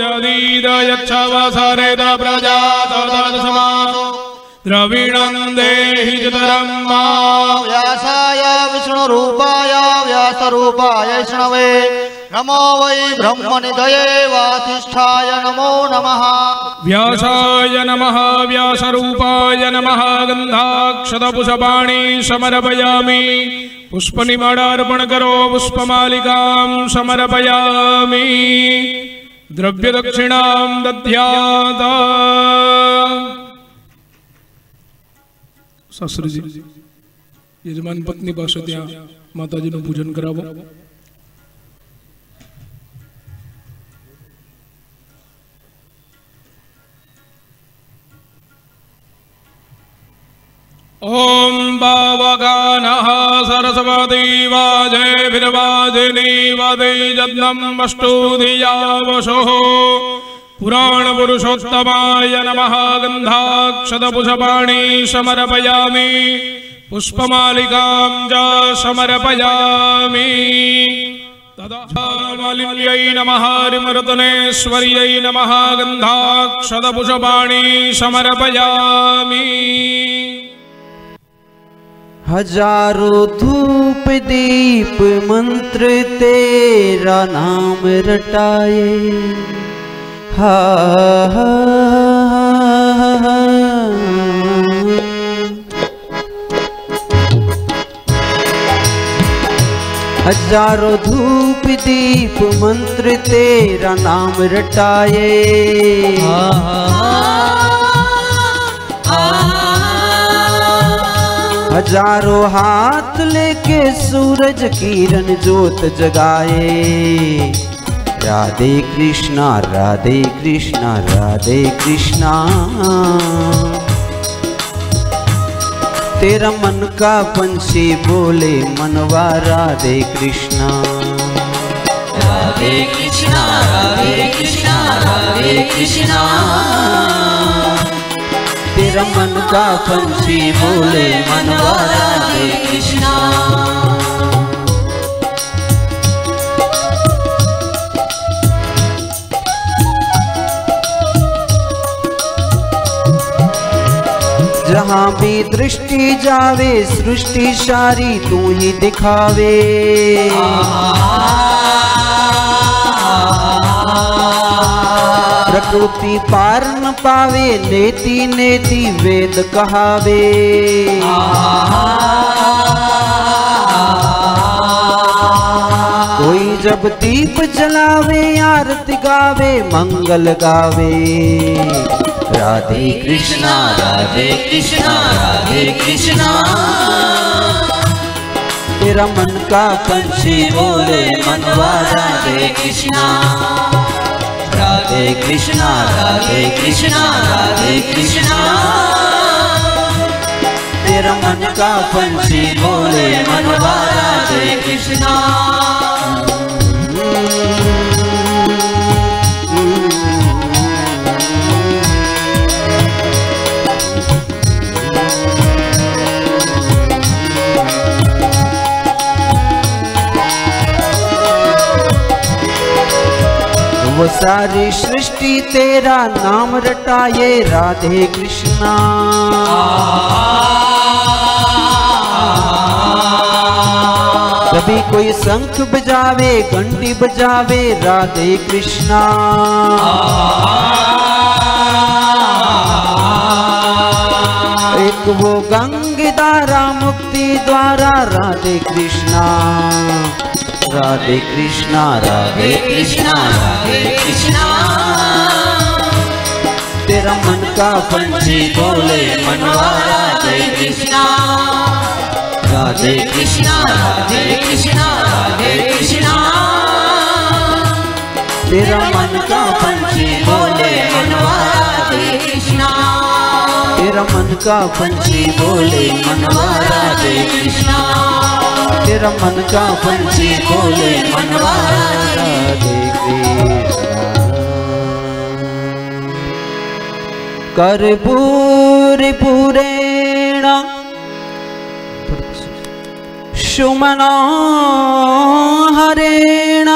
जदीदयच्छवसरेद प्रजा समासो द्रविणं देहि चितरं मा। व्यासाय विष्णुरूपाय व्यासरूपाय विष्णवे। नमो वै ब्रह्मनिधये वासिष्ठाय नमो नमः। व्यासाय नमः व्यासरूपाय नमः गन्धाक्षतपुषपाणि समर्पयामि। पुष्पनिमडार्पण करो पुष्पमालिकां समर्पयामि द्रव्यदक्षिणां दध्यात શાસ્ત્રીજી યજમાન પત્ની પાસે ત્યાં માતાજીનું પૂજન કરાવો ॐ पावगानः सरस्वती वाजेभिर्वाजिनी वदे जन्मम् अष्टोधियावशोः पुराणपुरुषोत्तमाय नमः गन्धाक्षतपुषपाणि समर्पयामि पुष्पमालिकां च समर्पयामि तदा मालिन्यै नमः रिमरतनेश्वर्यै नमः गन्धाक्षतपुषपाणि समर्पयामि हज़ारों धूप दीप मंत्र तेरा नाम रटाए। हा हा, हा, हज़ारों धूप दीप मंत्र तेरा नाम रटाए। हज़ारों हाथ लेके सूरज किरण जोत जगाए। राधे कृष्णा राधे कृष्णा राधे कृष्णा। तेरा मन का पंछी बोले, मनवा राधे कृष्णा। राधे कृष्णा राधे कृष्णा राधे कृष्णा। तेरा मन का पंछी बोले मनवा राधे कृष्णा। जहाँ भी दृष्टि जावे, सृष्टि सारी तू ही दिखावे। प्रकृति पार न पावे, नेति नेति वेद कहावे। कोई जब दीप जलावे, आरती गावे, मंगल गावे। राधे कृष्णा राधे कृष्णा राधे कृष्णा। तेरा मन का पंछी बोले, मनवा राधे कृष्णा। राधे कृष्णा राधे कृष्णा राधे कृष्णा तेरा मन का पंछी बोले मनवा राधे कृष्णा वो सारी सृष्टि तेरा नाम रटाए, राधे कृष्णा। कभी कोई शंख बजावे, घंटी बजावे, राधे कृष्णा। एक वो गंगधारा मुक्ति द्वारा, राधे कृष्णा। राधे कृष्णा राधे कृष्णा राधे कृष्णा। तेरा मन का पंछी बोले मनवा, राधे कृष्णा। राधे कृष्णा राधे कृष्णा राधे कृष्णा। तेरा मन का पंछी बोले तेरा मन का पंछी बोले मनवा राधे कृष्णा तेरा मन का पंछी बोले मनवा राधे राधे कृष्णा कर्पूर पुरेण सुमना हरेण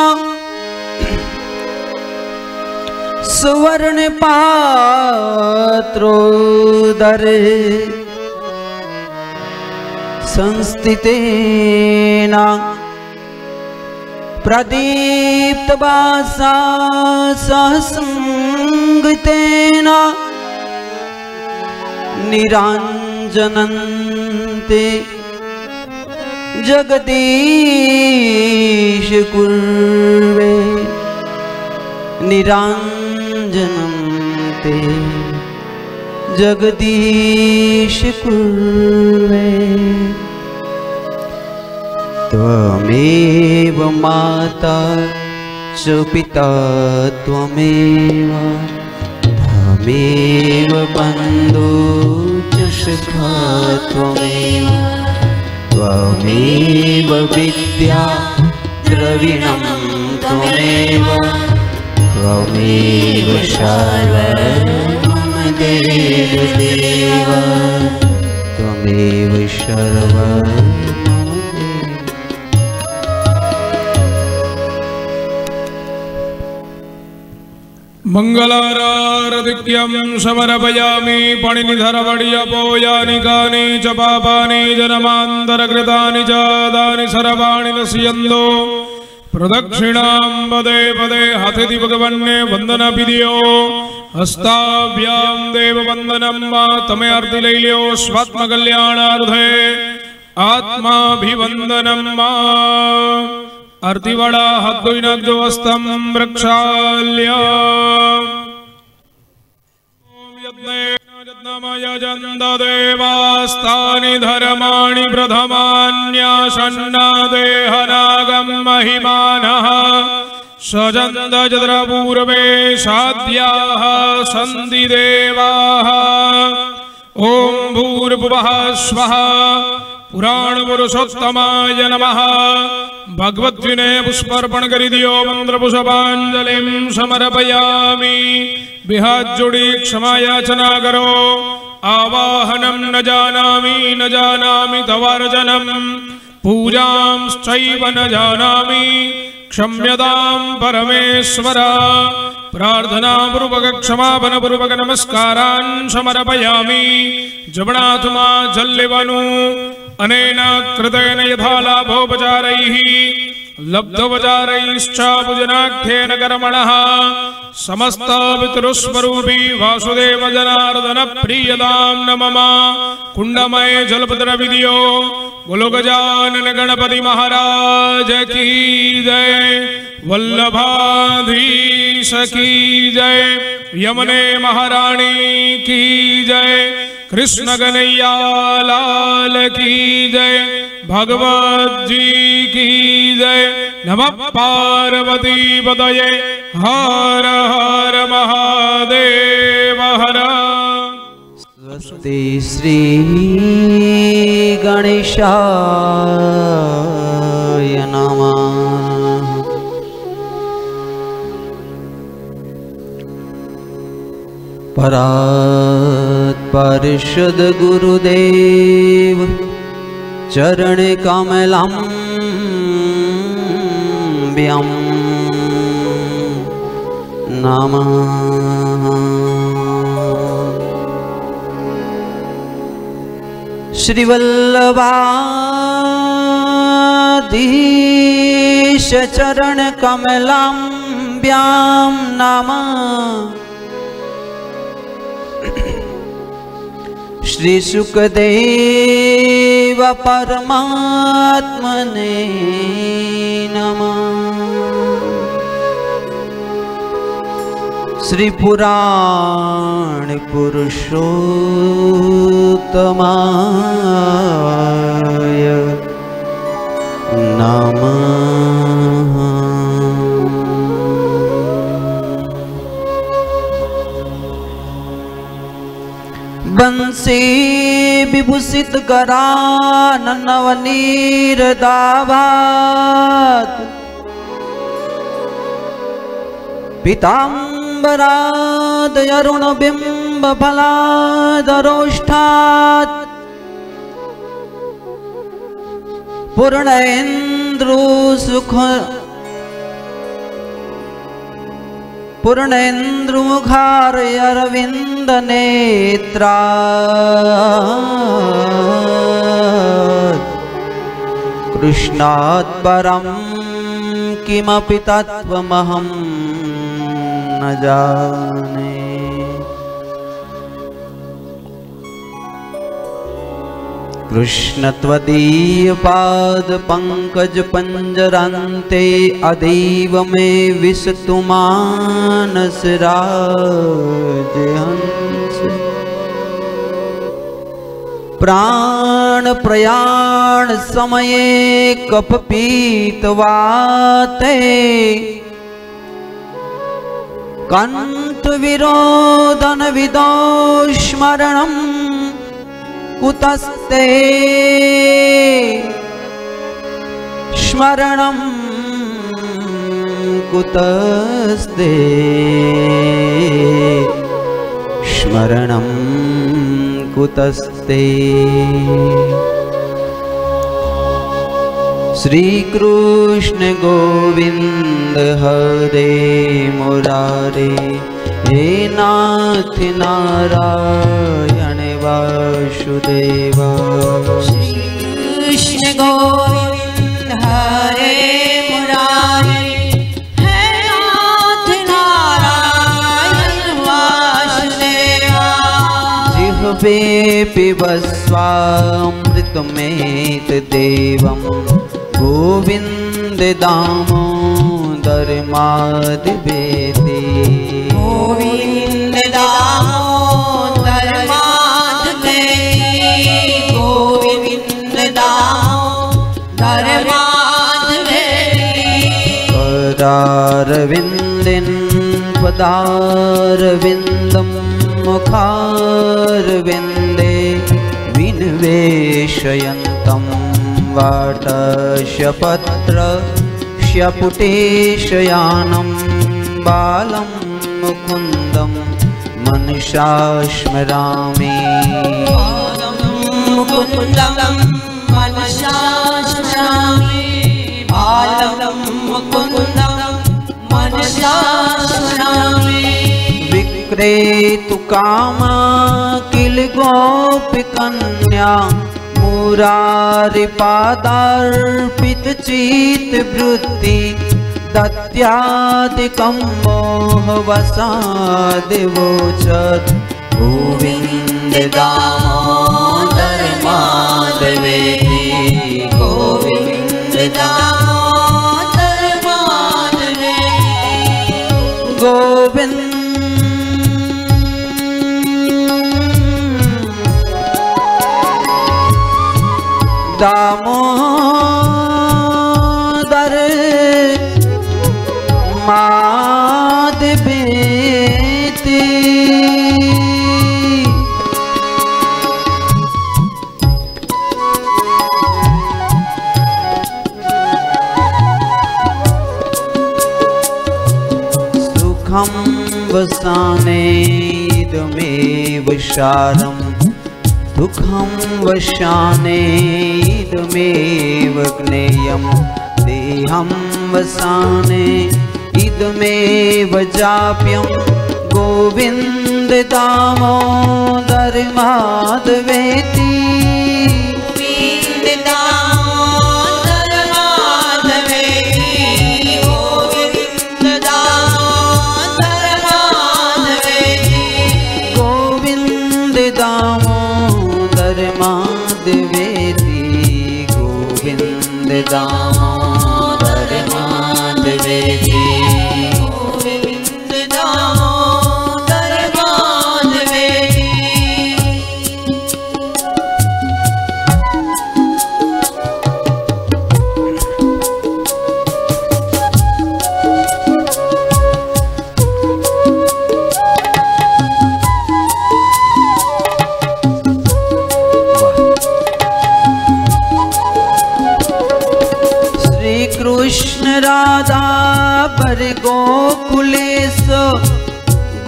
સુવર્ણ પાત્રોદરે સંસ્થિતેના પ્રદીપ્તવાસા સહસંગતેના નિરાંજનંતે જગદીશ કુર્વે जन ते जगदीशकुले त्वमेव माता च पिता त्वमेव। त्वमेव बन्धु च शुद्ध त्वमेव। त्वमेव विद्या द्रविणं त्वमेव। त्वमेव सर्वं मङ्गलारारदिक्यं समर्पयामि पणिनिधरवड्यपोयानिकानि च पापानि जनमान्तरकृतानि च दानि सर्वाणि नश्यन्तो प्रदक्षिणां पदे पदे हि भगवन्ने वन्दनपि हस्ताभ्याम् अर्थ स्वात्म कल्याणार्थे आत्माभिवन्दनं वा। अर्थिवडा हि नोस्त देवास्तानि धर्माणि प्रथमान्यासन्ना देहनागं महिमानः सजन्दजद्रपूर्वे साध्याः सन्ति देवाः ॐ भूर्भुवः स्वः पुराणपुरुषोत्तमाय नमः। भगवद्विने पुष्मर्पण करि दियो मन्त्रपुषपाञ्जलिम् समर्पयामि। विहाजोडे क्षमायाचना करो आवाहनं न जानामि न जानामि तव पूजांश्चैव न जानामि। ક્ષમ્યતામ પરમેશ્વર પ્રાર્થનાપૂર્વક ક્ષમાપનપૂર્વક નમસ્કારાન સમર્પયામિ જમણાથમાં જલ લેવાનું અનેના કૃતેન યથા લાભોપચારૈઃ લબ્ધોપચારૈશ્ચ પૂજનાખ્યેન કર્મણઃ સમસ્ત પિતૃસ્વરૂપી વાસુદેવ જનાર્દન પ્રિયદામ નમઃ કુંડમય જલપત્ર વિધિયો બોલો ગજાનન ગણપતિ કૃષ્ણ કનૈયા લાલ કી જય ભગવતજી કી જય નમ પાર્વતી પદયે હર હર મહાદેવ હર સ્વસ્તિ શ્રી ગણેશાય નમઃ પરાત परिषद गुरुदेव चरणकमलं व्यां नाम। श्रीवल्लभाचरणकमलां व्यां नमः। श्रीशुकदेव परमात्मने नमः। श्रीपुराणपुरुषोत्तमाय ंसी विभूषितकरा नवनीर् दावा पिताम्बराद अरुणबिम्बफलादरोष्ठात् पूर्ण इन्दु सुख पूर्णेन्द्रुमुखार्य अरविन्दनेत्रा कृष्णात् परं किमपि तत्त्वमहं न जाने कृष्णत्वदीयपादपङ्कजपञ्जरान्ते पङ्कज पञ्जरान्ते अदीव मे विसतु मानसराणप्रयाणसमये कपीतवाते कण्ठविरोदनविदु स्मरणम् कुतस्ते। स्मरणं कुतस्ते। स्मरणं कुतस्ते। श्रीकृष्ण गोविन्द हरे मुरारे हे नाथ नारायण वासुदेव कृष्ण गोविंद हरे मुरारी हे नाथ नारायण वासुदेवा जिह्वे पिबस्वामृतमेत देवं गोविन्द दामोदर माधवेति गोविंद दामोदर पदारविन्दिन् पदारविन्दं मुखारविन्दे विन्वेशयन्तं वाटशपत्र श्यपुटेशयानं बालं मुकुन्दं मनसा स्मरामि विक्रेतु कामा किल गोपिकन्या। मुरारिपादार्पित चित वृत्ति। दत्यादिकं मोहवसादिवोचत् गोविन्द दामोदर माधवेति। गोविन्द दामोदर गोविन्द दामोदर माधवेति सुखं वसाने इदमेव सारं दुःखं वशाने इदमेव ज्ञेयं देहं वसाने इदमेव जाप्यं। गोविन्द दामोदर पर गोकुलेश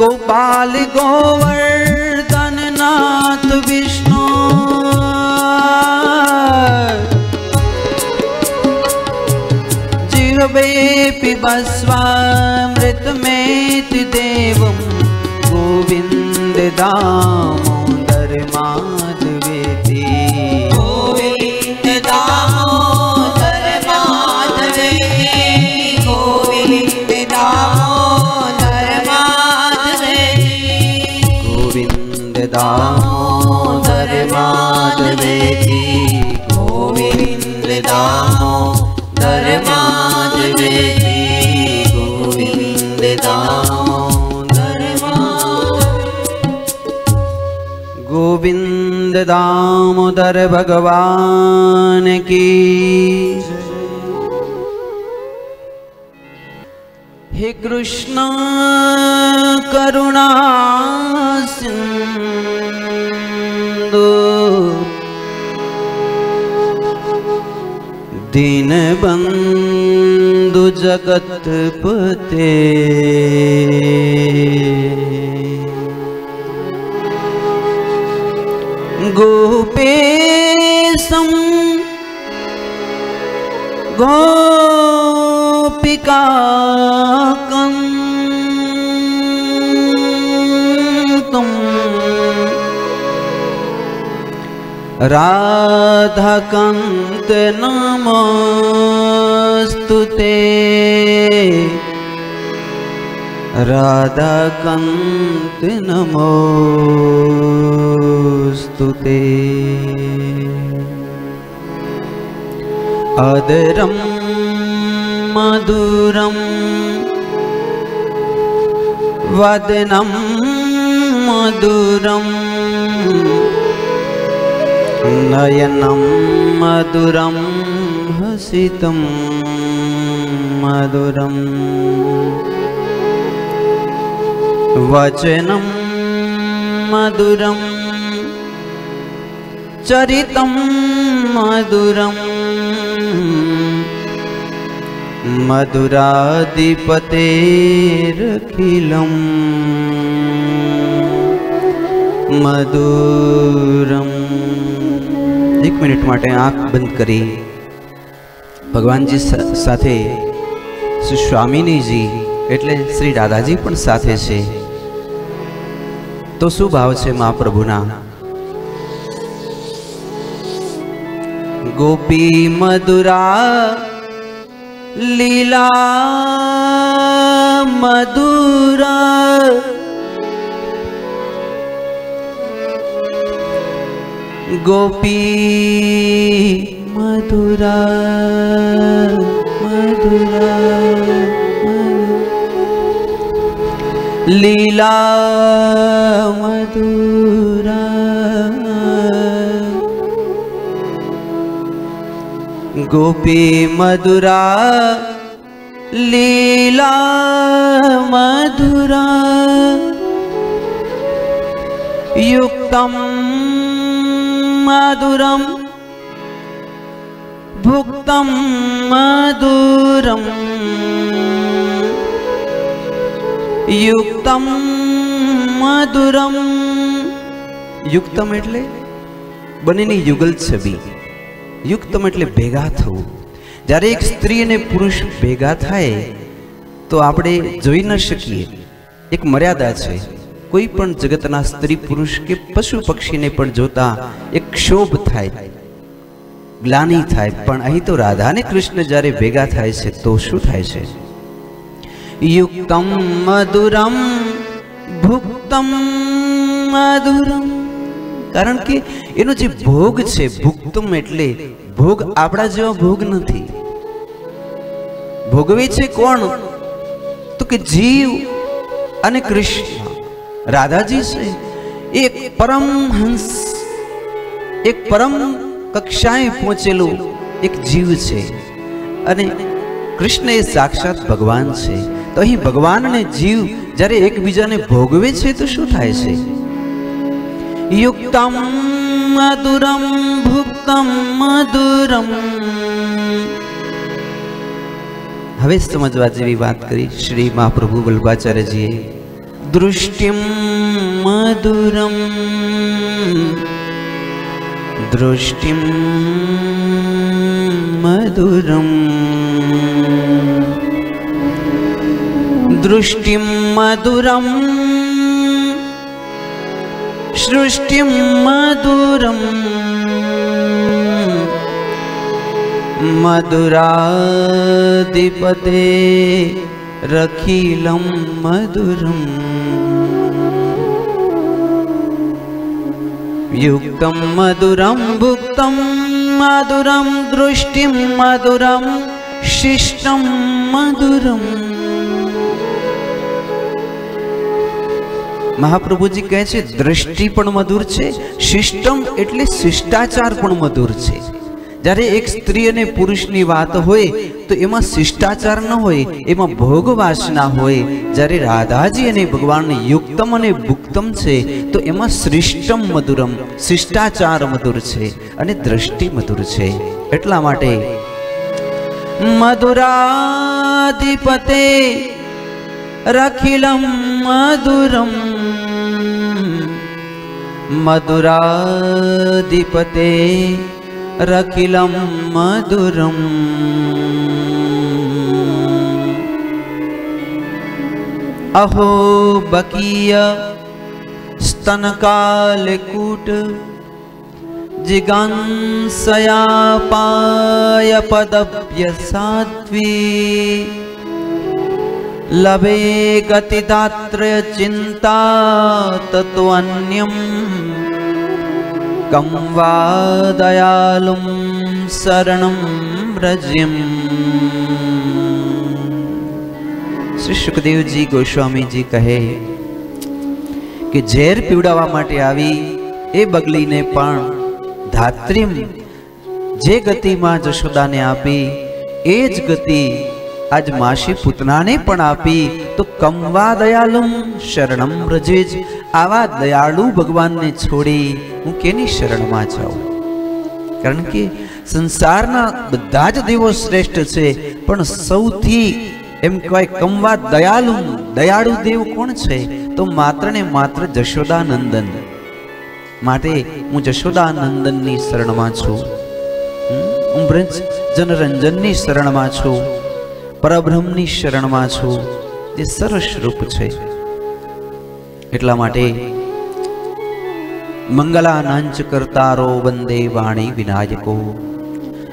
गोपाल गोवर्धन नाथ विष्णु जिह पिबवे पिबस्वामृतमेति देवं गोविन्द दामोदर माधवेति गोविन्द दामोदर माधवेति गोविन्द दामोदर गोविन्द दामोदर भगवान की हे कृष्ण करुणा सिंधु दीनबन्धु जगत्पते गोपेशं गोपिकाकन्तुम् राधाकान्त नमस्तु ते। राधाकान्त नमोऽस्तु ते। अदरं मधुरं वदनं मधुरम् नयनं मधुरं हसितं मधुरम् वचनं मधुरं चरितं मधुरम् मधुराधिपतेरखिलम् मधुरम्। એક મિનિટ માટે આંખ બંધ કરી ભગવાનજી સાથે શ્રી સ્વામિનીજી એટલે શ્રી દાદાજી પણ સાથે છે. તો શું ભાવ છે મહાપ્રભુના? ગોપી મધુરા લીલા મધુરા गोपी मधुरा मधुरा लीला मधुरा। गोपी मधुरा लीला मधुरा। युक्तं मधुरं भुक्तं मधुरम् યુક્તમ મધુરમ યુક્તમ એટલે બંનેની યુગલ છબી યુક્તમ એટલે ભેગા થવું જ્યારે એક સ્ત્રી અને પુરુષ ભેગા થાય તો આપણે જોઈ ન શકીએ એક મર્યાદા છે કોઈ પણ જગતના સ્ત્રી પુરુષ કે પશુ પક્ષીને પણ જોતા એક ક્ષોભ થાય, ગ્લાની થાય. પણ અહીં તો રાધા ને કૃષ્ણ જ્યારે ભેગા થાય છે તો શું થાય છે? યુક્તમ મધુરમ, ભુક્તમ મધુરમ. કારણ કે એનો જે ભોગ છે, ભુક્તમ એટલે ભોગ આપણા જેવા ભોગ નથી. ભોગવે છે કોણ? તો કે જીવ અને કૃષ્ણ. રાધાજી છે એક પરમહંસ એક પરમ કક્ષાએ પહોંચેલું એક જીવ છે. અને કૃષ્ણ એ સાક્ષાત ભગવાન છે. તો અહીં ભગવાન અને જીવ જ્યારે એકબીજાને ભોગવે છે તો શું થાય છે? યુક્તમ, મધુરમ, ભુક્તમ, મધુરમ. હવે સમજવા જેવી વાત કરી શ્રી મહાપ્રભુ વલ્ભાચાર્યજીએ दृष्टिं मधुरम्। दृष्टिं मधुरम्। दृष्टिं मधुरम्। सृष्टिं मधुरम्। मधुराधिपते। रखिलं मधुरम् युक्तं मधुरं भुक्तं मधुरं दृष्टिं मधुरं शिष्टं मधुरम् મહાપ્રભુજી કહે છે દ્રષ્ટિ પણ મધુર છે શિષ્ટમ એટલે શિષ્ટાચાર પણ મધુર છે જ્યારે એક સ્ત્રી અને પુરુષની વાત હોય, તો એમાં શિષ્ટાચાર ન હોય, એમાં ભોગ વાસના હોય. જ્યારે રાધાજી અને ભગવાન યુક્તમ અને ભુક્તમ છે, તો એમાં શ્રેષ્ઠમ મધુરમ, શિષ્ટાચાર મધુર છે અને દ્રષ્ટિ મધુર છે. એટલા માટે મધુરાધિપતે રખિલમ મધુરમ. મધુરાધિપતે रखिलं मधुरम्। अहो बकीय स्तनकालकूट पायपदव्यसाध्वी लभे गतिदात्रयचिन्ता तत्वन्यम् કં વા દયાલું શરણમ વ્રજ્યમ શ્રી સુખદેવજી ગોસ્વામીજી કહે કે ઝેર પીવડાવવા માટે આવી એ બગલીને પણ ધાત્રીમ જે ગતિમાં જશોદાને આપી, એ જ ગતિ આજ માસી પૂતનાને પણ આપી, તો કમવા દયાલુમ શરણમ રજેજ આવા દયાળુ ભગવાનને છોડી હું કેની શરણમાં જાઉં? કારણ કે સંસારના બધા જ દેવો શ્રેષ્ઠ છે, પણ સૌથી એમ કહેવાય કમવા દયાલુ, દયાળુ દેવ કોણ છે? તો માત્ર ને માત્ર જશોદાનંદન. માટે હું જશોદાનંદનની શરણમાં છું. હું બ્રજ જનરંજનની શરણમાં છું. પરબ્રહ્મની શરણમાં છું. જે સરસ રૂપ છે. એટલા માટે મંગલાનાંચ કરતારો વંદે વાણી વિનાયકો.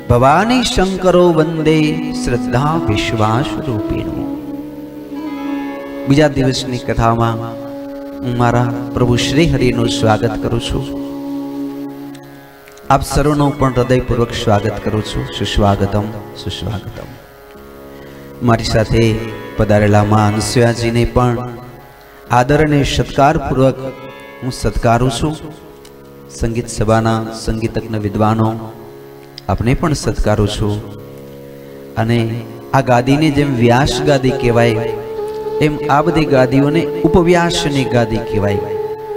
ભવાની શંકરો વંદે શ્રદ્ધા વિશ્વાસ રૂપીણો. બીજા દિવસની કથામાં હું મારા પ્રભુ શ્રી હરિનું સ્વાગત કરું છું. આપ સર્વનું પણ હૃદયપૂર્વક સ્વાગત કરું છું. સુસ્વાગતમ સુસ્વાગતમ. મારી સાથે પધારેલા મા અનસુયાજીને પણ આદર અને સત્કારપૂર્વક હું સત્કારું છું. સંગીત સભાના સંગીતજ્ઞ વિદ્વાનો, આપને પણ સત્કારું છું. અને આ ગાદીને જેમ વ્યાસ ગાદી કહેવાય, એમ આ બધી ગાદીઓને ઉપવ્યાસની ગાદી કહેવાય.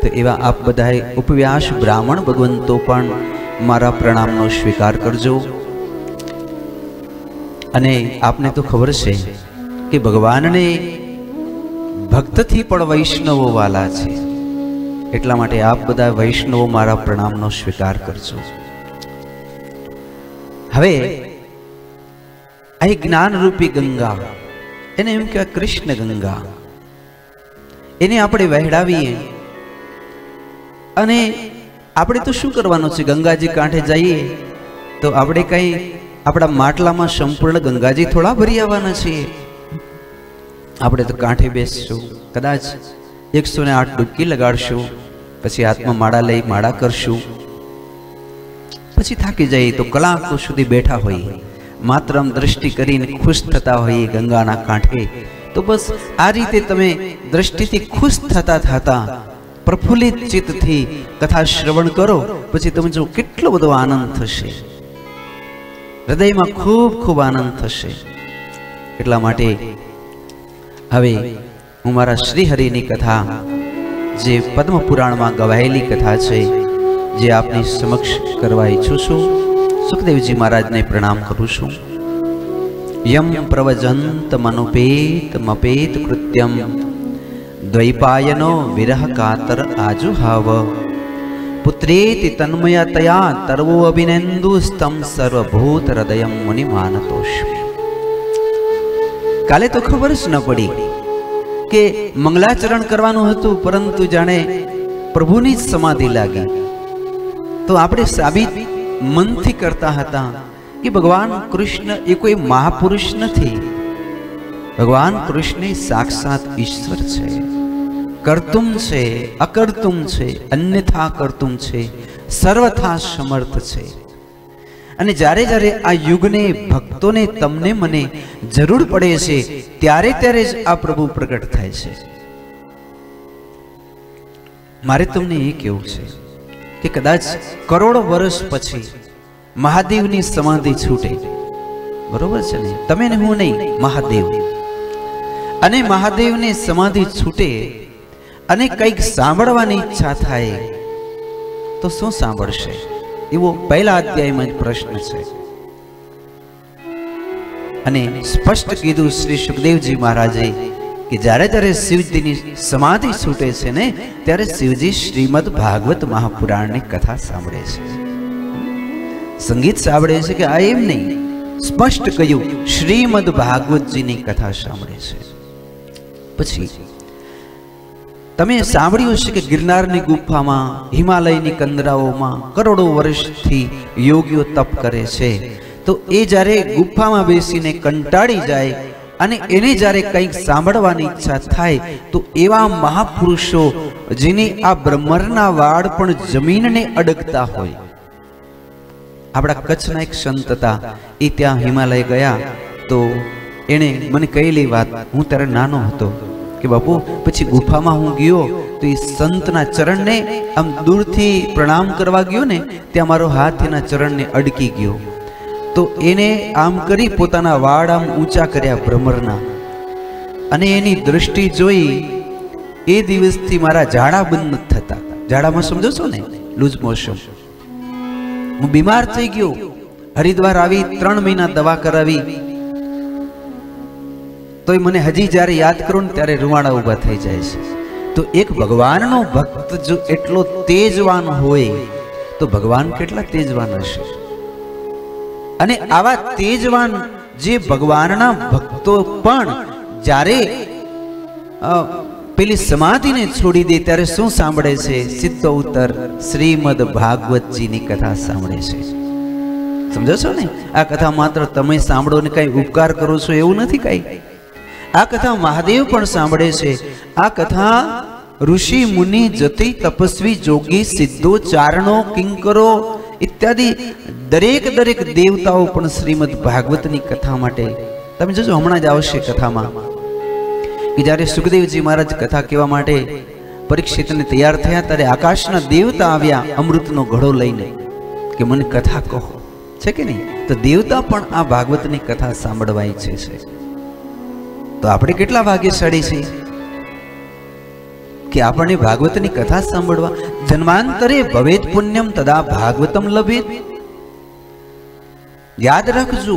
તો એવા આપ બધાએ ઉપવ્યાસ બ્રાહ્મણ ભગવંતો પણ મારા પ્રણામનો સ્વીકાર કરજો. અને આપને તો ખબર છે કે ભગવાનને ભક્તથી પણ વૈષ્ણવો વાલા છે. એટલા માટે આપ બધા વૈષ્ણવો મારા પ્રણામનો સ્વીકાર કરજો. હવે અહીં જ્ઞાનરૂપી ગંગા, એને એમ કહેવાય કૃષ્ણ ગંગા. એને આપણે વહેડાવીએ અને આપણે તો શું કરવાનું છે? ગંગાજી કાંઠે જઈએ તો આપણે કઈ આપણા માટલામાં સંપૂર્ણ ગંગાજી થોડા ભરી આવવાના છીએ. આપણે તો કાંઠે બેસશું, કદાચ એકસો ને આઠ ડૂબકી લગાડશું, પછી હાથમાં માળા લઈ માળા કરશું. પછી થાકી જઈએ તો કલાકો સુધી બેઠા હોઈએ. માત્ર દ્રષ્ટિ કરીને ખુશ થતા હોઈએ ગંગાના કાંઠે. તો બસ આ રીતે તમે દ્રષ્ટિથી ખુશ થતા થતા પ્રફુલ્લિત ચિત્તથી કથા શ્રવણ કરો, પછી તમે જો કેટલો બધો આનંદ થશે. હૃદયમાં ખૂબ ખૂબ આનંદ થશે. એટલા માટે હવે હું મારા શ્રીહરિની કથા, જે પદ્મ પુરાણમાં ગવાયેલી કથા છે, જે આપની સમક્ષ કરવા ઈચ્છું છું, સુખદેવજી મહારાજને પ્રણામ કરું છું. યમ પ્રવજંત મનુપેત મપેત કૃત્યમ દ્વૈપાયનો વિરહ કાતર આજુહાવ. પુત્રેતિ તન્મયતયા તર્વો અભિનેન્દુ સ્તમ સર્વભૂત હૃદયમ મુનિ માનતોષ કાલે તો ખબર જ ન પડી કે મંગલાચરણ કરવાનું હતું પરંતુ જાણે પ્રભુની જ સમાધિ લાગી તો આપણે સાબિત મનથી કરતા હતા કે ભગવાન કૃષ્ણ એ કોઈ મહાપુરુષ નથી ભગવાન કૃષ્ણ સાક્ષાત ઈશ્વર છે કર્તુમ છે, અકર્તુમ છે, અન્યથા કર્તુમ છે, સર્વથા સમર્થ છે. અને જ્યારે જ્યારે આ યુગને ભક્તોને તમને મને જરૂર પડે છે, ત્યારે ત્યારે જ આ પ્રભુ પ્રગટ થાય છે. મારે તમને એ કેવું છે કે કદાચ કરોડો વર્ષ પછી મહાદેવની સમાધિ છૂટે. બરોબર છે ને? તમે ને હું નહીં, મહાદેવ. અને મહાદેવની સમાધિ છૂટે અને કંઈક સાંભળવાની ઈચ્છા થાય તો શું સાંભળશે? એવો પહેલા અધ્યાયમાં જ પ્રશ્ન છે. અને સ્પષ્ટ કીધું શ્રી સુખદેવજી મહારાજે કે જ્યારે જ્યારે શિવજીની સમાધિ છૂટે છે ને ત્યારે શિવજી શ્રીમદ ભાગવત મહાપુરાણની કથા સાંભળે છે. સંગીત સાંભળે છે કે આ એમ નહીં સ્પષ્ટ કહ્યું શ્રીમદ ભાગવતજીની કથા સાંભળે છે. પછી તમે સાંભળ્યું છે કે ગિરનારની ગુફામાં, હિમાલયની કંદરાઓમાં કરોડો વર્ષથી યોગીઓ તપ કરે છે. તો એ જ્યારે ગુફામાં બેસીને કંટાળી જાય અને એને જ્યારે કંઈક સાંભળવાની ઈચ્છા થાય, તો એવા મહાપુરુષો જેની આ બ્રહ્મરના વાળ પણ જમીનને અડકતા હોય. આપણા કચ્છના એક સંત હતા, એ ત્યાં હિમાલય ગયા. તો એણે મને કહેલી વાત, હું ત્યારે નાનો હતો. કે બાપુ, પછી ગુફામાં હું ગયો, તો એ સંતના ચરણને આમ દૂરથી પ્રણામ કરવા ગયો ને, ત્યાં મારો હાથ એના ચરણને અડકી ગયો. તો એને આમ કરી પોતાના વાળ આમ ઊંચા કર્યા ભ્રમરના. અને એની દ્રષ્ટિ જોઈ એ દિવસથી મારા ઝાડા બંધ થતા. ઝાડામાં સમજો છો ને લૂઝ મોશન. હું બીમાર થઈ ગયો. હરિદ્વાર આવી ત્રણ મહિના દવા કરાવી. તોય મને હજી જ્યારે યાદ કરું ને ત્યારે રૂવાણા ઊભા થઈ જાય છે. તો એક ભગવાનનો ભક્ત જો એટલો તેજવાન હોય, તો ભગવાન કેટલા તેજવાન હશે? અને આવા તેજવાન જે ભગવાનના ભક્તો પણ જ્યારે પેલી સમાધિને છોડી દે ત્યારે શું સાંભળે છે? સિદ્ધ ઉત્તર શ્રીમદ ભાગવતજીની કથા સાંભળે છે. સમજો છો ને? આ કથા માત્ર તમે સાંભળો ને કઈ ઉપકાર કરો છો એવું નથી કઈ? આ કથા મહાદેવ પણ સાંભળે છે. આ કથા ઋષિ મુનિ જતી તપસ્વી જોગી સિદ્ધો ચારણો, કિંકરો ઇત્યાદિ દરેક દરેક દેવતાઓ પણ શ્રીમદ ભાગવતની કથા માટે. તમે જોજો, હમણાં જ આવશે કથામાં. કે જ્યારે સુખદેવજી મહારાજ કથા કહેવા માટે પરીક્ષિતને તૈયાર થયા, ત્યારે આકાશના દેવતા આવ્યા અમૃતનો ઘડો લઈને કે મને કથા કહો. છે કે નહીં? તો દેવતા પણ આ ભાગવતની કથા સાંભળવા ઈચ્છે છે. તો આપણે કેટલા ભાગ્યશાળી છીએ કે આપણને ભાગવતની કથા સાંભળવા જન્માંતરે ભવેત પુણ્યમ તદા ભાગવતમ લભેત યાદ રાખજો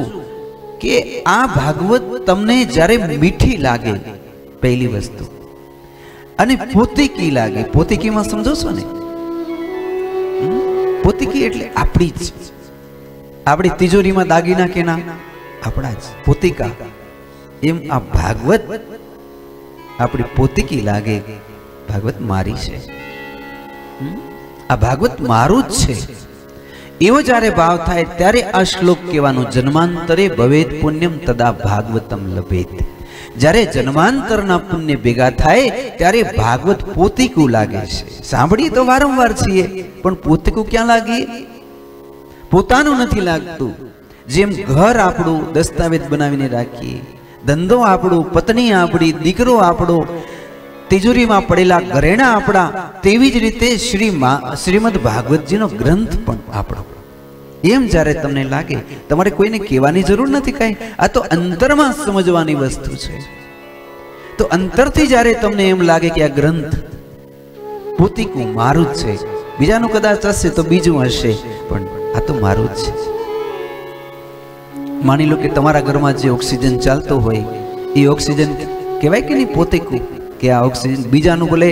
કે આ ભાગવત તમને જ્યારે મીઠી લાગે પહેલી વસ્તુ, અને પોતિકી લાગે? પોતીકીમાં સમજો છો ને? પોતીકી પોતિકી એટલે આપણી જ. આપણી તિજોરીમાં દાગીના કેના? આપણા જ. પોતિકા એમ આ ભાગવત આપણી પોતિકી લાગે, ભાગવત મારી છે. આ ભાગવત મારું જ છે. એવો જ્યારે ભાવ થાય ત્યારે આ શ્લોક કહેવાનું જન્માંતરે ભવેત પુણ્યમ તદા ભાગવતમ લભેત. જ્યારે જન્માંતરના પુણ્ય ભેગા થાય ત્યારે ભાગવત પોતિકું લાગે છે. સાંભળીએ તો વારંવાર છીએ, પણ પોતિકું ક્યાં લાગીએ? પોતાનું નથી લાગતું. જેમ ઘર આપણું દસ્તાવેજ બનાવીને રાખીએ ધંધો આપણો, પત્ની આપણી, દીકરો આપણો, તિજોરીમાં પડેલા ઘરેણા આપણા, તેવી જ રીતે શ્રી શ્રીમદ ભાગવતજીનો ગ્રંથ પણ આપણો. એમ જ્યારે તમને લાગે, તમારે કોઈને કહેવાની જરૂર નથી કાંઈ. આ તો અંતરમાં સમજવાની વસ્તુ છે. તો અંતરથી જ્યારે તમને એમ લાગે કે આ ગ્રંથ પોતિકું મારું જ છે, બીજાનું કદાચ હશે તો બીજું હશે, પણ આ તો મારું જ છે. માની લો કે તમારા ઘરમાં જે ઓક્સિજન ચાલતો હોય, એ ઓક્સિજન કહેવાય કે નહીં પોતે કે આ ઓક્સિજન બીજાનું ભલે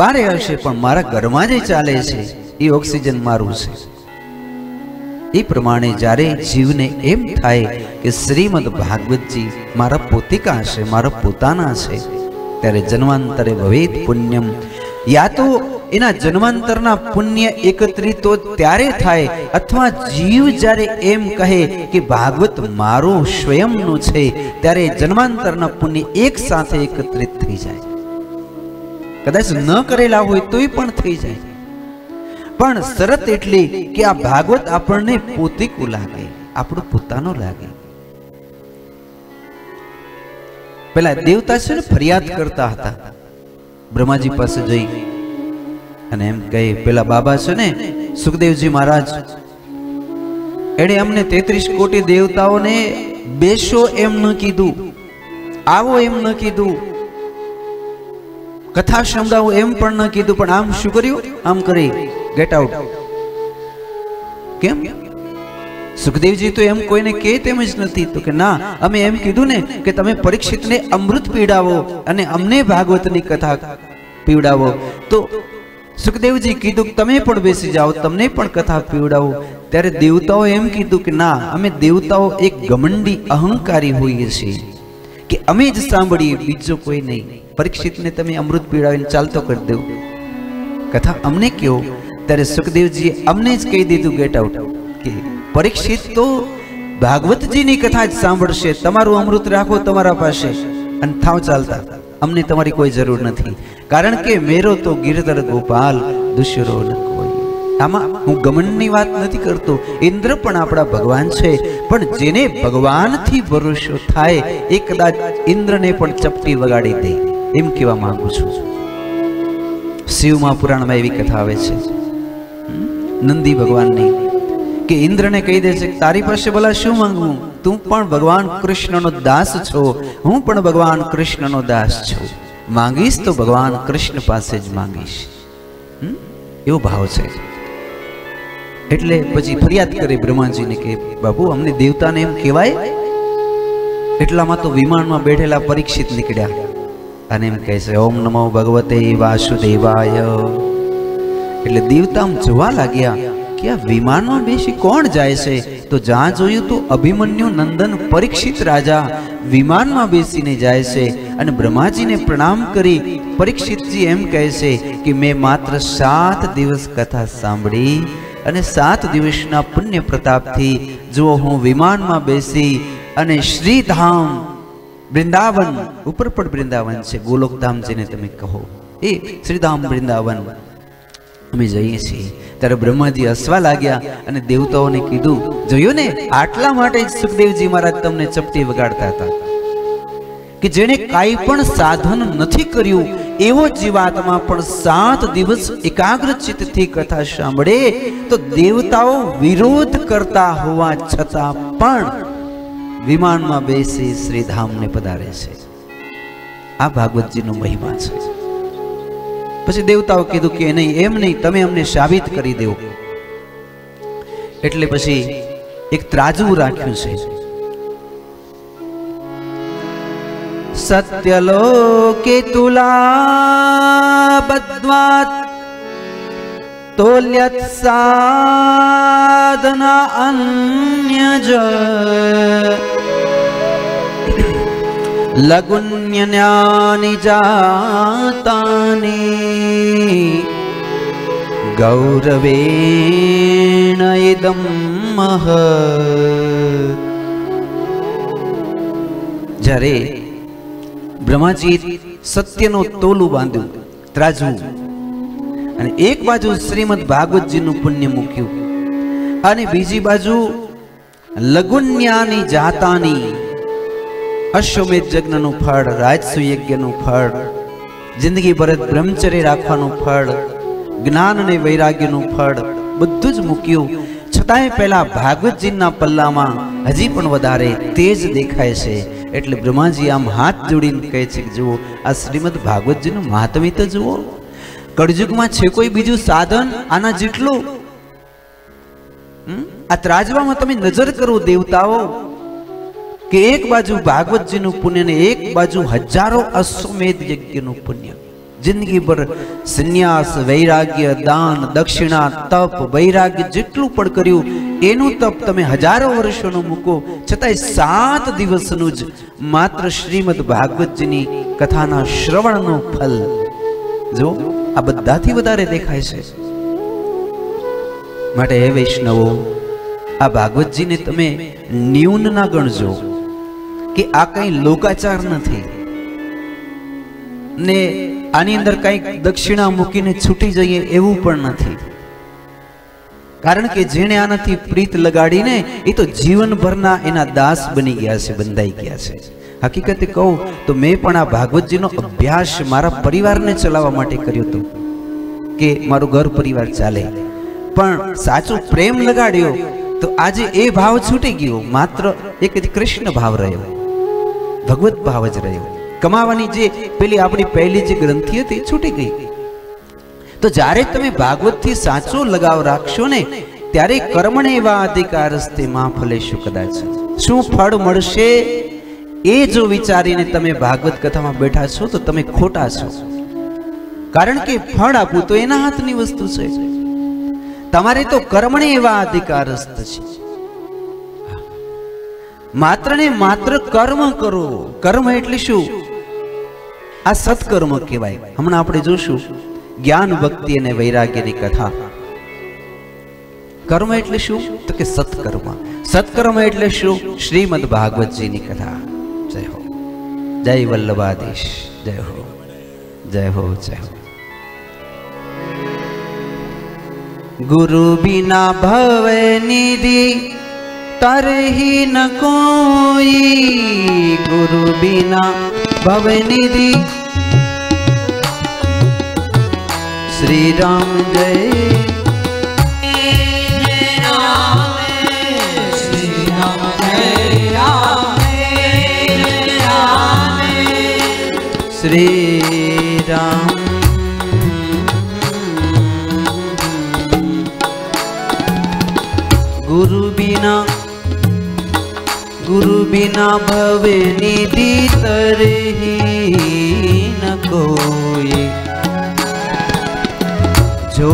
બારે હશે, પણ મારા ઘરમાં જે ચાલે છે, એ ઓક્સિજન મારું છે. એ પ્રમાણે જ્યારે જીવને એમ થાય કે શ્રીમદ ભાગવતજી મારા પોતિકા છે, મારા પોતાના છે, ત્યારે જન્માંતરે ભવેત પુણ્યમ, યા તો એના જન્માંતરના પુણ્ય એકત્રિતો ત્યારે થાય અથવા જીવ જ્યારે એમ કહે કે ભાગવત મારું સ્વયંનું છે, ત્યારે જન્માંતરના પુણ્ય એક સાથે એકત્રિત થઈ જાય. કદાચ ન કરેલા હોય તોય પણ થઈ જાય. પણ શરત એટલી કે આ ભાગવત આપણને પોતીકું લાગે, આપણું પોતાનું લાગે. પેલા દેવતા છે ને ફરિયાદ કરતા હતા. બ્રહ્માજી પાસે જઈ અને એમ કહી, પેલા બાબા છે ને, સુખદેવજી મહારાજ, એણે અમને તેત્રીસ કોટી દેવતાઓને બેસો એમ ન કીધું, આવો એમ ન કીધું, કથા સમજાવો એમ પણ ન કીધું, પણ આમ શું કર્યું? આમ કરી ગેટ આઉટ કેમ? સુખદેવજી તો એમ કોઈને કે તેમ જ નથી, તો કે ના, અમે એમ કીધું ને કે તમે પરીક્ષિતને અમૃત પીડાવો અને અમને ભાગવતની કથા પીવડાવો. તો સુખદેવજી કીધું કે તમે પણ બેસી જાઓ, તમને પણ કથા પીવડાવો. ત્યારે દેવતાઓ એમ કીધું કે ના, અમે દેવતાઓ એક ગમંડી અહંકારી હોઈએ છીએ. કે અમે જ સાંભળીએ, બીજો કોઈ નહીં. પરીક્ષિતને તમે અમૃત પીવડાવીને ચાલતો કરી દેવું કથા અમને કહો, ત્યારે સુખદેવજીએ અમને જ કહી દીધું ગેટ આઉટ કે પરીક્ષિત તો ભાગવતજીની કથા જ સાંભળશે. તમારું અમૃત રાખો તમારા પાસે. અને થાવ ચાલતા. અમને તમારી કોઈ જરૂર નથી. કારણ કે મેરો તો ગિરધર ગોપાલ દુસરો ન કોઈ. આમાં હું ગમનની વાત નથી કરતો. ઇન્દ્ર પણ આપણા ભગવાન છે. પણ જેને ભગવાનથી ભરોસો થાય, એ કદાચ ઇન્દ્રને પણ ચપટી વગાડી દે. એમ કહેવા માંગુ છું. શિવમાં પુરાણમાં એવી કથા આવે છે. નંદી ભગવાનની કે ઇન્દ્રને કહી દે છે તારી પાસે ભલા શું માંગવું તું પણ ભગવાન કૃષ્ણનો દાસ છો. હું પણ ભગવાન કૃષ્ણનો દાસ છું. માંગીશ તો ભગવાન કૃષ્ણ પાસે જ માંગીશ. એવો ભાવ છે. એટલે પછી ફરિયાદ કરે બ્રહ્માજીને કે બાબુ અમને દેવતાને એમ કહેવાય? એટલામાં તો વિમાનમાં બેઠેલા પરીક્ષિત નીકળ્યા. અને એમ કહે છે, ઓમ નમો ભગવતે વાસુદેવાય. એટલે દેવતા જોવા લાગ્યા. કે આ વિમાનમાં બેસી કોણ જાય છે? તો જ્યાં જોયું તો અભિમન્યુ નંદન પરીક્ષિત રાજા વિમાનમાં બેસીને જાય છે અને બ્રહ્માજીને પ્રણામ કરી પરીક્ષિતજી એમ કહે છે કે મેં માત્ર સાત દિવસ કથા સાંભળી અને સાત દિવસના પુણ્ય પ્રતાપથી જો હું વિમાનમાં બેસી અને શ્રીધામ વૃંદાવન, ઉપર પણ વૃંદાવન છે ગોલોકધામ જેને તમે કહો. એ શ્રીધામ વૃંદાવન. અમે જઈએ છીએ. ત્યારે બ્રહ્માજી હસવા લાગ્યા અને દેવતાઓને કીધું, જોયું ને, આટલા માટે સુખદેવજી મહારાજ તમને ચપટી વગાડતા હતા. કે જેને કાંઈ પણ સાધન નથી કર્યું, એવો જીવાત્મા પણ સાત દિવસ એકાગ્ર ચિત્તથી કથા સાંભળે, તો દેવતાઓ વિરોધ કરતા હોવા છતાં પણ વિમાનમાં બેસી શ્રીધામને પધારે છે. આ ભાગવતજીનો મહિમા છે. પછી દેવતાઓ કીધું કે નહીં, એમ નહીં, તમે અમને સાબિત કરી દેવો. એટલે પછી એક ત્રાજવું રાખ્યું છે. સત્યલોકે તુલા બદ્વાત તોલ્યત સાધના અન્યજ. લગુન્યન્યાની જાતાની ગૌરવેણ ઇદમ મહ જ્યારે બ્રહ્માજી સત્યનું તોલું બાંધ્યું ત્રાજવું અને એક બાજુ શ્રીમદ ભાગવતજીનું પુણ્ય મૂક્યું અને બીજી બાજુ લગુન્યાની જાતાની અશ્વમેધ યજ્ઞનું ફળ રાજસુ યજ્ઞનું ફળ, જિંદગી ભરત બ્રહ્મચર્ય રાખવાનું ફળ, જ્ઞાન અને વૈરાગ્યનું ફળ, બધું જ મૂક્યું. છતાંય પહેલા ભાગવતજીના પલ્લામાં હજી પણ વધારે તેજ દેખાય છે. એટલે બ્રહ્માજી આમ હાથ જોડીને કહે છે કે જુઓ, આ શ્રીમદ ભાગવતજીનું મહાત્મ્ય તો જુઓ. કળજુગમાં છે કોઈ બીજું સાધન? આના જેટલું? આ ત્રાજવામાં તમે નજર કરો દેવતાઓ. કે એક બાજુ ભાગવતજીનું પુણ્ય ને એક બાજુ હજારો અશ્વમેધ યજ્ઞનું પુણ્ય. જિંદગી પર સંન્યાસ, વૈરાગ્ય, દાન, દક્ષિણા, તપ, વૈરાગ્ય જેટલું પણ કર્યું, એનું તપ તમે હજારો વર્ષોનું મૂકો, છતાંય સાત દિવસનું જ માત્ર શ્રીમદ ભાગવતજીની કથાના શ્રવણનું ફલ. જો આ બધાથી વધારે દેખાય છે. માટે હે વૈષ્ણવો, આ ભાગવતજીને તમે ન્યૂન ના ગણજો. કે આ કઈ લોકાચાર નથી. ને આની અંદર કંઈક દક્ષિણા મૂકીને છૂટી જઈએ એવું પણ નથી. કારણ કે જેણે આનાથી પ્રીત લગાડીને એ તો જીવનભરના એના દાસ બની ગયા છે, બંધાઈ ગયા છે. હકીકતે કહું તો મેં પણ આ ભાગવતજીનો અભ્યાસ મારા પરિવારને ચલાવવા માટે કર્યો હતો કે મારું ઘર પરિવાર ચાલે. પણ સાચો પ્રેમ લગાડ્યો તો આજે એ ભાવ છૂટી ગયો. માત્ર એક જ કૃષ્ણ ભાવ રહ્યો. ભગવત ભાવ જ રહ્યો. કમાવાની જે પેલી આપણી પહેલી જે ગ્રંથિ હતી છૂટી ગઈ. તો જ્યારે તમે ભાગવતથી સાચો લગાવ રાખશો ને, ત્યારે કર્મણે એવા અધિકાર હસ્તે માં ફલેશું કદાચ. શું ફળ મળશે એ જો વિચારીને તમે ભાગવત કથામાં બેઠા છો, તો તમે ખોટા છો. કારણ કે ફળ આપવું તો એના હાથની વસ્તુ છે. તમારે તો કર્મણે એવા અધિકારસ્થ છે. માત્ર ને માત્ર કર્મ કરો. કર્મ એટલે શું? આ સત્કર્મ કહેવાય. હમણાં આપણે જોશું જ્ઞાન, ભક્તિ અને વૈરાગ્યની કથા. કર્મ એટલે શું? તો કે સત્કર્મ. સત્કર્મ એટલે શું? શ્રીમદ ભાગવતજીની કથા. જય હો. જય વલ્લભાધીશ. જય હો. જય હો જય હો. ગુરુ બિના ભવ નિધિ તારે હી ન કોઈ ગુરુ બિના ભવનિધિ શ્રી રામ જય. શ્રી ગુરુ બિના गुरु बिना भवे निधि तरही न कोई जो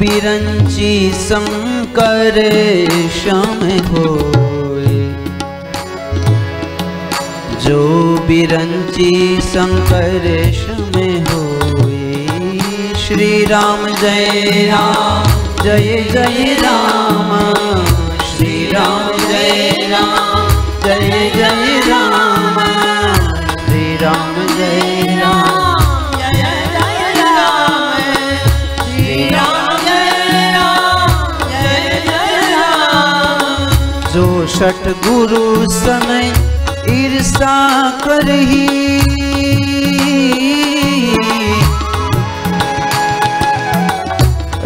बिरंची शंकर श्याम होए जो बिरंची शंकर श्याम होए श्री राम जय राम जय जय राम श्री राम जय राम सठ गुरु समय ईर्षा करही।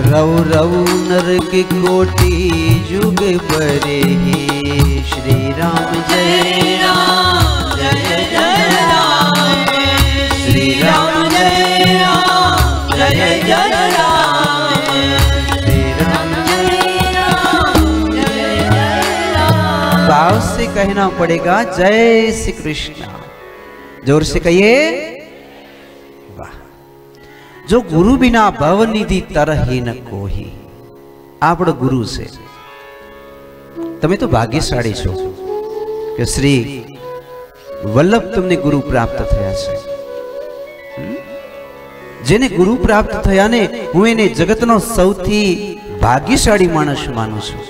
रव रव नर की कोटि युग बरे श्री राम जय राम। जय जय राम श्री राम। जय राम जय जय राम। भाव से कहना पड़ेगा जय श्री कृष्ण जोर से कहिए वाह જો ગુરુ બિના ભવનિધિ તરહી ન કોહી આ આપણો ગુરુ છે તમે તો ભાગ્યશાળી છો કે શ્રી વલ્લભ તમને ગુરુ પ્રાપ્ત થયા છે હમ? જેને ગુરુ પ્રાપ્ત થયા ને હું એને જગતનો સૌથી ભાગ્યશાળી માણસ માનું છું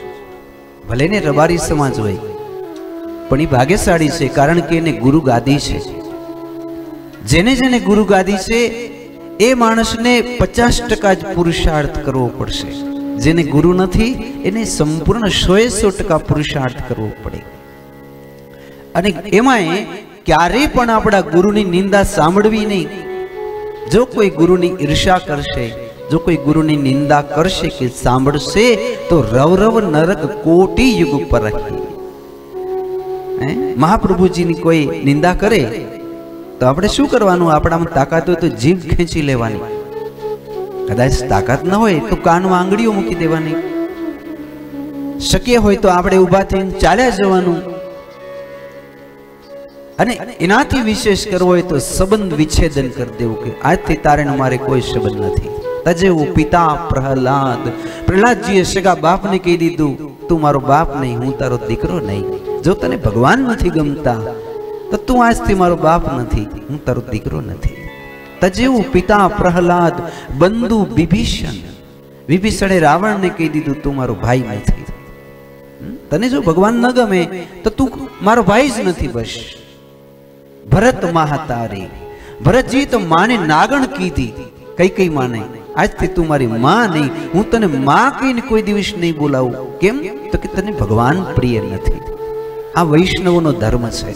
ભલે ને રબારી સમાજ હોય, પણ એ ભાગ્યશાળી છે કારણ કે એને ગુરુ ગાદી છે. જેને જેને ગુરુ ગાદી છે, એ માણસને પચાસ ટકા જ પુરુષાર્થ કરવો પડશે. જેને ગુરુ નથી, એને સંપૂર્ણ સોએ સો ટકા પુરુષાર્થ કરવો પડે. અને એમાંય ક્યારેય પણ આપણા ગુરુની નિંદા સાંભળવી નહીં. જો કોઈ ગુરુની ઈર્ષા કરશે જો કોઈ ગુરુની નિંદા કરશે કે સાંભળશે, તો રવ રવ નરક કોટી યુગ પર હે? મહાપ્રભુજીની કોઈ નિંદા કરે? તો આપણે શું કરવાનું? આપણામાં તાકાત હોય તો જીભ ખેંચી લેવાની. કદાચ તાકાત ન હોય તો કાનમાં આંગળીઓ મૂકી દેવાની. શક્ય હોય તો આપણે ઊભા થઈને ચાલ્યા જવાનું. અને એનાથી વિશેષ કરવો હોય તો સંબંધ વિચ્છેદન કરી દેવું કે આજથી તારે મારે કોઈ સંબંધ નથી. તજેવો પિતા પ્રહલાદ. પ્રહલાદજીએ સગા બાપને કહી દીધું, તું મારો બાપ નહીં, હું તારો દીકરો નહીં. જો તને ભગવાન નથી ગમતા, તો તું આજથી મારો બાપ નથી, હું તારો દીકરો નથી. તજેવું પિતા પ્રહલાદ, બંધુ વિભીષણ. વિભીષણે રાવણને કહી દીધું, તું મારો ભાઈ નથી? તને જો ભગવાન ન ગમે, તો તું મારો ભાઈ જ નથી બસ. ભરત મહાતારી. ભરતજી તો માને નાગણ કીધી કઈ કઈ માને? આજથી તું મારી માં નહીં, હું તને માં કહીને કોઈ દિવસ નહીં બોલાવું. કેમ? તો કે તને ભગવાન પ્રિય નથી. આ વૈષ્ણવનો ધર્મ છે.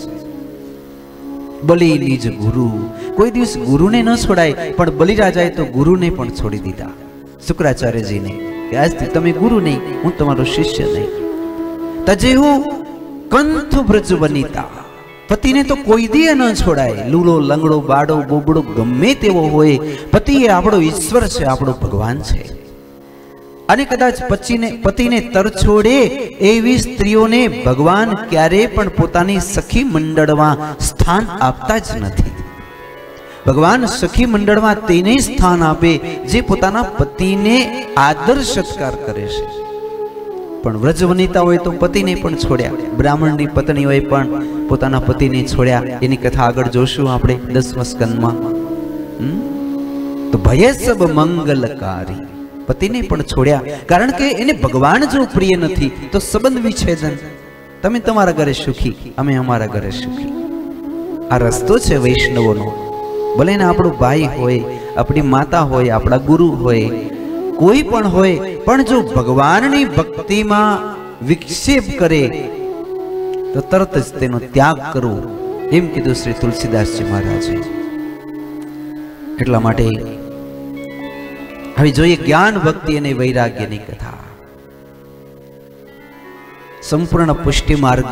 બલિ નિજ ગુરુ. કોઈ દિવસ ગુરુને ન છોડાય, પણ બલિરાજાએ તો ગુરુને પણ છોડી દીધા. શુક્રાચાર્યજીને કે આજથી તમે ગુરુ નહીં, હું તમારો શિષ્ય નહીં. તજેહુ કંથ બ્રજ વનિતા પતિને તો કોઈ દીએ ન છોડાય. લૂલો, લંગડો, બાડો, બોબડો ગમે તેવો હોય પતિ એ આપણો ઈશ્વર છે, આપણો ભગવાન છે. અને કદાચ પતિને પતિને તરછોડે એવી સ્ત્રીઓને ભગવાન ક્યારે પણ પોતાની સખી મંડળમાં સ્થાન આપતા જ નથી. ભગવાન સખી મંડળમાં તેને સ્થાન આપે, જે પોતાના પતિને આદર સત્કાર કરે છે. પણ વ્રજ વનિતા હોય તો પતિને પણ છોડ્યા. બ્રાહ્મણની પત્ની હોય પણ પોતાના પતિને છોડ્યા. એની કથા આગળ જોશું આપણે દસમા સ્કંદમાં. તો ભય સબ મંગલકારી. પતિને પણ છોડ્યા. કારણ કે એને ભગવાન જો પ્રિય નથી. તો સંબંધ વિચ્છેદન. તમે તમારા ઘરે સુખી, અમે અમારા ઘરે સુખી. આ રસ્તો છે વૈષ્ણવોનો. ભલે ને આપણો ભાઈ હોય, આપણી માતા હોય, આપણા ગુરુ હોય કોઈ પણ હોય, પણ જો ભગવાનની ભક્તિમાં વિક્ષેપ કરે, તો તરત જ તેનો ત્યાગ કરવો. એમ કીધું શ્રી તુલસીદાસજી મહારાજે. એટલા માટે હવે જોઈએ જ્ઞાન ભક્તિ અને વૈરાગ્યની કથા. સંપૂર્ણ પુષ્ટિ માર્ગ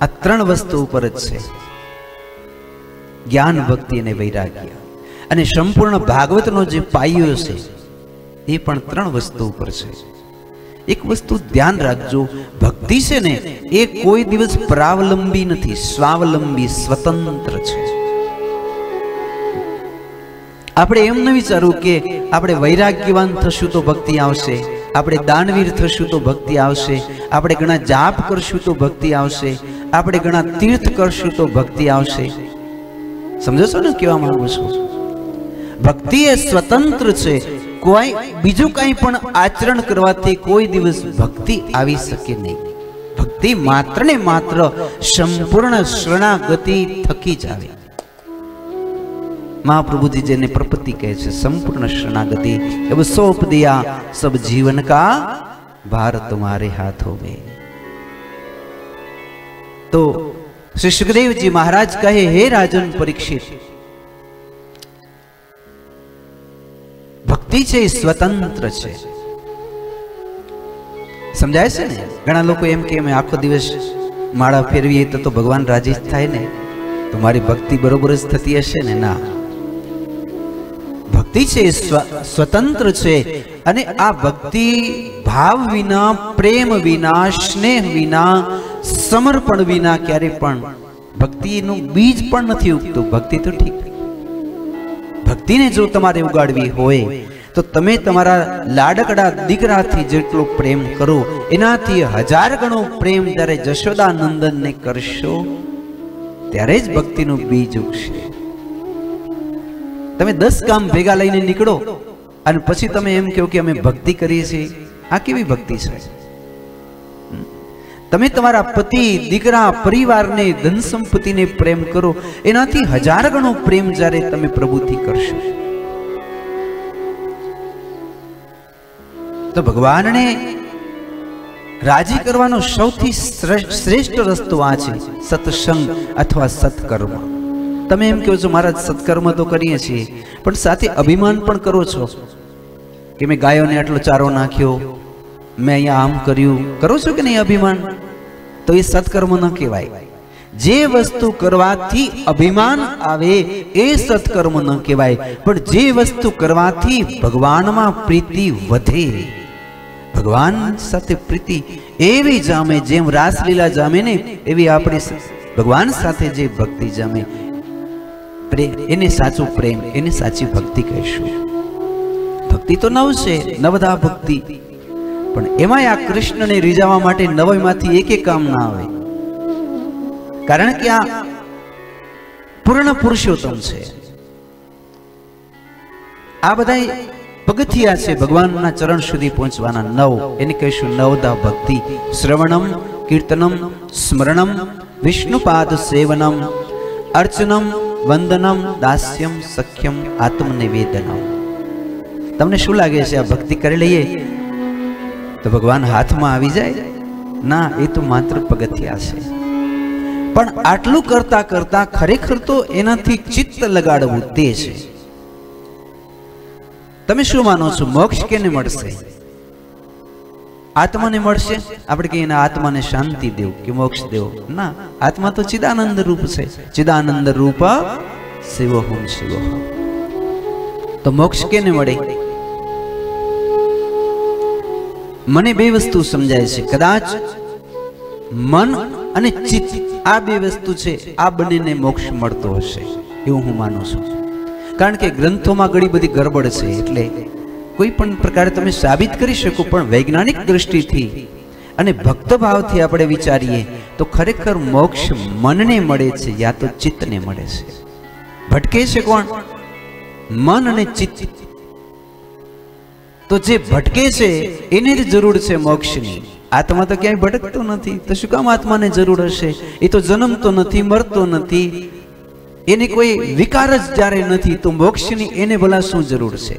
આ ત્રણ વસ્તુ ઉપર જ છે. જ્ઞાન ભક્તિ અને વૈરાગ્ય. અને સંપૂર્ણ ભાગવતનો જે પાયો છે એ પણ ત્રણ વસ્તુ ઉપર છે. એક વસ્તુ ધ્યાન રાખજો, ભક્તિ છે ને, એ કોઈ દિવસ પ્રાવલંબી નથી, સ્વાવલંબી, સ્વતંત્ર છે. આપણે એમ ન વિચારવું કે આપણે વૈરાગ્યવાન થશું તો ભક્તિ આવશે, આપણે દાનવીર થશું તો ભક્તિ આવશે, આપણે ઘણા જાપ કરશું તો ભક્તિ આવશે, આપણે ઘણા તીર્થ કરશું તો ભક્તિ આવશે. સમજો છો ને કેવા માંગુ છું? ભક્તિ એ સ્વતંત્ર છે કોઈ બીજું કંઈ પણ આચરણ કરવાથી કોઈ દિવસ ભક્તિ આવી શકે નહીં. ભક્તિ માત્ર ને માત્ર સંપૂર્ણ શરણાગતિ થકી જ આવે. મહાપ્રભુજી જેને પ્રપતિ કહે છે, સંપૂર્ણ શરણાગતિ. એ સોંપ દિયા સબ જીવન કા ભાર તમારે હાથો હોવે તો શ્રી સુખદેવજી મહારાજ કહે, હે રાજન પરીક્ષિત ભક્તિ છે એ સ્વતંત્ર છે. સમજાય છે ને? ઘણા લોકો એમ કે અમે આખો દિવસ માળા ફેરવીએ તો તો ભગવાન રાજી થાય ને. તો મારી ભક્તિ બરોબર જ થતી હશે ને? ના. ભક્તિ છે સ્વતંત્ર છે અને આ ભક્તિ ભાવ વિના, પ્રેમ વિના, સ્નેહ વિના, સમર્પણ વિના ક્યારે પણ ભક્તિનું બીજ પણ નથી ઉગતું. ભક્તિ તો ઠીક. ભક્તિને જો તમારે ઉગાડવી હોય તો તમે તમારા લાડકડા દીકરાથી જેટલો પ્રેમ કરો, એનાથી હજાર ગણો પ્રેમ જ્યારે જશોદા નંદનને કરશો. ત્યારે જ ભક્તિનું બીજ ઉગશે. તમે દસ કામ ભેગા લઈને નીકળો અને પછી તમે એમ કહો કે અમે ભક્તિ કરીએ છીએ. આ કેવી ભક્તિ છે? તમે તમારા પતિ, દીકરા, પરિવારને ધન સંપત્તિને પ્રેમ કરો, એનાથી હજાર ગણો પ્રેમ જ્યારે તમે પ્રભુથી કરશો. તો ભગવાનને રાજી કરવાનો સૌથી શ્રેષ્ઠ રસ્તો આ છે, સત્સંગ અથવા સત્કર્મ. તમે એમ કહો છો, મહારાજ, સત્કર્મ તો કરીએ છીએ, પણ સાથે અભિમાન પણ કરો છો. કે મેં ગાયોને આટલો ચારો નાખ્યો, મેં અહીંયા આમ કર્યું. કરો છો કે નહીં અભિમાન? તો એ સત્કર્મ ન કહેવાય. જે વસ્તુ કરવાથી અભિમાન આવે, એ સત્કર્મ ન કહેવાય. પણ જે વસ્તુ કરવાથી ભગવાનમાં પ્રીતિ વધે. ભગવાન સાથે પ્રીતિ એવી જામે જેમ રાસલીલા જામે ને એવી આપણી ભગવાન સાથે જે ભક્તિ જામે. એને સાચું પ્રેમ, એને સાચી ભક્તિ કહીશું. ભક્તિ તો નવ છે, નવધા ભક્તિ. પણ એમાંય આ કૃષ્ણને રીઝાવવા માટે નવયમાંથી એક કામ ના આવે. કારણ કે આ પૂર્ણ પુરુષોત્તમ છે. આ બધા પગથિયા છે ભગવાનના ચરણ સુધી પહોંચવાના નવ. એને કહીશું નવદા ભક્તિ. શ્રવણમ, કીર્તનમ, સ્મરણમ, વિષ્ણુપાદ સેવનમ, અર્ચનમ, વંદનમ, દાસ્યમ, સખ્યમ, આત્મનિવેદનમ. તમને શું લાગે છે આ ભક્તિ કરી લઈએ? તો ભગવાન હાથમાં આવી જાય? ના, એ તો માત્ર પગથિયા છે. પણ આટલું કરતા કરતા ખરેખર તો એનાથી ચિત્ત લગાડવું તે છે. તમે શું માનો છો? મોક્ષ કેને મળશે? આત્માને મળશે? આપણે કહીએ એના આત્માને શાંતિ દેવ કે મોક્ષ દેવ. ના, આત્મા તો ચિદાનંદ રૂપ છે. ચિદાનંદ રૂપ શિવોહમ શિવોહમ તો મોક્ષ કેને મળે? મને બે વસ્તુ સમજાય છે. કદાચ મન અને ચિત્ત આ બે વસ્તુ છે. આ બંનેને મોક્ષ મળતો હશે. એવું હું માનું છું. કારણ કે ગ્રંથોમાં ઘણી બધી ગરબડ છે એટલે કોઈ પણ પ્રકારે તમે સાબિત કરી શકો, પણ વૈજ્ઞાનિક દ્રષ્ટિથી અને ભક્તભાવથી આપણે વિચારીએ તો ખરેખર મોક્ષ મનને મળે છે યા તો ચિત્તને મળે છે. ભટકે છે કોણ? મન અને ચિત્ત. તો જે ભટકે છે એને જ જરૂર છે મોક્ષની. આત્મા તો ક્યાંય ભટકતો નથી. તો શું કામ આત્માને જરૂર હશે? એ તો જન્મતો નથી, મરતો નથી. એને કોઈ વિકાર જ જ્યારે નથી, તો મોક્ષની એને ભલા શું જરૂર છે?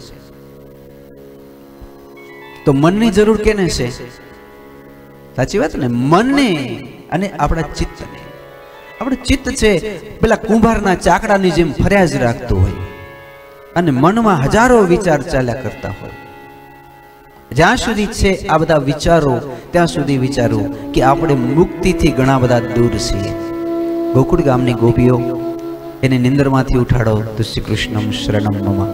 તો મનની જરૂર કેને છે? સાચી વાત ને? મનને અને આપણા ચિત્તને. આપણું ચિત્ત છે, પેલા કુંભારના ચાકડાની જેમ ફર્યા જ રાખતું હોય. અને મનમાં હજારો વિચાર ચાલ્યા કરતા હોય. જ્યાં સુધી છે આ બધા વિચારો, ત્યાં સુધી વિચારો કે આપણે મુક્તિથી ઘણા બધા દૂર છીએ. ગોકુળ ગામની ગોપીઓ એને નિંદરમાંથી ઉઠાડો તો શ્રી કૃષ્ણમ શરણમ મમ.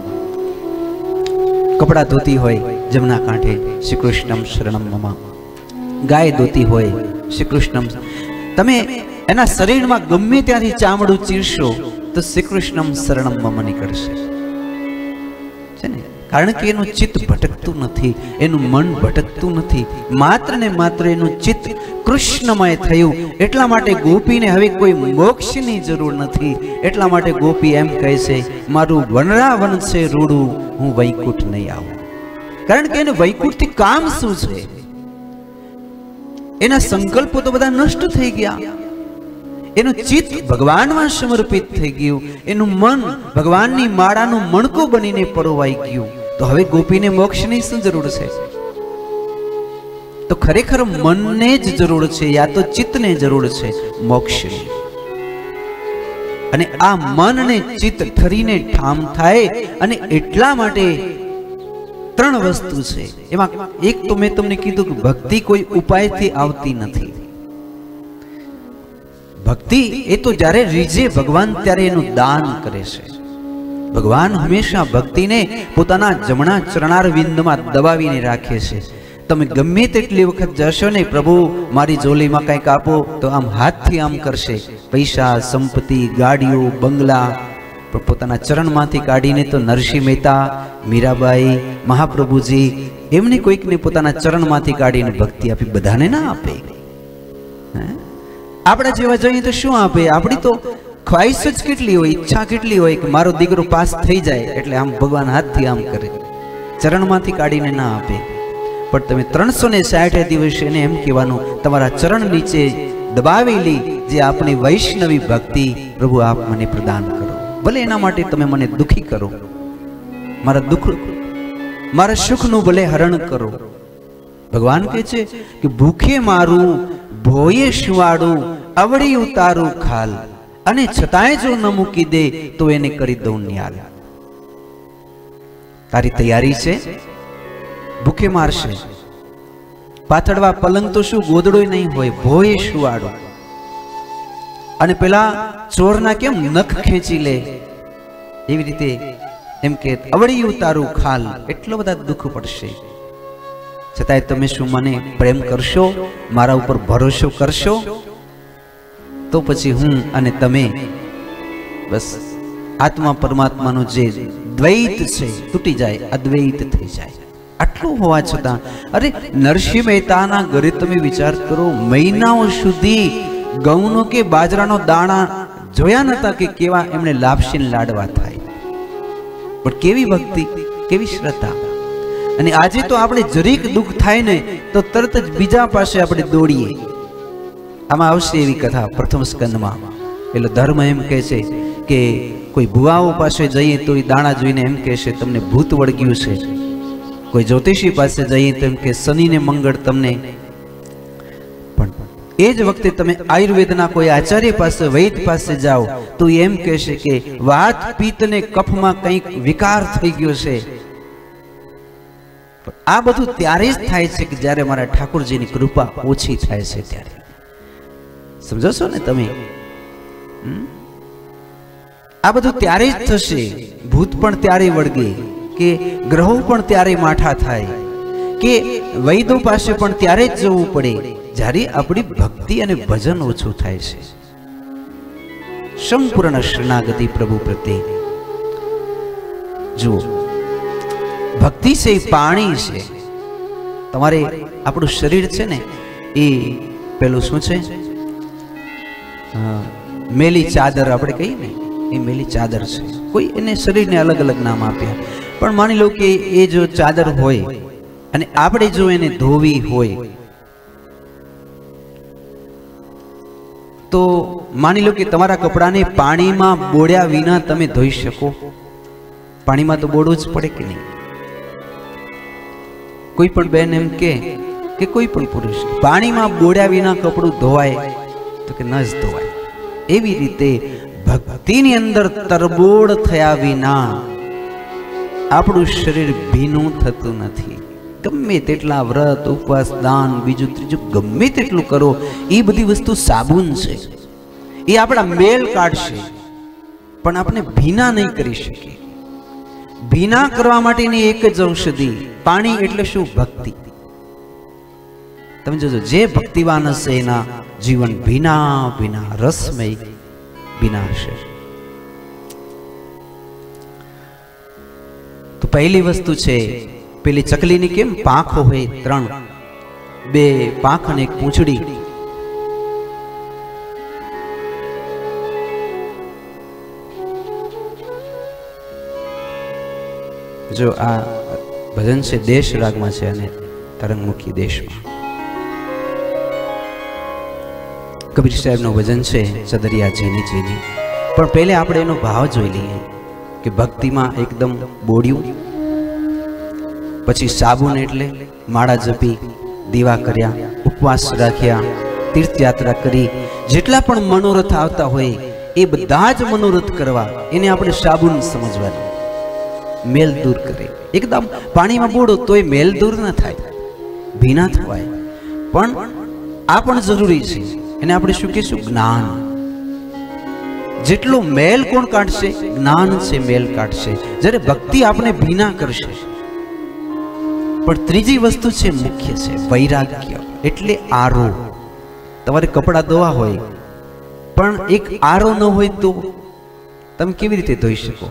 કપડાં ધોતી હોય જમના કાંઠે શ્રી કૃષ્ણમ શરણમ મમ. ગાય ધોતી હોય શ્રી કૃષ્ણમ તમે એના શરીરમાં ગમે ત્યાંથી ચામડું ચીરશો તો શ્રી કૃષ્ણમ શરણમ મમ નીકળશે. છે ને? કારણ કે એનું ચિત્ત ભટકતું નથી, એનું મન ભટકતું નથી. માત્ર ને માત્ર એનું ચિત્ત કૃષ્ણમય થયું. એટલા માટે ગોપીને હવે કોઈ મોક્ષની જરૂર નથી. એટલા માટે ગોપી એમ કહે છે, મારું વનરાવન છે રૂડું, હું વૈકુંઠ નહીં આવું. કારણ કે એને વૈકુંઠથી કામ શું છે? એના સંકલ્પો તો બધા નષ્ટ થઈ ગયા. એનું ચિત્ત ભગવાનમાં સમર્પિત થઈ ગયું. એનું મન ભગવાનની માળાનું મણકું બનીને પરોવાઈ ગયું. તો હવે ગોપીને મોક્ષની શું જરૂર છે? તો ખરેખર મનને જ જરૂર છે યા તો ચિત્તને જરૂર છે મોક્ષની? અને આ મન ને ચિત્ત ઠરીને ઠામ થાય અને એટલા માટે ત્રણ વસ્તુ છે. એમાં એક તો મેં તમને કીધું કે ભક્તિ કોઈ ઉપાયથી આવતી નથી. ભક્તિ એ તો જ્યારે રીઝે ભગવાન ત્યારે એનું દાન કરે છે. ભગવાન હંમેશા ભક્તિને પોતાના જમણા ચરણારવિંદમાં દબાવીને રાખે છે. તમે ગમે તેટલી વખત જશો ને, પ્રભુ, મારી જોલીમાં કંઈક આપો, તો આમ હાથથી આમ કરશે. પૈસા, સંપત્તિ, ગાડીઓ, બંગલા, પણ પોતાના ચરણમાંથી કાઢીને તો નરસિંહ મહેતા, મીરાબાઈ, મહાપ્રભુજી, એમને કોઈકને પોતાના ચરણમાંથી કાઢીને ભક્તિ આપી બધાને ના આપે? આપણા જેવા જોઈએ તો શું આપે? આપણી તો ખ્વાહિશ જ કેટલી હોય, ઈચ્છા કેટલી હોય કે મારો દીકરો પાસ થઈ જાય એટલે આમ ભગવાન હાથથી આમ કરે. ચરણમાંથી કાઢીને ના આપે. પણ તમે ત્રણસો ને સાઠ દિવસે એને એમ કહેવાનું, તમારા ચરણ નીચે દબાવેલી જે આપણી વૈષ્ણવી ભક્તિ પ્રભુ આપ મને પ્રદાન કરો. ભલે એના માટે તમે મને દુખી કરો. મારા દુઃખ, મારા સુખનું ભલે હરણ કરો. ભગવાન કહે છે કે ભૂખે મારું ભોયે શિવાડું અવળી ઉતારું ખાલ. અને છતાંય જો ન મૂકી દે, તો એને કરી દઉં ન્યાલ તારી તૈયારી છે? ભૂખે મારશે. પાથડવા પલંગ તો શું ગોદડોય નહીં હોય, ભોય શુવાડો અને પેલા ચોરના કેમ નખ ખેંચી લે? એવી રીતે એમ કે, અવળિયું તારું ખાલ, એટલો બધા દુઃખ પડશે. છતાંય તમે શું મને પ્રેમ કરશો? મારા ઉપર ભરોસો કરશો? તો પછી હું અને તમે બસ આત્મા પરમાત્માનો જે દ્વૈત છે, તૂટી જાય, અદ્વૈત થઈ જાય. આટલું હોવા છતાં, અરે નરસિંહ મહેતાના ઘરે તમે વિચાર કરો, મહિનાઓ સુધી ઘઉંનો કે બાજરાનો દાણા જોયા નતા કે કેવા એમણે લાભશીન લાડવા થાય. પણ કેવી ભક્તિ, કેવી શ્રદ્ધા. અને આજે તો આપણે જરીક દુઃખ થાય ને, તો તરત જ બીજા પાસે આપણે દોડીએ. આમાં આવશે એવી કથા પ્રથમ સ્કંદમાં. એટલે ધર્મ એમ કહે છે કે કોઈ ભુવાઓ પાસે જઈએ તો એ દાણા જોઈને એમ કહે તમને ભૂત વળગ્યું છે. કોઈ જ્યોતિષી પાસે જઈએ તો એમ કે, શનિને મંગળ તમને. પણ એ જ વખતે તમે આયુર્વેદના કોઈ આચાર્ય પાસે, વૈદ પાસે જાઓ, તો એમ કહેશે કે, વાત પિત્તને કફમાં કંઈક વિકાર થઈ ગયો છે. આ બધું ત્યારે જ થાય છે કે જ્યારે મારા ઠાકોરજીની કૃપા ઓછી થાય છે ત્યારે. સમજો છો ને તમે? આ બધું ત્યારે જ થશે. ભૂત પણ ત્યારે વળગે, કે ગ્રહો પણ ત્યારે માઠા થાય, કે વૈદો પાસે પણ ત્યારે જ જવું પડે, જ્યારે આપણી ભક્તિ અને ભજન ઓછું થાય છે. સંપૂર્ણ શરણાગતિ પ્રભુ પ્રત્યે. જુઓ, ભક્તિ છે એ પાણી છે. તમારે આપણું શરીર છે ને, એ પેલું શું છે? મેલી ચાદર આપણે કહીએ ને, એ મેલી ચાદર છે. કોઈ એને શરીરને અલગ અલગ નામ આપ્યા. પણ માની લો કે એ જો ચાદર હોય અને આપણે જો એને ધોવી હોય, તો માની લો કે તમારા કપડાને પાણીમાં બોળ્યા વિના તમે ધોઈ શકો. પાણીમાં તો બોળવું જ પડે કે નહીં? કોઈ પણ બેન એમ કે કોઈ પણ પુરુષ, પાણીમાં બોળ્યા વિના કપડું ધોવાય તો કે ન જ ધોવાય એવી રીતે ભક્તિની અંદર તરબોળ થયા વિના આપણું શરીર ભીનું થતું નથી. ગમે તેટલા વ્રત, ઉપવાસ, દાન, બીજું ત્રીજું ગમે તેટલું કરો, એ બધી વસ્તુ સાબુન છે. એ આપણા મેલ કાઢશે. પણ આપણે ભીના નહીં કરી શકીએ. ભીના કરવા માટેની એક જ ઔષધિ, પાણી એટલે શું? ભક્તિ. તમે જોજો, જે ભક્તિવાન હશે એના જીવન ભીના ભીના રસમય વિનાશે તો પહેલી વસ્તુ છે, પેલી ચકલીની કેમ પાંખ હોય ત્રણ? બે પાંખ અને એક પૂંછડી. જો આ ભજન છે દેશ રાગમાં છે અને તરંગમુખી દેશમાં. કબીર સાહેબનું વજન છે સદરિયા જેની જેની. પણ પહેલે આપણે એનો ભાવ જોઈ લઈએ કે ભક્તિમાં એકદમ બોડ્યું, પછી સાબુન એટલે માળા જપી, દીવા કર્યા, ઉપવાસ રાખ્યા, તીર્થયાત્રા કરી, જેટલા પણ મનોરથ આવતા હોય એ બધા જ મનોરથ કરવા એને આપણે સાબુન સમજવાનું. મેલ દૂર કરે. એકદમ પાણીમાં બોડો તોય મેલ દૂર ન થાય. ભીના થવાય. પણ આ પણ જરૂરી છે. એને આપણે શું કહીશું? જ્ઞાન. જેટલો મેલ કોણ કાઢશે? જ્ઞાન છે મેલ કાઢશે. જ્યારે ભક્તિ આપણે ભીના કરશે. પણ ત્રીજી વસ્તુ છે મુખ્ય છે વૈરાગ્ય, એટલે આરો. તમારે કપડાં ધોવા હોય, પણ એક આરો ન હોય તો તમે કેવી રીતે ધોઈ શકો?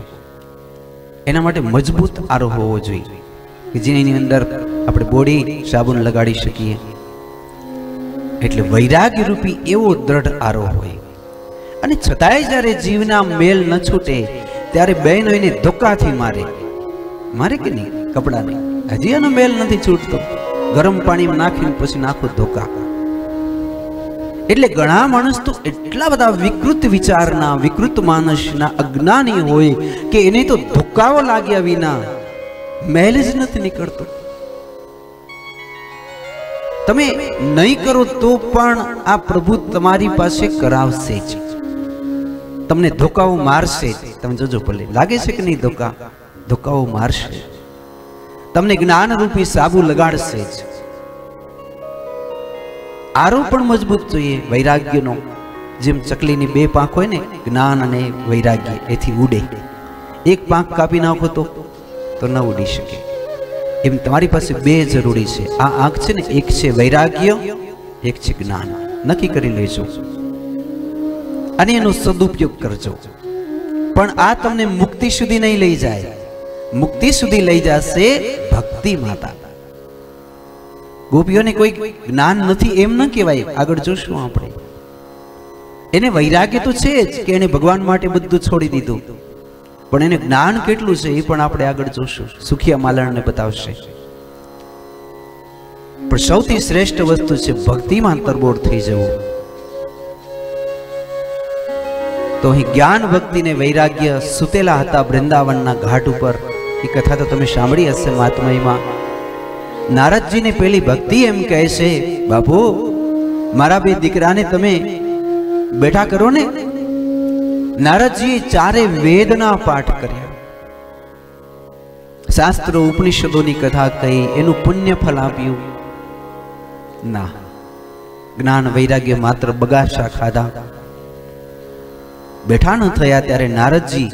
એના માટે મજબૂત આરો હોવો જોઈએ. કે જેની અંદર આપણે બોડી, સાબુન લગાડી શકીએ. એટલે વૈરાગ્ય રૂપી એવો દ્રઢ આરો હોય. અને છતાંય જ્યારે જીવના મેલ ન છૂટે, ત્યારે બહેનો એને ધોકાથી મારે. મારે કે નહીં? કપડાને હજી એનો મેલ નથી છૂટતો. ગરમ પાણીમાં નાખીને પછી નાખો ધોકા. એટલે ઘણા માણસ તો એટલા બધા વિકૃત વિચારના, વિકૃત માનસના અજ્ઞાની હોય કે એને તો ધોકાઓ લાગ્યા વિના મહેલ જ નથી નીકળતો. તમે નહીં કરો તો પણ આ પ્રભુ તમારી પાસે કરાવશે જ. તમને ધોકાઓ મારશે. તમે જોજો ભલે. લાગે છે કે નહીં ધોકા? ધોકાઓ મારશે. તમને જ્ઞાન સાબુ લગાડશે જ. આરોપણ મજબૂત જોઈએ વૈરાગ્યનો. જેમ ચકલીની બે પાંખ હોય ને, જ્ઞાન અને વૈરાગ્ય એથી ઉડે. એક પાંખ કાપી નાખો તો ન ઉડી શકે. એમ તમારી પાસે બે જરૂરી છે. આ આંખ છે ને, એક છે વૈરાગ્ય, એક છે જ્ઞાન. નક્કી કરી લેજો. અને એનો સદુપયોગ કરજો. પણ આ તમને મુક્તિ સુધી નહીં લઈ જાય. મુક્તિ સુધી લઈ જશે ભક્તિ માતા. ગોપીઓને કોઈ જ્ઞાન નથી એમ ન કહેવાય. આગળ જોશું આપણે. એને વૈરાગ્ય તો છે જ કે એને ભગવાન માટે બધું છોડી દીધું. પણ એને જ્ઞાન કેટલું છે એ પણ આપણે આગળ જોશું. સુખિયા માલણને બતાવશે. પણ સૌથી શ્રેષ્ઠ વસ્તુ છે ભક્તિમાં તરબોળ થઈ જવું. તો અહીં જ્ઞાન ભક્તિ ને વૈરાગ્ય સુતેલા હતા વૃંદાવનના ઘાટ ઉપર. એ કથા તો તમે સાંભળી હશે મહાત્માઈમાં નારદજીને પેલી ભક્તિ એમ કહે છે, બાપુ, મારા બે દીકરાને તમે બેઠા કરો ને. નારદજીએ ચારે વેદના પાઠ કર્યા. શાસ્ત્રો, ઉપનિષદોની કથા કહી એનું પુણ્ય ફલ આપ્યું. ના, જ્ઞાન વૈરાગ્ય માત્ર બગાસા ખાધા. બેઠા ન થયા ત્યારે નારદજી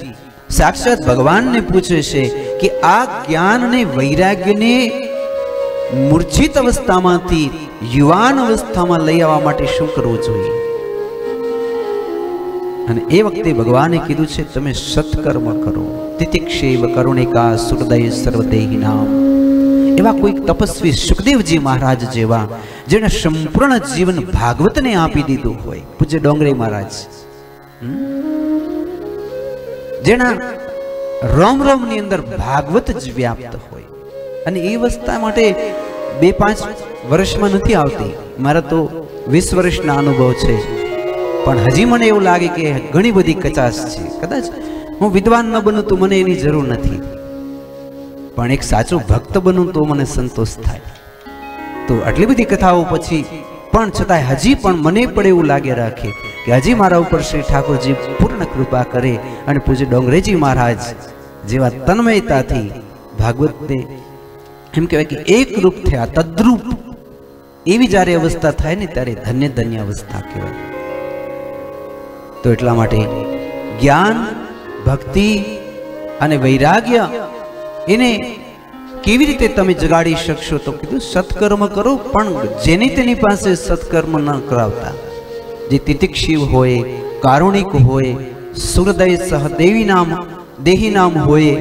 સાક્ષાત ભગવાનને પૂછે છે કે આ જ્ઞાન અને વૈરાગ્યને મૂર્છિત અવસ્થામાંથી યુવાન અવસ્થામાં લઈ આવવા માટે શું કરવું જોઈએ? અને એ વખતે ભગવાને કીધું છે, તમે સત્કર્મ કરો. તિતિક્ષેવ કરુણિકા સુરદય સર્વદેહી નામ. એવા કોઈક તપસ્વી સુખદેવજી મહારાજ જેવા, જેણે સંપૂર્ણ જીવન ભાગવતને આપી દીધું હોય. પૂજ્ય ડોંગરે મહારાજ? જેના રોમ રોમની અંદર ભાગવત જ વ્યાપ્ત હોય. અને એ વસ્તા માટે બે પાંચ વર્ષમાં નથી આવતી. મારા તો વીસ વર્ષના અનુભવ છે. પણ હજી મને એવું લાગે કે ઘણી બધી કચાશ છે. કદાચ હું વિદ્વાન ન બનું તો મને એની જરૂર નથી. પણ એક સાચો ભક્ત બનું તો મને સંતોષ થાય. તો આટલી બધી કથાઓ પછી પણ છતાંય હજી પણ મને પણ એવું લાગે રાખે કે હજી મારા ઉપર શ્રી ઠાકોરજી પૂર્ણ કૃપા કરે અને પૂજ્ય ડોંગરેજી મહારાજ જેવા તન્મયતાથી ભાગવતને એમ કહેવાય કે એક રૂપ થયા, તદ્રુપ. એવી જ્યારે અવસ્થા થાય ને ત્યારે ધન્ય ધન્ય અવસ્થા કહેવાય. તો એટલા માટે જ્ઞાન, ભક્તિ અને વૈરાગ્ય એને કેવી રીતે તમે જગાડી શકશો તો કીધું, સત્કર્મ કરો, પણ જેની તેની પાસે સત્કર્મ ન કરાવતા. જે તિતિક્ષિવ હોય, કારુણિક હોય સુરદય સહ દેવી નામ, દેહી નામ હોય,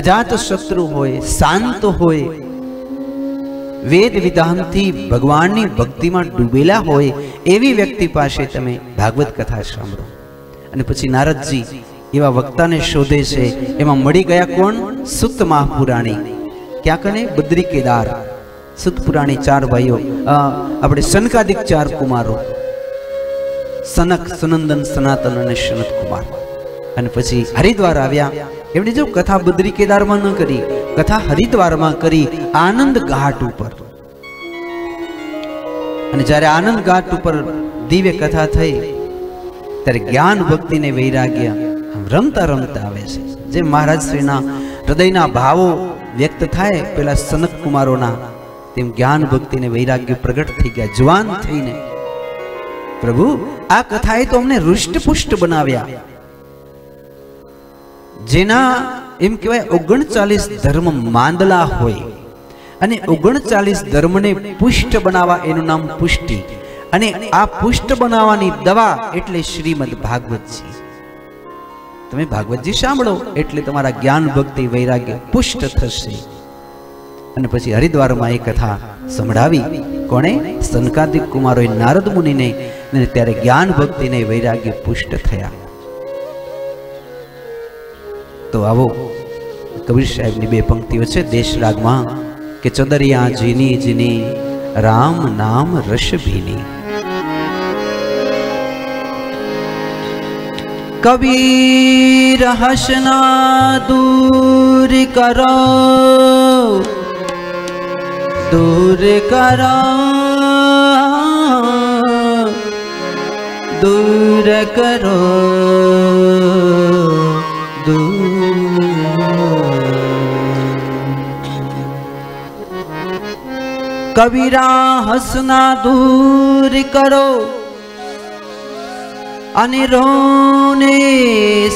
અજાત શત્રુ હોય, શાંત હોય વેદ વિધાનથી ભગવાનની ભક્તિમાં ડૂબેલા હોય એવી વ્યક્તિ પાસે તમે ભાગવત કથા સાંભળો. અને પછી નારદજી એવા વક્તાને શોધે છે, એમાં મળી ગયા કોણ? સુત મહાપુરાણી. ક્યાં કને? બદ્રી કેદાર સુત પુરાણી ચાર ભાઈઓ. આપણે સનકાદિક ચાર કુમારો. સનક, સનંદન, સનાતન અને સનત કુમાર અને પછી હરિદ્વાર આવ્યા. એમણે જો કથા બદ્રી કેદારમાં ન કરી, કથા હરિદ્વારમાં કરી આનંદ ઘાટ ઉપર. અને જ્યારે આનંદ ઘાટ ઉપર દિવ્ય કથા થઈ, ત્યારે જ્ઞાન ભક્તિને વૈરાગ્ય રમતા રમતા આવે છે. જે મહારાજ શ્રીના હૃદયના ભાવો વ્યક્ત થાય, પેલા સનક કુમારોના, તેમ જ્ઞાન ભક્તિ ને વૈરાગ્ય પ્રગટ થઈ ગયા, જવાન થઈને. પ્રભુ, આ કથાએ તો અમને હૃષ્ટપુષ્ટ બનાવ્યા. જેના એમ કહેવાય ઓગણચાલીસ ધર્મ માંદલા હોય અને ઓગણચાલીસ ધર્મને પુષ્ટ બનાવવા એનું નામ પુષ્ટિ. અને આ પુષ્ટ બનાવવાની દવા એટલે શ્રીમદ ભાગવતજી તમે ભાગવતજી સાંભળો એટલે તમારા જ્ઞાન ભક્તિ વૈરાગ્ય પુષ્ટ થશે. અને પછી હરિદ્વારમાં એ કથા સંભળાવી. કોણે? સનકાદિક કુમારોએ નારદ મુનિને ત્યારે જ્ઞાન ભક્તિને વૈરાગ્ય પુષ્ટ થયા. તો આવો. કબીર સાહેબની બે પંક્તિઓ છે, દેશ રાગમાં કે ચદરિયા જીની જીની રામ નામ રસ ભીની. કબીર હસના દૂર કરો દૂર કરો દૂર કરો. દૂર કબીરા હસના દૂર કરો અને રોને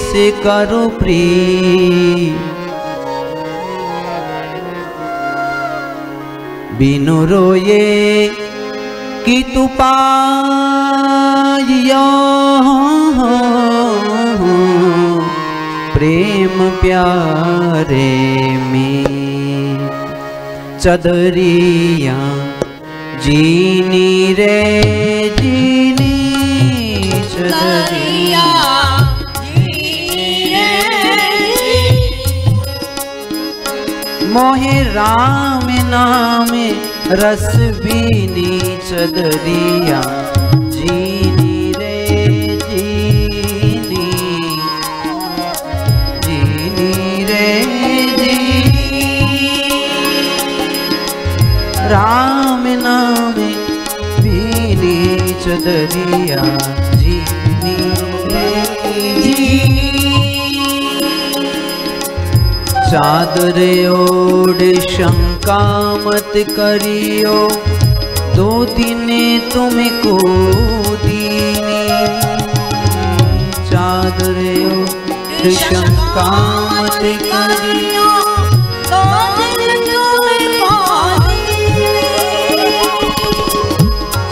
સે કરો પ્રી बिनु रोए कि तू पाइयो प्रेम प्यारे में ચદરિયા જીની રે જીની ચદરિયા મોહે રામ નામે રસ બીની ચદરિયા જી રામ નામે પીલી ચદરિયા ચાદરે ઓડ શંકા મત કરિયો દો દિને તુમે કો દીની ચાદરે ઓડ શંકા મત કરિયો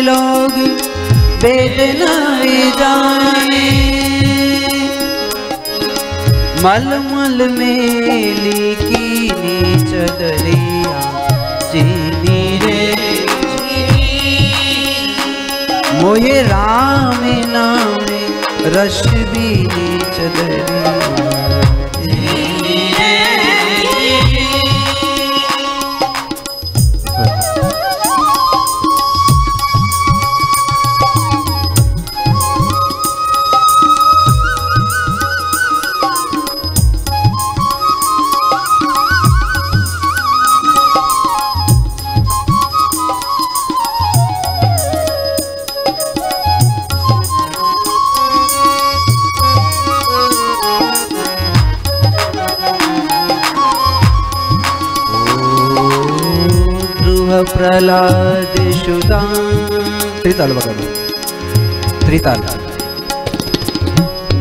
लोग बेदना जाए मलमल मेली की चदरिया चीनी रे। मोहे राम नाम रश भी चदरिया। ત્રિતાલ વગાડો ત્રિતાલ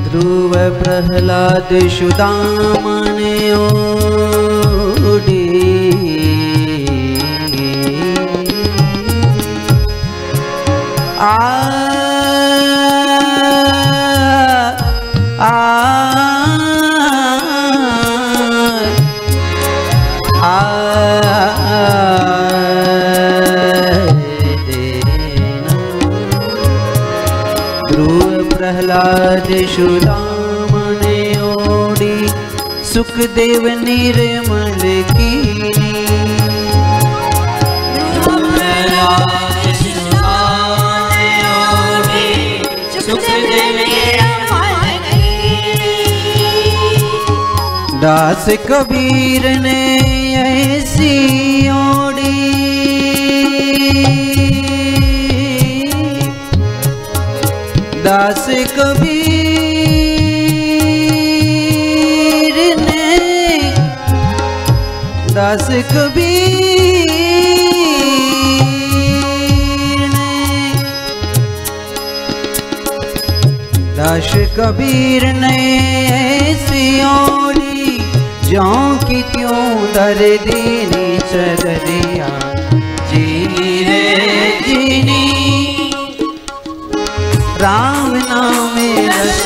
ધ્રુવ પ્રહલાદ સુદામને ઓ પરશુરામને ઓડી સુખદેવની રે મલકીની દાસ કબીર ને એસી ઓડી. દાસ કબીર દાસ કબીર દાસ કબીર ને સિયોલી જ્યાં કે ત્યું દર્દીની ચદરિયા જીની રે જીની રામ નામે રસ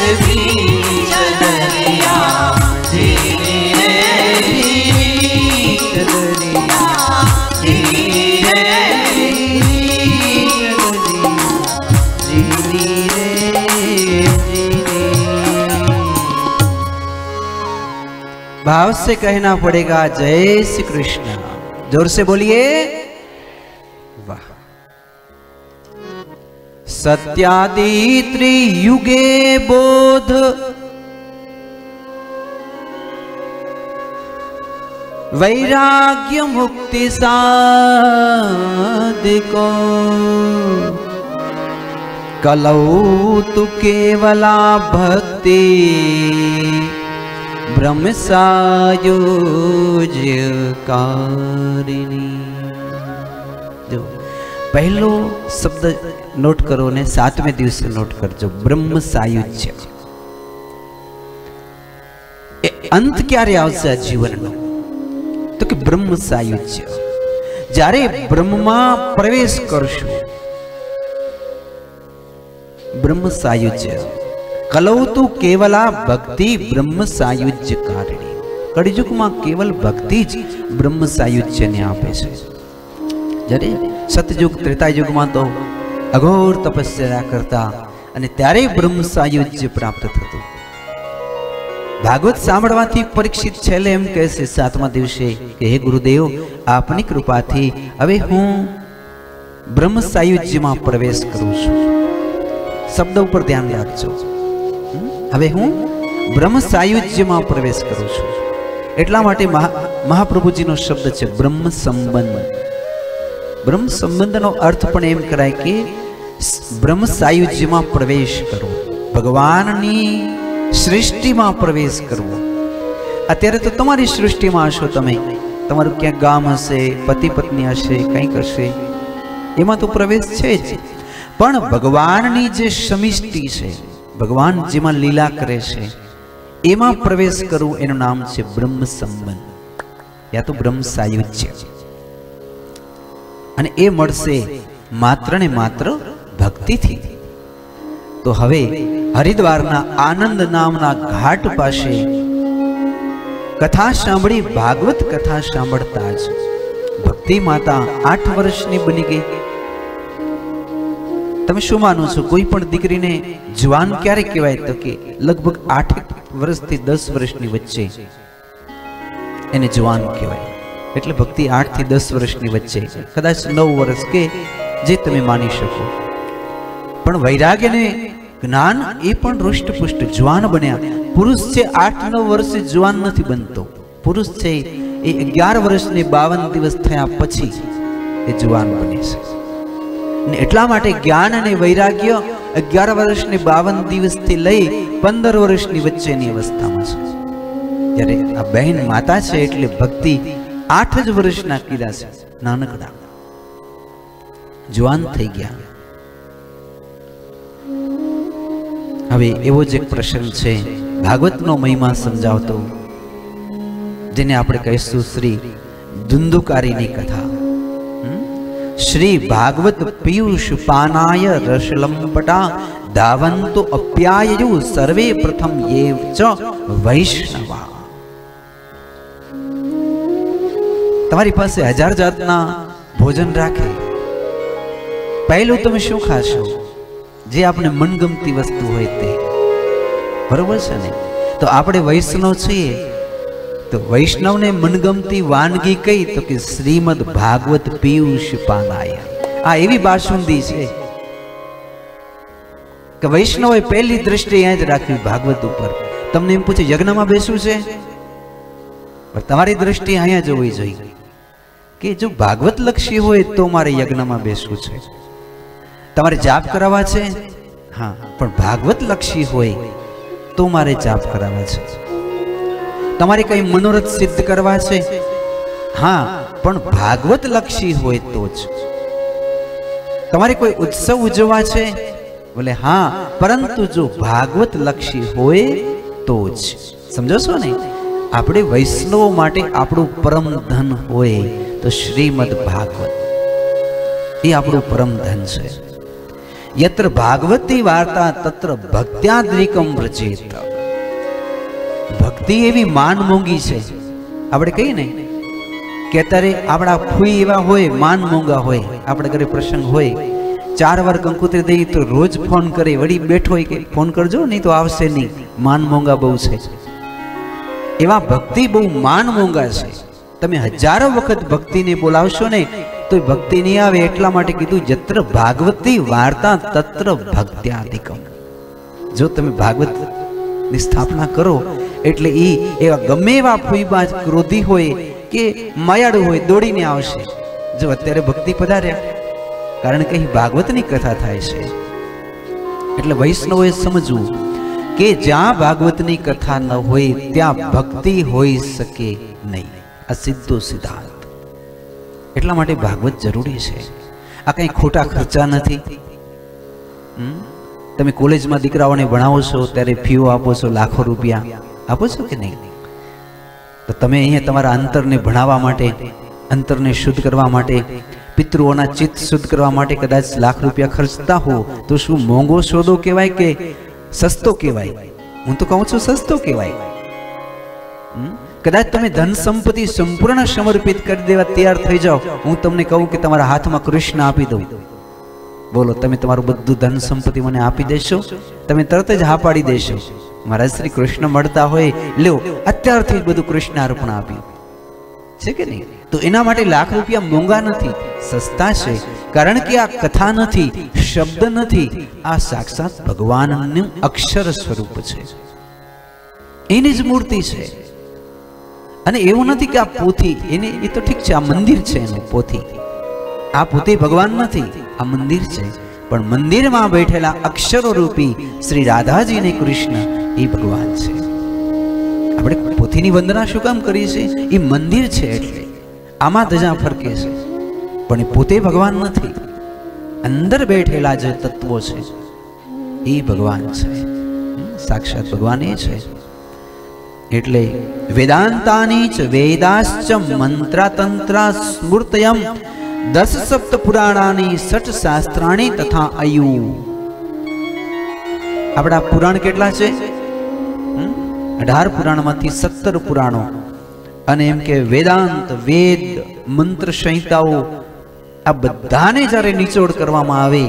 भाव से कहना पड़ेगा, जय श्री कृष्ण। ज़ोर से बोलिए। वाह। सत्यादि त्रियुगे बोध। वैराग्य मुक्ति साधिको कलौ तु केवला भक्ति। બ્રહ્મ સાયુજ્ય જો, પહેલો શબ્દ નોટ કરો ને સાતમે દિવસે નોટ કરજો. બ્રહ્મ સાયુજ્ય એ અંત ક્યારે આવશે આ જીવનનો? તો કે બ્રહ્મ સાયુજ્ય જ્યારે બ્રહ્મમાં પ્રવેશ કરશું બ્રહ્મ સાયુજ્ય કલૌ તો કેવલા ભક્તિ બ્રહ્મ સાયુજ્ય કારણી કળિયુગમાં કેવલ ભક્તિ જ બ્રહ્મ સાયુજ્યને આપે છે જ્યારે સતયુગ ત્રેતાયુગમાં તો અઘોર તપસ્યા કરતા અને ત્યારે બ્રહ્મ સાયુજ્ય પ્રાપ્ત થતું ભાગવત સાંભળવાથી પરીક્ષિત છેલ્લે એમ કહે છે સાતમા દિવસે કે હે ગુરુદેવ આપની કૃપાથી હવે હું બ્રહ્મ સાયુજ્યમાં પ્રવેશ કરું છું શબ્દ ઉપર ધ્યાન રાખજો? હવે હું બ્રહ્મ સાયુજ્યમાં પ્રવેશ કરું છું. એટલા માટે મહા, મહાપ્રભુજીનો શબ્દ છે બ્રહ્મ સંબંધ બ્રહ્મ સંબંધનો અર્થ પણ એમ કરાય કે બ્રહ્મ સાયુજ્યમાં પ્રવેશ કરવો ભગવાનની સૃષ્ટિમાં પ્રવેશ કરવો. અત્યારે તો તમારી સૃષ્ટિમાં હશો તમે. તમારું ક્યાંક ગામ હશે પતિ પત્ની હશે, કંઈક હશે. એમાં તો પ્રવેશ છે જ. પણ ભગવાનની જે સમિષ્ટિ છે ભગવાન જેમાં લીલા કરે છે. એમાં પ્રવેશ કરવું એનું નામ છે બ્રહ્મ સંબંધ યા તો બ્રહ્મ સાયુજ્ય અને એ મળશે માત્ર ને માત્ર ભક્તિથી. તો હવે હરિદ્વારના આનંદ નામના ઘાટ પાસે કથા સાંભળી ભાગવત કથા સાંભળતા જ ભક્તિ માતા આઠ વર્ષની બની ગઈ. તમે શું માનો છો? કોઈ પણ દીકરીને જવાન ક્યારે કહેવાય તો કે લગભગ આઠ વર્ષથી દસ વર્ષની વચ્ચે એને જવાન કહેવાય. એટલે ભક્તિ આઠથી દસ વર્ષની વચ્ચે. કદાચ નવ વર્ષ કે જે તમે માની શકો. પણ વૈરાગ્યને જ્ઞાન એ પણ હૃષ્ટપુષ્ટ જવાન બન્યા. પુરુષ છે આઠ નવ વર્ષે જવાન નથી બનતો. પુરુષ છે એ અગિયાર વર્ષને બાવન દિવસ થયા પછી એ જવાન બને છે. ને એટલા માટે જ્ઞાન અને વૈરાગ્ય અગિયાર વર્ષની બાવન દિવસથી લઈ પંદર વર્ષની વચ્ચેની અવસ્થામાં છે. ત્યારે આ બહેન માતા છે એટલે ભક્તિ આઠ જ વર્ષના કીધા છે, નાનકડા. જવાન થઈ ગયા. હવે એવો જ એક પ્રસંગ છે, ભાગવતનો મહિમા સમજાવતો, જેને આપણે કહીશું શ્રી ધુંધુકારીની કથા? શ્રી ભાગવત પિયુષ પાનાય રસલંપટા ધાવંતો અપ્યાયુ સર્વે પ્રથમ એવ ચ વૈષ્ણવા તમારી પાસે હજાર જાતના ભોજન રાખે પહેલું તમે શું ખાશો? જે આપણે મનગમતી વસ્તુ હોય તે. બરોબર છે ને? તો આપણે વૈષ્ણવ છીએ તો વૈષ્ણવને મનગમતી વાનગી કઈ તો કે શ્રીમદ ભાગવત પિયુષ પાનાય આ એવી બાસુંદી છે કે વૈષ્ણવે પહેલી દ્રષ્ટિએ અહીંયા જ રાખવી ભાગવત ઉપર. તમને એમ પૂછે, યજ્ઞમાં બેસવું છે? પણ તમારી દ્રષ્ટિ અહીંયા જ હોવી જોઈએ. કે જો ભાગવત લક્ષી હોય તો મારે યજ્ઞમાં બેસવું છે. તમારે જાપ કરાવવા છે? હા, પણ ભાગવત લક્ષી હોય તો મારે જાપ કરાવવા છે. તમારે કઈ મનોરથ સિદ્ધ કરવા છે? હા, પણ ભાગવત લક્ષી હોય તો જ. તમારે કોઈ ઉત્સવ ઉજવવા છે? બોલે, હા, પરંતુ જો ભાગવત લક્ષી હોય તો જ. સમજો છો ને? આપણે વૈષ્ણવો માટે આપણું પરમ ધન હોય તો શ્રીમદ ભાગવત. એ આપણું પરમ ધન છે. યત્ર ભાગવતી વાર્તા તત્ર ભક્ત્યાદ્રિકમ વ્રજેત. ભક્તિ એવી માન મોંઘી છે. આપણે કહીએ ને કે અત્યારે આપણા ફૂઈ એવા હોય માન મોંઘા હોય, આપણે ઘરે પ્રસંગ હોય, ચાર વાર કંકુતરી દઈ તો રોજ ફોન કરે, વળી બેઠો હોય કે ફોન કરજો, નહીં તો આવશે નહીં. માન મોંઘા બહુ છે. એવા ભક્તિ બહુ માન મોંઘા છે. તમે હજારો વખત ભક્તિને બોલાવશો ને તો ભક્તિ નહીં આવે એટલા માટે કીધું, જત્ર ભાગવતી વાર્તા તત્ર ભક્ત્યાધિકમ. જો તમે ભાગવત ની સ્થાપના કરો. એટલે એ એવા ગમે એવા ફૂઈબાજ ક્રોધી હોય કે માયાળુ હોય દોડીને આવશે. જો અત્યારે ભક્તિ પધાર્યા, કારણ કે અહીં ભાગવતની કથા થાય છે. એટલે વૈષ્ણવોએ સમજવું કે જ્યાં ભાગવતની કથા ન હોય, ત્યાં ભક્તિ હોઈ શકે નહીં. આ સીધો સિદ્ધાંત. એટલા માટે ભાગવત જરૂરી છે. આ કંઈ ખોટા ખર્ચા નથી. હમ? તમે કોલેજમાં દીકરાઓને ભણાવો છો, ત્યારે ફીઓ આપો છો, લાખો રૂપિયા. આપો છો કે નહીં? તો તમે અહીંયા તમારા અંતરને ભણાવવા માટે, અંતરને શુદ્ધ કરવા માટે, પિતૃઓના ચિત્ત શુદ્ધ કરવા માટે કદાચ લાખ રૂપિયા ખર્ચતા હો, તો શું મોંઘો સોદો કહેવાય કે સસ્તો કહેવાય? હું તો કહું છું સસ્તો કહેવાય? કદાચ તમે ધન સંપત્તિ સંપૂર્ણ સમર્પિત કરી દેવા તૈયાર થઈ જાઓ, હું તમને કહું કે તમારા હાથમાં કૃષ્ણ આપી દઉં. બોલો, તમે તમારું બધું ધન સંપત્તિ મને આપી દેશો. તમે તરત જ હા પાડી દેશો. મહારાજ શ્રી કૃષ્ણ મળતા હોય, લ્યો, અત્યારથી બધું કૃષ્ણ અર્પણ આપ્યું છે કે નહીં? તો એના માટે લાખ રૂપિયા મોંઘા નથી, સસ્તા છે. કારણ કે આ કથા નથી, શબ્દ નથી. આ સાક્ષાત ભગવાનનું અક્ષર સ્વરૂપ છે. એની જ મૂર્તિ છે. અને એવું નથી કે આ પોથી, એને, એ તો ઠીક છે, આ મંદિર છે એનું પોથી. આ પોતે ભગવાન નથી, આ મંદિર છે. પણ મંદિરમાં બેઠેલા અક્ષરો રૂપી શ્રી રાધાજી ને કૃષ્ણ એ ભગવાન છે. આપણે પોથીની વંદના શું કામ કરીએ છીએ? એ મંદિર છે એટલે. આમાં ધજા ફરકે છે. પણ એ પોતે ભગવાન નથી. અંદર બેઠેલા જે તત્વો છે, એ ભગવાન છે. સાક્ષાત ભગવાન એ છે. એટલે વેદાંતાની જ વેદાશ્ચ મંત્રાતંત્રા સ્મૃતયમ દસ સપ્ત પુરાણાની સઠ શાસ્ત્રાણી તથા અયુ આપણા પુરાણ કેટલા છે? અઢાર પુરાણમાંથી સત્તર પુરાણો. અને એમ કે વેદાંત, વેદ, મંત્ર સંહિતાઓ આ બધાને જ્યારે નિચોડ કરવામાં આવે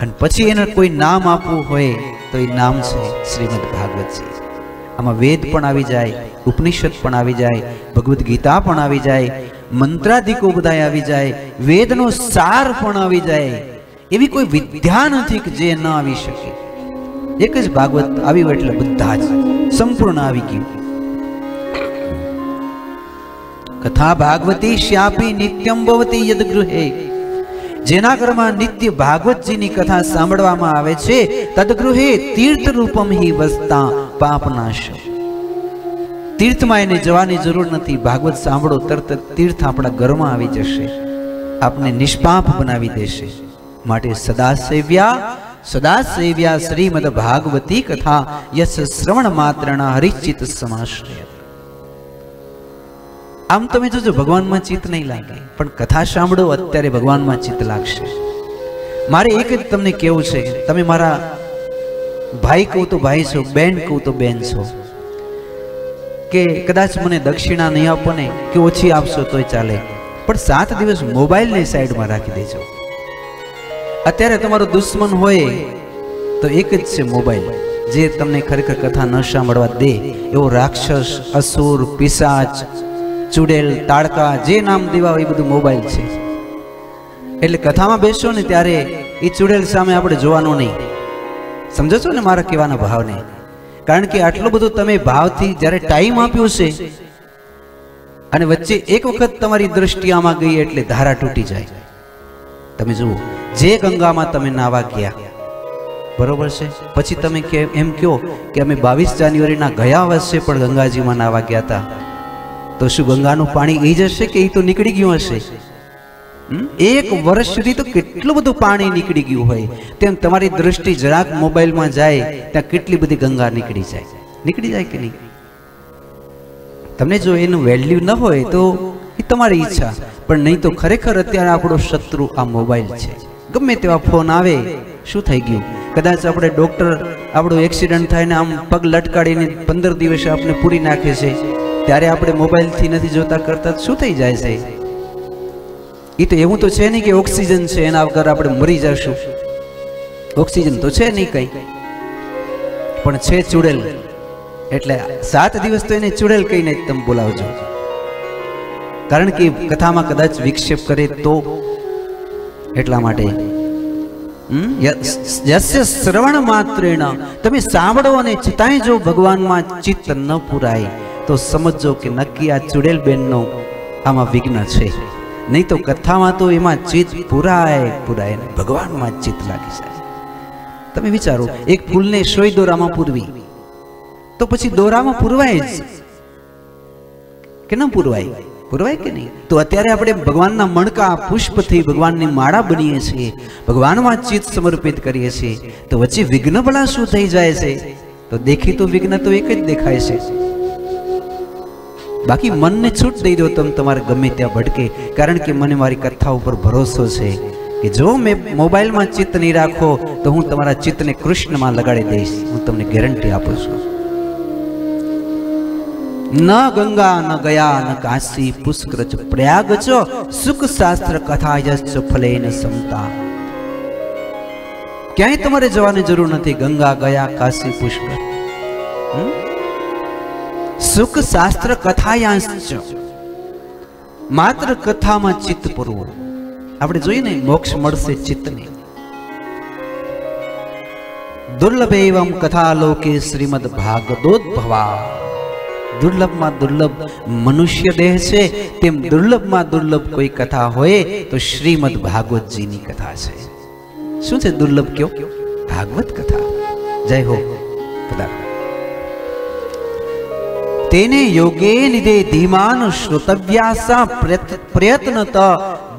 અને પછી એને કોઈ નામ આપવું હોય તો એ નામ છે શ્રીમદ ભાગવતજી આમાં વેદ પણ આવી જાય, ઉપનિષદ પણ આવી જાય, ભગવદ્ ગીતા પણ આવી જાય મંત્રાધિકો બધા આવી જાય, વેદનો સાર પણ આવી જાય. એવી કોઈ વિદ્યા નથી કે જે ન આવી શકે. એક જ ભાગવત આવ્યું એટલે બધા જ સંપૂર્ણ આવી ગયું. કથા ભાગવતી શ્યાપી નિત્યમ ભવતી યદ ગૃહે. જેના ઘરમાં નિત્ય ભાગવતજીની કથા સાંભળવામાં આવે છે તદગૃહે તીર્થ રૂપમ હિ વસતા પાપનાશ તીર્થમાં એને જવાની જરૂર નથી. ભાગવત સાંભળો, તરત તીર્થ આપણા ઘરમાં આવી જશે. આપને નિષ્પાપ બનાવી દેશે. માટે સદા સેવ્યા સદા સેવ્યા શ્રીમદ ભાગવતી કથા યસ શ્રવણ માત્રના હરિચિત સમાશ્રય. આમ તમે જોજો, ભગવાનમાં ચિત્ત નહીં લાગે. પણ કથા સાંભળો, અત્યારે ભગવાનમાં ચિત્ત લાગશે. મારે એક જ તમને કેવું છે. તમે મારા ભાઈ કહું તો ભાઈ છો, બેન કહું તો બેન છો. કે કદાચ મને દક્ષિણા નહીં આપો ને કે ઓછી આપશો તોય ચાલે. પણ સાત દિવસ મોબાઈલને સાઈડમાં રાખી દેજો. અત્યારે તમારો દુશ્મન હોય તો એક જ છે મોબાઈલ. જે તમને ખરેખર કથા ન સાંભળવા દે એવો રાક્ષસ, અસુર, પિશાચ, ચુડેલ, તાડકા, જે નામ દેવા એ બધું મોબાઈલ છે. એટલે કથામાં બેસો ને ત્યારે એ ચુડેલ સામે આપણે જોવાનું નહીં. સમજો છો ને મારા કહેવાના ભાવને? કારણ કે આટલું બધું તમે ભાવથી જ્યારે ટાઈમ આપ્યો છે, અને વચ્ચે એક વખત તમારી દ્રષ્ટિ આમાં ગઈ એટલે ધારા તૂટી જાય. તમે જુઓ, જે ગંગામાં તમે નાવા ગયા, બરોબર છે? પછી તમે કે એમ કહો કે અમે બાવીસ જાન્યુઆરીના ગયા વર્ષે પણ ગંગાજીમાં નાવા ગયા હતા. તો શું ગંગાનું પાણી એ જશે કે એ તો નીકળી ગયું હશે? એક વર્ષ સુધી તો કેટલું બધું પાણી નીકળી ગયું હોય. તેમ તમારી દ્રષ્ટિ જરાક મોબાઈલમાં જાય, ત્યાં કેટલી બધી ગંગા નીકળી જાય. નીકળી જાય કે નહીં? તમને જો એનું વેલ્યુ ન હોય તો એ તમારી ઈચ્છા. પણ નહીં તો ખરેખર અત્યારે આપણો શત્રુ આ મોબાઈલ છે. ગમે તેવા ફોન આવે, શું થઈ ગયું? કદાચ આપણે ડૉક્ટર આપણું એક્સિડન્ટ થાય ને આમ પગ લટકાડીને પંદર દિવસે આપણે પૂરી નાખે છે. ત્યારે આપણે મોબાઈલથી નથી જોતા કરતા, શું થઈ જાય છે? એ તો એવું તો છે નહીં કે ઓક્સિજન છે, એના વગર આપણે મરી જશું. ઓક્સિજન તો છે નહીં કંઈ. પણ છે ચુડેલ. એટલે સાત દિવસ તો એને ચુડેલ કહીને જ તમે બોલાવજો. કારણ કે કથામાં કદાચ વિક્ષેપ કરે તો એટલા માટે? યસ્ય શ્રવણ માત્રેણ. તમે સાંભળો અને છતાંય જો ભગવાનમાં ચિત્ત ન પુરાય, તો સમજો કે નક્કી આ ચુડેલ બેનનો આમાં વિઘ્ન છે. નહીં તો કથામાં તો એમાં ચિત્ત પુરાય પુરાય ભગવાનમાં ચિત્ત લાગી જાય. તમે વિચારો, એક ફૂલને સોય દોરામાં પૂરવી. તો પછી દોરામાં પૂરવાય જ. કે ન પૂરવાય? પૂરવાય કે નહીં? તો અત્યારે આપણે ભગવાનના મણકા, પુષ્પથી ભગવાનની માળા બનીએ છીએ. ભગવાનમાં ચિત્ત સમર્પિત કરીએ છીએ. તો વચ્ચે વિઘ્ન ભલા શું થઈ જાય છે? તો દેખીતું વિઘ્ન તો એક જ દેખાય છે. બાકી મનને છૂટ દઈ દો તમે તમારે ગમે ત્યાં ભટકે, કારણ કે મને મારી કથા ઉપર ભરોસો છે કે જો મેં મોબાઈલમાં ચિત્ત નહીં રાખો, તો હું તમારા ચિત્તને કૃષ્ણમાં લગાડી દઈશ. હું તમને ગેરંટી આપું છું. ન ગંગા, ન ગયા, ન કાશી પુષ્કર ચ પ્રયાગ ચ સુખ શાસ્ત્ર કથા યશ ફલે ન સમતા. ક્યાંય તમારે જવાની જરૂર નથી. ગંગા, ગયા, કાશી પુષ્કર હમ? સુખ શાસ્ત્ર કથાયાંશ માત્ર કથામાં ચિત્ત પૂરવું. આપણે જોઈએ ને મોક્ષ મળશે ચિત્તને. દુર્લભ એવમ કથા લોકે શ્રીમદ ભાગવતોદ્ભવા દુર્લભમાં દુર્લભ મનુષ્ય દેહ છે, તેમ દુર્લભમાં દુર્લભ કોઈ કથા હોય, તો શ્રીમદ ભાગવતજીની કથા છે. શું છે દુર્લભ કયો? ભાગવત કથા. જય હો. પધારો. તેને યોગે નિધે ધીમાન શ્રોતવ્યાસા પ્રયત્નત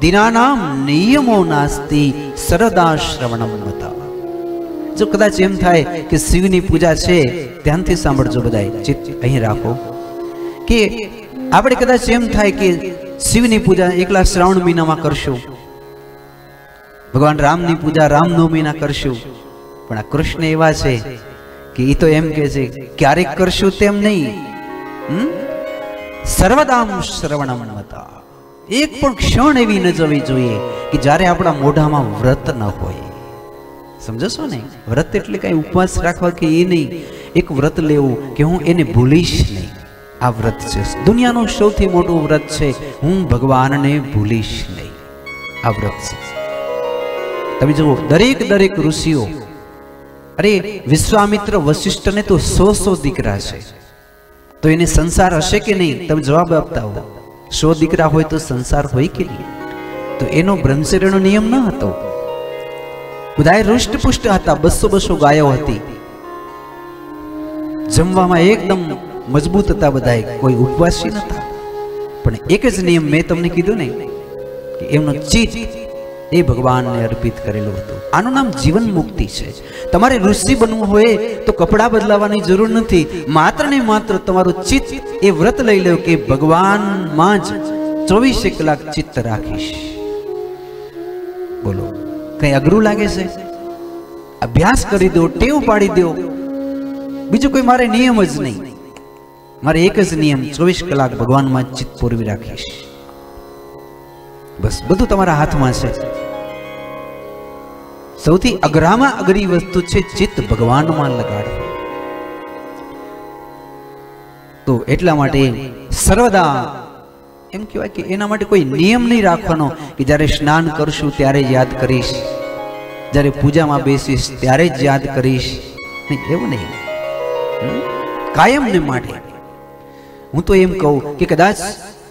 દિનાનામ નિયમો નાસ્તી સરદા શ્રવણમ મત. જો કદાચ એમ થાય કે શિવની પૂજા છે, ધ્યાનથી સાંભળજો બધાય, ચિત્ત અહીં રાખો. કે આપણે કદાચ એમ થાય કે શિવની પૂજા એકલા શ્રાવણ મહિનામાં કરશું. ભગવાન રામની પૂજા રામનવમીના કરશું. પણ આ કૃષ્ણ એવા છે કે એ તો એમ કે છે, ક્યારેક કરશું તેમ નહીં? સર્વદામ શ્રવણમ મતા. એક પણ ક્ષણ એવી ન જવી જોઈએ કે જ્યારે આપણા મોઢામાં વ્રત ન હોય. સમજો ને? વ્રત એટલે કઈ ઉપવાસ રાખવા કે એ નહીં. એક વ્રત લેવું કે હું એને ભૂલીશ નહીં. આ વ્રત છે. દુનિયાનું સૌથી મોટું વ્રત છે. હું ભગવાનને ભૂલીશ નહીં. આ વ્રત છે. તમે જુઓ, દરેક દરેક ઋષિઓ, અરે વિશ્વામિત્ર વશિષ્ઠને તો સો સો દીકરા છે. તો એને સંસાર હશે કે નહીં, તમે જવાબ આપતા હો. સો દીકરા હોય તો સંસાર હોય કે નહીં? તો એનો બ્રહ્મચર્યનો નિયમ ન હતો? બધાએ હૃષ્ટપુષ્ટ હતા, બસો બસો ગાયો હતી. જમવામાં એકદમ મજબૂત હતા બધાએ કોઈ ઉપવાસી નતા. પણ એક જ નિયમ મેં તમને કીધું ને, કે એમનો ચિત્ત એ ભગવાનને અર્પિત કરેલું હતું. આનું નામ જીવન મુક્તિ છે. તમારે ઋષિ બનવું હોય તો કપડાં બદલાવાની જરૂર નથી. માત્ર ને માત્ર તમારું ચિત્ત એ વ્રત લઈ લો કે ભગવાનમાં જ ચોવીસે કલાક ચિત્ત રાખીશ. બોલો, કઈ અઘરું લાગે છે? અભ્યાસ કરી દો, ટેવ પાડી દો. બીજું કોઈ મારે નિયમ જ નહીં. મારે એક જ નિયમ, ચોવીસ કલાક ભગવાનમાં ચિત્ત પૂરવી રાખીશ. બસ, બધું તમારા હાથમાં છે. સૌથી અઘરામાં અઘરી વસ્તુ છે ચિત્ત ભગવાનમાં લગાડવું. તો એટલા માટે સર્વદા, એમ કહેવાય કે એના માટે કોઈ નિયમ નહીં રાખવાનો કે જ્યારે સ્નાન કરશું ત્યારે યાદ કરીશ. જ્યારે પૂજામાં બેસીશ ત્યારે જ યાદ કરીશ. નહીં, એવું નહીં? કાયમને માટે. હું તો એમ કહું કે કદાચ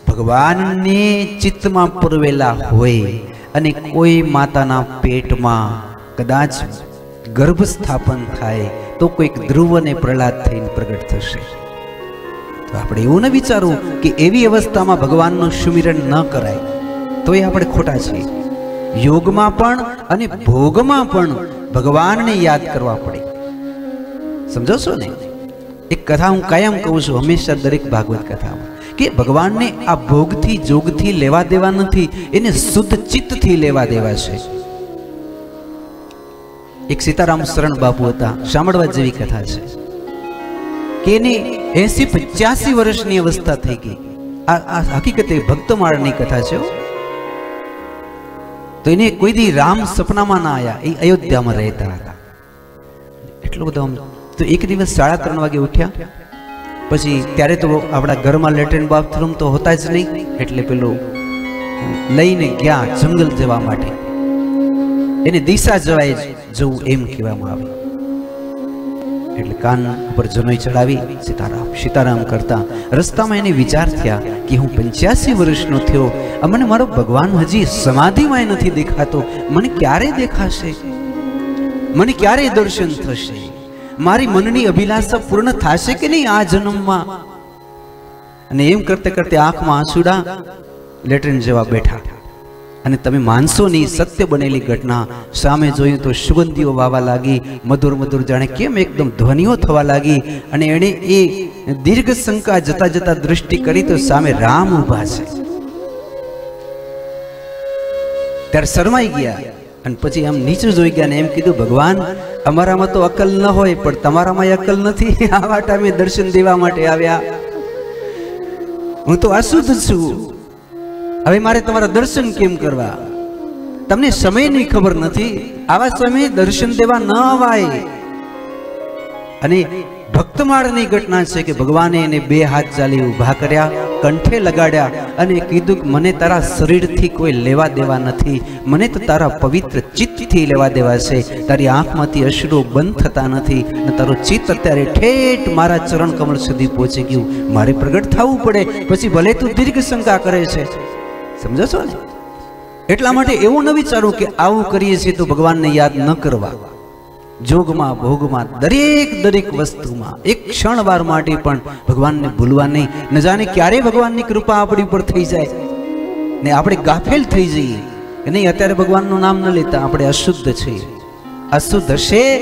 ભગવાનને ચિત્તમાં પૂરવેલા હોય અને કોઈ માતાના પેટમાં કદાચ ગર્ભ સ્થાપન થાય, તો કોઈક ધ્રુવ અને પ્રહલાદ થઈને પ્રગટ થશે. તો આપણે એવું ન વિચારવું કે એવી અવસ્થામાં ભગવાનનું સુમિરણ ન કરાય. તો એ આપણે ખોટા છીએ. યોગમાં પણ અને ભોગમાં પણ ભગવાનને યાદ કરવા પડે. સમજો છો ને? એક કથા હું કાયમ કહું છું, હંમેશા દરેક ભાગવત કથામાં. કે ભગવાનને આ ભોગથી, જોગથી લેવા દેવા નથી, એને શુદ્ધ ચિત્તથી લેવા દેવા છે. એક સીતારામ શરણ બાપુ હતા, સાંભળવા જેવી કથા છે. કે એની એસી પચાસી વર્ષની અવસ્થા થઈ ગઈ. આ આ હકીકતે ભક્તમાળની કથા છે તો એને કોઈ દી રામ સપનામાં ના આવ્યા એ અયોધ્યામાં રહેતા હતા. એટલો બધો તો એક દિવસ સાડા ત્રણ વાગે ઉઠ્યા. પછી ત્યારે તો આપણા ઘરમાં લેટ્રિન બાથરૂમ તો હોતા જ નહીં, એટલે પેલું લઈને ગયા જંગલ જવા માટે. એને દિશા જવાય જવું એમ કહેવામાં આવે. એટલે કાન ઉપર જનોઈ ચડાવી સીતારામ સીતારામ કરતા રસ્તામાં એને વિચાર થયા કે હું પંચ્યાસી વર્ષનો થયો મને મારો ભગવાન હજી સમાધિમાં નથી દેખાતો, મને ક્યારે દેખાશે? મને ક્યારે દર્શન થશે? મારી મનની અભિલાષા પૂર્ણ થશે કે નહીં આ જન્મમાં? અને એમ કરતે કરતે આંખમાં આંસુડા લેટરિન જેવા બેઠા. અને તમે માનશો નહીં, સત્ય બનેલી ઘટના. સામે જોયું તો સુગંધીઓ વાવા લાગી, મધુર મધુર જાણે કેમ એકદમ ધ્વનિઓ થવા લાગી. અને એણે એ દીર્ઘ શંકા જતા જતા દૃષ્ટિ કરી તો સામે રામ ઊભા છે. ત્યારે શરમાઈ ગયા. અને પછી આમ નીચું જોઈ ગયા ને એમ કીધું, ભગવાન, અમારામાં તો અકલ ન હોય, પણ તમારામાં અકલ નથી. આવા ટાઈમે દર્શન દેવા માટે આવ્યા. હું તો અશુદ્ધ છું. હવે મારે તમારા દર્શન કેમ કરવા? તમને સમયની ખબર નથી. આવા સમયે દર્શન દેવા ન અવાય. અને ભક્તમાળની ઘટના છે કે ભગવાને એને બે હાથ ચાલી ઊભા કર્યા. કંઠે લગાડ્યા અને કીધું મને તારા શરીરથી કોઈ લેવા દેવા નથી. મને તો તારા પવિત્ર ચિત્તથી લેવા દેવા છે. તારી આંખમાંથી અશ્રુ બંધ થતા નથી. અને તારું ચિત્ત અત્યારે ઠેઠ મારા ચરણ કમળ સુધી પહોંચી ગયું. મારે પ્રગટ થવું પડે. પછી ભલે તું દીર્ઘ શંકા કરે છે. સમજો છો ને? એટલા માટે એવું ન વિચારું કે આવું કરીએ છીએ તો ભગવાનને યાદ ન કરવા. જોગમાં, ભોગમાં, દરેક દરેક વસ્તુમાં, એક ક્ષણ વાર માટે પણ ભગવાનને ભૂલવા નહીં. ન જાણે ક્યારે ભગવાનની કૃપા આપણી ઉપર થઈ જાય. ને આપણે ગાફેલ થઈ જઈએ. કે નહીં, અત્યારે ભગવાનનું નામ ન લેતા આપણે અશુદ્ધ છીએ અશુદ્ધ હશે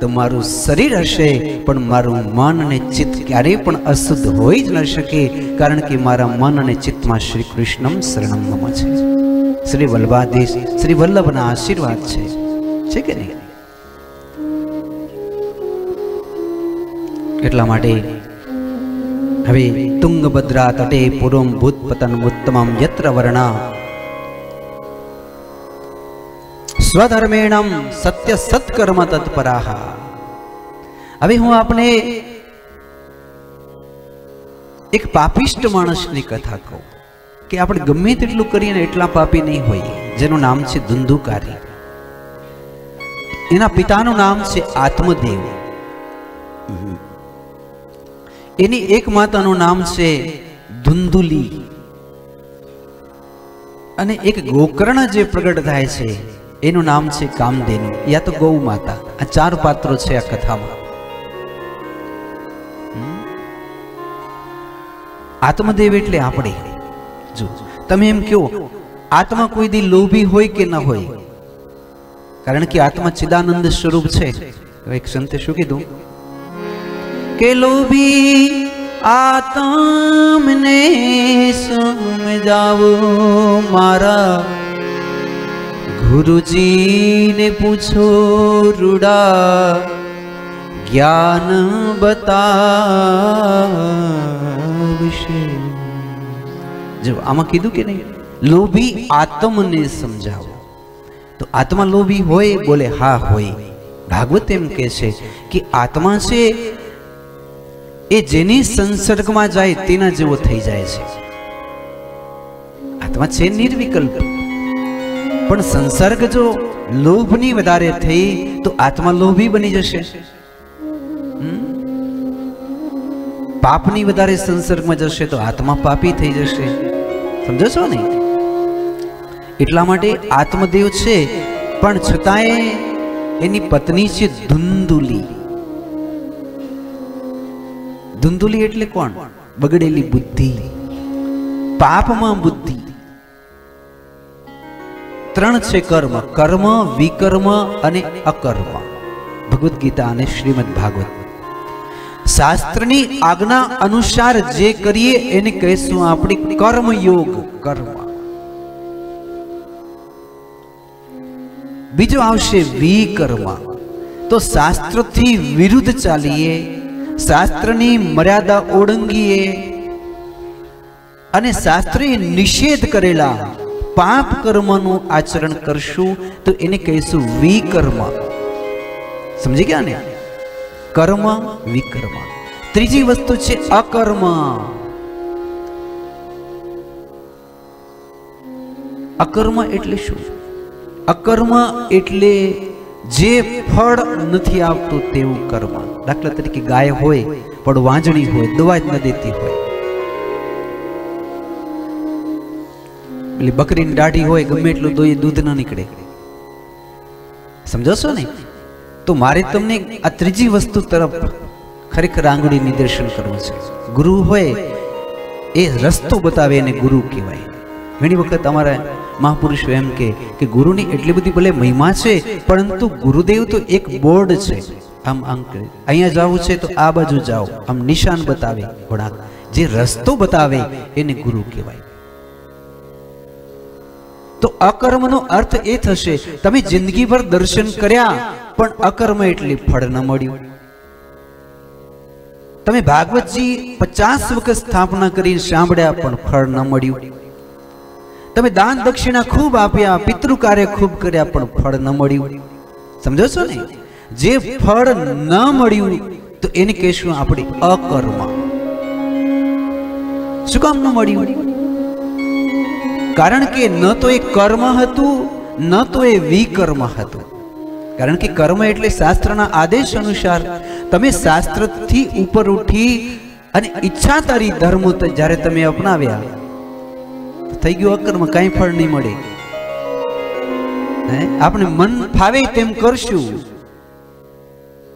તો મારું શરીર હશે, પણ મારું મન અને ચિત્ત ક્યારેય પણ અશુદ્ધ હોઈ જ ન શકે, કારણ કે મારા મન અને ચિત્તમાં શ્રી કૃષ્ણમ શરણમ છે. શ્રી વલ્લભાધીશ શ્રી વલ્લભના આશીર્વાદ છે. છે કે નહીં? એટલા માટે હવે તુંગભદ્રા તટે પૂર્વમ ભૂત પતન ઉત્તમમ યત્ર વર્ણા. સ્વધર્મેણમ સત્ય સત્કર્મ તત્પરાહ. હવે હું આપને એક પાપિષ્ટ માણસની કથા કહું કે આપણે ગમે તેટલું કરીએ ને એટલા પાપી નહીં હોય જેનું નામ છે ધુંધુકારી. એના પિતાનું નામ છે આત્મદેવ. એની એક માતાનું નામ છે ધુંધુલી. અને એક ગોકર્ણ જે પ્રગટ થાય છે, એનું નામ છે કામધેનુ. યા તો ગૌ માતા. આ ચાર પાત્રો છે આ કથામાં. આત્મદેવ એટલે આપણે. જો, તમે એમ કહો, આત્મા કોઈ દી લોભી હોય કે ન હોય? કારણ કે આત્મા ચિદાનંદ સ્વરૂપ છે. એક સંતે શું કીધું? કે લોભી આતમને સમજાવો મારા ગુરુજીને પૂછો રૂડા જ્ઞાન બતાવશે જો આમાં કીધું કે નહીં લોભી આત્મને સમજાવો તો આત્મા લોભી હોય બોલે હા હોય ભાગવત એમ કહે છે કે આત્મા છે એ જેની સંસર્ગમાં જાય તેના જેવો થઈ જાય છે. આત્મા છે નિર્વિકલ્પ. પણ સંસર્ગ જો લોભની વધારે થઈ, તો આત્મા લોભી બની જશે? પાપની વધારે સંસર્ગમાં જશે, તો આત્મા પાપી થઈ જશે. સમજો છો ને? એટલા માટે આત્મદેવ છે, પણ છતાંય એની પત્ની છે ધુંધુલી. ધુંધુલી એટલે કોણ? બગડેલી બુદ્ધિ. પાપમાં બુદ્ધિ. ત્રણ છે કર્મ કર્મ, વિકર્મ અને અકર્મ. ભગવદ્ ગીતા અને શ્રીમદ ભાગવત. શાસ્ત્રની આજ્ઞા અનુસાર જે કરીએ એને કહીશું આપણે કર્મ યોગ કર્મ. બીજો આવશે વિકર્મ. તો શાસ્ત્રથી વિરુદ્ધ ચાલીએ શાસ્ત્રની મર્યાદા ઓળંગીએ અને શાસ્ત્રે નિષેધ કરેલા પાપ કર્મનું આચરણ કરશું, તો એને કહીશું વિકર્મ. સમજી ગયા ને? કર્મ, વિકર્મ. ત્રીજી વસ્તુ છે અકર્મ. અકર્મ એટલે શું? અકર્મ એટલે જે ફળ નથી આવતું તેવું કર્મ. દાખલા તરીકે ગાય હોય, પણ વાંજણી હોય, દવા જ ન દેતી હોય. એટલે બકરીની દાઢી હોય, ગમે એટલું દોઈ દૂધ ન નીકળે. સમજો છો ને? તો મારે તમને આ ત્રીજી વસ્તુ તરફ ખરેખર આંગળી નિદર્શન કરવું છે. ગુરુ હોય, એ રસ્તો બતાવે એને ગુરુ કહેવાય. ઘણી વખત અમારા મહાપુરુષો એમ કે કે ગુરુની એટલી બધી ભલે મહિમા છે, પરંતુ ગુરુદેવ તો એક બોર્ડ છે. આમ અંક અહીંયા જવું છે તો આ બાજુ જાઓ. આમ નિશાન બતાવે ઘોડા જે રસ્તો બતાવે એને ગુરુ કહેવાય. તો અકર્મનો અર્થ એ થશે, તમે જિંદગીભર દર્શન કર્યા, પણ અકર્મ એટલે ફળ ન મળ્યું. તમે ભાગવતજી પચાસ વખત સ્થાપના કરી સાંભળ્યા, પણ ફળ ન મળ્યું. તમે દાન દક્ષિણા ખૂબ આપ્યા પિતૃ કાર્ય ખૂબ કર્યા, પણ ફળ ન મળ્યું. સમજો છો ને? જે ફળ ન મળ્યું, તો એને કહેશું આપણે અકર્મ. શું કામ ન મળ્યું? કારણ કે ન તો એ કર્મ હતું, ન તો એ વિકર્મ હતું. કારણ કે કર્મ એટલે શાસ્ત્રના આદેશ અનુસાર તમે શાસ્ત્રથી ઉપર ઉઠી અને ઈચ્છા તારી ધર્મ જ્યારે તમે અપનાવ્યા થઈ ગયું અકર્મ કાંઈ ફળ નહીં મળે? આપણે મન ફાવે તેમ કરશું,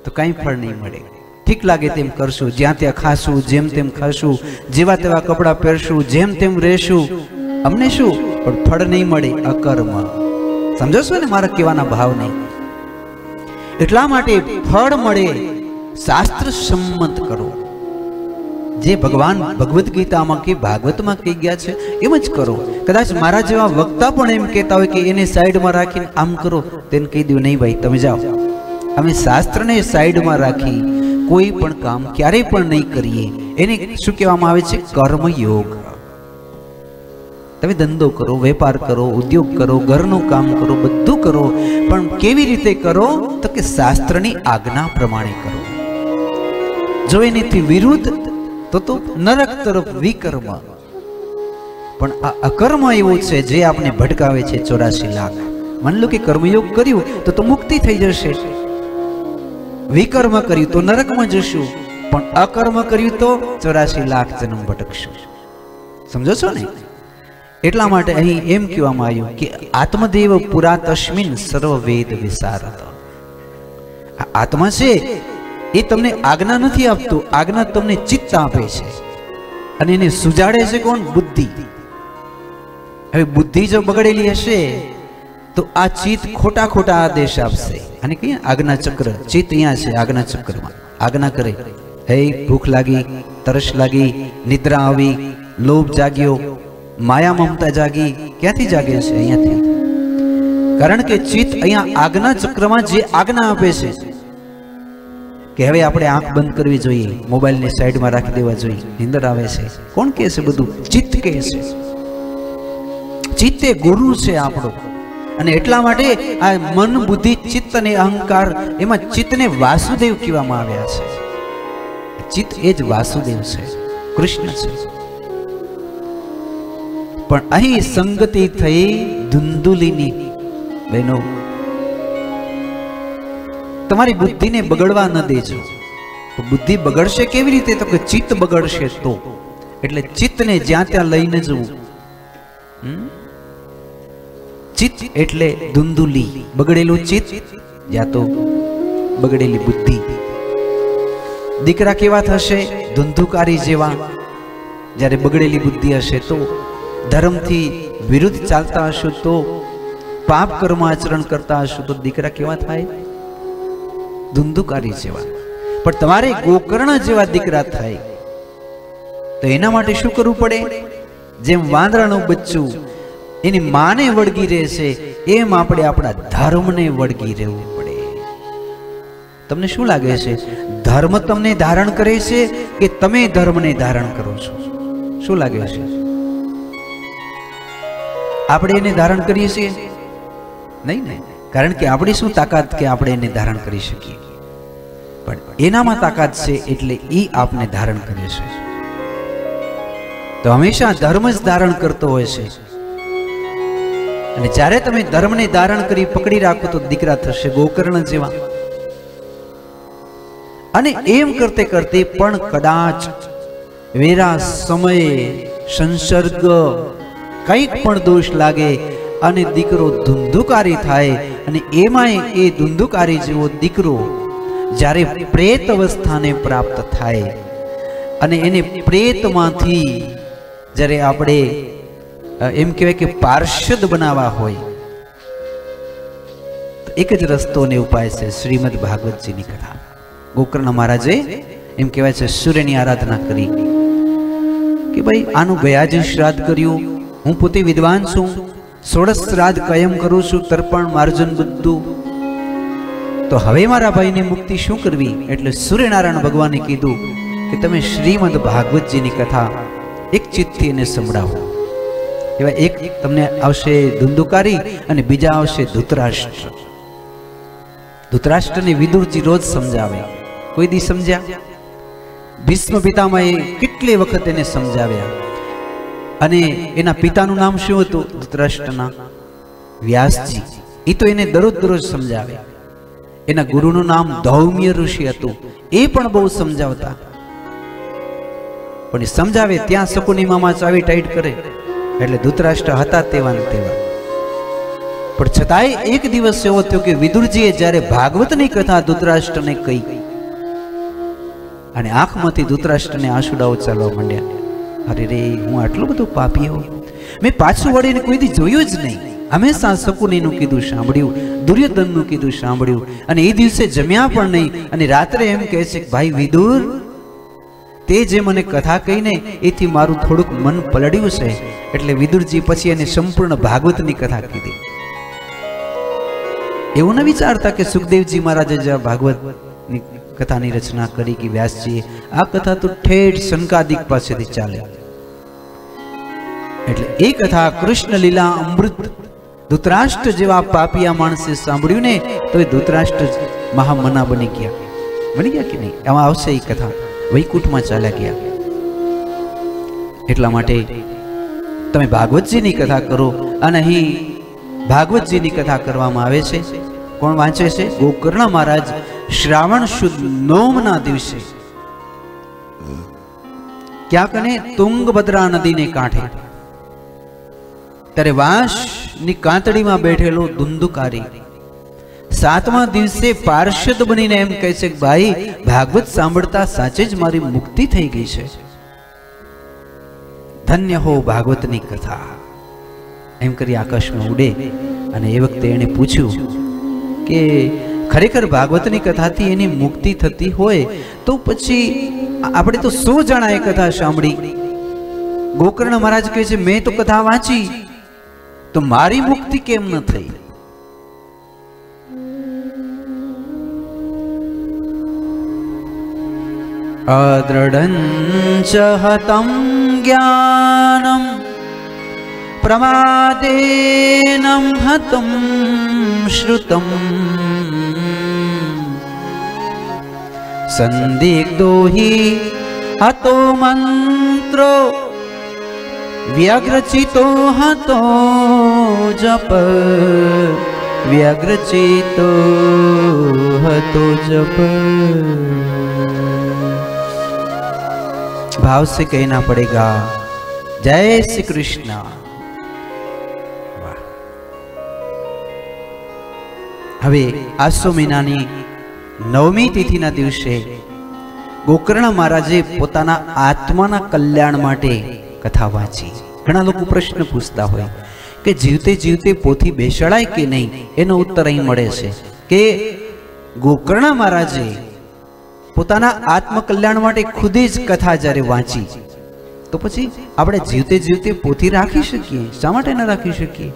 તો કાંઈ ફળ નહીં મળે. ઠીક લાગે તેમ કરશું, જ્યાં ત્યાં ખાશું, જેમ તેમ ખાશું, જેવા તેવા કપડાં પહેરશું, જેમ તેમ રહેશું. અમને શું? પણ ફળ નહીં મળે અકર્મ સમજો છો ને મારા કહેવાના ભાવ નહીં એટલા માટે ફળ મળે, શાસ્ત્ર સંમત કરો. જે ભગવાન ભગવદ્ ગીતામાં કે ભાગવતમાં કહી ગયા છે, એમ જ કરો. કદાચ મારા જેવા વક્તા પણ એમ કહેતા હોય કે એને સાઈડમાં રાખીને આમ કરો, તેને કહી દઉં, નહીં ભાઈ, તમે જાઓ. અમે શાસ્ત્રને સાઈડમાં રાખી કોઈ પણ કામ ક્યારેય પણ નહીં કરીએ. એને શું કહેવામાં આવે છે? કર્મયોગ. તમે ધંધો કરો, વેપાર કરો, ઉદ્યોગ કરો, ઘરનું કામ કરો, બધું કરો, પણ કેવી રીતે કરો? તો કે શાસ્ત્રની આજ્ઞા પ્રમાણે કરો. જો એનીથી વિરુદ્ધ તો તો નરક તરફ વિકર્મ. પણ આ અકર્મ એવું છે જે આપણે ભટકાવે છે ચોરાશી લાખ. માની લો કે કર્મયોગ કર્યું તો તો મુક્તિ થઈ જશે. વિકર્મ કર્યું તો નરકમાં જશું, પણ અકર્મ કર્યું તો ચોરાશી લાખ જન્મ ભટકશું. સમજો છો ને? એટલા માટે અહીં એમ કહેવામાં આવ્યું કે આત્મદેવ પુરા તસ્મિન સર્વ વેદ આ આત્મા છે એ તમને આજ્ઞા નથી આપતું, આજ્ઞા તમને ચિત્ત આપે છે. અને એને સુજાડે છે કોણ? બુદ્ધિ. હવે બુદ્ધિ જો બગડેલી હશે, તો આ ચિત્ત ખોટા ખોટા આદેશ આપશે. અને કહીએ આજ્ઞા ચક્ર, ચિત્ત અહીંયા છે, આજ્ઞા ચક્રમાં. આજ્ઞા કરે. હે, ભૂખ લાગી, તરસ લાગી, નિદ્રા આવી, લોભ જાગ્યો, માયા મમતા જાગી, ક્યાંથી જાગે છે? અહીંયાથી. કારણ કે ચિત્ત અહીંયા આજ્ઞા ચક્રમાં જે આજ્ઞા આપે છે કે હવે આપણે આંખ બંધ કરવી જોઈએ, મોબાઈલને સાઈડમાં રાખી દેવા જોઈએ. નિંદર આવે છે. કોણ કહે છે બધું? ચિત્ત કહે છે. ચિત્તે ગુરુ છે આપણો. અને એટલા માટે આ મન, બુદ્ધિ, ચિત્ત અને અહંકાર એમાં ચિત્તને વાસુદેવ કહેવામાં આવ્યા છે. ચિત્ત એ જ વાસુદેવ છે. કૃષ્ણ છે. પણ અહીં સંગતિ થઈ ધુંધુલીની. બહેનો તમારી બુદ્ધિને બગડવા ન દેજો. બુદ્ધિ બગડશે કેવી રીતે? તો કે ચિત્ત બગડશે તો. એટલે ચિત્તને જ્યાં ત્યાં લઈને જવું? ચિત્ત એટલે ધુંધુલી. બગડેલું ચિત્ત યા તો બગડેલી બુદ્ધિ. દીકરા કેવા થશે? ધુંધુકારી જેવા. જ્યારે બગડેલી બુદ્ધિ હશે તો ધર્મથી વિરુદ્ધ ચાલતા હશો તો પાપ કર્મ આચરણ કરતા હશો તો દીકરા કેવા થાય? ધુંધુકારી જેવા. પણ તમારે ગોકર્ણ જેવા દીકરા થાય. તો એના માટે શું કરવું પડે? જેમ વાંદરાનું બચ્ચું એની માને વળગી રહેશે, એમ આપણે આપણા ધર્મને વળગી રહેવું પડે. તમને શું લાગે છે? ધર્મ તમને ધારણ કરે છે કે તમે ધર્મને ધારણ કરો છો? શું લાગે છે? આપણે એને ધારણ કરીએ છીએ? નહીં ને? કારણ કે આપણી શું તાકાત કે આપણે એને ધારણ કરી શકીએ? પણ એનામાં તાકાત છે એટલે એ આપને ધારણ કરે છે. તો હંમેશા ધર્મ જ ધારણ કરતો હોય છે. અને જ્યારે તમે ધર્મને ધારણ કરી પકડી રાખો તો દીકરા થશે ગોકર્ણ જેવા. અને એમ કરતે કરતે પણ કદાચ વેરા સમયે સંસર્ગ કંઈક પણ દોષ લાગે અને દીકરો ધુંધુકારી થાય અને એમાંય એ ધુંધુકારી જેવો દીકરો જ્યારે પ્રેત અવસ્થાને પ્રાપ્ત થાય અને એને પ્રેતમાંથી જ્યારે આપણે એમ કહેવાય કે પાર્ષદ બનાવવા હોય એક જ રસ્તો ને ઉપાય છે શ્રીમદ ભાગવતજીની કથા. ગોકર્ણ મહારાજે એમ કહેવાય છે, સૂર્યની આરાધના કરી કે ભાઈ, આનું ગયા જ શ્રાદ્ધ કર્યું, હું પોતે વિદ્વાન છું, સોળસ શ્રાદ્ધ કાયમ કરું છું, તર્પણ, માર્જન બધું તો હવે મારા ભાઈની મુક્તિ શું કરવી? એટલે સૂર્યનારાયણ ભગવાને કીધું કે તમે શ્રીમદ ભાગવતજીની કથા એક ચિત્તથી એને સંભળાવો. એવા એક તમને આવશે ધુંધુકારી અને બીજા આવશે ધૂતરાષ્ટ્ર. ધૂતરાષ્ટ્રને વિદુરજી રોજ સમજાવે. કોઈ દી સમજ્યા? ભીષ્મ પિતામહે કેટલી વખત એને સમજાવ્યા? અને એના પિતાનું નામ શું હતું? ધૃતરાષ્ટ્રના વ્યાસજી. એ તો એને દરરોજ દરરોજ સમજાવે. એના ગુરુનું નામ ધૌમ્ય ઋષિ હતું. એ પણ બહુ સમજાવતા. પણ સમજાવે ત્યાં શકુની મામા ચાવી ટાઈટ કરે, એટલે ધૂતરાષ્ટ્ર હતા તેવા તેવા. પણ છતાંય એક દિવસ એવો થયો કે વિદુરજીએ જ્યારે ભાગવતની કથા ધૂતરાષ્ટ્રને કહી અને આંખમાંથી ધૂતરાષ્ટ્રને આંસુડાઓ ચાલવા માંડ્યા. અરે રે, હું આટલો બધો પાપી હોઉં? મેં પાછું વળીને કોઈ દી જોયું જ નહીં. હંમેશા શકુનીનું કીધું સાંભળ્યું, દુર્યોધનનું કીધું સાંભળ્યું, અને એ દિવસે જમ્યા પણ નહીં, અને રાત્રે એમ કહે છે ભાઈ વિદુર, તે જે મને કથા કહીને એથી મારું થોડુંક મન પલડ્યું છે, એટલે વિદુરજી પછી એને સંપૂર્ણ ભાગવતની કથા કીધી. એવું ન વિચારતા કે સુખદેવજી મહારાજે જ ભાગવતની કથાની રચના કરી કે, વ્યાસજીએ, આ કથા તો ઠેઠ શંકાદિક પાસેથી ચાલે. એટલે એ કથા કૃષ્ણ લીલા અમૃત ધૃતરાષ્ટ્ર જેવા પાપિયા માણસે સાંભળ્યું ને, તો એ ધૂતરાષ્ટ્ર મહામના બની ગયા. બની ગયા કે નહીં? એમાં આવશે એ કથા. વૈકુંઠમાં ચાલ્યા ગયા. એટલા માટે તમે ભાગવતજીની કથા કરો અને અહીં ભાગવતજીની કથા કરવામાં આવે છે. કોણ વાંચે છે? ગોકર્ણ મહારાજ શ્રાવણ શુદ્ધ નોમના દિવસે. ક્યાંક ને તુંગભદ્રા નદીને કાંઠે. ત્યારે વાંસની કાંતડીમાં બેઠેલો ધુંધુકારી સાતમા દિવસે પાર્ષદ બનીને એમ કહે છે કે, ભાઈ, ભાગવત સાંભળતા સાચે જ મારી મુક્તિ થઈ ગઈ છે. ધન્ય હો ભાગવતની કથા. એમ કરી આકાશમાં ઉડે અને એ વખતે એણે પૂછ્યું કે, ખરેખર ભાગવતની કથાથી એની મુક્તિ થતી હોય તો પછી આપણે તો સો જણા એ કથા સાંભળી? ગોકર્ણ મહારાજ કહે છે, મેં તો કથા વાંચી. તો મારી મુક્તિ કેમ ન થઈ અદ્રઢંચ હતમ જ્ઞાનમ પ્રમાદેનમ હતમ શ્રુતમ સંદિગ્ધો હિ હતો મંત્રો વ્યાગ્રચિતો હતો જપ વ્યગ્રચિતો હતો જપ ભાવ સે કહેના પડેગા જય શ્રી કૃષ્ણ હવે આસો મહિનાની નવમી તિથિના દિવસે ગોકર્ણ મહારાજે પોતાના આત્માના કલ્યાણ માટે કથા વાંચી. ઘણા લોકો પ્રશ્ન પૂછતા હોય કે જીવતે જીવતે પોથી બેસાડાય કે નહીં? એનો ઉત્તર અહીં મળે છે કે ગોકર્ણ મહારાજે પોતાના આત્મકલ્યાણ માટે ખુદે જ કથા જ્યારે વાંચી, તો પછી આપણે જીવતે જીવતે પોથી રાખી શકીએ? શા માટે ન રાખી શકીએ?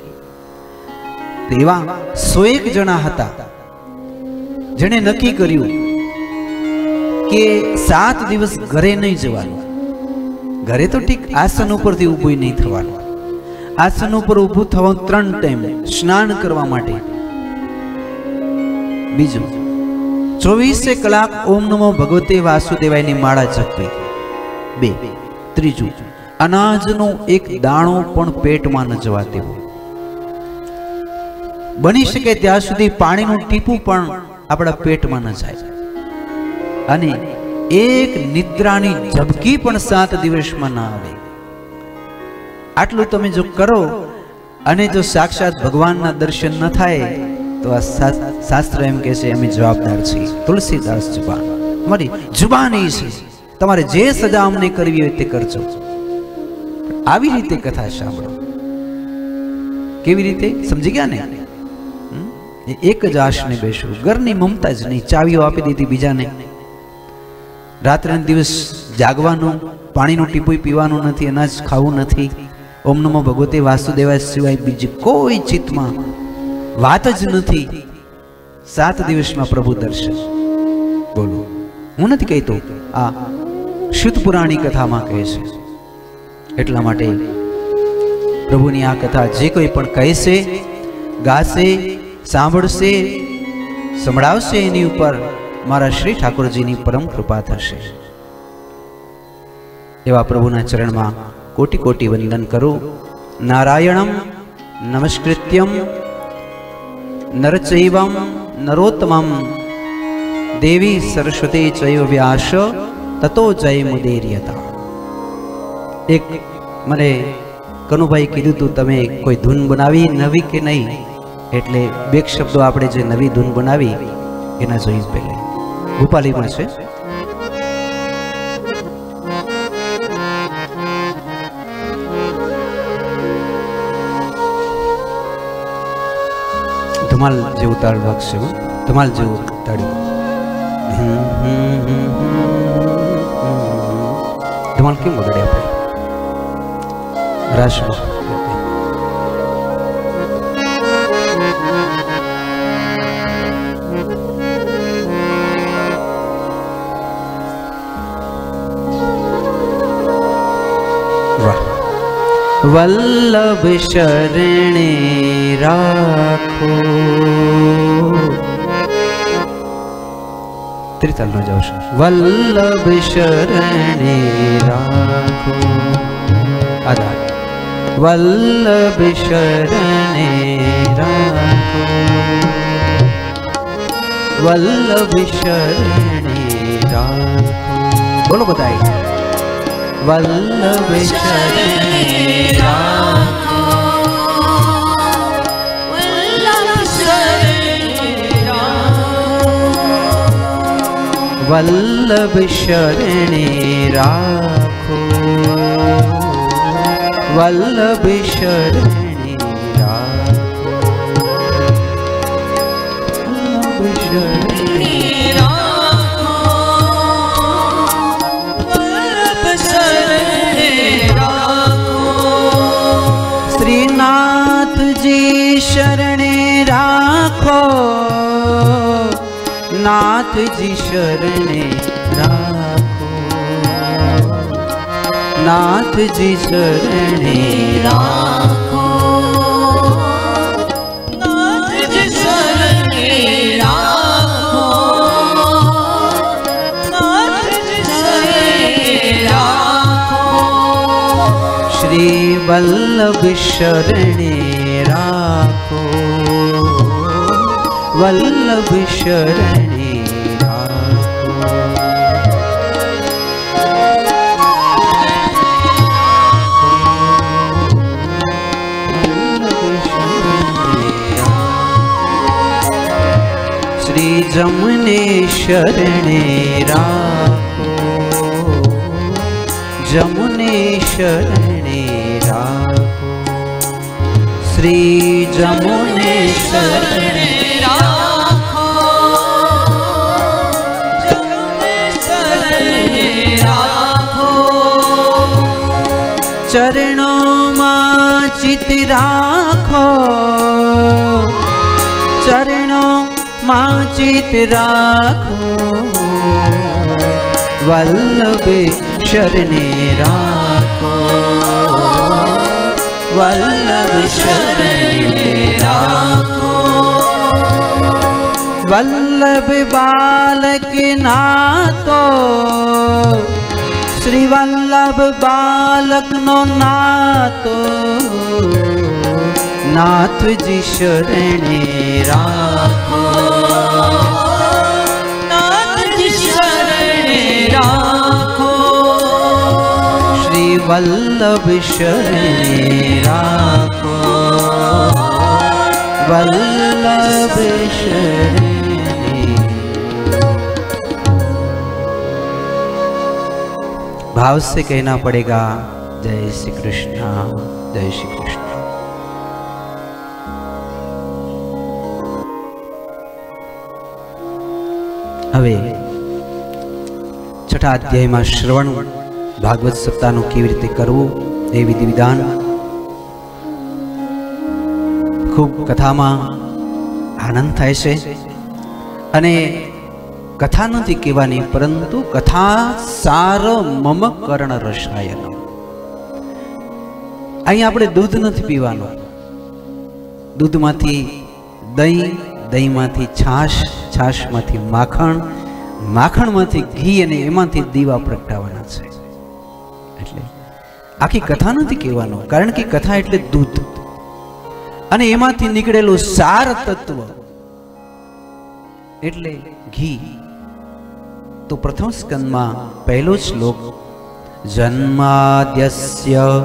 તેવા સો એક જણા હતા, જેણે નક્કી કર્યું કે સાત દિવસ ઘરે નહીં જવાનું. ઘરે તો ઠીક, આસન ઉપરથી ઊભું નહીં થવાનું. આસન ઉપર ઊભું થવાનું ત્રણ ટાઈમ, સ્નાન કરવા માટે. બીજું, ચોવીસે કલાક ઓમ નમો ભગવતે વાસુદેવાયની માળા જપવી. બે, ત્રીજું, અનાજનો એક દાણો પણ પેટમાં ન જવા દેવો. બની શકે ત્યાં સુધી પાણીનું ટીપું પણ આપણા પેટમાં ન જાય. અને એક નિદ્રાની ઝબકી પણ સાત દિવસમાં ના આવે. આટલું તમે જો કરો અને જો સાક્ષાત ભગવાનના દર્શન ન થાય, તો આ શાસ્ત્ર એમ કહે છે, અમે જવાબદાર છીએ. તુલસીદાસ જુબાન. મારી જુબાન એ છે, તમારે જે સજા અમને કરવી હોય તે કરજો. આવી રીતે કથા સાંભળો. કેવી રીતે? સમજી ગયા ને? એક જ આશને બેસવું ઘરની મમતા જ નહીં. ચાવીઓ આપી દીધી બીજાને. રાત્રે દિવસ જાગવાનું, પાણીનું ટીપું પીવાનું નથી, અનાજ ખાવું નથી. ઓમ નમો ભગવતે વાસુદેવાય સિવાય બીજી કોઈ ચિત્તમાં વાત જ નથી. સાત દિવસમાં પ્રભુ દર્શન. બોલો. હું નથી કહેતો, આ શુદ્ધ પુરાણી કથામાં કહે છે. એટલા માટે પ્રભુની આ કથા જે કોઈ પણ કહેશે, ગાશે, સાંભળશે, સંભળાવશે એની ઉપર મારા શ્રી ઠાકોરજીની પરમ કૃપા થશે. એવા પ્રભુના ચરણમાં કોટી કોટી વંદન કરું. નારાયણમ, નમસ્કૃત્યમ, નરચૈવમ, નરોત્તમમ. દેવી સરસ્વતી ચૈવ વ્યાસ, તતો જય મુદેર્યતા. એક મને કનુભાઈ કીધું તું, તમે કોઈ ધૂન બનાવી નવી કે નહીં? એટલે બે શબ્દો આપણે જે નવી ધૂન બનાવી, એના જોઈ પહેલે. ભૂપાલીમાં છે. ધમાલ જેવું તાળ વાગશે હો. ધમાલ જેવું તાળી. ધમાલ કેમ વગાડે આપણે? રાસમાં વલ્લભ શરણે રાખો. ત્રિતાલ નો જાવ વલ્લભ શરણે રાખો. આધાર. વલ્લભ શરણે રાખો. વલ્લભ શરણે રાખો. બોલો બધાય. वल्लविशरि वल्लभीरा वल्लि शरणी राखो। वल्लभ शरणे नाथ जी शरणे राखो। ना ना ना ना ना ना नाजी शरणीरा नाथ जी शरणे राखो। श्री वल्लभ शरणी वल्लभ शरणे जमने शरणे राखो। श्रीजमुने शरणे राखो। श्री जमुने शरणे ચરણોમાં ચિત રાખો. ચરણોમાં ચિત રાખો. વલ્લભે શરણે રાખો. વલ્લભ શરણે રાખો. વલ્લભ બાલક નાતો. શ્રી श्रीवल्लभ बालनो नाजी शरणीरा नाथीश्व श्रीवल्लभ शरणीरा वल्लभ शरी भाव से कहना पड़ेगा जय श्री कृष्ण जय श्री कृष्ण હવે છઠ્ઠા અધ્યાયમાં શ્રવણ ભાગવત સપ્તાહનું કેવી રીતે કરવું એ વિધિ વિધાન ખૂબ કથામાં આનંદ થાય છે અને કથા નથી કહેવાની, પરંતુ કથા સાર મમ કર્ણ રસાયન અહીં આપણે દૂધ નથી પીવાનું. દૂધમાંથી દહીં, દહીંમાંથી છાશ, છાશમાંથી માખણ, માખણમાંથી ઘી અને એમાંથી દીવા પ્રગટાવાના છે. એટલે આખી કથા નથી કહેવાનું, કારણ કે કથા એટલે દૂધ. અને એમાંથી નીકળેલું સાર તત્વ. એટલે ઘી. તો પ્રથમ સ્કંદમાં પહેલો શ્લોક જન્માદ્યસ્ય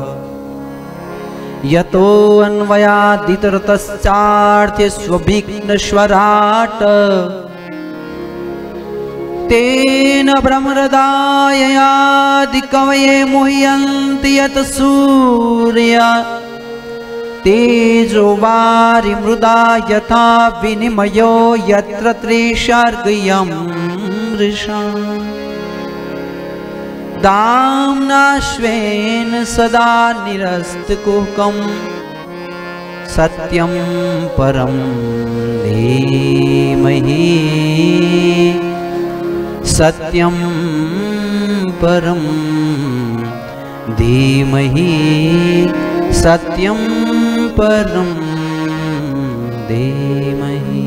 યતો અન્વયાદિતરતશ્ચાર્થ્ય સ્વભિઘ્ન સ્વરાટ તેન ભ્રમરદાયયાદિ કવયે મુહ્યન્તિ યત સૂર્ય તેજો વારી મૃદા યથા श्वेन सदा निरस्तकुहकं सत्यं परं धीमहि। सत्यं परं धीमहि। सत्यं परं धीमहि।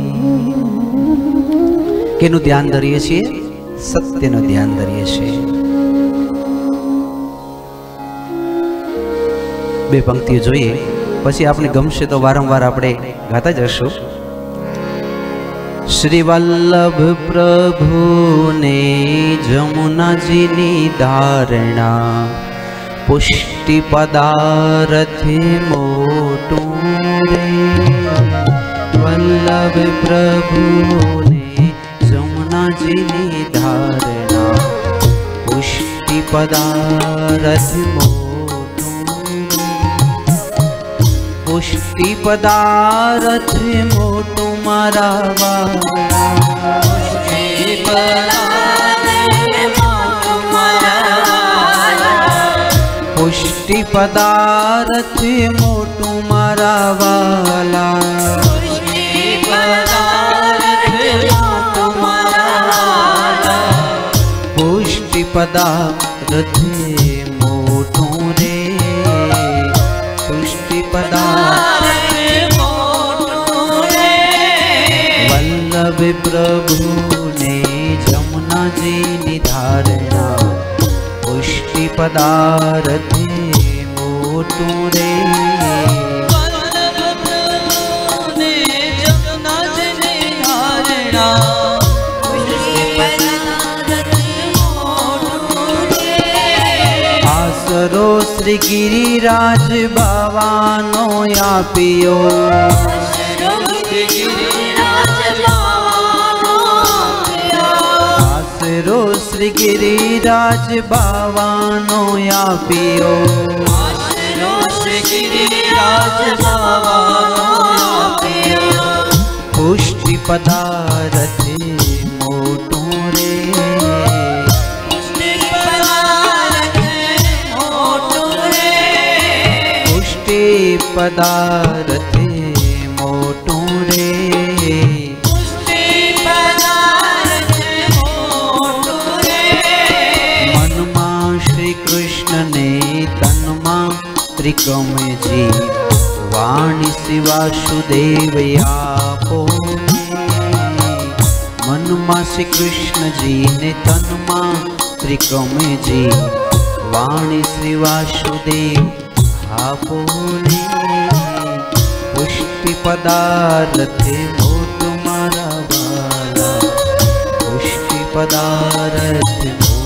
કેનું ધ્યાન ધરીએ છીએ? સત્યનું ધ્યાન ધરીએ છીએ. બે પંક્તિઓ જોઈએ. પછી આપણે ગમશે તો વારંવાર આપણે ગાતા જશું શ્રી વલ્લભ પ્રભુને જમુનાજીની ધારણા, પુષ્ટિ પદારથી મોટું રે. વલ્લભ પ્રભુને धारि धारणा पुष्टि पदारथ मोटु मरावाष्टि पुष्टि पदारथ मोटु मरवला थे रे। पुष्टिपदा वल्लभ प्रभु ने जमुना जी प्रभुने पुष्टिपदा रथे मोटो रे। गिरिराज श्र गिरिराज आसरो श्री गिरिराज बवाया पियोगिराज पुष्टि पदारथ પદાર્થે મોટું રે મનમાં શ્રી કૃષ્ણને તનમાં ત્રિકમજી વાણી શિવાસુદેવ આપો મનમાં શ્રી કૃષ્ણજીને તનમાં ત્રિકમજી વાણી શ્રીવાસુદેવ આપો પુષ્ટિ पदार्थ हो तुम्हारा वाला। पुष्टि पदार्थ हो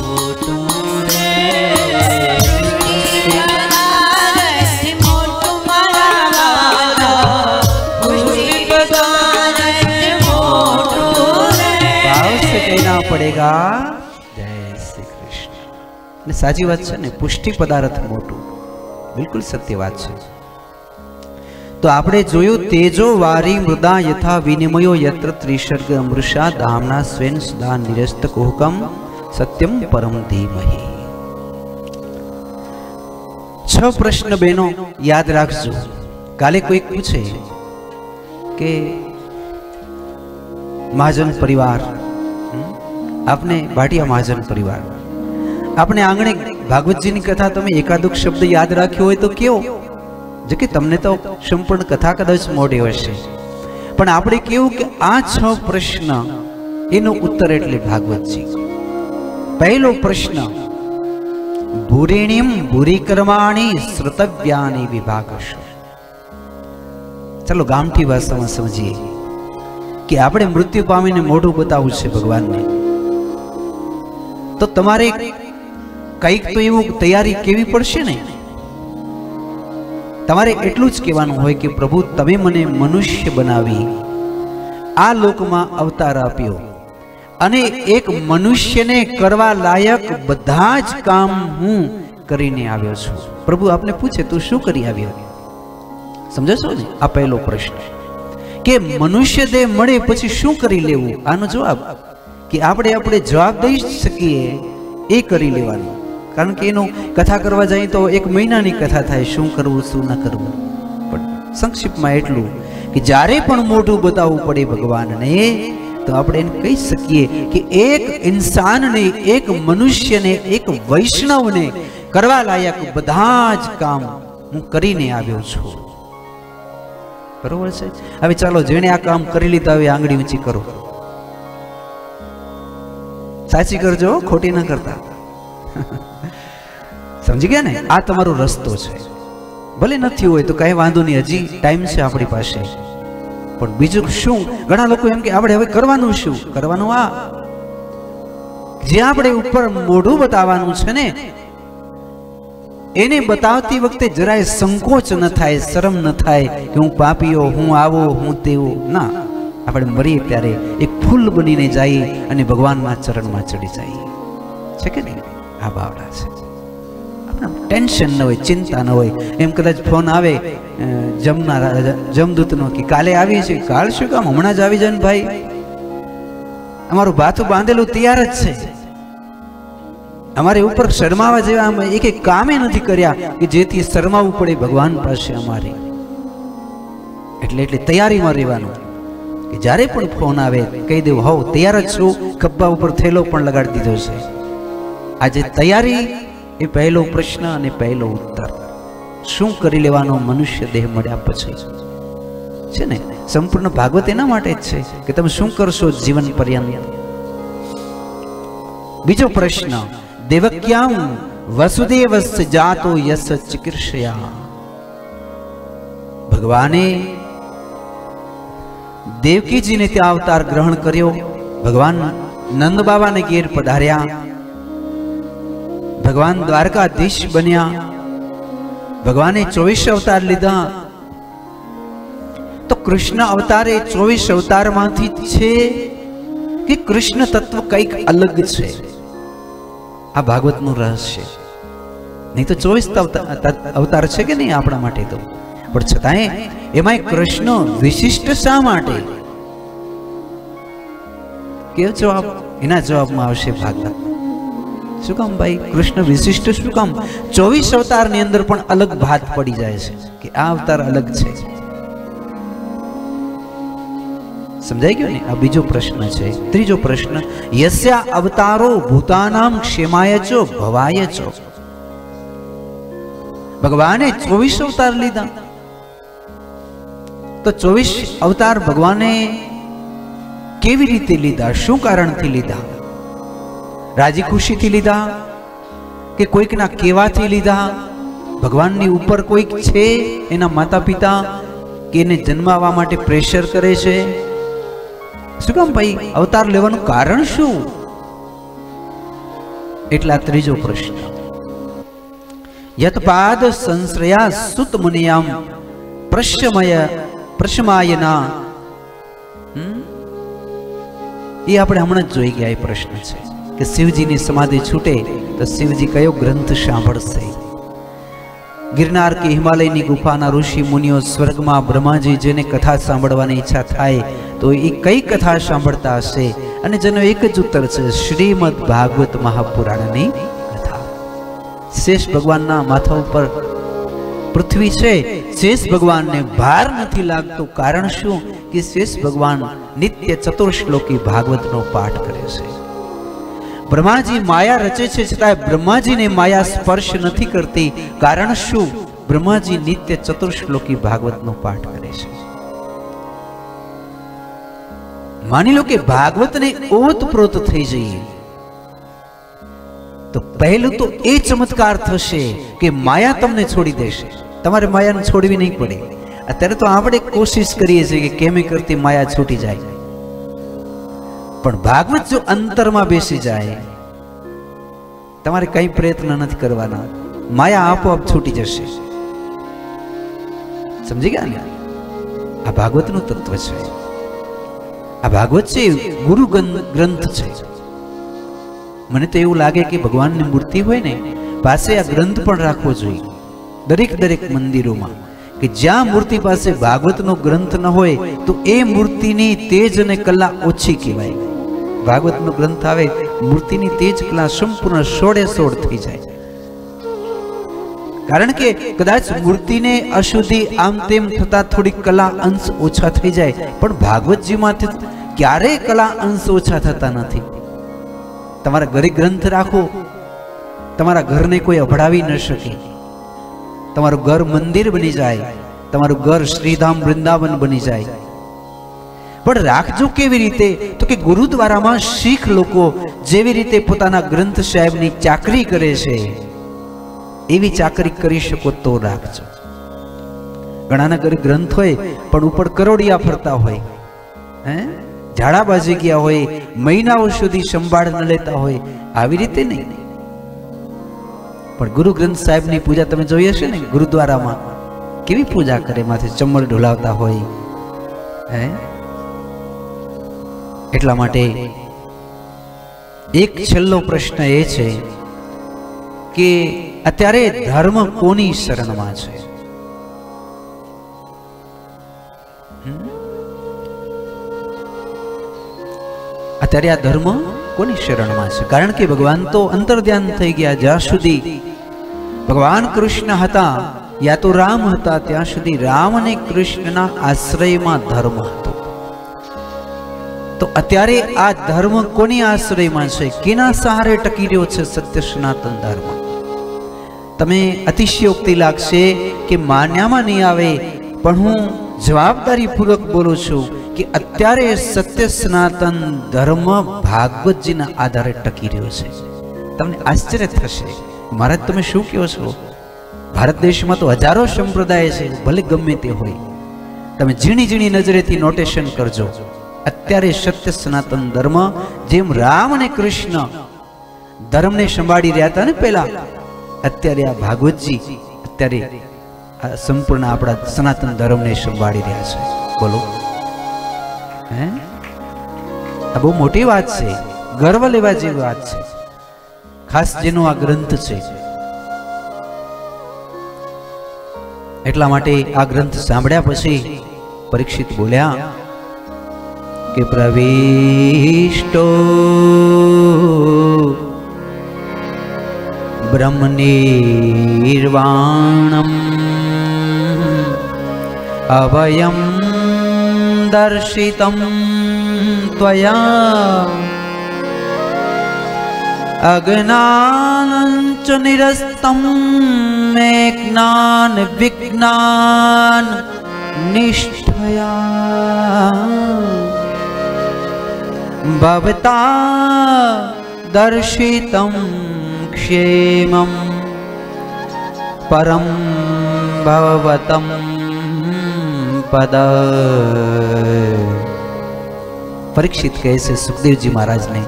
कहना पड़ेगा। जय श्री कृष्ण। ને સાચી વાત છે ને પુષ્ટિ પદાર્થ મોટું બિલકુલ સત્ય વાત છે તો આપણે જોયું તેજો વારી મૃદા યથા વિનિમયો યત્ર ત્રિસર્ગ અમૃષા ધામના સ્વેન સુદા નિરસ્ત કુહકમ સત્યમ પરમ ધીમહી છ પ્રશ્ન બેનો યાદ રાખજો કાલે કોઈક પૂછે કે મહાજન પરિવાર હમ? આપને ભાટિયા મહાજન પરિવાર આપણે આંગણે ભાગવતજીની કથા તમે એકાદુક શબ્દ યાદ રાખ્યો હોય તો કેવો જો કે તમને તો સંપૂર્ણ કથા કદાચ મોડી હશે. પણ આપણે કેવું કે આ છ પ્રશ્ન એનો ઉત્તર એટલે ભાગવતજી પહેલો પ્રશ્ન, ભૂરિણીમ ભૂરી શ્રુતવ્યાની વિભાગશ. ચાલો ગામઠી ભાષામાં સમજીએ કે આપણે મૃત્યુ પામીને મોઢું બતાવવું છે ભગવાનને. તો તમારે કંઈક તો એવું તૈયારી કેવી પડશે ને? તમારે એટલું જ કહેવાનું હોય કે પ્રભુ, તમે મને મનુષ્ય બનાવી. આ લોકમાં અવતાર આપ્યો. અને એક મનુષ્યને કરવા લાયક બધા જ કામ હું કરીને આવ્યો છું. પ્રભુ, આપને પૂછે તું શું કરી આવ્યો? સમજો છો ને? આ પહેલો પ્રશ્ન. કે મનુષ્ય દેહ મળે પછી શું કરી લેવું? આનો જવાબ. કે આપણે આપણે જવાબ દઈ શકીએ એ કરી લેવાનું. કારણ કે એનું કથા કરવા જઈએ તો એક મહિનાની કથા થાય, શું કરવું, શું ન કરવું. પણ સંક્ષિપ્તમાં એટલું કે જ્યારે પણ મોઢું બતાવવું પડે ભગવાનને, તો આપણે એને કહી શકીએ કે એક ઇન્સાનને, એક મનુષ્યને, એક વૈષ્ણવને કરવા લાયક બધા જ કામ હું કરીને આવ્યો છું. બરોબર છે? હવે ચાલો, જેણે આ કામ કરી લીધા, હવે આંગળી ઊંચી કરો. સાચી કરજો, ખોટી ન કરતા. સમજી ગયા ને? આ તમારો રસ્તો છે. ભલે નથી હોય તો કઈ વાંધો નહીં, હજી ટાઈમ છે આપણી પાસે. પણ બીજું શું? ઘણા લોકો એમ કે આપણે હવે કરવાનું શું? કરવાનું આ. જે આપણે ઉપર મોઢું બતાવવાનું છે ને, એને બતાવતી વખતે જરાય સંકોચ ન થાય, શરમ ન થાય કે હું પાપીઓ, હું આવો, હું તેવો. ના, આપણે મરીએ ત્યારે એક ફૂલ બનીને જઈએ અને ભગવાનના ચરણમાં ચડી જઈએ. છે કે નહીં? આ ભાવના છે. ટેન્શન ન હોય, ચિંતા ન હોય. એમ કદાચ ફોન આવે જમના જમદૂતનો કે કાલે આવી છે, કાલ શું કામ? હમણાં જ આવી જાય ને ભાઈ. અમારું ભાથું બાંધેલું તૈયાર જ છે. અમારે ઉપર શરમાવા જેવા આમ એક એક કામે નથી કર્યા કે જેથી શરમાવું પડે ભગવાન પાસે અમારે. એટલે એટલે તૈયારીમાં રહેવાનું. કે જ્યારે પણ ફોન આવે, કહી દેવું, હોવ, તૈયાર જ છું. ખભા ઉપર થેલો પણ લગાડી દીધો છે. આજે તૈયારી એ પહેલો પ્રશ્ન અને પહેલો ઉત્તર. શું કરી લેવાનો મનુષ્ય દેહ મળ્યા પછી? છે ને? સંપૂર્ણ ભાગવત એના માટે જ છે કે તમે શું કરશો જીવન પર્યંત? બીજો પ્રશ્ન, દેવક્યામ વસુદેવ જાતો યસ ચિકિર્ષયા. ભગવાને દેવકીજીને ત્યાં અવતાર ગ્રહણ કર્યો. ભગવાન નંદ બાબાને ઘેર પધાર્યા. ભગવાન દ્વારકાધીશ બન્યા. ભગવાને ચોવીસ અવતાર લીધા. તો કૃષ્ણ અવતાર ચોવીસ અવતારમાંથી છે કે કૃષ્ણ તત્વ કંઈક અલગ છે? આ ભાગવતનું રહસ્ય. નહીં તો ચોવીસ અવતાર છે કે નહીં આપણા માટે તો? પણ છતાંય એમાંય કૃષ્ણ વિશિષ્ટ શા માટે? કેવો જવાબ? એના જવાબમાં આવશે ભાગવત. શું કામ ભાઈ, કૃષ્ણ વિશિષ્ટ શું કામ ચોવીસ અવતારની અંદર પણ અલગ ભાત પડી જાય છે કે આ અવતાર અલગ છે. સમજાઈ ગયો ને? આ બીજો પ્રશ્ન છે. ત્રીજો પ્રશ્ન, યસ્યા અવતારો ભૂતાનામ ક્ષેમાય ચો, ભવાય ચો? ભગવાને ચોવીસ અવતાર લીધા. તો ચોવીસ અવતાર ભગવાને કેવી રીતે લીધા? શું કારણથી લીધા? રાજી ખુશીથી લીધા કે કોઈકના કેવાથી લીધા? ભગવાનની ઉપર કોઈક છે એના માતા પિતા કે એને જન્માવા માટે પ્રેશર કરે છે? શું કામ ભાઈ, અવતાર લેવાનું કારણ શું? એટલા ત્રીજો પ્રશ્ન. યતપાદ સંશ્રયા સુત મુનિયામ પ્રશ્મય પ્રશ્માયના. એ આપણે હમણાં જ જોઈ ગયા એ પ્રશ્ન છે. કે શિવજીની સમાધિ છૂટે તો શિવજી કયો ગ્રંથ સાંભળશે? ગિરનાર કે હિમાલયની ગુફાના ઋષિ મુનિઓ સ્વર્ગમાં બ્રહ્માજી જેને કથા સાંભળવાની ઈચ્છા થાય, તો એ કઈ કથા સાંભળતા હશે? અને જેનો એક જ ઉત્તર છે, શ્રીમદ ભાગવત મહાપુરાણની કથા. શેષ ભગવાનના માથા ઉપર પૃથ્વી છે. શેષ ભગવાનને ભાર નથી લાગતો. કારણ શું? કે શેષ ભગવાન નિત્ય ચતુર્શ્લોકી ભાગવતનો પાઠ કરે છે. બ્રહ્માજી માયા રચે છે છતાંય બ્રહ્માજીને માયા સ્પર્શ નથી કરતી. કારણ શું? બ્રહ્માજી નિત્ય ચતુર્શ્લોકી ભાગવતનો પાઠ કરે છે. માની લો કે ભાગવતને ઓતપ્રોત થઈ જઈએ. તો પહેલું તો એ ચમત્કાર થશે કે માયા તમને છોડી દેશે. તમારે માયાને છોડવી નહીં પડે. અત્યારે તો આપણે કોશિશ કરીએ છીએ કે કેમે કરતી માયા છૂટી જાય. પણ ભાગવત જો અંતરમાં બેસી જાય, તમારે કઈ પ્રયત્ન નથી કરવાના. માયા આપોઆપ છૂટી જશે. સમજી ગયા ને? આ ભાગવતનું તત્વ છે. આ ભાગવત છે ગુરુ ગ્રંથ છે. મને તો એવું લાગે કે ભગવાનની મૂર્તિ હોય ને, પાસે આ ગ્રંથ પણ રાખવો જોઈએ. દરેક દરેક મંદિરોમાં કે જ્યાં મૂર્તિ પાસે ભાગવતનો ગ્રંથ ન હોય, તો એ મૂર્તિની તેજ અને કલા ઓછી કહેવાય. ભાગવતનો ગ્રંથ આવે, મૂર્તિની તેજ કલા સંપૂર્ણ સોળે સોળ થઈ જાય. કારણ કે કદાચ મૂર્તિને અશુદ્ધિ આમ તેમ થતા થોડી કલા અંશ ઓછા થઈ જાય, પણ ભાગવતજીમાંથી ક્યારેય કલા અંશ ઓછા થતા નથી. તમારા ઘરે ગ્રંથ રાખો, તમારા ઘરને કોઈ અભડાવી ન શકે. તમારું ઘર મંદિર બની જાય, તમારું ઘર શ્રીધામ વૃંદાવન બની જાય. પણ રાખજો કેવી રીતે? તો કે ગુરુદ્વારામાં શીખ લોકો જેવી રીતે પોતાના ગ્રંથ સાહેબની ચાકરી કરે છે, એવી ચાકરી કરી શકો તો રાખજો. ઘણાના ઘરે ગ્રંથ હોય, પણ ઉપર કરોડિયા ફરતા હોય, હે? ઝાડા બાજી ગયા હોય, મહિનાઓ સુધી સંભાળ ન લેતા હોય, આવી રીતે નહીં. પણ ગુરુ ગ્રંથ સાહેબની પૂજા તમે જોઈ હશે ને, ગુરુદ્વારામાં કેવી પૂજા કરે, માથે ચમર ઢોલાવતા હોય, હે? એટલા માટે એક છેલ્લો પ્રશ્ન એ છે કે અત્યારે ધર્મ કોની શરણમાં છે? અત્યારે આ ધર્મ કોની શરણમાં છે? કારણ કે ભગવાન તો અંતર્ધ્યાન થઈ ગયા જ્યાં સુધી ભગવાન કૃષ્ણ હતા, યા તો રામ હતા, ત્યાં સુધી રામ અને કૃષ્ણના આશ્રયમાં ધર્મ હતો. તો અત્યારે આ ધર્મ કોની આશ્રયમાં છે? કેના સહારે ટકી રહ્યો છે સત્ય સનાતન ધર્મ? તમે અતિશયોક્તિ લાગશે કે માન્યામાં નહીં આવે, પણ હું જવાબદારીપૂર્વક બોલું છું કે અત્યારે સત્ય સનાતન ધર્મ ભાગવતજીના આધારે ટકી રહ્યો છે. તમને આશ્ચર્ય થશે. મહારાજ તમે શું કહો છો? ભારત દેશમાં તો હજારો સંપ્રદાય છે, ભલે ગમે તે હોય. તમે ઝીણી ઝીણી નજરેથી નોટેશન કરજો. અત્યારે સત્ય સનાતન ધર્મ, જેમ રામ અને કૃષ્ણ ધર્મને સંભાળી રહ્યા હતા ને પેલા અત્યારે આ ભાગવતજી, અત્યારે સંપૂર્ણ આપણા સનાતન ધર્મને સંભાળી રહ્યા છે. બોલો. હે? આ બહુ મોટી વાત છે. ગર્વ લેવા જેવી વાત છે. ખાસ જેનો આ ગ્રંથ છે. એટલા માટે આ ગ્રંથ સાંભળ્યા પછી પરીક્ષિત બોલ્યા प्रविष्टो। ब्रह्मनिर्वाणम् अवयं दर्शितं त्वया। अग्नाञ्च निरस्तं मे ज्ञानविज्ञान निष्ठया। વિજ્ઞાન दर्शितं क्षेमं परं भवतं पद। પરીક્ષિત કહે છે સુખદેવજી મહારાજને,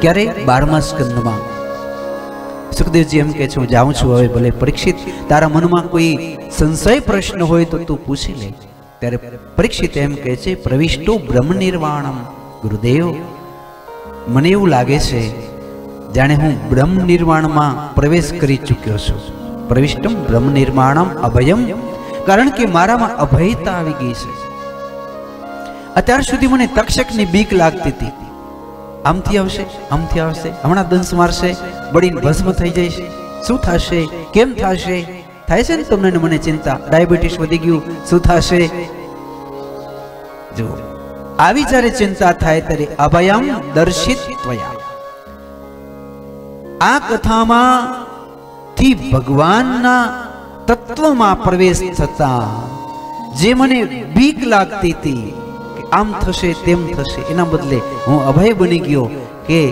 ક્યારે બારમા સ્કંદમાં? સુખદેવજી એમ કહે છે, હું જાઉં છું હવે, ભલે પરીક્ષિત તારા મનમાં કોઈ સંશય પ્રશ્ન હોય તો તું પૂછી લે. ત્યારે પરીક્ષિત એમ કહે છે, પ્રવિષ્ટો બ્રહ્મ નિર્વાણમ ગુરુદેવ, મને એવું લાગે છે જાણે હું બ્રહ્મ નિર્માણમાં પ્રવેશ કરી ચૂક્યો છું. પ્રવિષ્ટમ બ્રહ્મ નિર્માણમ અભયમ, કારણ કે મારામાં અભયતા આવી ગઈ છે. અત્યાર સુધી મને તક્ષકની બીક લાગતી હતી. આમથી આવશે આમથી આવશે, હમણાં દંશ મારશે, બળીને ભસ્મ થઈ જશે શું થશે, કેમ થશે? થાય છે ને તમને મને ચિંતા? ડાયાબિટીસ વધી ગયું. શું થશે? જો આવી જ્યારે ચિંતા થાય ત્યારે અભયમ દર્શિત ત્વયા. આ કથામાં થી ભગવાનના તત્વમાં પ્રવેશ થતા જે મને બીક લાગતી હતી કે આમ થશે, તેમ થશે, એના બદલે હું અભય બની ગયો કે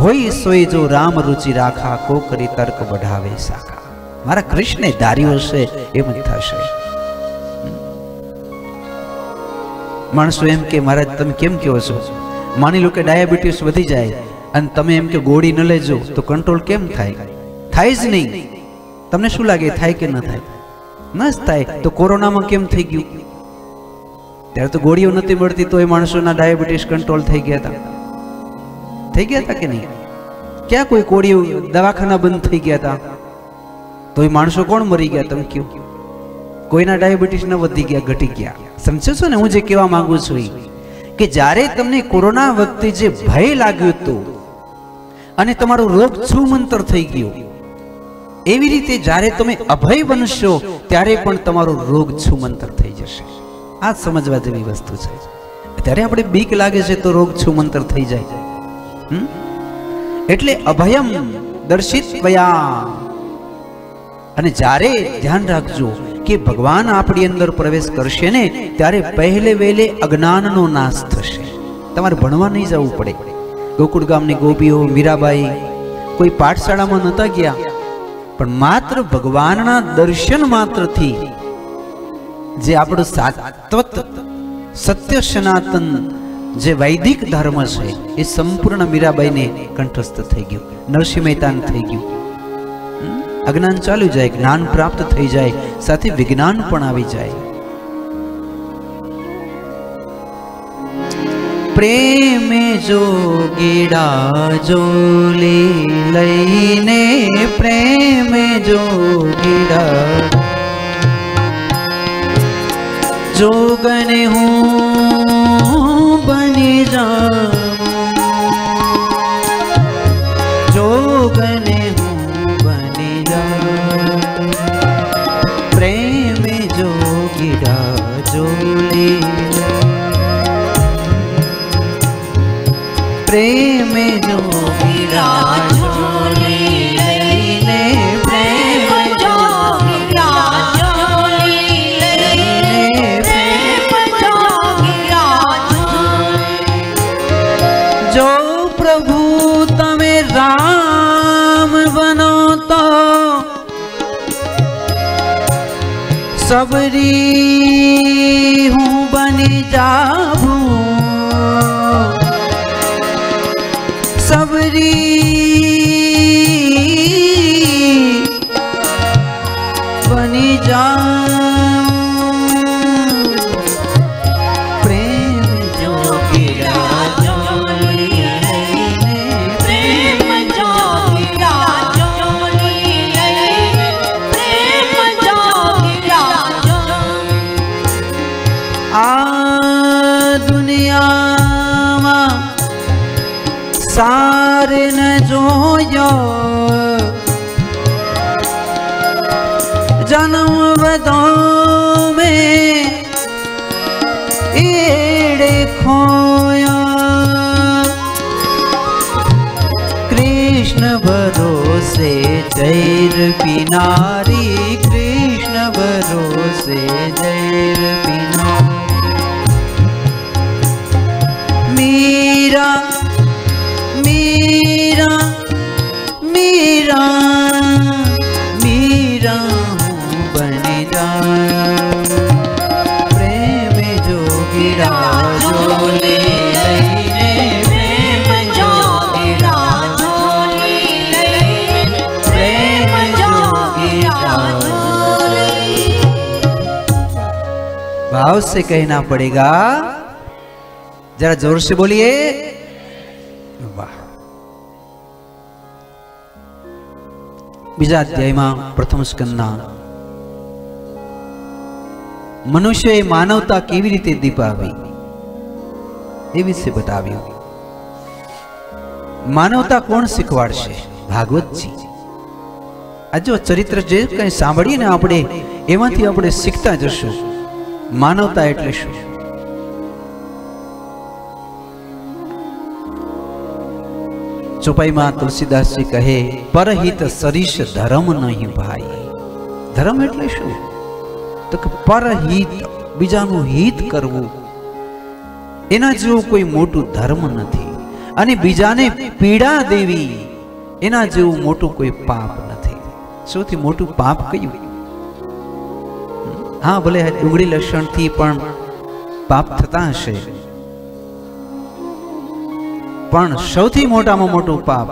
હોય સોય જો રામ રુચિ રાખા કો કરી તર્ક બઢાવે શાખા મારા કૃષ્ણે ધાર્યું હશે, એમ થશે. માણસો એમ કે, મહારાજ, તમે કેમ કહો છો? માની લો કે ડાયાબિટીસ વધી જાય અને તમે એમ કે ગોળી ન લેજો, તો કંટ્રોલ કેમ થાય? થાય જ નહીં. તમને શું લાગે, થાય કે ન થાય? ન જ થાય, તો કોરોનામાં કેમ થઈ ગયું? ત્યારે તો ગોળીઓ નથી મળતી, તો એ માણસોના ડાયાબિટીસ કંટ્રોલ થઈ ગયા હતા થઈ ગયા હતા કે નહીં? ક્યાં કોઈ કોળીઓ દવાખાના બંધ થઈ ગયા હતા તો એ માણસો કોણ મરી ગયા? તમે કયું કોઈના ડાયાબિટીસ ન વધી ગયા, ઘટી ગયા. સમજો છો ને, હું જે કહેવા માંગુ છું કે જ્યારે તમને કોરોના વખતે જે ભય લાગ્યું હતું અને તમારો રોગ છુમંતર થઈ ગયો, એવી રીતે જ્યારે તમે અભય બનશો, ત્યારે પણ તમારો રોગ છુમંતર થઈ જશે. આ સમજવા જેવી વસ્તુ છે. ત્યારે આપણે બીક લાગે છે તો રોગ છુમંતર થઈ જાય? એટલે અભયમ દર્શિત વયા અને જ્યારે ધ્યાન રાખજો કે ભગવાન આપણી અંદર પ્રવેશ કરશે ને, ત્યારે પહેલે વહેલે અજ્ઞાનનો નાશ થશે. તમારે ભણવા નહીં જવું પડે. ગોકુળ ગામની ગોપીઓ, મીરાબાઈ કોઈ પાઠશાળામાં નહોતા ગયા. પણ માત્ર ભગવાનના દર્શન માત્રથી જે આપણું સાત્વત, સત્ય સનાતન જે વૈદિક ધર્મ છે, એ સંપૂર્ણ મીરાબાઈને કંઠસ્થ થઈ ગયું. નરસિંહ મહેતાન થઈ ગયું? અજ્ઞાન ચાલુ જાય, જ્ઞાન પ્રાપ્ત થઈ જાય, સાથે વિજ્ઞાન પણ આવી જાય. પ્રેમે જોગીડા જોલી લઈને, પ્રેમે જોગીડા જોગને હું બની જાઉં. જોગને હું પ્રેમે જો પ્રભુ તમે રામ બનો સબરી હું બની જાઉં ન भाव से कहना पड़ेगा। जरा ज़ोर से बोलिए। वाह। बीजा अध्याय प्रथम स्कंदा मनुष्य मानवता के दीपावी? विषय बता मानवता कोण भागवत जी। आज चरित्र जे कहीं सांभिए सीखता जसू માનવતા એટલે શું? ચોપાઈમાં તુલસીદાસજી કહે, પરહિત સરીશ ધર્મ નહીં ભાઈ. ધર્મ એટલે શું? તો કે પરહિત બીજાનું હિત કરવું. એના જેવું કોઈ મોટું ધર્મ નથી. અને બીજાને પીડા દેવી, એના જેવું મોટું કોઈ પાપ નથી. સૌથી મોટું પાપ કયું? હા, ભલે ડુંગળી લસણથી પણ પાપ થતા હશે. પણ સૌથી મોટામાં મોટું પાપ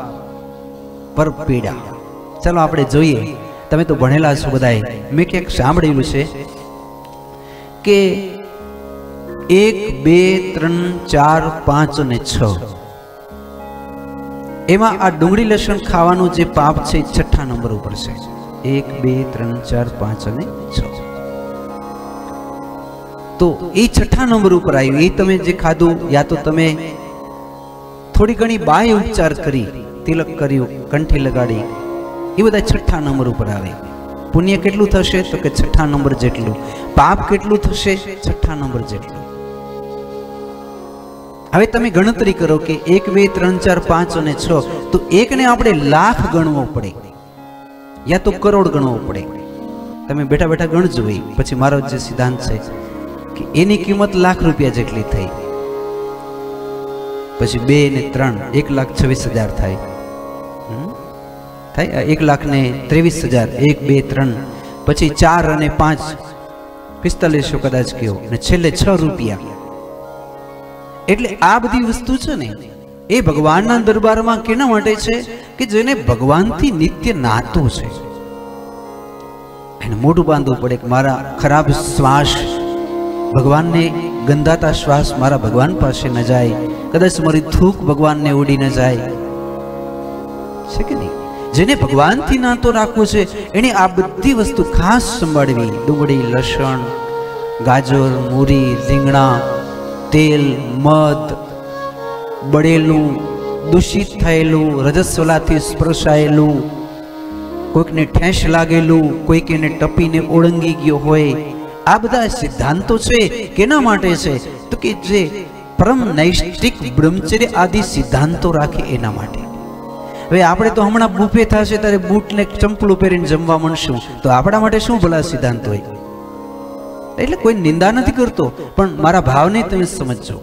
પર પીડા ચાલો આપણે જોઈએ. તમે તો ભણેલા છો બધાએ. મેં ક્યાંક સાંભળેલું છે કે એક, બે, ત્રણ, ચાર, પાંચ અને છ. એમાં આ ડુંગળી લસણ ખાવાનું જે પાપ છે છઠ્ઠા નંબર ઉપર છે. એક, બે, ત્રણ, ચાર, પાંચ અને છ. તો એ છઠ્ઠા નંબર ઉપર આવ્યું. એ તમે જે ખાધું, યા તો તમે થોડી ઘણી બાહ્ય ઉપચાર કરી, તિલક કર્યું, કંઠી લગાડી. એ બધા છઠ્ઠા નંબર ઉપર આવે. પુણ્ય કેટલું થશે તો કે છઠ્ઠા નંબર જેટલું. પાપ કેટલું થશે? છઠ્ઠા નંબર જેટલું. હવે તમે ગણતરી કરો કે એક, બે, ત્રણ, ચાર, પાંચ અને છ, તો એકને આપણે લાખ ગણવો પડે. યા તો કરોડ ગણવો પડે. તમે બેઠા બેઠા ગણજો એ. પછી મારો જે સિદ્ધાંત છે કે એની કિંમત લાખ રૂપિયા જેટલી થઈ. પછી બે ને ત્રણ, એક લાખ છવ્વીસ હજાર થાય. થાય? એક લાખ ને ત્રેવીસ હજાર, એક, બે, ત્રણ, પછી ચાર અને પાંચ. પિસ્તાલીસો કદાચ કયો અને છેલ્લે છ રૂપિયા. એટલે આ બધી વસ્તુ છે ને, એ ભગવાનના દરબારમાં કેના માટે છે? કે જેને ભગવાનથી નિત્ય નાતો છે. એને મોઢું બાંધવું પડે કે મારા ખરાબ શ્વાસ ભગવાનને ગંધાતા શ્વાસ મારા ભગવાન પાસે ન જાય. કદાચ મારી થૂક ભગવાનને ઉડી ન જાય. છે કે નહીં? જેને ભગવાનથી નાતો રાખવો છે એને આ બધી વસ્તુ ખાસ સંભાળવી. ડુંગળી, લસણ, ગાજર, મૂરી, રીંગણા, તેલ, મધ, બળેલું, દૂષિત થયેલું, રજસ્વલાથી સ્પર્શાયેલું, કોઈકને ઠેસ લાગેલું, કોઈક એને ટપીને ઓળંગી ગયો હોય આ બધા સિદ્ધાંતો છે, કેના માટે છે? તો કે જે પરમ નૈષ્ઠિક બ્રહ્મચર્ય આદિ સિદ્ધાંતો રાખે એના માટે. હવે આપણે તો હમણાં બુફે થશે, ત્યારે બૂટને ચંપલું પહેરીને જમવા મળશું. તો આપણા માટે શું ભલા સિદ્ધાંત હોય? એટલે કોઈ નિંદા નથી કરતો, પણ મારા ભાવને તમે સમજો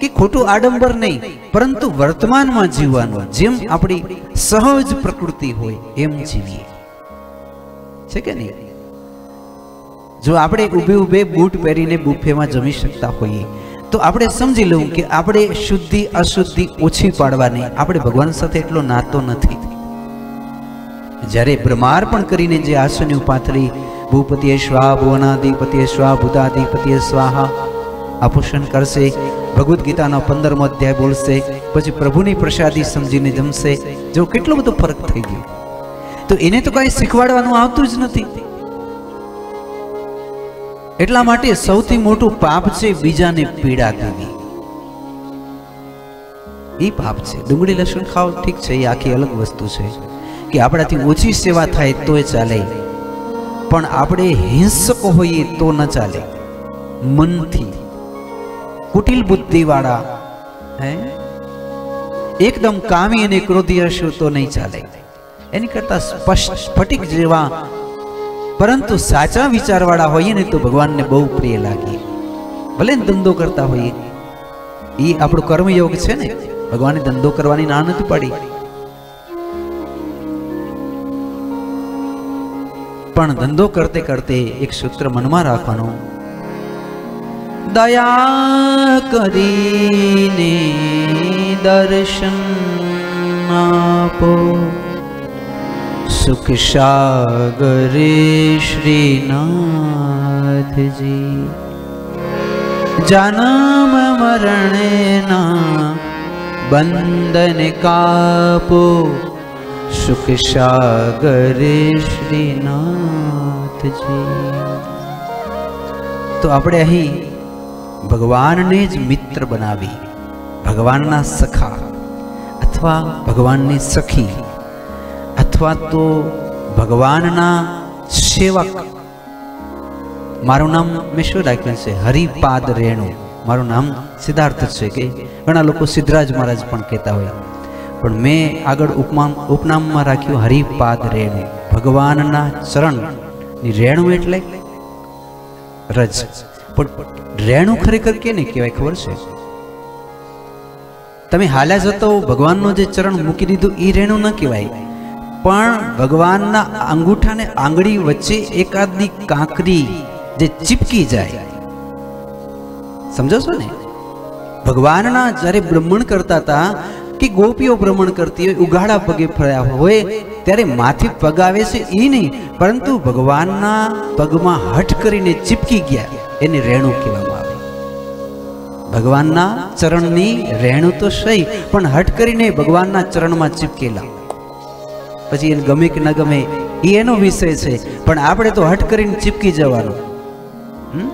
કે ખોટું આડંબર નહીં, પરંતુ વર્તમાનમાં જીવવાનું, જેમ આપણી સહજ પ્રકૃતિ હોય, એમ જીવીએ. છે કે નહીં? જો આપણે ઊભે ઊભે બૂટ પહેરીને બુફેમાં જમી શકતા હોઈએ, તો આપણે સમજી લઉં કે આપણે શુદ્ધિ, અશુદ્ધિ ઓછી પાડવાની આપણે ભગવાન સાથે એટલો નાતો નથી. જ્યારે બ્રહ્માર્પણ કરીને જે આસની પાથરી ભૂપતિએ સ્વા ભુવનાધિપતિએ સ્વા ભૂતાધિપતિએ સ્વાહા આપોષણ કરશે, ભગવદ્ ગીતાનો પંદરમો અધ્યાય બોલશે, પછી પ્રભુની પ્રસાદી સમજીને જમશે, જો કેટલો બધો ફરક થઈ ગયો. તો એને તો કાંઈ શીખવાડવાનું આવતું જ નથી. એટલા માટે સૌથી મોટું પાપ છે બીજાને પીડા દેવી. એ પાપ છે. ડુંગળી લસણ ખાવ ઠીક છે એ આખી અલગ વસ્તુ છે. કે આપણાથી ઓછી સેવા થાય તોય ચાલે. પણ આપણે હિંસક હોઈએ તો ન ચાલે. મનથી. કુટિલ બુદ્ધિવાળા, હે? એકદમ કામી અને ક્રોધી હશો તો નહીં ચાલે. એની કરતા સ્પષ્ટ, સ્ફટિક જેવા પરંતુ સાચા વિચારવાળા હોઈએ ને તો ભગવાનને બહુ પ્રિય લાગે. ભલે ને ધંધો કરતા હોઈએ. એ આપણો કર્મયોગ છે ને, ભગવાને ધંધો કરવાની ના નથી પાડી. પણ ધંધો કરતે કરતે એક સૂત્ર મનમાં રાખવાનું. દયા કરીને દર્શન આપો. સુખ સાગરે શ્રીનાથજી. જન્મ મરણના બંધન કાપો. સુખ સાગરે શ્રીનાથજી. તો આપણે અહીં ભગવાનને જ મિત્ર બનાવી. ભગવાનના સખા અથવા ભગવાનની સખી. અથવા તો ભગવાનના સેવક. મારું નામ મેં શું રાખ્યું છે, હરિપાદ રેણુ. મારું નામ સિદ્ધાર્થ છે કે ઘણા લોકો સિદ્ધરાજ મહારાજ પણ કહેતા હોય. પણ મેં આગળ ઉપમાન ઉપનામમાં રાખ્યું હરિપાદ રેણુ. ભગવાનના ચરણની રેણુ એટલે રજ. પણ રેણુ ખરેખર કેને કહેવાય ખબર છે? તમે હાલ્યા જતો ભગવાનનો જે ચરણ મૂકી દીધું એ રેણુ ન કહેવાય. પણ ભગવાનના અંગૂઠાને આંગળી વચ્ચે એકાદની કાંકરી જે ચીપકી જાય. સમજો છો ને? ભગવાનના જ્યારે ભ્રમણ કરતા હતા કે ગોપીઓ ભ્રમણ કરતી હોય ઉગાડા પગે ફર્યા હોય, ત્યારે માથી પગ આવે છે એ નહીં, પરંતુ ભગવાનના પગમાં હઠ કરીને ચીપકી ગયા, એને રેણુ કહેવામાં આવે. ભગવાનના ચરણની રેણુ તો સહી, પણ હઠ કરીને ભગવાનના ચરણમાં ચીપકેલા. પછી એને ગમે કે ન ગમે, એ એનો વિષય છે. પણ આપણે તો હઠ કરીને ચીપકી જવાનું?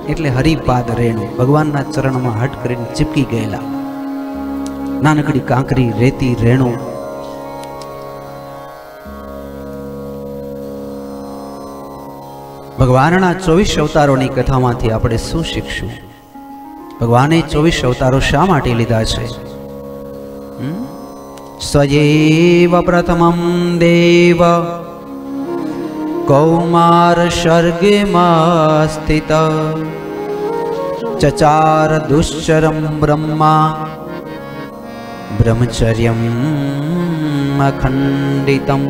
એટલે હરિપાદ રેણુ ભગવાનના ચરણમાં હઠ કરીને ચીપકી ગયેલા. નાનકડી કાંકરી રેતી રેણુ. ભગવાનના ચોવીસ અવતારોની કથામાંથી આપણે શું શીખશું? ભગવાને ચોવીસ અવતારો શા માટે લીધા છે? સયેવ પ્રથમમ દેવ કૌમાર સર્ગેમાં સ્થિત ચચાર દુશ્ચરમ બ્રહ્મા બ્રહ્મચર્યમ અખંડિતમ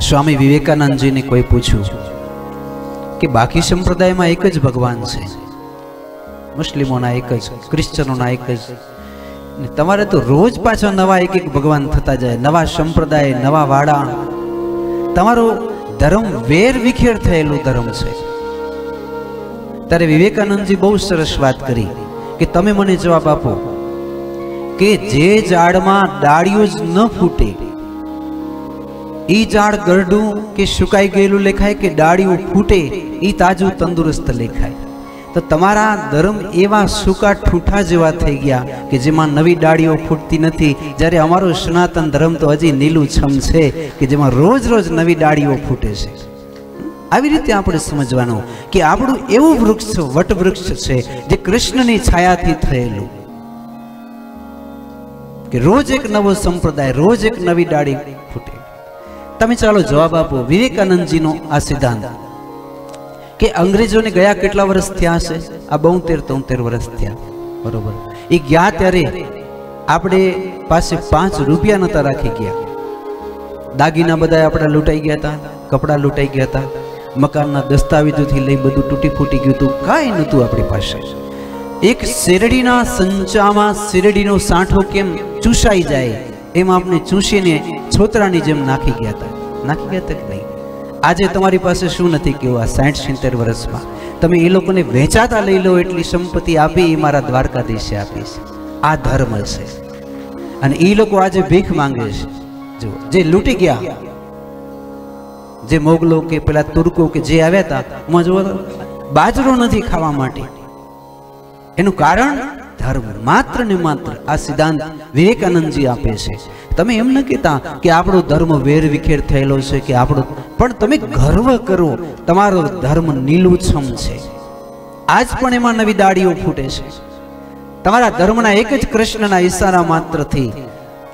સ્વામી વિવેકાનંદજીને કોઈ પૂછ્યું કે બાકી સંપ્રદાયમાં એક જ ભગવાન છે? મુસ્લિમોના એક જ ક્રિશ્ચનોના એક જ. તમારે તો રોજ પાછો નવા એક એક ભગવાન થતા જાય, નવા સંપ્રદાય, નવા વાડા. તમારો ધર્મ વેર વિખેર થયેલું ધર્મ છે. ત્યારે વિવેકાનંદજી બહુ સરસ વાત કરી કે તમે મને જવાબ આપો કે જે ઝાડમાં ડાળીઓ જ ન ફૂટે, ઈ ઝાડ ગરડું કે સુકાઈ ગયેલું લેખાય કે ડાળીઓ ફૂટે, ઈ તાજું તંદુરસ્ત લેખાય. તો તમારા ધર્મ એવા સૂકા ઠૂઠા જેવા થઈ ગયા કે જેમાં નવી ડાળીઓ ફૂટતી નથી. જ્યારે અમારો સનાતન ધર્મ તો હજી નીલું છમ છે કે જેમાં રોજ રોજ નવી ડાળીઓ ફૂટે છે. આવી રીતે આપણે સમજવાનું કે આપણું એવું વૃક્ષ વટવૃક્ષ છે જે કૃષ્ણની છાયાથી થયેલું. કે રોજ એક નવો સંપ્રદાય, રોજ એક નવી ડાળી ફૂટે. તમે ચાલો જવાબ આપો વિવેકાનંદજીનો આ સિદ્ધાંત. કે અંગ્રેજોને ગયા કેટલા વર્ષ થયા છે આ બોતેર તોતેર વર્ષ થયા. બરોબર. એ ગયા ત્યારે આપણે પાસે પાંચ રૂપિયા નતા રાખી ગયા. દાગીના બધા આપણા લૂંટાઈ ગયા હતા, કપડાં લૂંટાઈ ગયા હતા, મકાનના દસ્તાવેજોથી લઈ બધું તૂટી ફૂટી ગયું હતું, કાંઈ નહોતું આપણી પાસે. એક શેરડીના સંચામાં શેરડીનો સાંઠો કેમ ચૂસાઈ જાય, એમ આપણે ચૂસીને છોતરાની જેમ નાખી ગયા હતા. નાખી ગયા હતા નહીં? આજે તમારી પાસે શું નથી કેવું આ સાઠ સિત્તેર વર્ષમાં? તમે એ લોકોને વેચાતા લઈ લો એટલી સંપત્તિ આપી એ મારા દ્વારકાધીશે આપી છે આ ધર્મ છે. અને એ લોકો આજે ભીખ માંગે છે. જો જે લૂંટી ગયા, જે મોગલો કે પેલા તુર્કો કે જે આવ્યા હતા, એમાં બાજરો નથી ખાવા માટે. એનું કારણ? ધર્મ માત્ર ને માત્ર આ સિદ્ધાંત વિવેકાનંદજી આપે છે. તમે એમ ન કહેતા કે આપણો ધર્મ વેર વિખેર થયેલો છે કે આપણો પણ તમે ગર્વ કરો, તમારો ધર્મ નીલુછમ છે. આજ પણ એમાં નવી દાડીઓ ફૂટે છે. તમારા ધર્મના એક જ કૃષ્ણના ઈશારા માત્રથી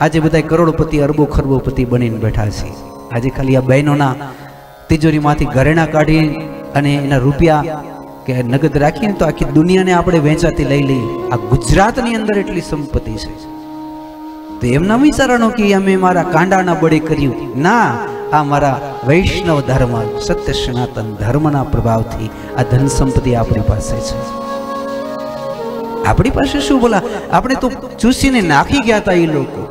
આજે બધા કરોડપતિ અરબો ખરબોપતિ બનીને બેઠા છે. આજે ખાલી આ બહેનોના તિજોરીમાંથી ઘરેણા કાઢી અને એના રૂપિયા કે નગદ રાખીને તો આખી દુનિયાને આપણે વેચાતી લઈ લઈએ. આ ગુજરાતની અંદર એટલી સંપત્તિ છે. તો એમના વિચારણો કે અમે મારા કાંડાના બળે કર્યું. ના, આ મારા વૈષ્ણવ ધર્મ, સત્ય સનાતન ધર્મના પ્રભાવથી આ ધન સંપત્તિ આપણી પાસે છે. આપણી પાસે શું બોલા? આપણે તો ચૂસીને નાખી ગયા હતા એ લોકો.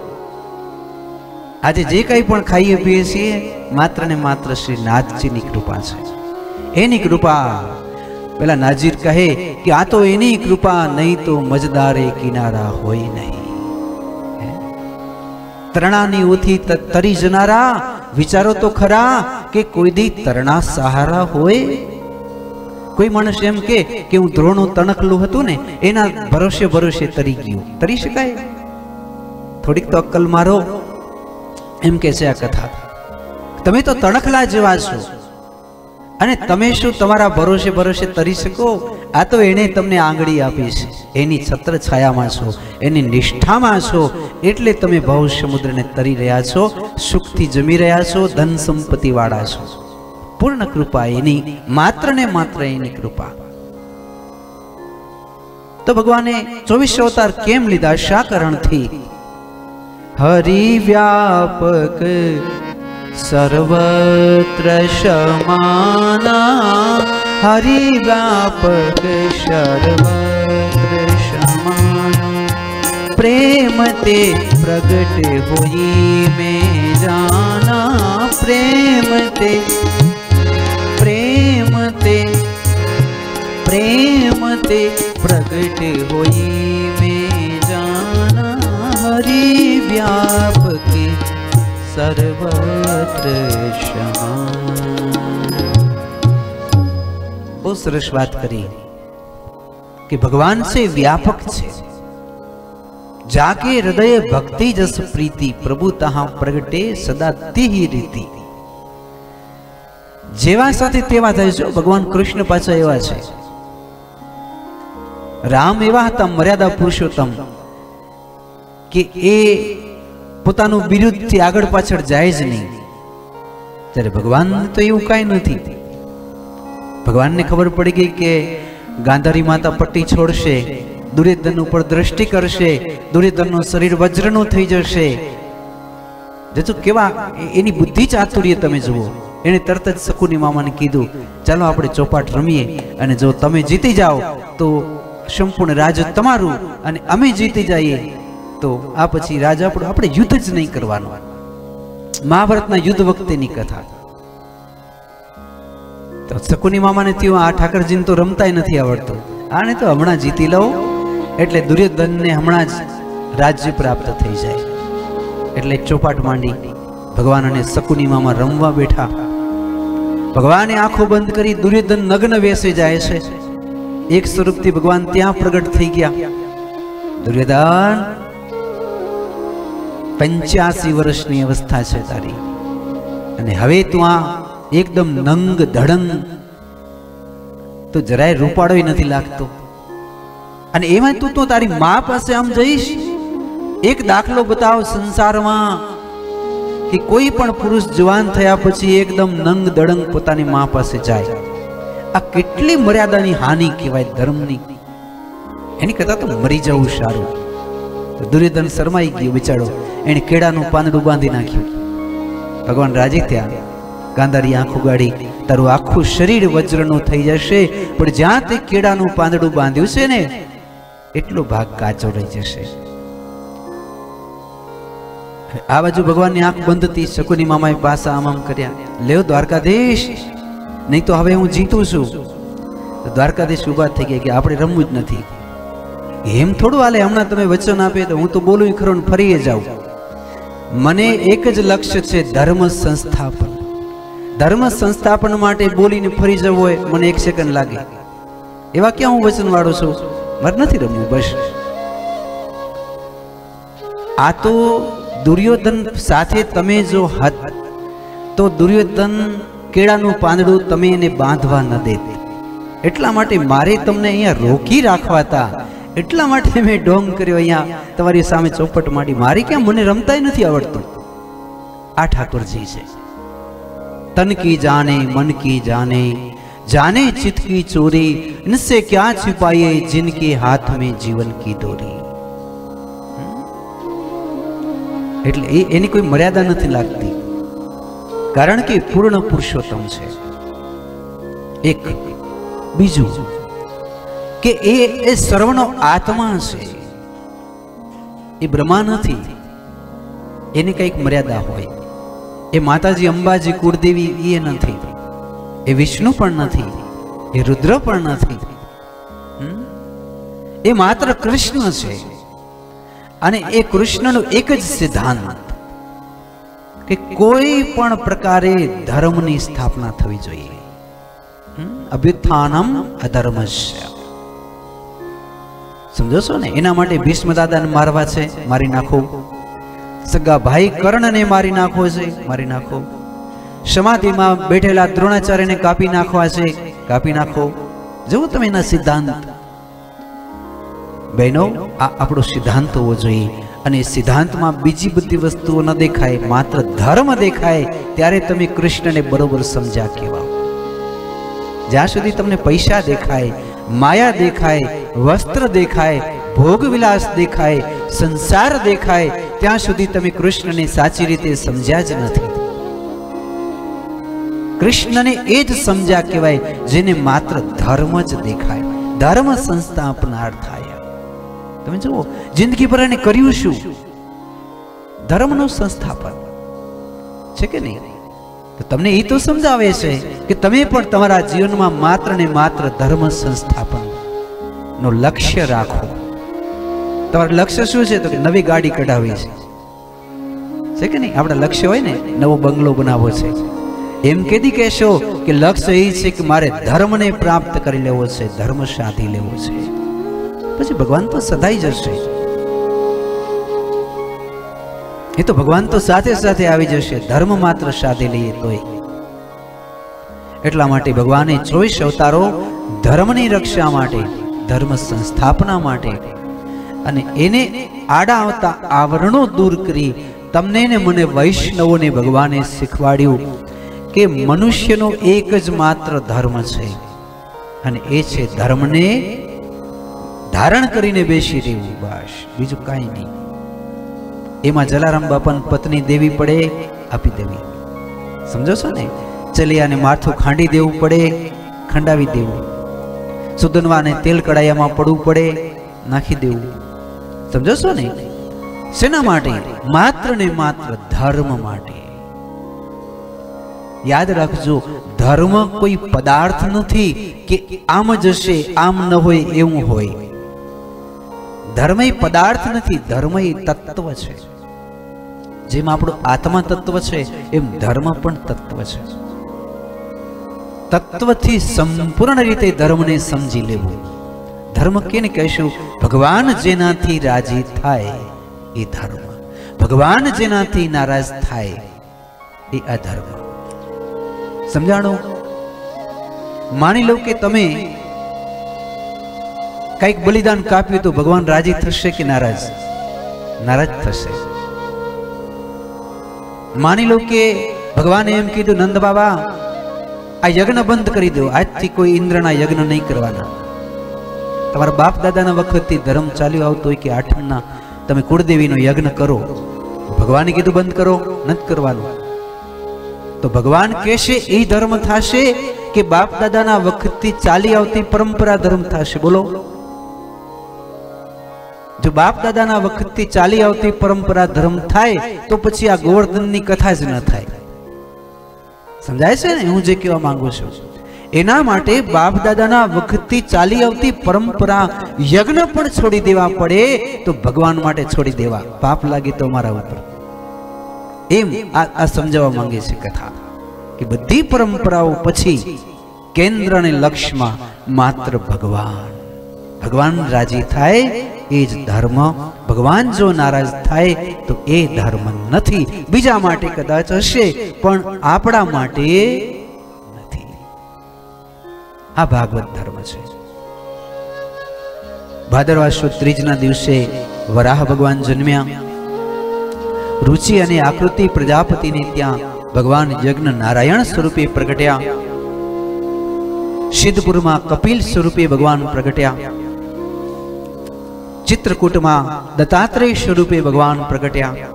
આજે જે કંઈ પણ ખાઈએ પીએ છીએ માત્ર ને માત્ર શ્રી નાથજીની કૃપા છે. એની કૃપા પેલા નાજીર કહે કે આ તો એની કૃપા, નહીં તો મજદારે કિનારા હોય નહીં. તરણાની ઓથી તરી જનારા, વિચારો તો ખરા કે કોઈ દી તરણા સહારા હોય? કોઈ માણસ એમ કે કે હું ધ્રોણું તણકલું હતું ને, એના ભરોસે ભરોસે તરી ગયું. તરી શકાય? થોડીક તો અક્કલ મારો. એમ કે છે આ કથા. તમે તો તણખલા જેવા છો. અને તમે શું તમારા ભરોસે ભરોસે તરી શકો? આ તો એણે તમને આંગળી આપી છે. એની છત્ર છાયામાં છો, એની નિષ્ઠામાં છો. એટલે તમે ભવ સમુદ્રને તરી રહ્યા છો, સુખથી જમી રહ્યા છો, ધન સંપત્તિ વાળા છો. પૂર્ણ કૃપા એની, માત્ર ને માત્ર એની કૃપા. તો ભગવાને ચોવીસ અવતાર કેમ લીધા? શા કારણથી? હરિ વ્યાપક સર્વત્ર સમાના હરિ વ્યાપક સર્વત્ર ते પ્રેમ તે પ્રગટ હોઈ प्रेम તે પ્રેમ તે પ્રેમ તે પ્રગટ હોઈ મેં જાના હરિ વ્યાપક સર્વત્ર બહુ સરસ વાત કરી કે ભગવાન છે વ્યાપક છે. જાકે હૃદય ભક્તિ જસ પ્રીતિ પ્રભુ તહા પ્રગટે સદા તિહી રીતિ. જેવા સાથે તેવા થાય છે, ભગવાન કૃષ્ણ પાછા એવા છે. રામ એવા હતા, મર્યાદા પુરુષોત્તમ, કે એ પોતાનું બિરુદથી આગળ પાછળ જાય જ નહીં. ત્યારે ભગવાન તો એવું કાંઈ નથી. ભગવાનને ખબર પડી ગઈ કે ગાંધારી માતા પટ્ટી છોડશે, દુર્યોધન ઉપર દ્રષ્ટિ કરશે, દુર્યોધનનું શરીર વજ્રનું થઈ જશે. જજો કેવા એની બુદ્ધિ ચાતુર્ય તમે જુઓ. એણે તરત જ શકુની મામાને કીધું, ચાલો આપણે ચોપાટ રમીએ અને જો તમે જીતી જાઓ, તો સંપૂર્ણ રાજ તમારું અને અમે જીતી જઈએ. તો આ પછી રાજા પણ આપણે યુદ્ધ જ નહીં કરવાનું. મહાભારતના યુદ્ધ વખતેની કથા. તો શકુની મામાને થયું, આ ઠાકરજીને તો રમતાય નથી આવડતું. આને તો હમણાં જીતી લઉં. એટલે દુર્યોધનને હમણાં જ રાજ્ય પ્રાપ્ત થઈ જાય. એટલે ચોપાટ માંડી ભગવાન અને શકુની મામા રમવા બેઠા. ભગવાને આંખો બંધ કરી દુર્યોધન નગ્ન વેસે જાય છે. એક સ્વરૂપથી ભગવાન ત્યાં પ્રગટ થઈ ગયા. દુર્યોધન પંચ્યાસી વર્ષની અવસ્થા છે તારી. અને હવે તું આ એકદમ નંગ ધડંગ તો જરાય રૂપાળો નથી લાગતો. અને એમાં તું તો તારી મા પાસે આમ જઈશ. એક દાખલો બતાવ સંસારમાં કે કોઈ પણ પુરુષ જવાન થયા પછી એકદમ નંગ દડંગ પોતાની મા પાસે જાય. આ કેટલી મર્યાદાની હાનિ કહેવાય ધર્મની. એની કરતા તો મરી જવું સારું. દુર્યોધન શરમાઈ ગયો બિચારો એને કેળાનું પાંદડું બાંધી નાખ્યું. ભગવાન રાજી થયા ગાંધારી આંખ ઉગાડી, તારું આખું શરીર વજ્રનું થઈ જશે, પણ જ્યાં તે કેળાનું પાંદડું બાંધ્યું છે ને, એટલો ભાગ કાચો રહી જશે. આ બાજુ ભગવાનની આંખ બંધ હતી. શકુની મામાએ પાસા આમ આમ કર્યા. લેવ દ્વારકાધીશ, નહીં તો હવે હું જીતું છું. દ્વારકાધીશ ઊભા થઈ ગયા કે આપણે રમવું જ નથી. એમ થોડું હાલે, હમણાં તમે વચન આપે તો હું તો બોલું ખરો ને ફરીએ જાઉં. મને એક જ લક્ષ્ય છે ધર્મ સંસ્થાપન. ધર્મ સંસ્થાપન માટે બોલીને ફરી જવું હોય, મને એક સેકન્ડ લાગે. એવા ક્યાં હું વચન વાળો છું? મારે નથી રમવું, બસ. આ તો દુર્યોધન સાથે તમે જો હત, તો દુર્યોધન કેળાનું પાંદડું તમે એને બાંધવા ન દે એટલા માટે મારે તમને અહીંયા રોકી રાખવા હતા એટલા માટે મેં ઢોંગ કર્યો અહીંયા. તમારી સામે ચોપટ માંડી. મારી કેમ મને રમતાય નથી આવડતું? આ ઠાકોરજી છે. તન કી જાને, મન કી જાને જાને ચિત કી ચોરી ઇનસે ક્યાં છુપાઈએ જિંદગી હાથ મેં જીવન કી દોરી. એટલે એ એની કોઈ મર્યાદા નથી લાગતી. કારણ કે પૂર્ણ પુરુષોત્તમ છે. એક, બીજું કે એ એ સર્વનો આત્મા છે. એ બ્રહ્મા નથી. એની કંઈક મર્યાદા હોય. એ માતાજી અંબાજી કુળદેવી એ નથી. એ વિષ્ણુ પણ નથી. એ રુદ્ર પણ નથી. એ માત્ર કૃષ્ણ છે. અને એ કૃષ્ણનો એક જ સિદ્ધાંત કે કોઈ પણ પ્રકારે ધર્મની સ્થાપના થવી જોઈએ? અભ્યુત્થાનમ અધર્મસ્ય સમજો છો ને? એના માટે ભીષ્મ દાદાને મારવા છે, મારી નાખો. સગા ભાઈ કર્ણને મારી નાખવો છે, મારી નાખો. સમાધિમાં બેઠેલા દ્રોણાચાર્યને કાપી નાખવા છે, કાપી નાખો. જુઓ તમે એના સિદ્ધાંત. બહેનો, આ આપણો સિદ્ધાંત હોવો જોઈએ. અને સિદ્ધાંતમાં બીજી બધી વસ્તુઓ ન દેખાય, માત્ર ધર્મ દેખાય, ત્યારે તમે કૃષ્ણને બરોબર સમજ્યા કહેવા જ્યાં સુધી તમને પૈસા દેખાય માયા દેખાય, વસ્ત્ર દેખાય ભોગવિલાસ દેખાય, સંસાર દેખાય, ત્યાં સુધી તમે કૃષ્ણને સાચી રીતે સમજ્યા જ નથી. કૃષ્ણને એ જ સમજ્યા કહેવાય, જેને માત્ર ધર્મ જ દેખાય. ધર્મ સંસ્થાપનાર થાય. તમે જુઓ, જિંદગી પર એને કર્યું શું? ધર્મનું સંસ્થાપન. છે કે નહીં? તો તમને એ તો સમજાવે છે કે તમે પણ તમારા જીવનમાં માત્ર ને માત્ર ધર્મ સંસ્થાપન નો લક્ષ્ય રાખો. તમારું લક્ષ્ય શું છે? તો કે નવી ગાડી કઢાવી છે. છે કે નહીં? આપણા લક્ષ્ય હોય ને, નવો બંગલો બનાવવો છે. એમ કેદી કહેશો કે લક્ષ્ય એ છે કે મારે ધર્મને પ્રાપ્ત કરી લેવો છે, ધર્મ સાધી લેવો છે. પછી ભગવાન તો સદાઈ જશે. એ તો ભગવાન તો સાથે સાથે આવી જશે. ધર્મ માત્ર સાધી લઈએ તોય. એટલા માટે ભગવાને ચોવીસ અવતારો ધર્મની રક્ષા માટે, ધર્મ સંસ્થાપના માટે અને એને આડા આવતા આવરણો દૂર કરી તમને ને મને વૈષ્ણવોને ભગવાને શીખવાડ્યું કે મનુષ્યનો એક જ માત્ર ધર્મ છે અને એ છે ધર્મને ધારણ કરીને બેસી રહેવું. બસ, બીજું કાંઈ નહીં. એમાં જલારામ બાપાને પત્ની દેવી પડે, આપી દેવી. સમજો છો ને? ચલિયાને માથું ખાંડી દેવું પડે, ખંડાવી દેવું. સુદનવાને તેલ કડાયામાં પડવું પડે, નાખી દેવું. સમજો છો ને? શેના માટે? માત્ર ને માત્ર ધર્મ માટે. યાદ રાખજો, ધર્મ કોઈ પદાર્થ નથી કે આમ જશે આમ ન હોય એવું હોય. ધર્મ એ પદાર્થ નથી, ધર્મ એ તત્વ છે. જેમ આપણું આત્મા તત્વ છે, એમ ધર્મ પણ તત્વ છે. તત્વથી સંપૂર્ણ રીતે ધર્મને સમજી લેવું. ધર્મ કેને કહેશું? ભગવાન જેનાથી રાજી થાય એ ધર્મ. ભગવાન જેનાથી નારાજ થાય એ અધર્મ. સમજાણો? માની લો કે તમે કંઈક બલિદાન કાપ્યું તો ભગવાન રાજી થશે કે નારાજ? નારાજ થશે. માની લો કે ભગવાને એમ કીધું, નંદ બાબા, આ યજ્ઞ બંધ કરી દો. આજથી કોઈ ઇન્દ્રના યજ્ઞ નહીં કરવાના. તમારા બાપ દાદાના વખતથી ધર્મ ચાલ્યો આવતો હોય કે આઠમના તમે કુળદેવીનો યજ્ઞ કરો. ભગવાને કીધું, બંધ કરો, નથી કરવાનું. તો ભગવાન કહેશે, એ ધર્મ થશે કે બાપ દાદાના વખતથી ચાલી આવતી પરંપરા ધર્મ થશે. બોલો. જો બાપ દાદાના વખતથી ચાલી આવતી પરંપરા ધર્મ થાય, તો પછી આ ગોવર્ધનની કથા જ ન થાય. સમજાય છે ને? હું જે કહેવા માંગુ છું. એના માટે બાપ દાદાના વખતથી ચાલી આવતી પરંપરા યજ્ઞ પણ છોડી દેવા પડે, તો ભગવાન માટે છોડી દેવા પાપ લાગે તો અમારા ઉપર. એમ આ સમજાવવા માંગે છે કથા. કે બધી પરંપરાઓ પછી કેન્દ્ર અને લક્ષ્યમાં માત્ર ભગવાન. ભગવાન રાજી થાય, એ જ ધર્મ. ભગવાન જો નારાજ થાય, તો એ ધર્મ નથી. બીજા માટે કદાચ હશે, પણ આપણા માટે નથી. આ ભાગવત ધર્મ છે. ભાદરવા સુદ ત્રીજના દિવસે વરાહ ભગવાન જન્મ્યા. રુચિ અને આકૃતિ પ્રજાપતિને ત્યાં ભગવાન યજ્ઞ નારાયણ સ્વરૂપે પ્રગટ્યા. સિદ્ધપુરમાં કપિલ સ્વરૂપે ભગવાન પ્રગટ્યા. ચિત્રકૂટમાં દત્તાત્રેય સ્વરૂપે ભગવાન પ્રગટ્યા.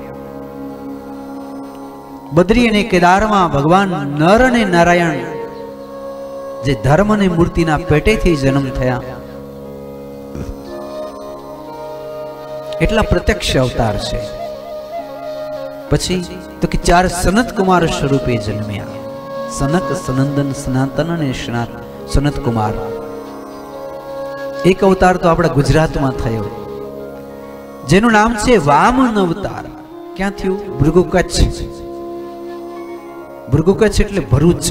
બદ્રી અને કેદારમાં ભગવાન નર અને નારાયણ, જે ધર્મ અને મૂર્તિના પેટેથી જન્મ થયા. એટલા પ્રત્યક્ષ અવતાર છે. પછી તો કે ચાર સનત કુમાર સ્વરૂપે જન્મ્યા. સનક સનંદન, સનાતન અને સનાત સનત કુમાર એક અવતાર તો આપણા ગુજરાતમાં થયો. જેનું નામ છે વામન અવતાર. ક્યાં થયું? ભૃગુ કચ્છ. ભૃગુ કચ્છ એટલે ભરૂચ.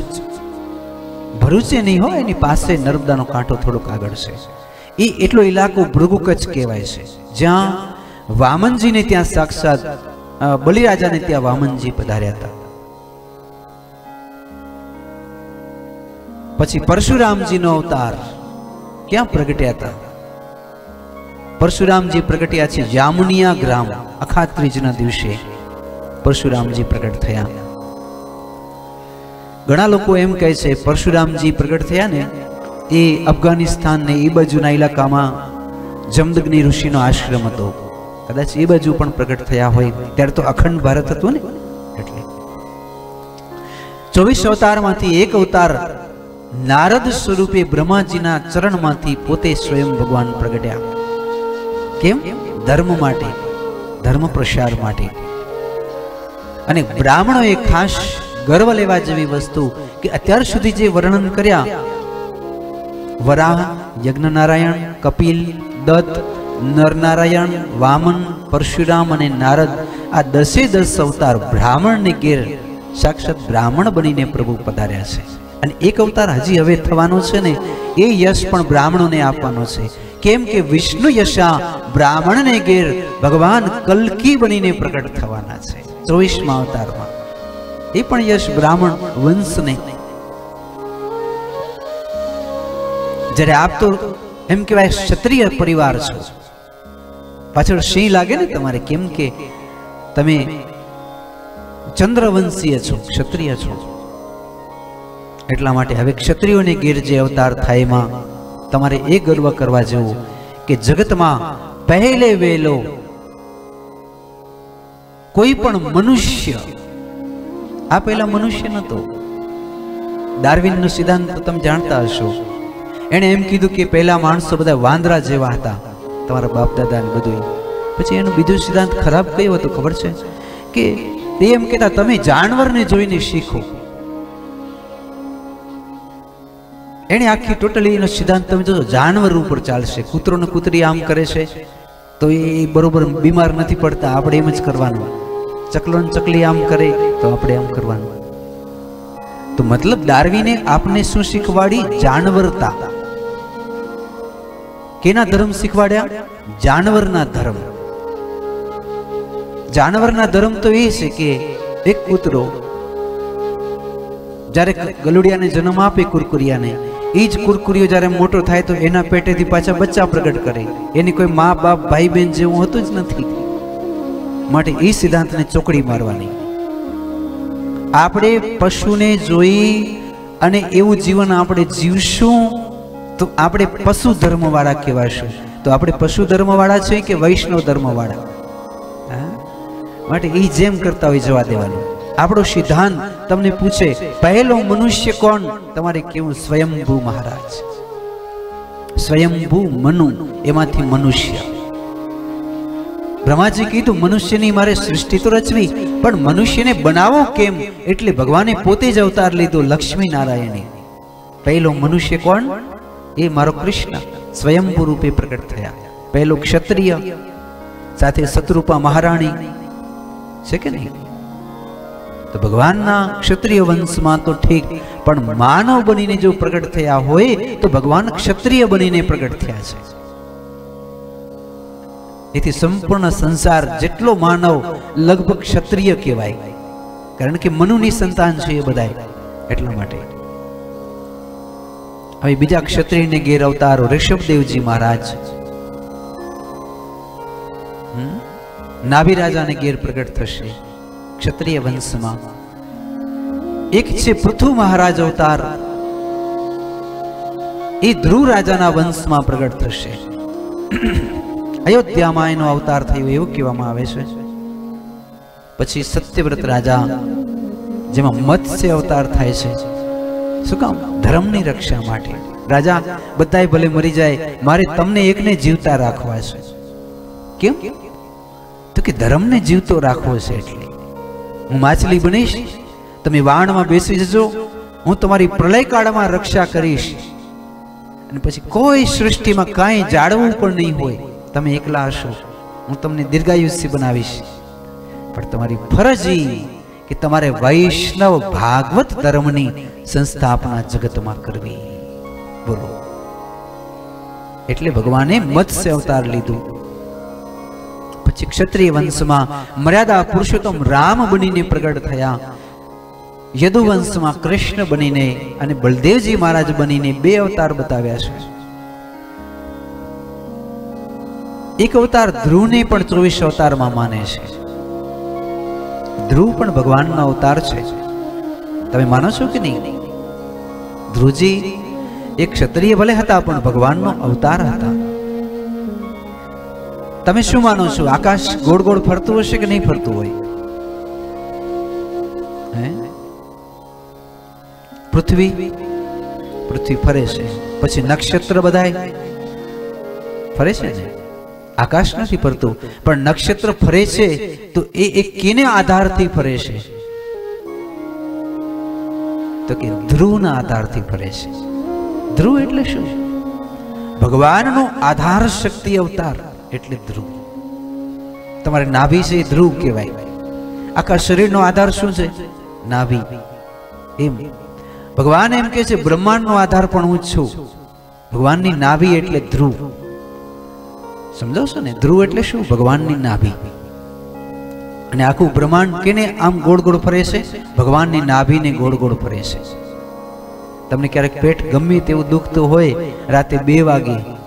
ભરૂચે નહીં હોય, એની પાસે નર્મદાનો કાંઠો થોડોક આગળ છે. એ એટલો ઇલાકો ભૃગુ કચ્છ કહેવાય છે. જ્યાં વામનજીને ત્યાં સાક્ષાત બલિરાજાને ત્યાં વામનજી પધાર્યા હતા. પછી પરશુરામજીનો અવતાર ક્યાં પ્રગટ્યા હતા? પરશુરામજી પ્રગટ્યા છે જામુનિયા ગ્રામ અખા ત્રીજના દિવસે. પરશુરામજી પ્રગટ થયા. ઘણા લોકો એમ કહે છે, પરશુરામજી પ્રગટ થયા ને, એ અફઘાનિસ્તાન ને એ બાજુના ઇલાકામાં જમદગ્નિ ઋષિનો આશ્રમ હતો. કદાચ એ બાજુ પણ પ્રગટ થયા હોય. ત્યારે તો અખંડ ભારત હતું ને. એટલે. ચોવીસ અવતારમાંથી એક અવતાર નારદ સ્વરૂપે બ્રહ્માજીના ચરણમાંથી પોતે સ્વયં ભગવાન પ્રગટ્યા. કેમ? ધર્મ માટે, ધર્મ પ્રસાર માટે. અને બ્રાહ્મણોએ ખાસ ગર્વ લેવા જેવી વસ્તુ કે અત્યાર સુધી જે વર્ણન કર્યા, વરાહ, યજ્ઞનારાયણ, કપિલ, દત્ત, નરનારાયણ, વામન, પરશુરામ અને નારદ, આ દસે દસ અવતાર બ્રાહ્મણને ઘેર સાક્ષાત બ્રાહ્મણ બનીને પ્રભુ પધાર્યા છે. અને એક અવતાર હજી હવે થવાનો છે ને, એ યશ પણ બ્રાહ્મણોને આપવાનો છે. કેમ કે વિષ્ણુ યશા બ્રાહ્મણને ઘેર ભગવાન કલકી બનીને પ્રગટ થવાના છે. ચોવીસમાં અવતારમાં. એ પણ યશ બ્રાહ્મણ વંશને. જ્યારે આપ તો એમ કહેવાય ક્ષત્રિય પરિવાર છો. પાછળ સિંહ લાગે ને તમારે કેમ કે તમે ચંદ્રવંશીય છો, ક્ષત્રિય છો. એટલા માટે હવે ક્ષત્રિયોને ગીર જે અવતાર થાય એમાં તમારે એ ગર્વ કરવા જેવું કે જગતમાં પહેલે વેલો કોઈ પણ મનુષ્ય, આ પહેલા મનુષ્ય નતો. ડાર્વિનનો સિદ્ધાંત તમે જાણતા હશો. એણે એમ કીધું કે પહેલા માણસો બધા વાંદરા જેવા હતા, તમારા બાપ દાદા ને બધું પછી એનો બીજો સિદ્ધાંત ખરાબ કયો હતો ખબર છે? કે તે એમ કહેતા, તમે જાનવરને જોઈને શીખો. એણે આખી ટોટલી એનો સિદ્ધાંત તમે જોજો, જાનવર ઉપર ચાલશે કૂતરો ને કૂતરી આમ કરે છે, તો એ બરોબર બીમાર નથી પડતા, આપણે એમ જ કરવાનું. ચકલો ને ચકલી આમ કરે, તો આપણે આમ કરવાનું. તો મતલબ ડાર્વીને આપને શું શીખવાડી? જાનવરતા. કેના ધર્મ શીખવાડ્યા? જાનવરના ધર્મ. જાનવરના ધર્મ તો એ છે કે એક કૂતરો જ્યારે ગલુડિયાને જન્મ આપે કુરકુરિયાને એ જ કુરકુરીઓ જ્યારે મોટો થાય તો એના પેટેથી પાછા બચ્ચા પ્રગટ કરે. એની કોઈ મા, બાપ, ભાઈ બહેન જેવું હતું જ નથી. માટે એ સિદ્ધાંતને ચોકડી મારવાની. આપણે પશુને જોઈ અને એવું જીવન આપણે જીવશું, તો આપણે પશુ ધર્મવાળા કહેવાશું. તો આપણે પશુ ધર્મવાળા છે કે વૈષ્ણવ ધર્મવાળા? માટે એ જેમ કરતા હોય જવા દેવાનું. આપણો સિદ્ધાંત તમને પૂછે, પહેલો મનુષ્ય કોણ? તમારે કેવું સ્વયંભુ મહારાજ. સ્વયંભૂ મનુ, એમાંથી મનુષ્ય. બ્રહ્માજી કીધું, મનુષ્યની મારે સૃષ્ટિ તો રચવી, પણ મનુષ્યને બનાવો કેમ? એટલે ભગવાને પોતે જ અવતાર લીધો લક્ષ્મી નારાયણે પહેલો મનુષ્ય કોણ? એ મારો કૃષ્ણ. સ્વયંભૂ રૂપે પ્રગટ થયા. પહેલો ક્ષત્રિય, સાથે શત્રુપા મહારાણી. છે કે નહીં? તો ભગવાનના ક્ષત્રિય વંશમાં તો ઠીક, પણ માનવ બનીને જો પ્રગટ થયા હોય, તો ભગવાન ક્ષત્રિય બનીને પ્રગટ થયા છે. એથી સંપૂર્ણ સંસાર જેટલો માનવ લગભગ ક્ષત્રિય કહેવાય, કારણ કે મનુની સંતાન છે એ બધાય, એટલા માટે. હવે બીજા ક્ષત્રિયને ગેર અવતારો ઋષભદેવજી મહારાજ? નાભી રાજાને ગેર પ્રગટ થશે. ક્ષત્રિય વંશમાં. એક છે પૃથુ મહારાજ અવતાર. એ ધ્રુવ રાજાના વંશમાં પ્રગટ થશે. અયોધ્યામાં એનો અવતાર થયો એવું કહેવામાં આવે છે. પછી સત્યવ્રત રાજા, જેમાં મત્સ્ય અવતાર થાય છે. શું કામ? ધર્મની રક્ષા માટે. રાજા, બધાય ભલે મરી જાય, મારે તમને એકને જીવતા રાખવા છે. કેમ? તો કે ધર્મને જીવતો રાખવો છે એટલે. હું માછલી બનીશ, તમે વાણમાં બેસી જજો, હું તમારી પ્રલય કાળમાં રક્ષા કરીશ. અને પછી કોઈ સૃષ્ટિમાં કાંઈ જાળવવું પણ નહીં હોય, તમે એકલા હશો. હું તમને દીર્ઘાયુષ્ય બનાવીશ. પણ તમારી ફરજ એ કે તમારે વૈષ્ણવ ભાગવત ધર્મની સંસ્થાપના જગતમાં કરવી. બોલો. એટલે ભગવાને મત્સ્ય અવતાર લીધું. પછી ક્ષત્રિય વંશમાં મર્યાદા પુરુષોત્તમ રામ બનીને પ્રગટ થયા. યદુવંશમાં કૃષ્ણ બનીને અને બળદેવજી મહારાજ બનીને બે અવતાર બતાવ્યા છે. એક અવતાર ધ્રુવને પણ ચોવીસ અવતારમાં માને છે. ધ્રુવ પણ ભગવાનનો અવતાર છે. તમે માનો છો કે નહીં? ધ્રુવજી એક ક્ષત્રિય ભલે હતા, પણ ભગવાનનો અવતાર હતા. તમે શું માનો છો? આકાશ ગોળ ગોળ ફરતું હશે કે નહીં ફરતું હોય? પૃથ્વી? પૃથ્વી ફરે છે. પછી નક્ષત્ર બધાય ફરે છે ને? આકાશ નથી ફરતું. પણ નક્ષત્ર ફરે છે તો એ એક કેને આધારથી ફરે છે? તો કે ધ્રુવના આધારથી ફરે છે. ધ્રુવ એટલે શું? ભગવાનનો આધાર શક્તિ અવતાર. એટલે ધ્રુવ. તમારે નાભી છે એ ધ્રુવ કહેવાય. આખા શરીરનો આધાર શું છે? નાભી. એમ. ભગવાન એમ કે છે, બ્રહ્માંડનો આધાર પણ હું છું. ભગવાનની નાભી એટલે ધ્રુવ. સમજો છો ને? ધ્રુવ એટલે શું? ભગવાનની નાભી. અને આખું બ્રહ્માંડ કેને આમ ગોળ ગોળ ફરે છે? ભગવાનની નાભીને ગોળ ગોળ ફરે છે. તમને ક્યારેક પેટ ગમે તેવું દુખતું હોય, રાતે બે વાગે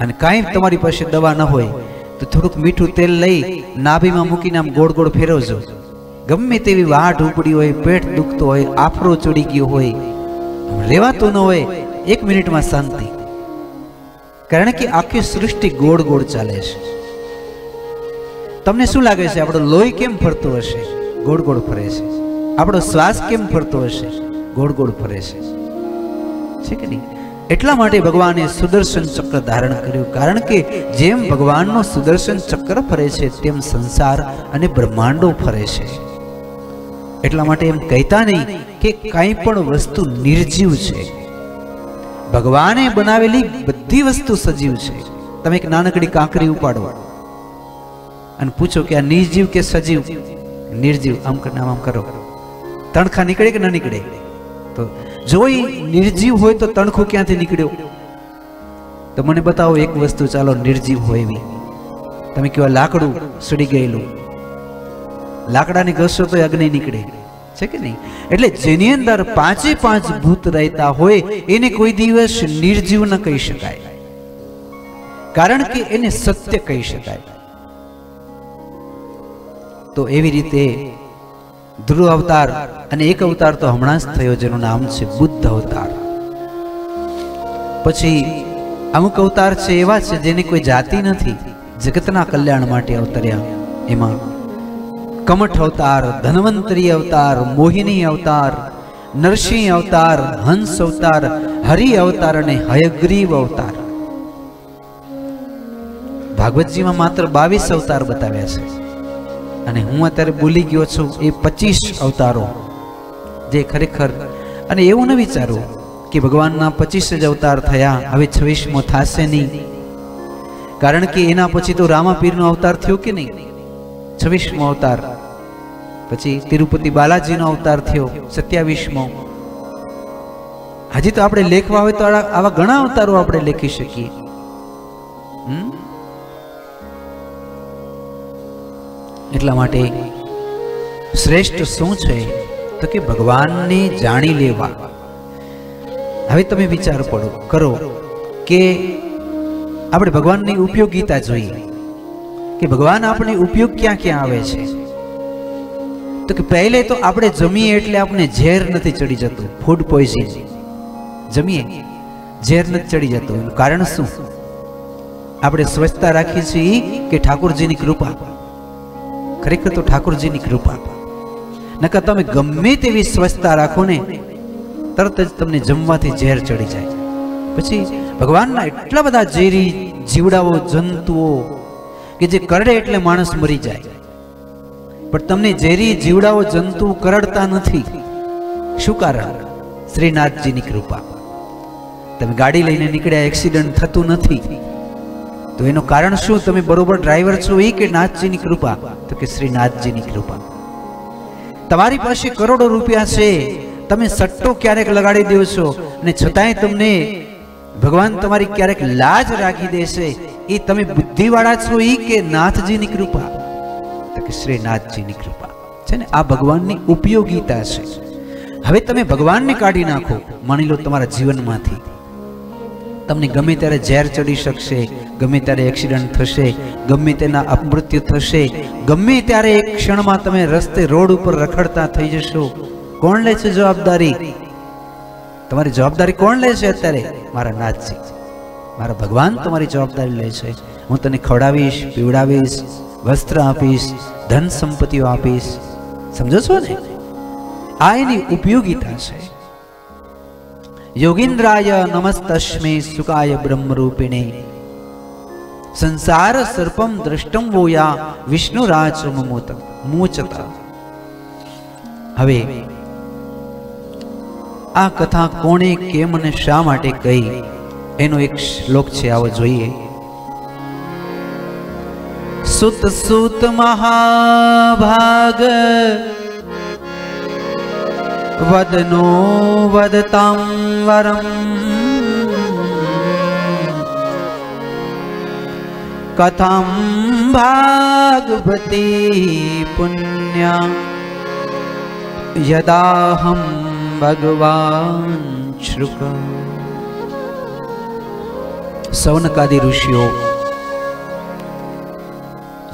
અને કાંઈ તમારી પાસે દવા ન હોય, તો થોડુંક મીઠું તેલ લઈ નાભીમાં મૂકીને આમ ગોળ ગોળ ફેરવજો. ગમે તેવી વાટ ઉપડી હોય, પેટ દુખતો હોય, આફરો ચડી ગયો હોય રહેવાતું ન હોય, એક મિનિટમાં શાંતિ. કારણ કે આખી સૃષ્ટિ ગોળ ગોળ ચાલે છે. તમને શું લાગે છે, આપણો લોહી કેમ ફરતો હશે? ગોળ ગોળ ફરે છે. આપણો શ્વાસ કેમ ફરતો હશે? ગોળ ગોળ ફરે છે. છે કે નહીં? એટલા માટે ભગવાને સુદર્શન ચક્ર ધારણ કર્યું. કારણ કે જેમ ભગવાનનો સુદર્શન ચક્ર ફરે છે, તેમ સંસાર અને બ્રહ્માંડો ફરે છે. એટલા માટે એમ કહેતા નહીં કે કાંઈ પણ વસ્તુ નિર્જીવ છે. ભગવાને બનાવેલી બધી વસ્તુ સજીવ છે. તમે એક નાનકડી કાંકરી ઉપાડો. અને પૂછો કે આ નિર્જીવ કે સજીવ? નિર્જીવ. આમ કરીને આમ કરો. તણખા નીકળે કે ન નીકળે? તો જો ઈ નિર્જીવ હોય તો તણખું ક્યાંથી નીકળ્યો? તો મને બતાવો એક વસ્તુ, ચાલો નિર્જીવ હોય એવી. તમે કહો લાકડું સડી ગયેલું. લાકડાને ઘસો તો અગ્નિ નીકળે, છે કે નહીં? એટલે જેની અંદર પાંચે પાંચ ભૂત રહેતા હોય, એને કોઈ દિવસ નિર્જીવ ન કહી શકાય. કારણ કે એને સત્ય કહી શકાય. તો એવી રીતે ધ્રુવ અવતાર અને એક અવતાર તો હમણાં જ થયો જેનું નામ છે બુદ્ધ અવતાર. પછી અમુક અવતાર છે એવા છે જેની કોઈ જાતિ નથી, જગતના કલ્યાણ માટે અવતર્યા. એમાં કમઠ અવતાર, ધનવંતરી અવતાર, મોહિની અવતાર, નરસિંહ અવતાર, હંસ અવતાર, હરિ અવતાર અને હયગ્રીવ અવતાર. ભાગવતજીમાં માત્ર બાવીસ અવતાર બતાવ્યા છે. અને હું અત્યારે ભૂલી ગયો છું એ પચીસ અવતારો જે ખરેખર અને એવું ન વિચારું કે ભગવાનના પચીસ જ અવતાર થયા, હવે છવ્વીસમો થશે નહીં. કારણ કે એના પછી તો રામાપીરનો અવતાર થયો કે નહીં? છવ્વીસમો અવતાર. પછી તિરુપતિ બાલાજીનો અવતાર થયો, સત્યાવીસમો. હજી તો આપણે લેખવા હોય તો આવા ઘણા અવતારો આપણે લેખી શકીએ. હમ? એટલા માટે શ્રેષ્ઠ શું છે? તો કે ભગવાનને જાણી લેવા. હવે તમે વિચાર પડો, કરો કે આપણે ભગવાનની ઉપયોગીતા જોઈએ. કે ભગવાન આપણે ઉપયોગ ક્યાં ક્યાં આવે છે? તો કે પહેલે તો આપણે જમીએ એટલે આપણે ઝેર નથી ચડી જતું ફૂડ પોઈઝન જમીએ, ઝેર નથી ચડી જતું. કારણ શું? આપણે સ્વચ્છતા રાખીએ છીએ કે ઠાકોરજીની કૃપા? ખરેખર તો ઠાકોરજીની કૃપા. નકર તમે ગમે તેવી સ્વચ્છતા રાખો ને, તરત જ તમને જમવાથી ઝેર ચડી જાય. પછી ભગવાનના એટલા બધા ઝેરી જીવડાઓ, જંતુઓ, કે જે કરડે એટલે માણસ મરી જાય. પણ તમને ઝેરી જીવડાઓ જંતુ કરડતા નથી. શું કારણ? શ્રીનાથજીની કૃપા. તમે ગાડી લઈને નીકળ્યા, એક્સિડન્ટ થતું નથી. તો એનું કારણ શું? તમે બરોબર ડ્રાઈવર છો એ કે નાથજીની કૃપા? તો કે શ્રી કૃપા. તમારી પાસે કરોડો રૂપિયા છે. તમે સટ્ટો ક્યારેક લગાડી દો છો અને છતાંય તમને ભગવાન તમારી ક્યારેક લાજ રાખી દેશે. એ તમે બુદ્ધિવાળા છો એ કે નાથજીની કૃપા? તો કે શ્રી કૃપા. છે ને? આ ભગવાનની ઉપયોગીતા છે. હવે તમે ભગવાનને કાઢી નાખો. માની લો તમારા જીવનમાંથી. તમને ગમે ત્યારે ઝેર ચડી શકશે, ગમે ત્યારે એક્સિડન્ટ થશે, ગમે તેના અપમૃત્યુ થશે, ગમે ત્યારે એક ક્ષણમાં તમે રસ્તે રોડ ઉપર રખડતા થઈ જશો. કોણ લે છે જવાબદારી? તમારી જવાબદારી કોણ લે છે અત્યારે? મારા નાથજી મારા ભગવાન તમારી જવાબદારી લે છે. હું તને ખવડાવીશ, પીવડાવીશ, વસ્ત્ર આપીશ, ધન સંપત્તિઓ આપીશ. સમજો છો ને? આ એની ઉપયોગીતા છે. યોગીન્દ્રાય નમસ્તસ્મે સુકાય બ્રહ્મરૂપિણે. સંસાર સર્પમ દ્રષ્ટમ વોયા વિષ્ણુરાજ મમોત મોચત. હવે, આ કથા કોણે કેમ અને શા માટે કહી? એનો એક શ્લોક છે, આવો જોઈએ. સુત સુત મહાભાગ વદનો વદતામ વરમ કથમ ભાગવતી પુણ્યા યદાહમ ભગવાન શ્રુક સૌનકાદી ઋષિઓ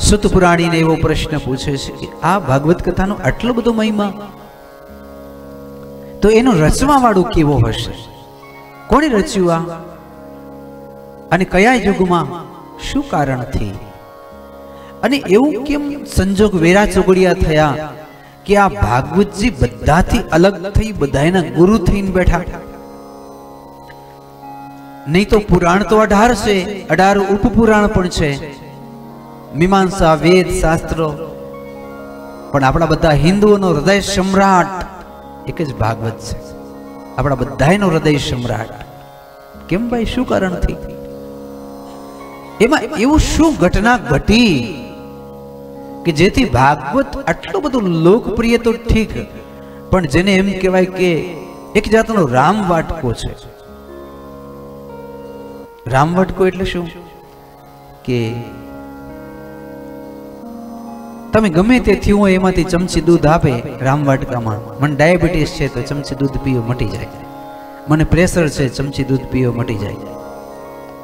સુત પુરાણીને એવો પ્રશ્ન પૂછે છે કે આ ભાગવત કથાનો આટલો બધો મહિમા તો એનું રચવાવાળું કેવો હશે? કોણે રચ્યું આ? અને કયા યુગમાં શું કારણથી અને એવું કેમ સંજોગ વેરા ચોગડિયા થયા કે આ ભાગવતજી બધાથી અલગ થઈ બધાના ગુરુ થઈને બેઠા? નહીં તો પુરાણ તો અઢાર છે, અઢાર ઉપપુરાણ પણ છે. મીમાંસા, વેદ, શાસ્ત્રો. પણ આપણા બધા હિન્દુઓનો હૃદય સમ્રાટ એક જ ભાગવત છે. આપણા બધાનો હૃદય સમ્રાટ. કેમ ભાઈ? શું કારણથી? એમાં એવું શું ઘટના ઘટી કે જેથી ભાગવત આટલું બધું લોકપ્રિય તો ઠીક, પણ જેને એમ કહેવાય કે એક જાતનો રામ વાટકો છે. રામ વાટકો એટલે શું? કે તમે ગમે તે થયું હોય એમાંથી ચમચી દૂધ આપે રામવાટકામાં મને ડાયાબિટીસ છે તો ચમચી દૂધ પીવો મટી જાય. મને પ્રેશર છે, ચમચી દૂધ પીવો મટી જાય.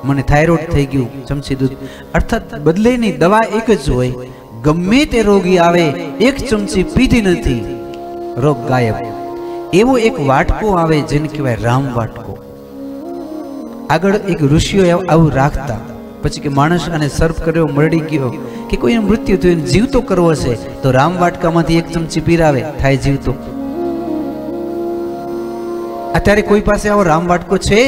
મને થાઇરોઇડ થઈ ગયું, ચમચી દૂધ. અર્થાત બદલેની દવા એક જ હોય. ગમે તે રોગી આવે, એક ચમચી પીધી નથી. રોગ ગાયબ. એવો એક વાટકો આવે જેને કહેવાય રામ વાટકો આગળ એક ઋષિઓ આવું રાખતા. પછી કે માણસ અને સર્પ કર્યો, મરડી ગયો, કે કોઈનું મૃત્યુ થયું જીવતો કરવો છે, તો રામ વાટકામાંથી એક ચમચી પીરાવે થાય જીવતો. અત્યારે કોઈ પાસે આવો રામ વાટકો છે?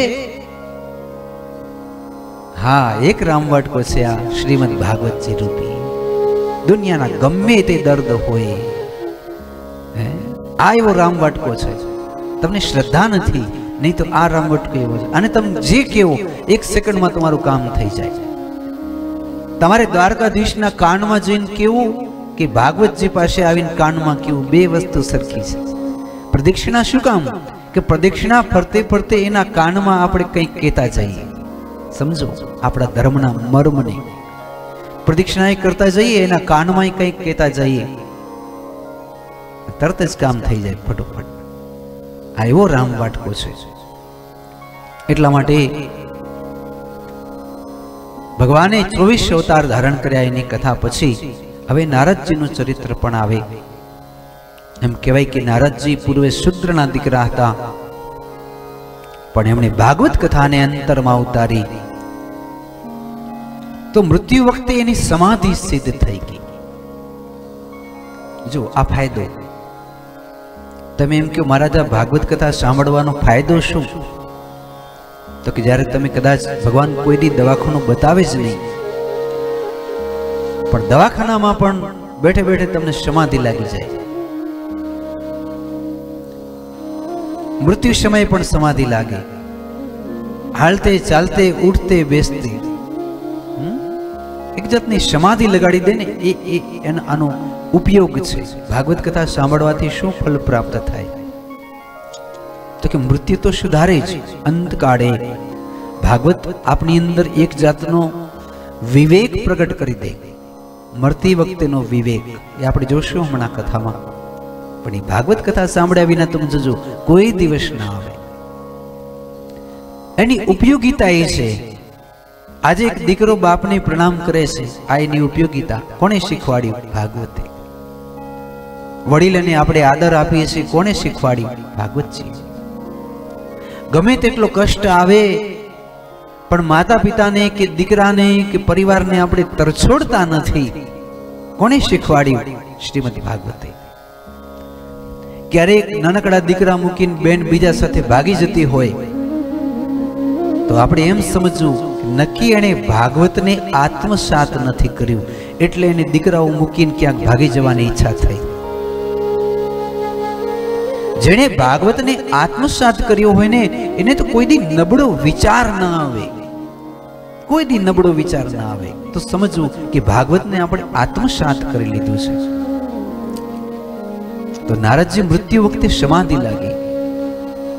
હા, એક રામ વાટકો છે આ શ્રીમદ ભાગવતજી રૂપી. દુનિયાના ગમે તે દર્દ હોય આ એવો રામ વાટકો છે. તમને શ્રદ્ધા નથી, નહીં તો આ રામ વાટકો એવો છે. અને તમે જે કેવો, એક સેકન્ડમાં તમારું કામ થઈ જાય. તમારે દ્વારકાધીશના કાનમાં જઈને કેવું કે ભાગવતજી પાસે આવીને કાનમાં કેવું? બે વસ્તુ સરખી છે. પ્રદક્ષિણા શું કામ? કે પ્રદક્ષિણા ફરતે ફરતે એના કાનમાં આપણે કંઈક કહેતા જઈએ. સમજો, આપણા ધર્મના મર્મને. પ્રદક્ષિણા કરતા જઈએ, એના કાનમાં કંઈક કહેતા જઈએ. તરત જ કામ થઈ જાય ફટોફટ. આ એવો રામ વાટકો છે. એટલા માટે ભગવાને ચોવીસ અવતાર ધારણ કર્યા એની કથા પછી હવે નારદજીનું ચરિત્ર પણ આવે. એમ કહેવાય કે નારદજી પૂર્વે શુદ્રના દીકરા હતા. પણ એમણે ભાગવત કથાને અંતરમાં ઉતારી. તો મૃત્યુ વખતે એની સમાધિ સિદ્ધ થઈ ગઈ. જો, આ ફાયદો. તમે એમ કહો, મહારાજા, ભાગવત કથા સાંભળવાનો ફાયદો શું? તો કે જ્યારે તમે કદાચ ભગવાન કોઈ દી દવાખાનું બતાવે જ નહીં. પણ દવાખાનામાં પણ બેઠે બેઠે તમને સમાધિ લાગી જાય. મૃત્યુ સમયે પણ સમાધિ લાગે. હાલતે ચાલતે ઉઠતે બેસતે. એક જાતની સમાધિ લગાડી દે ને એ એનો આનો ઉપયોગ છે. ભાગવત કથા સાંભળવાથી શું ફલ પ્રાપ્ત થાય? તો કે મૃત્યુ તો સુધારે જ અંતકાળે ભાગવત આપની અંદર એક જાતનો વિવેક પ્રગટ કરી દે. મરતી વખતેનો વિવેક. એ આપણે જોશું હમણાં કથામાં. પણ એ ભાગવત કથા સાંભળ્યા વિના તમે જોજો, કોઈ દિવસ ના આવે. એની ઉપયોગિતા એ છે. આજે એક દીકરો બાપને પ્રણામ કરે છે. આ એની ઉપયોગિતા કોણે શીખવાડ્યું ભાગવતે. વડીલને આપણે આદર આપીએ છીએ, કોણે શીખવાડ્યું ભાગવતજી ગમે તેટલો કષ્ટ આવે, પણ માતા પિતાને કે દીકરાને કે પરિવારને આપણે તરછોડતા નથી. કોણે શીખવાડ્યું? શ્રીમતી ભાગવતે. ક્યારેક નાનકડા દીકરા મૂકીને બેન બીજા સાથે ભાગી જતી હોય, તો આપણે એમ સમજવું નક્કી એણે ભાગવતને આત્મસાત નથી કર્યું. એટલે એને દીકરાઓ મૂકીને ક્યાંક ભાગી જવાની ઈચ્છા થઈ. જેણે ભાગવતને આત્મસાત કર્યો હોય ને, એને તો કોઈ દી નબળો વિચાર ના આવે. કોઈ દી નબળો વિચાર ના આવે. તો સમજવું કે ભાગવતને આપણે આત્મસાત કરી લીધું છે. તો નારદજી મૃત્યુ વખતે સમાધિ લાગી.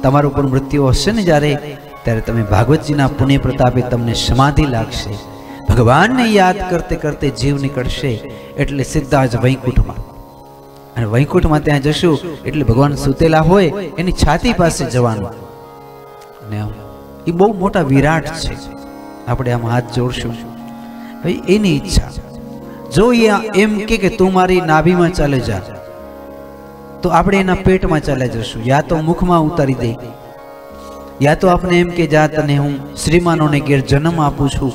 તમારું પણ મૃત્યુ હશે ને જ્યારે? ત્યારે તમે ભાગવતજીના પુણ્ય પ્રતાપે તમને સમાધિ લાગશે. ભગવાનને યાદ કરતે કરતે જીવ નીકળશે. એટલે સીધા જ વૈકુંઠમાં. અને વૈકુંઠમાં ત્યાં જશું એટલે ભગવાન સુતેલા હોય એની છાતી પાસે જવાનું. એ બહુ મોટા વિરાટ છે. આપણે આમ હાથ જોડશું. ભાઈ એની ઈચ્છા. જો એ એમ કે તું મારી નાભીમાં ચાલે જા, તો આપણે એના પેટમાં ચાલે જશું. યા તો મુખમાં ઉતારી દે. યા તો આપણે એમ કે જા, તને હું શ્રીમાનોને ઘેર જન્મ આપું છું.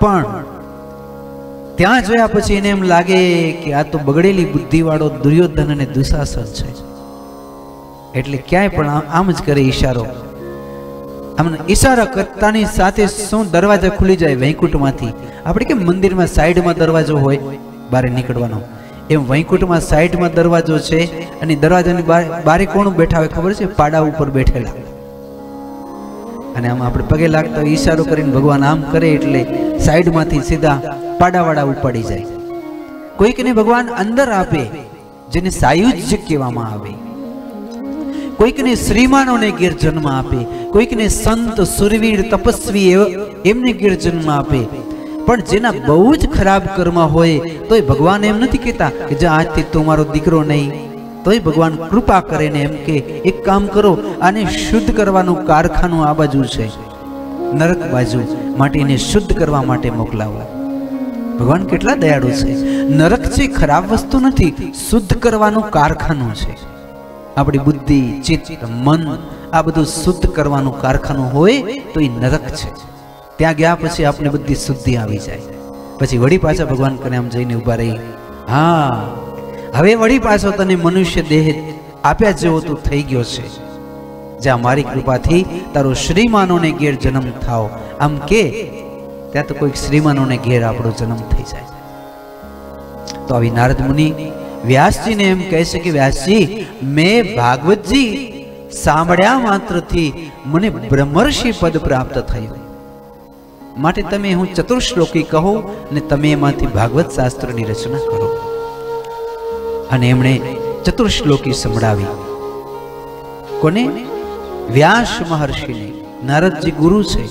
પણ ત્યાં જોયા પછી એને એમ લાગે કે આ તો બગડેલી બુદ્ધિવાળો દુર્યોધન અને દુશાસન છે. એટલે ક્યાંય પણ આમ- જ કરે ઈશારો. આમ ઈશારા કરતાની સાથે શું દરવાજા ખુલી જાય વૈકુંઠમાંથી? આપણે કેમ મંદિરમાં સાઈડમાં દરવાજો હોય, બારે નીકળવાનો? એમ વૈકુંઠમાં સાઈડમાં દરવાજો છે અને દરવાજાની બારે કોણ બેઠા હોય ખબર છે? પાડા ઉપર બેઠેલા. અને આમ આપણે પગે લાગતા ઈશારો કરીને ભગવાન આમ કરે એટલે સાઈડમાંથી સીધા પાડાવાડા ઉપાડી જાય. કોઈકને ભગવાન અંદર આપે, જેને સાયુજ્ય કહેવામાં આવે. કોઈકને શ્રીમાનોને ગીર જન્મ આપે, કોઈકને સંત, સુરવીર, તપસ્વી એમને ગીર જન્મ આપે. પણ જેના બહુ જ ખરાબ કર્મ હોય, તોય ભગવાન એમ નથી કહેતા કે, જા, આજથી તું મારો દીકરો નહીં. તોય ભગવાન કૃપા કરે ને એમ કે, એક કામ કરો, આને શુદ્ધ કરવાનું કારખાનું આ બાજુ છે. નરક બાજુ માટે એને શુદ્ધ કરવા માટે મોકલાવો. ભગવાન કેટલા દયાળુ છે. નરક છે ખરાબ વસ્તુ નથી, શુદ્ધ કરવાનું કારખાનું છે. આપણી બુદ્ધિ, ચિત્ત, મન આ બધું શુદ્ધ કરવાનું કારખાનું હોય તો એ નરક છે. ત્યાં ગયા પછી આપણે બધી શુદ્ધિ આવી જાય. પછી વળી પાછા ભગવાન કરે આમ જઈને ઊભા રહી. હા હવે વળી પાછો તને મનુષ્ય દેહ આપ્યા જેવો તું થઈ ગયો છે. જ્યાં મારી કૃપાથી તારો શ્રીમાનોને ઘેર જન્મ થાવ. આમ કે, ત્યાં તો કોઈક શ્રીમાનોને ઘેર આપણો જન્મ થઈ જાય. તો આવી નારદ મુનિ વ્યાસજીને એમ કહે છે કે, વ્યાસજી, મેં ભાગવતજી સાંભળ્યા માત્રથી મને બ્રહ્મર્ષિ પદ પ્રાપ્ત થયું. માટે તમે હું ચતુર્શ્લોકી કહો અને તમે એમાંથી ભાગવત શાસ્ત્રની રચના કરો. અને એમણે ચતુર્શ્લોકી સંભળાવી. કોને? વ્યાસ મહર્ષિને. નારદજી ગુરુ છે.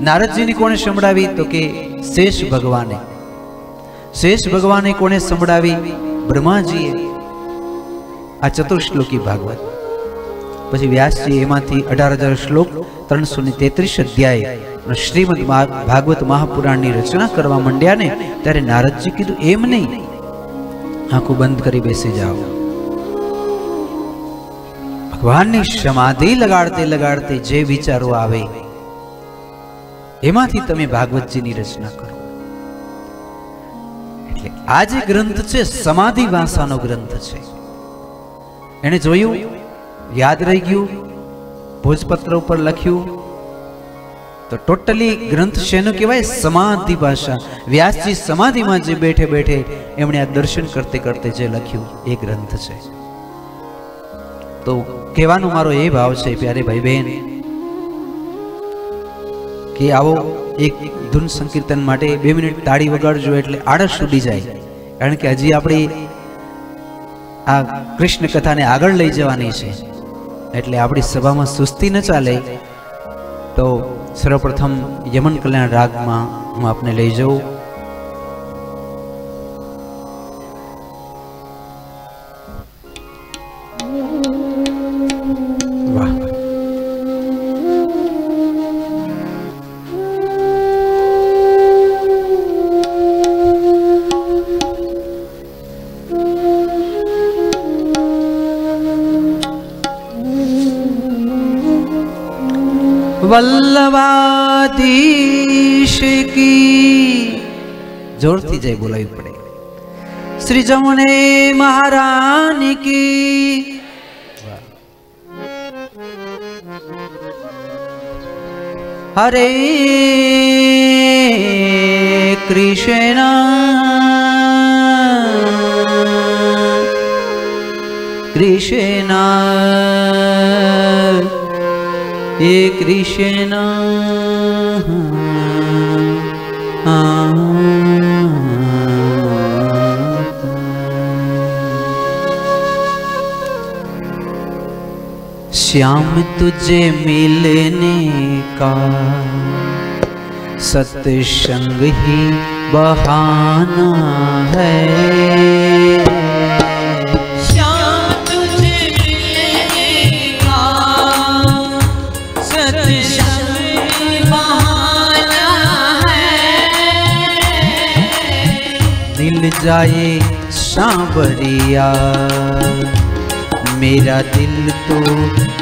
નારદજીને કોણે સંભળાવી? તો કે શેષ ભગવાને. શેષ ભગવાને કોણે સંભળાવી? બ્રહ્માજીએ. આ ચતુર્શ્લોકી ભાગવત. પછી વ્યાસજી એમાંથી અઢાર હજાર શ્લોક ત્રણસો ને તેત્રીસ અધ્યાય શ્રીમદ ભાગવત મહાપુરાણની રચના કરવા માંડ્યા ને, ત્યારે નારદજી કીધું, એમ નહીં. આંખો બંધ કરી બેસી જાઓ. ભગવાનની સમાધિ લગાડતે લગાડતે જે વિચારો આવે, એમાંથી તમે ભાગવતજીની રચના કરો. એટલે આ જે ગ્રંથ છે, સમાધિ ભાષાનો ગ્રંથ છે. એને જોયું, યાદ રહી ગયું, ભોજપત્ર ઉપર લખ્યું તો ટોટલી ગ્રંથ શેનું કહેવાય? સમાધિ ભાષા. વ્યાસજી સમાધિમાં જે બેઠે બેઠે એમણે આ દર્શન કરતે કરતે જે લખ્યું, એ ગ્રંથ છે. તો કહેવાનો મારો એ ભાવ છે, પ્યારે ભાઈ બહેન કે આવો એક ધૂન સંકીર્તન માટે બે મિનિટ તાળી વગાડજો એટલે આળસ છૂટી જાય. કારણ કે હજી આપણી આ કૃષ્ણ કથાને આગળ લઈ જવાની છે. એટલે આપણી સભામાં સુસ્તી ન ચાલે. તો સર્વપ્રથમ યમન કલ્યાણ રાગમાં હું આપને લઈ જાઉં. વલ્લભાધીશ કી જોરથી જય બોલાવી પડે શ્રી જમણે મહારાણી કી હરે કૃષ્ણ કૃષ્ણ હે કૃષ્ણ श्याम तुझे मिलने का सत्संग ही बहाना है जाए सांवरिया। मेरा दिल तो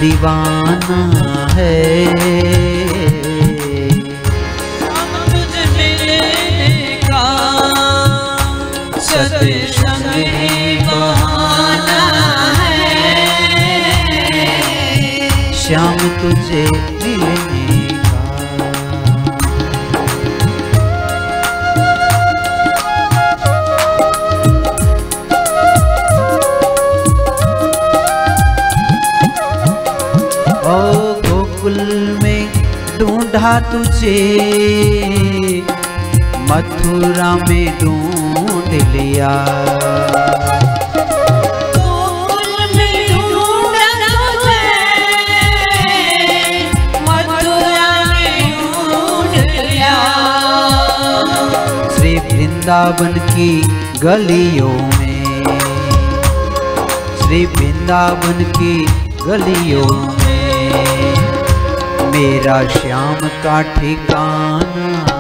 दीवाना है। सत्संग ही बहाना है। श्याम तुझे राधा तुझे। मथुरा में ढूंढ लिया। वृंदावन की गलियों में। श्री वृंदावन की गलियों मेरा श्याम का ठिकाना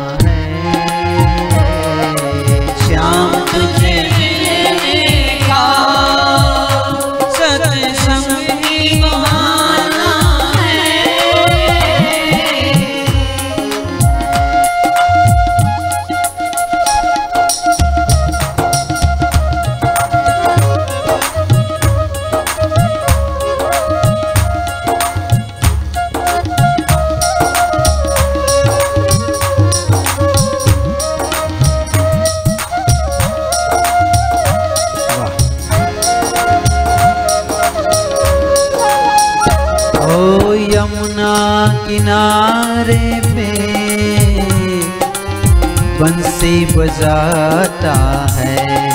किनारे पे बंसी बजाता है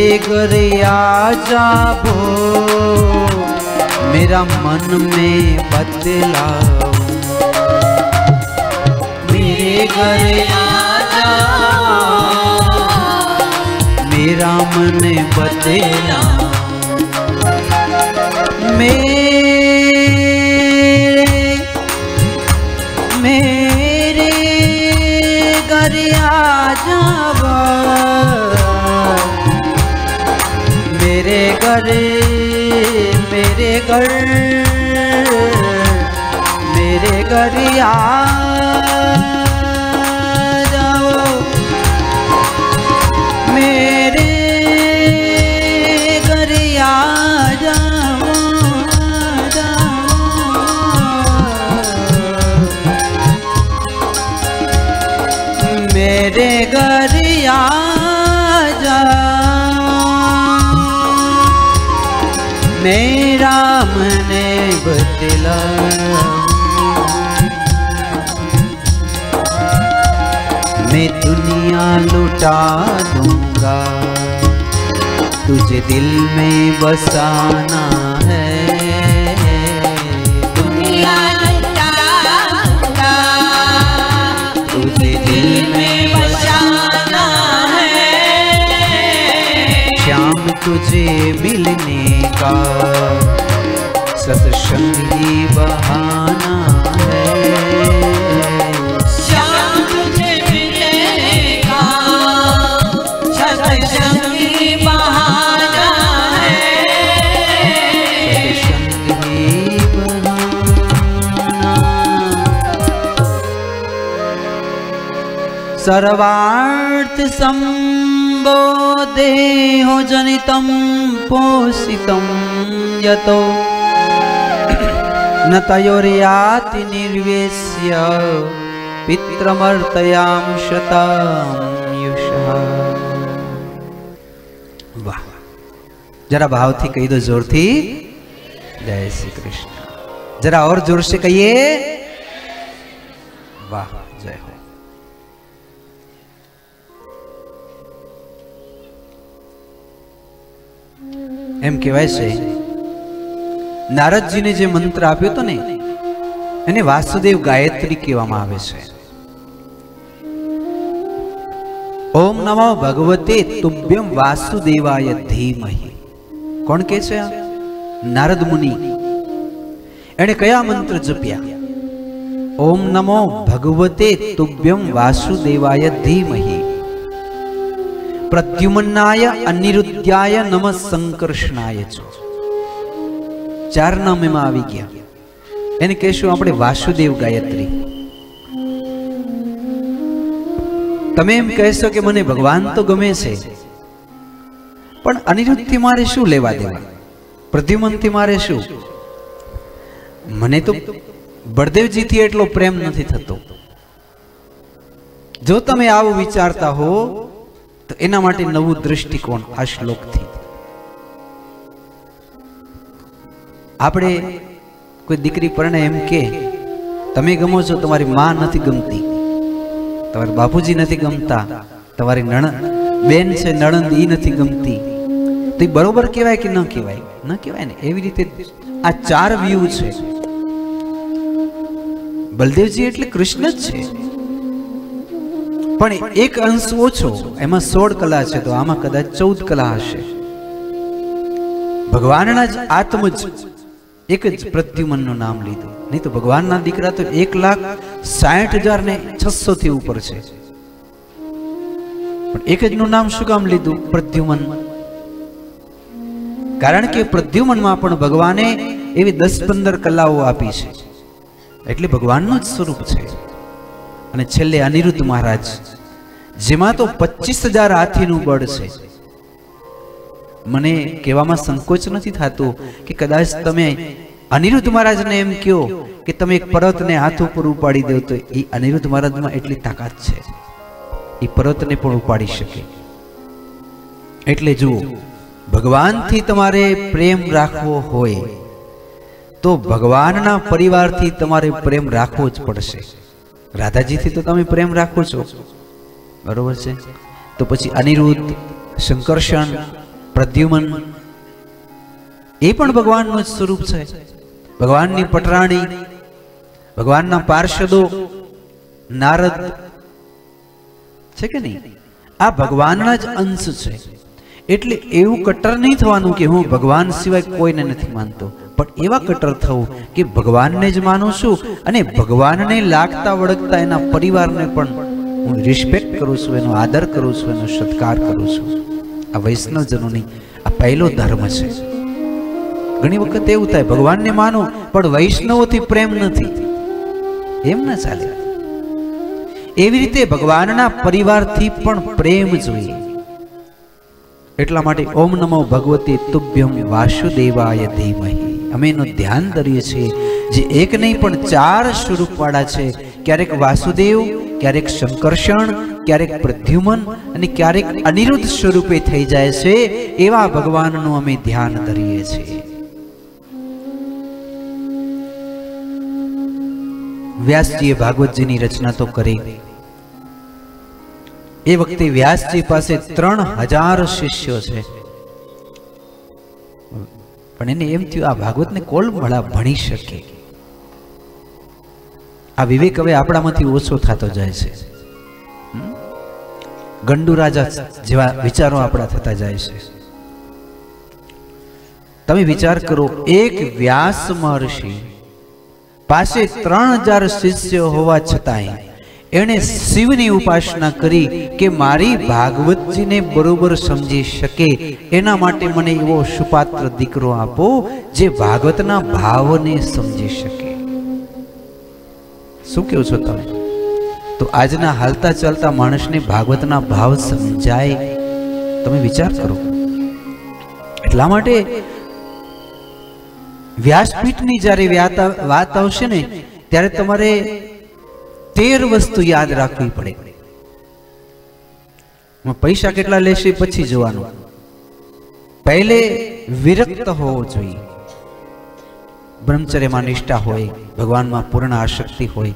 मेरे घर जाबो मेरा मन में बदलाओ मेरे आ मेरा मन बदलाओ मेरे मेरे मेरे घर मेरे घर मेरे घर मन बदला। मैं दुनिया लुटा दूँगा। तुझे दिल में बसाना है। दुनिया लुटाऊँगा तुझे दिल में बसाना है। श्याम तुझे मिलने का। ही बहाना है। तुझे बहाना है सत्संग ही बहाना सर्वार्थ संबोधे हो जनितं पोषितं यतो न तयोर्याति निर्वेश्य पित्रमर्तयां शतायुषः વાહ જરા ભાવથી કહી દો જોરથી જય શ્રી કૃષ્ણ જરા ઓર જોર से કહીએ વાહ જય હો એમ કહેવાય છે નારદજીને જે મંત્ર આપ્યો હતો ને, એને વાસુદેવ ગાયત્રી કહેવામાં આવે છે. ઓમ નમો ભગવતે તુભ્યમ વાસુદેવાય ધીમહિ. કોણ કહે છે નારદ મુનિ. એણે કયા મંત્ર જપ્યા? ઓમ નમો ભગવતે તુભ્યમ વાસુદેવાય ધીમહિ. પ્રદ્યુમનાય અનિરુદ્ધાય નમ સંકર્ષણાય છો ચાર નામ એમાં આવી ગયા. એને કહેશું આપણે વાસુદેવ ગાયત્રી. તમે એમ કહેશો કે મને ભગવાન તો ગમે છે, પણ અનિરુદ્ધથી મારે શું લેવા દેવા? પ્રદ્યુમનથી મારે શું? મને તો બળદેવજીથી એટલો પ્રેમ નથી થતો. જો તમે આવું વિચારતા હો, તો એના માટે નવું દ્રષ્ટિકોણ આ શ્લોકથી. આપણે કોઈ દીકરી પરણે એમ કે, તમે ગમો છો, તમારી માં નથી ગમતી. તમારા બાપુજી નથી ગમતા. તમારી નણંદ બેન છે, નણંદ એ નથી ગમતી. તો એ બરોબર કહેવાય કે ન કહેવાય? ન કહેવાય ને? એવી રીતે આ ચાર વ્યૂ છે. બલદેવજી એટલે કૃષ્ણ જ છે. પણ એક અંશ ઓછો, એમાં સોળ કલા છે, તો આમાં કદાચ ચૌદ કલા હશે. ભગવાનના જ આત્મ જ એક જ પ્રદ્યુમનનું નામ લીધું. નહીં તો ભગવાનના દીકરા તો એક લાખ સાઠ હજાર ને છસો થી ઉપર છે. પણ એક જ નું નામ શું કામ લીધું? પ્રદ્યુમન. કારણ કે પ્રદ્યુમનમાં પણ ભગવાને એવી દસ પંદર કલાઓ આપી છે. એટલે ભગવાનનું જ સ્વરૂપ છે. અને છેલ્લે અનિરુદ્ધ મહારાજ, જેમાં તો પચીસ હજાર હાથીનું બળ છે. મને કહેવામાં સંકોચ નથી થતો કે કદાચ તમે અનિરુદ્ધ મહારાજને એમ કહો કે તમે એક પર્વતને હાથ ઉપર ઉપાડી દો તો એ અનિરુદ્ધ મહારાજમાં એટલી તાકાત છે. એ પર્વતને પણ ઉપાડી શકે. એટલે જુઓ, ભગવાનથી તમારે પ્રેમ રાખવો હોય તો ભગવાનના પરિવારથી તમારે પ્રેમ રાખવો જ પડશે. રાધાજીથી તો તમે પ્રેમ રાખો છો. બરોબર છે? તો પછી અનિરુદ્ધ શંકર્ષણ પ્રદ્યુમન. એ પણ ભગવાનનું જ સ્વરૂપ છે. ભગવાનની પટરાણી, ભગવાનના પાર્ષદો, નારદ. છે કે નહીં? આ ભગવાનના જ અંશ છે. એટલે એવું કટ્ટર નહીં થવાનું કે હું ભગવાન સિવાય કોઈને નથી માનતો. પણ એવા કટ્ટર થવું કે ભગવાનને જ માનું છું અને ભગવાનને લાગતા વળગતા એના પરિવારને પણ હું રિસ્પેક્ટ કરું છું, એનો આદર કરું છું, એનો સત્કાર કરું છું. આ વૈષ્ણવજનોની આ પહેલો ધર્મ છે. ઘણી વખત એવું થાય, ભગવાનને માનો, પણ વૈષ્ણવોથી પ્રેમ નથી. એમ ના ચાલે. એવી રીતે ભગવાનના પરિવારથી પણ પ્રેમ જોઈએ. એટલા માટે ઓમ નમો ભગવતી તુભ્યમ વાસુદેવાય ધીમહી. અમે એનું ધ્યાન કરીએ છીએ. જે એક નહીં પણ ચાર સ્વરૂપવાળા છે. ક્યારેક વાસુદેવ, ક્યારેક શંકર્ષણ ક્યારેક પ્રદ્યુમન અને ક્યારેક અનિરુદ્ધ સ્વરૂપે થઈ જાય છે, એવા ભગવાનનું અમે ધ્યાન ધરીએ છીએ. વ્યાસજીએ ભાગવતજીની રચના તો કરી. એ વખતે વ્યાસજી પાસે ત્રણ હજાર શિષ્યો છે. પણ એને એમ થયું, આ ભાગવતને કોલ ભળા ભણી શકે? આ વિવેક હવે આપણામાંથી ઓછો થતો જાય છે? ગંડુ રાજા જેવા વિચારો આપણા થતા જાય છે. તમે વિચાર કરો, એક વ્યાસ મહર્ષિ પાસે ત્રણ હજાર શિષ્ય હોવા છતાંય એણે શિવની ઉપાસના કરી કે મારી ભાગવતજીને બરોબર સમજી શકે, એના માટે મને એવો સુપાત્ર દીકરો આપો જે ભાગવતના ભાવને સમજી શકે. શું કહો છો તમે? તો આજના હાલતા ચાલતા માણસને ભાગવતના ભાવ સમજાય. તમે વિચાર કરો. એટલા માટે વ્યાસપીઠની જ્યારે વાત આવશે ને, ત્યારે તમારે તેર વસ્તુ યાદ રાખવી પડે. પૈસા કેટલા લેશે પછી જોવાનું. પહેલે વિરક્ત હોવો જોઈએ. બ્રહ્મચર્યમાં નિષ્ઠા હોય, ભગવાનમાં પૂર્ણ આશક્તિ હોય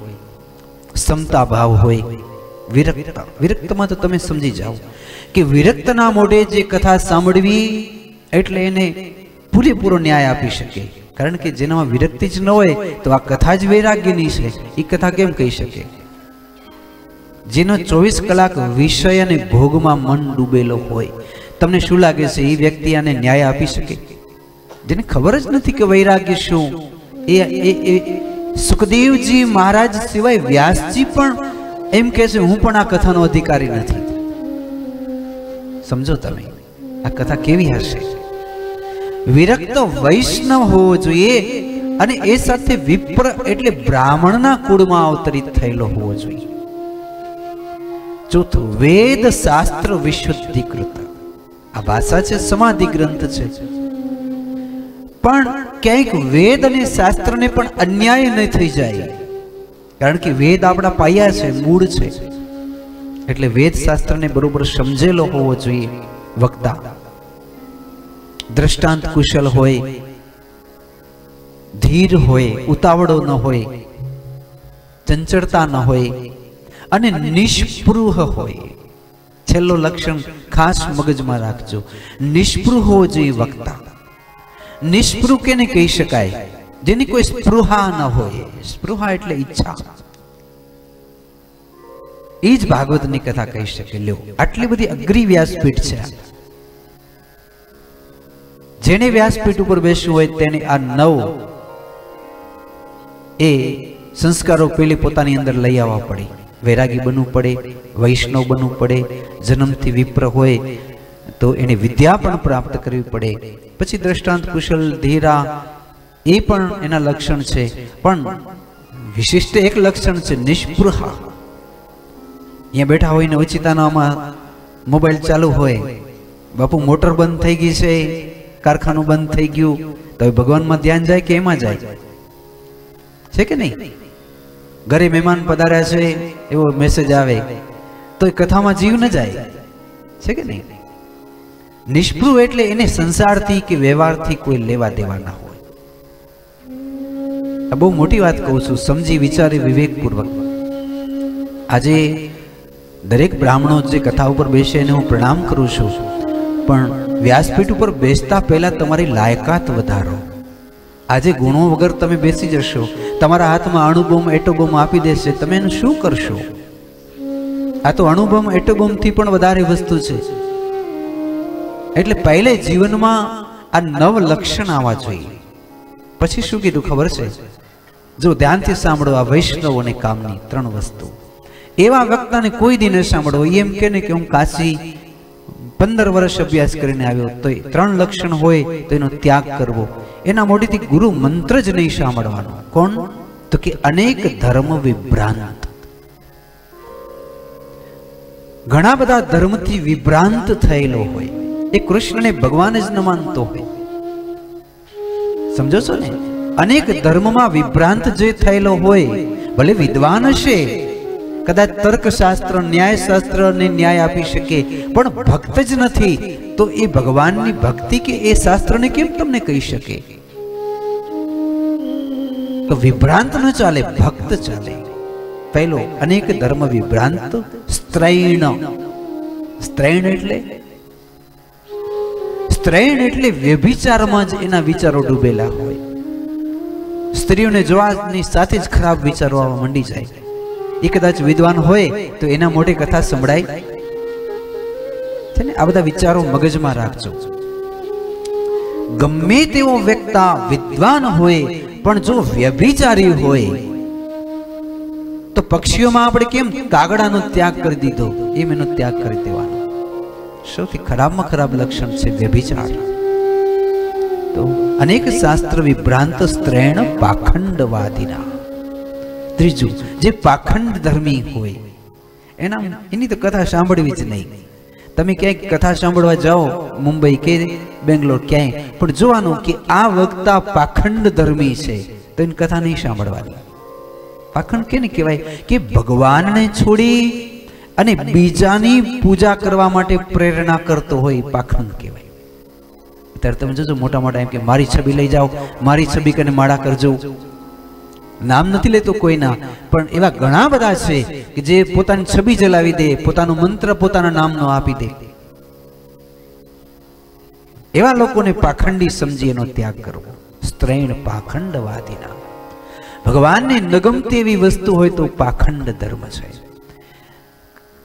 સમતા ભાવ હોય. વિરક્ત, વિરક્તમાં તો તમે સમજી જાઓ કે વિરક્તના મોઢે જે કથા સાંભળવી એટલે એને પૂરેપૂરો ન્યાય આપી શકે. કારણ કે જેનામાં વિરક્તિ જ ન હોય તો આ કથા જ વૈરાગ્યની છે. એ કથા કેમ કહી શકે? જેનો ચોવીસ કલાક વિષય અને ભોગમાં મન ડૂબેલો હોય, તમને શું લાગે છે? એ વ્યક્તિ આને ન્યાય આપી શકે? જેને ખબર જ નથી કે વૈરાગ્ય શું એ સુખદેવજી મહારાજ સિવાય વ્યાસજી પણ એમ કહે છે, હું પણ આ કથાનો અધિકારી નથી. સમજો તમે, આ કથા કેવી હશે? વિરક્ત વૈષ્ણવ હોવો જોઈએ અને એ સાથે વિપ્ર એટલે બ્રાહ્મણના કુળમાં અવતરિત થયેલો હોવો જોઈએ. ચોથું વેદ શાસ્ત્ર વિશુદ્ધિકૃત. આ ભાષા છે, સમાધિ ગ્રંથ છે. પણ ક્યાંક વેદ અને શાસ્ત્રને પણ અન્યાય ન થઈ જાય. કારણ કે વેદ આપણા પાયા છે, મૂળ છે. એટલે વેદ શાસ્ત્રને બરોબર સમજેલો હોવો જોઈએ, વક્તા. દ્રષ્ટાંત કુશલ હોય, ધીર હોય, ઉતાવળો ન હોય, ચંચળતા ન હોય, અને નિષ્પૃહ હોય. છેલ્લો લક્ષણ ખાસ મગજમાં રાખજો. નિષ્પૃહ હોવો જોઈએ વક્તા. નિષ્પૃહ કેને કહી શકાય? જેની કોઈ સ્પૃહા ન હોય. સ્પૃહા એટલે ઈચ્છા. એ જ ભાગવતની કથા કહી શકે. લ્યો, આટલી બધી અગ્રી વ્યાસપીઠ છે. જેને વ્યાસપીઠ ઉપર બેસવું હોય તેને આ નવ એ સંસ્કારો પેલી પોતાની અંદર લઈ આવવા પડે. વૈરાગી બનવું પડે, વૈષ્ણવ બનવું પડે, જન્મથી વિપ્ર હોય, તો એને વિદ્યા પણ પ્રાપ્ત કરવી પડે. પછી દ્રષ્ટાંત કુશલ, ધીરા, એ પણ એના લક્ષણ છે. પણ વિશિષ્ટ એક લક્ષણ છે, નિષ્પૃહા. અહીંયા બેઠા હોય ને ઓચિતાનામાં મોબાઈલ ચાલુ હોય. બાપુ, મોટર બંધ થઈ ગઈ છે, કારખાનું બંધ થઈ ગયું. તો ભગવાનમાં ધ્યાન જાય કે એમાં જાય? છે કે નહીં? ઘરે મહેમાન પધાર્યા છે, એવો મેસેજ આવે. તો એ કથામાં જીવ ન જાય. છે કે નહીં? નિષ્પૃહ એટલે એને સંસારથી કે વ્યવહારથી કોઈ લેવા દેવા ના હોય. આ બહુ મોટી વાત કહું છું, સમજી વિચારી વિવેકપૂર્વક. આજે દરેક બ્રાહ્મણો જે કથા ઉપર બેસે એને હું પ્રણામ કરું છું, પણ વ્યાસપીઠ ઉપર બેસતા પહેલાં તમારી લાયકાત વધારો. આજે ગુણો વગર તમે બેસી જશો, તમારા હાથમાં અણુબોમ એટોબોમ આપી દેશે, તમે એનું શું કરશો? આ તો અણુબોમ એટોબોમથી પણ વધારે વસ્તુ છે. એટલે પહેલે જીવનમાં આ નવ લક્ષણ આવવા જોઈએ. પછી શું કીધું ખબર છે? જો ધ્યાનથી સાંભળો આ વૈષ્ણવ અને કામની ત્રણ વસ્તુ. એવા વક્તાને કોઈ દિને ન સાંભળવો એમ કે ને કે હું કાશી પંદર વર્ષ અભ્યાસ કરીને આવ્યો, તો ત્રણ લક્ષણ હોય તો એનો ત્યાગ કરવો. એના મોઢેથી ગુરુ મંત્ર જ નહીં સાંભળવાનો. કોણ? તો કે અનેક ધર્મ વિભ્રાંત. ઘણા બધા ધર્મથી વિભ્રાંત થયેલો હોય. એ કૃષ્ણને ભગવાન જ ન માનતો હોય. સમજો છો ને? અનેક ધર્મમાં વિભ્રાંત જે થયેલો હોય, ભલે વિદ્વાન હશે, કદાચ તર્કશાસ્ત્ર, ન્યાયશાસ્ત્ર ને ન્યાય આપી શકે, પણ ભક્ત જ નથી, તો એ ભગવાનની ભક્તિ કે એ શાસ્ત્રને કેમ તમને કહી શકે? તો વિભ્રાંત ન ચાલે, ભક્ત ચાલે. પહેલો, અનેક ધર્મ વિભ્રાંત, સ્ત્રૈણ. સ્ત્રૈણ એટલે સ્ત્રૈણ એટલે વ્યભિચારમાં જ એના વિચારો ડૂબેલા હોય. સ્ત્રીઓને જોવાની સાથે જ ખરાબ વિચારો આવવા માંડી જાય. એ કદાચ વિદ્વાન હોય તો એના મોઢે કથા સંભળાય. છે ને? આ બધા વિચારો મગજમાં રાખજો. ગમે તેવો વ્યક્તા વિદ્વાન હોય, પણ જો વ્યભિચારી હોય, તો પક્ષીઓમાં આપણે કેમ કાગડાનો ત્યાગ કરી દીધો? એમ એનો ત્યાગ કરી દેવાનો. સૌથી ખરાબમાં ખરાબ લક્ષણ છે વ્યભિચાર. તો અનેક શાસ્ત્ર વિભ્રાંત સ્ત્રેણ પાખંડવાદીના. ત્રીજું, જે પાખંડ ધર્મી હોય, એના એની તો કથા સાંભળવી જ નહીં. તમે ક્યાંક કથા સાંભળવા જાઓ, મુંબઈ કે બેંગ્લોર ક્યાંય, પણ જોવાનું કે આ વક્તા પાખંડ ધર્મી છે, તો એની કથા નહીં સાંભળવાની. પાખંડ કેને કહેવાય? કે ભગવાનને છોડી અને બીજાની પૂજા કરવા માટે પ્રેરણા કરતો હોય પાખંડ કહેવાય. ત્યારે તમે જોજો મોટા મોટા એમ કે મારી છબી લઈ જાઓ, મારી છબી કને માળા કરજો. નામ નથી લેતો કોઈના, પણ એવા ઘણા બધા છે કે જે પોતાની છબી જલાવી દે, પોતાનો મંત્ર પોતાના નામનો આપી દે. એવા લોકોને પાખંડી સમજી એનો ત્યાગ કરવો સ્ત્રૈણ પાખંડવાદીના. ભગવાનને નગમતી એવી વસ્તુ હોય તો પાખંડ ધર્મ છે.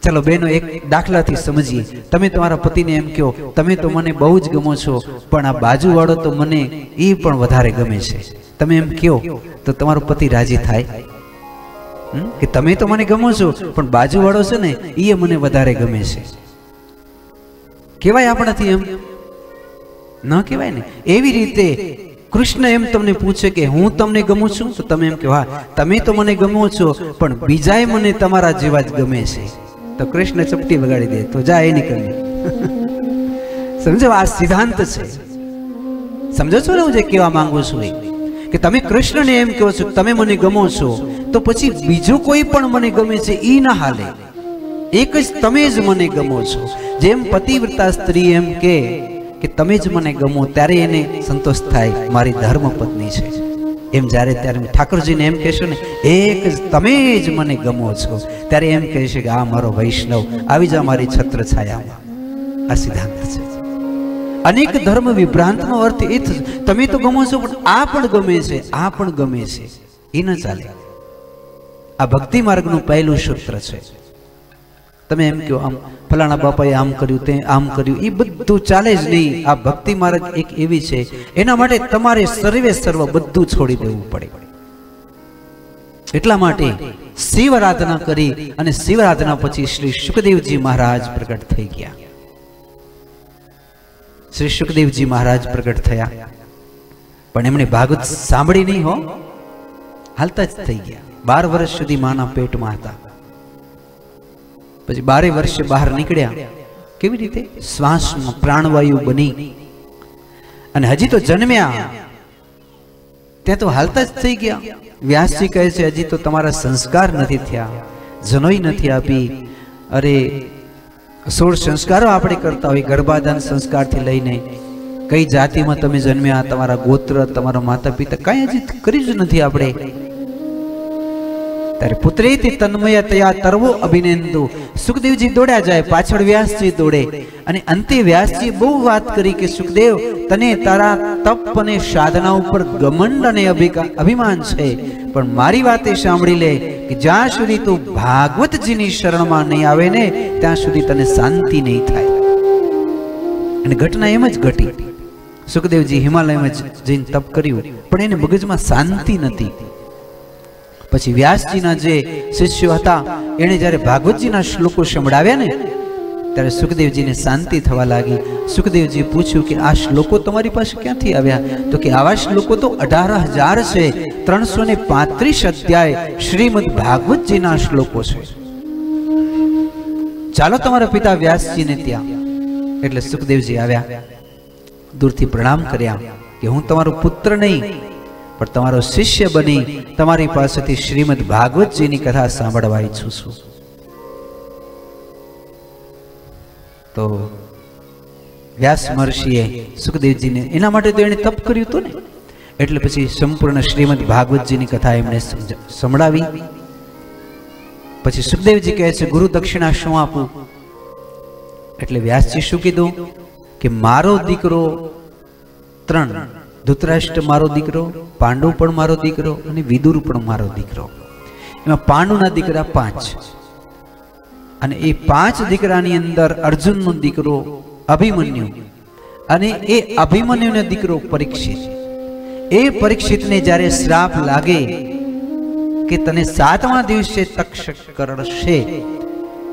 ચલો બેનો એક દાખલાથી સમજીએ. તમે તમારા પતિને એમ કહો, તમે તો મને બહુ જ ગમો છો, પણ આ બાજુવાળો તો મને એ પણ વધારે ગમે છે. તમે એમ કહો, તો તમારો પતિ રાજી થાય? કે તમે તો મને ગમો છો, પણ બાજુવાળો છે ને એ મને વધારે ગમે છે. કહેવાય આપણાથી એમ? ન કહેવાય ને? એવી રીતે કૃષ્ણ એમ તમને પૂછે કે, હું તમને ગમું છું? તો તમે એમ કહો, હા, તમે તો મને ગમો છો, પણ બીજાએ મને તમારા જેવા જ ગમે છે. તો કૃષ્ણ ચપટી વગાડી દે, તો જા એની કરી સમજો, આ સિદ્ધાંત છે. સમજો છો ને હું જે કહેવા માંગુ છું એ? કે તમે કૃષ્ણને એમ કહો છો તમે મને ગમો છો, તો પછી બીજું કોઈ પણ મને ગમે છે એ ના હાલે. એક જ તમે જ મને ગમો છો. જેમ પતિવ્રતા સ્ત્રી એમ કે તમે જ મને ગમો, ત્યારે એને સંતોષ થાય મારી ધર્મ પત્ની છે. એમ જ્યારે ત્યારે ઠાકોરજીને એમ કહેશો ને, એક તમે જ મને ગમો છો. ત્યારે એમ કહેશે કે, આ મારો વૈષ્ણવ, આવી જ અમારી છત્ર છાયામાં આ સિદ્ધાંત છે. અનેક ધર્મ વિભ્રાંતનો અર્થ એ તમે તો ગમો છો, પણ આ પણ ગમે છે, આ પણ ગમે છે. એ ન ચાલે. આ ભક્તિ માર્ગનું પહેલું સૂત્ર છે. તમે એમ કહો, આમ ફલાણા બાપાએ આમ કર્યું, તે આમ કર્યું. એ બધું ચાલે જ નહીં. આ ભક્તિ માર્ગ એક એવી છે. એના માટે તમારે સર્વે સર્વ બધું છોડી દેવું પડે. એટલા માટે શિવ આરાધના કરી અને શિવ આરાધના પછી શ્રી સુખદેવજી મહારાજ પ્રગટ થઈ ગયા. શ્રી સુખદેવજી મહારાજ પ્રગટ થયા. પણ એમણે ભાગવત સાંભળી નહીં હો. હાલતા જ થઈ ગયા. બાર વર્ષ સુધી માના પેટમાં હતા. પછી બારે વર્ષે બહાર નીકળ્યા. કેવી રીતે? શ્વાસમાં પ્રાણવાયુ બની. અને હજી તો જન્મ્યા. ત્યાં તો હાલતા જ થઈ ગયા. વ્યાસજી કહે છે, હજી તો તમારા સંસ્કાર નથી થયા. જનોઈ નથી આપી. અરે, સોળ સંસ્કારો આપણે કરતા હોય, ગર્ભાધાન સંસ્કારથી લઈને કઈ જાતિમાં તમે જન્મ્યા, તમારા ગોત્ર, તમારા માતા પિતા કાંઈ હજી કરી જ નથી આપણે. ત્યારે પુત્રેથી તન્મય તયા તરવો અભિનેન્દુ. સુખદેવજી દોડ્યા જાય, પાછળ વ્યાસજી દોડે. અને અંતે વ્યાસજી બહુ વાત કરી કે, સુખદેવ, તને તારા તપ અને સાધના ઉપર ગમંડ અને અભિમાન છે. પણ મારી વાતે સાંભળી લે કે, જ્યાં સુધી તું ભાગવતજીની શરણમાં નહીં આવે ને, ત્યાં સુધી તને શાંતિ નહીં થાય. અને ઘટના એમ જ ઘટી. સુખદેવજી હિમાલયમાં જઈને તપ કર્યું. પણ એને મગજમાં શાંતિ નથી પછી વ્યાસજીના જે શિષ્યો હતા એણે જ્યારે ભાગવતજીના શ્લોકો સંભળાવ્યા ને, ત્યારે સુખદેવજીને શાંતિ થવા લાગી. સુખદેવજી પૂછ્યું કે આ શ્લોકો તમારી પાસે ક્યાંથી આવ્યા? તો કે આવા શ્લોકો તો અઢાર હજાર છે, ત્રણસો ને પાંત્રીસ અધ્યાય શ્રીમદ ભાગવતજીના શ્લોકો છે. ચાલો તમારા પિતા વ્યાસજીને ત્યાં. એટલે સુખદેવજી આવ્યા. દૂરથી પ્રણામ કર્યા કે હું તમારો પુત્ર નહીં પણ તમારો શિષ્ય બની તમારી પાસેથી શ્રીમદ ભાગવતજીની કથા સાંભળવા ઈચ્છું છું. તો વ્યાસ મહર્ષિએ સુખદેવજીને એના માટે તો એણે તપ કર્યું હતું ને? એટલે પછી સંપૂર્ણ શ્રીમદ ભાગવતજીની કથા એમણે સંભળાવી. પછી સુખદેવજી કહે છે, ગુરુ દક્ષિણા શું આપું. એટલે વ્યાસજી શું કીધું કે, મારો દીકરો ત્રણ ધૃતરાષ્ટ્ર મારો દીકરો, પાંડુ પણ મારો દીકરો અને વિદુર પણ મારો દીકરો. એમાં પાંડુના દીકરા પાંચ. અને એ પાંચ દીકરાની અંદર અર્જુનનો દીકરો અભિમન્યુ અને એ અભિમન્યુનો દીકરો પરીક્ષિત. એ પરીક્ષિતને જ્યારે શ્રાપ લાગે કે તને સાતમા દિવસે તક્ષક કરશે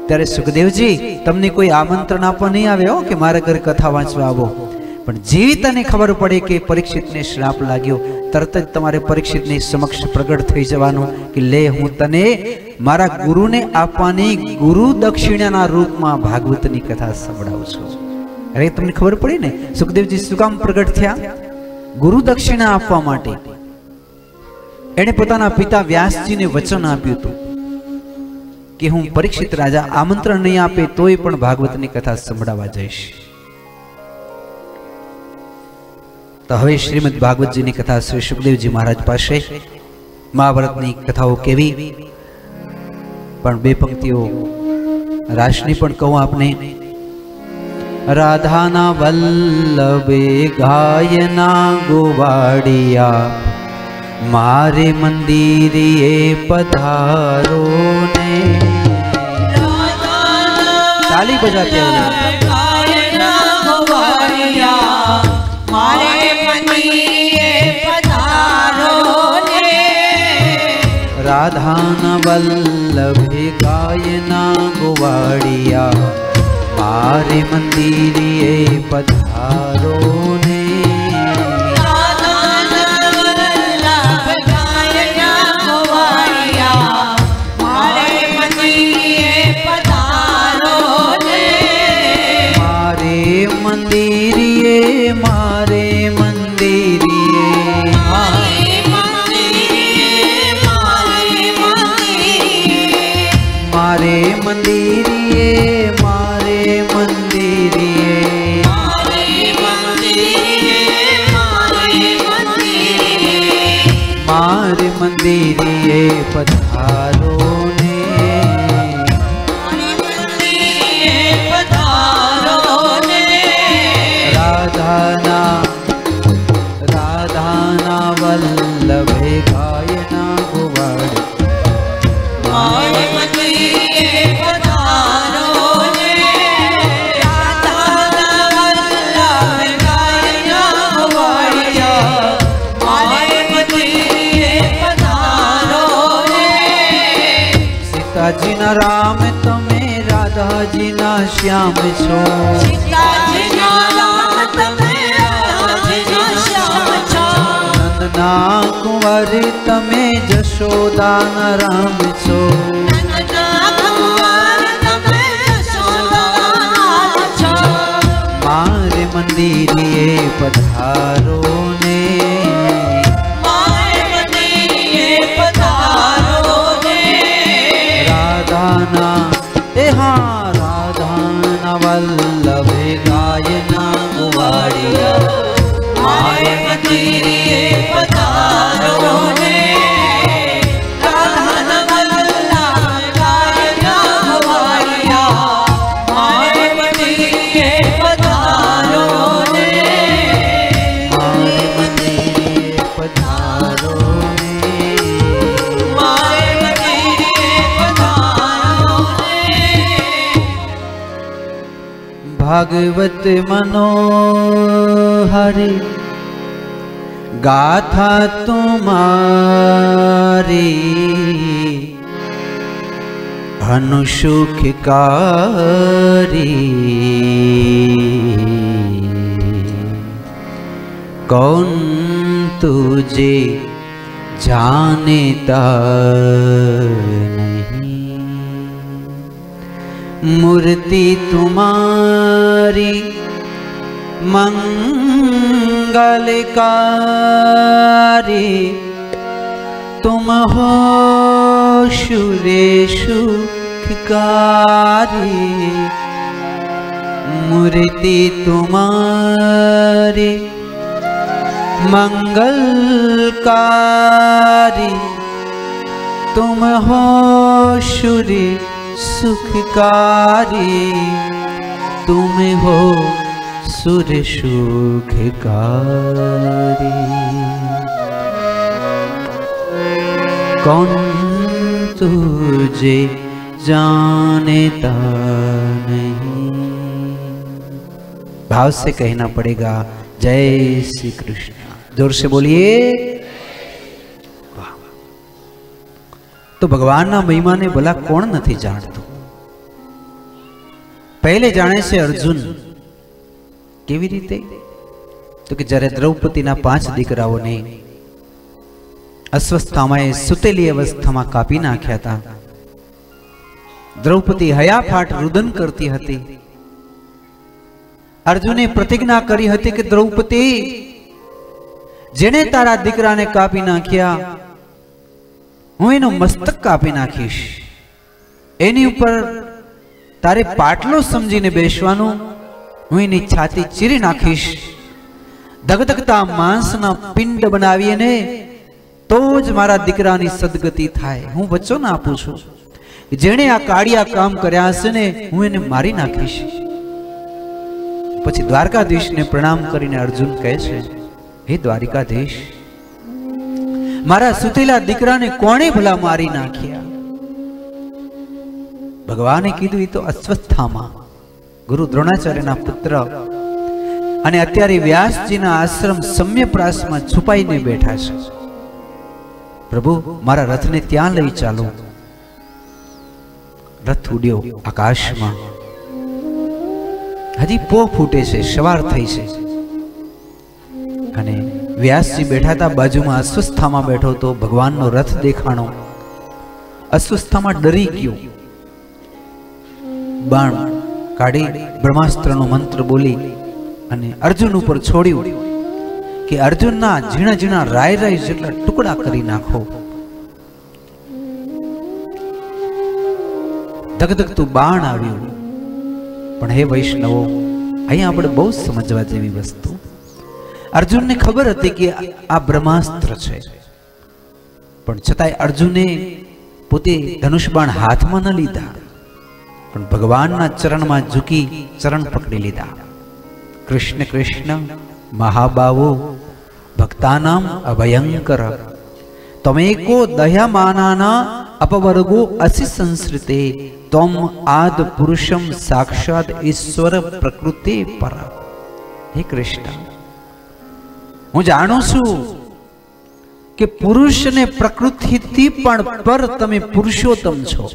ત્યારે સુખદેવજી, તમને કોઈ આમંત્રણ આપવા નહીં આવે કે મારા ઘરે કથા વાંચવા આવો? પણ જેવી તને ખબર પડે કે પરીક્ષિતને શ્રાપ લાગ્યો. તરત જ તમારે પરીક્ષિતની સમક્ષ પ્રગટ થઈ જવાનું કે લે, હું તને મારા ગુરુને આપવાની ગુરુ દક્ષિણાના રૂપમાં ભાગવતની કથા સંભળાવું છું. અરે, તમને ખબર પડી ને? સુખદેવજી શું કામ પ્રગટ થયા? ગુરુ દક્ષિણા આપવા માટે. એણે પોતાના પિતા વ્યાસજીને વચન આપ્યું હતું કે હું પરીક્ષિત રાજા આમંત્રણ નહીં આપે, તોય પણ ભાગવતની કથા સંભળાવવા જઈશ. તો હવે શ્રીમદ ભાગવતજીની કથા શ્રી સુખદેવજી મહારાજ પાસે મહાભારતની કથાઓ કેવી? પણ બે પંક્તિઓ રાશની પણ કહું આપને. રાધાના વલ્લભે ગાયના ગોવાડિયા મારે મંદિરે પધારો ને તાલી બજાતે राधानवल्लभे गायना गुवाडिया मारि मन्दिरिये पधारो મંદિરે રાધાજીના શ્યામ છો નંદના કુંવરી તમે જશોદાના રામ છો મારે મંદિરે પધારો ને રાધાના એ હા વલ્લભે ভাগবত মনোহরে গাথা তোমারে। অনুসুখকারী। কন তুজে জানে তার मूर्ति तुम्हारी मंगलकारी तुम हो सुरेशु कारी मूर्ति तुम्हारी मंगलकारी तुम हो सूर्य सुखकारी तुम हो सूर्य सुखकारी कौन तुझे जानता नहीं भाव से कहना पड़ेगा जय श्री कृष्ण जोर से बोलिए તો ભગવાનના મહિમાને ભલા કોણ નથી જાણતું? પહેલે જાણે છે અર્જુન. કેવી રીતે? તો કે જ્યારે દ્રૌપદીના પાંચ દીકરાઓને અસ્વસ્થામાં સુતેલી અવસ્થામાં કાપી નાખ્યા હતા, દ્રૌપદી હયાફાટ રુદન કરતી હતી. અર્જુને પ્રતિજ્ઞા કરી હતી કે દ્રૌપદી, જેણે તારા દીકરાને કાપી નાખ્યા હું એનું મસ્તક કાપી નાખીશ. એની ઉપર તારે પાટલો સમજીને બેસવાનું, હું એની છાતી ચીરી નાખીશ. ધગધગતા માંસના પિંડ બનાવીને તો જ મારા દીકરાની સદગતિ થાય. હું વચન આપું છું. જેણે આ કાળિયા કામ કર્યા હશે ને, હું એને મારી નાખીશ. પછી દ્વારકાધીશને પ્રણામ કરીને અર્જુન કહે છે, હે દ્વારિકાધીશ મારા સુતેલા દીકરાને કોણે ભલા મારી નાખ્યા? ભગવાને કીધું એ તો અસ્વસ્થામાં. ગુરુ દ્રોણાચાર્યના પુત્ર અને અત્યારે વ્યાસજીના આશ્રમ સમ્યપ્રાસમાં છુપાઈને બેઠા છે. પ્રભુ, મારા રથને ત્યાં લઈ ચાલો. રથ ઉડ્યો આકાશમાં. હજી પો ફૂટે છે, સવાર થઈ છે. અને વ્યાસજી બેઠા હતા બાજુમાં અસ્વસ્થામાં બેઠો તો ભગવાનનો રથ દેખાણો. અસ્વસ્થામાં ડરી ગયો. બાણ કાઢી બ્રહ્માસ્ત્રનો મંત્ર બોલી અને અર્જુન ઉપર છોડ્યું કે અર્જુનના ઝીણા ઝીણા રાય રાય જેટલા ટુકડા કરી નાખો. ધગધગતું બાણ આવ્યું. પણ હે વૈષ્ણવો, અહીંયા આપણે બહુ સમજવા જેવી વસ્તુ. અર્જુનને ખબર હતી કે આ બ્રહ્માસ્ત્ર છે. પણ છતાંય અર્જુને પોતે ધનુષ બાણ હાથમાં ન લીધા. પણ ભગવાનના ચરણમાં ઝૂકી ચરણ પકડી લીધા. કૃષ્ણ કૃષ્ણ મહાબાવો ભક્તાનામ અભયંકર. તમેકો દયામાનાના અપવર્ગો અસિ સંસ્કૃતે તમ આદ પુરુષમ સાક્ષાત ઈશ્વર પ્રકૃતિ પર. હે કૃષ્ણ. હું જાણું છું કે પુરુષ પ્રકૃતિથી પણ પર તમે પુરુષોત્તમ છો.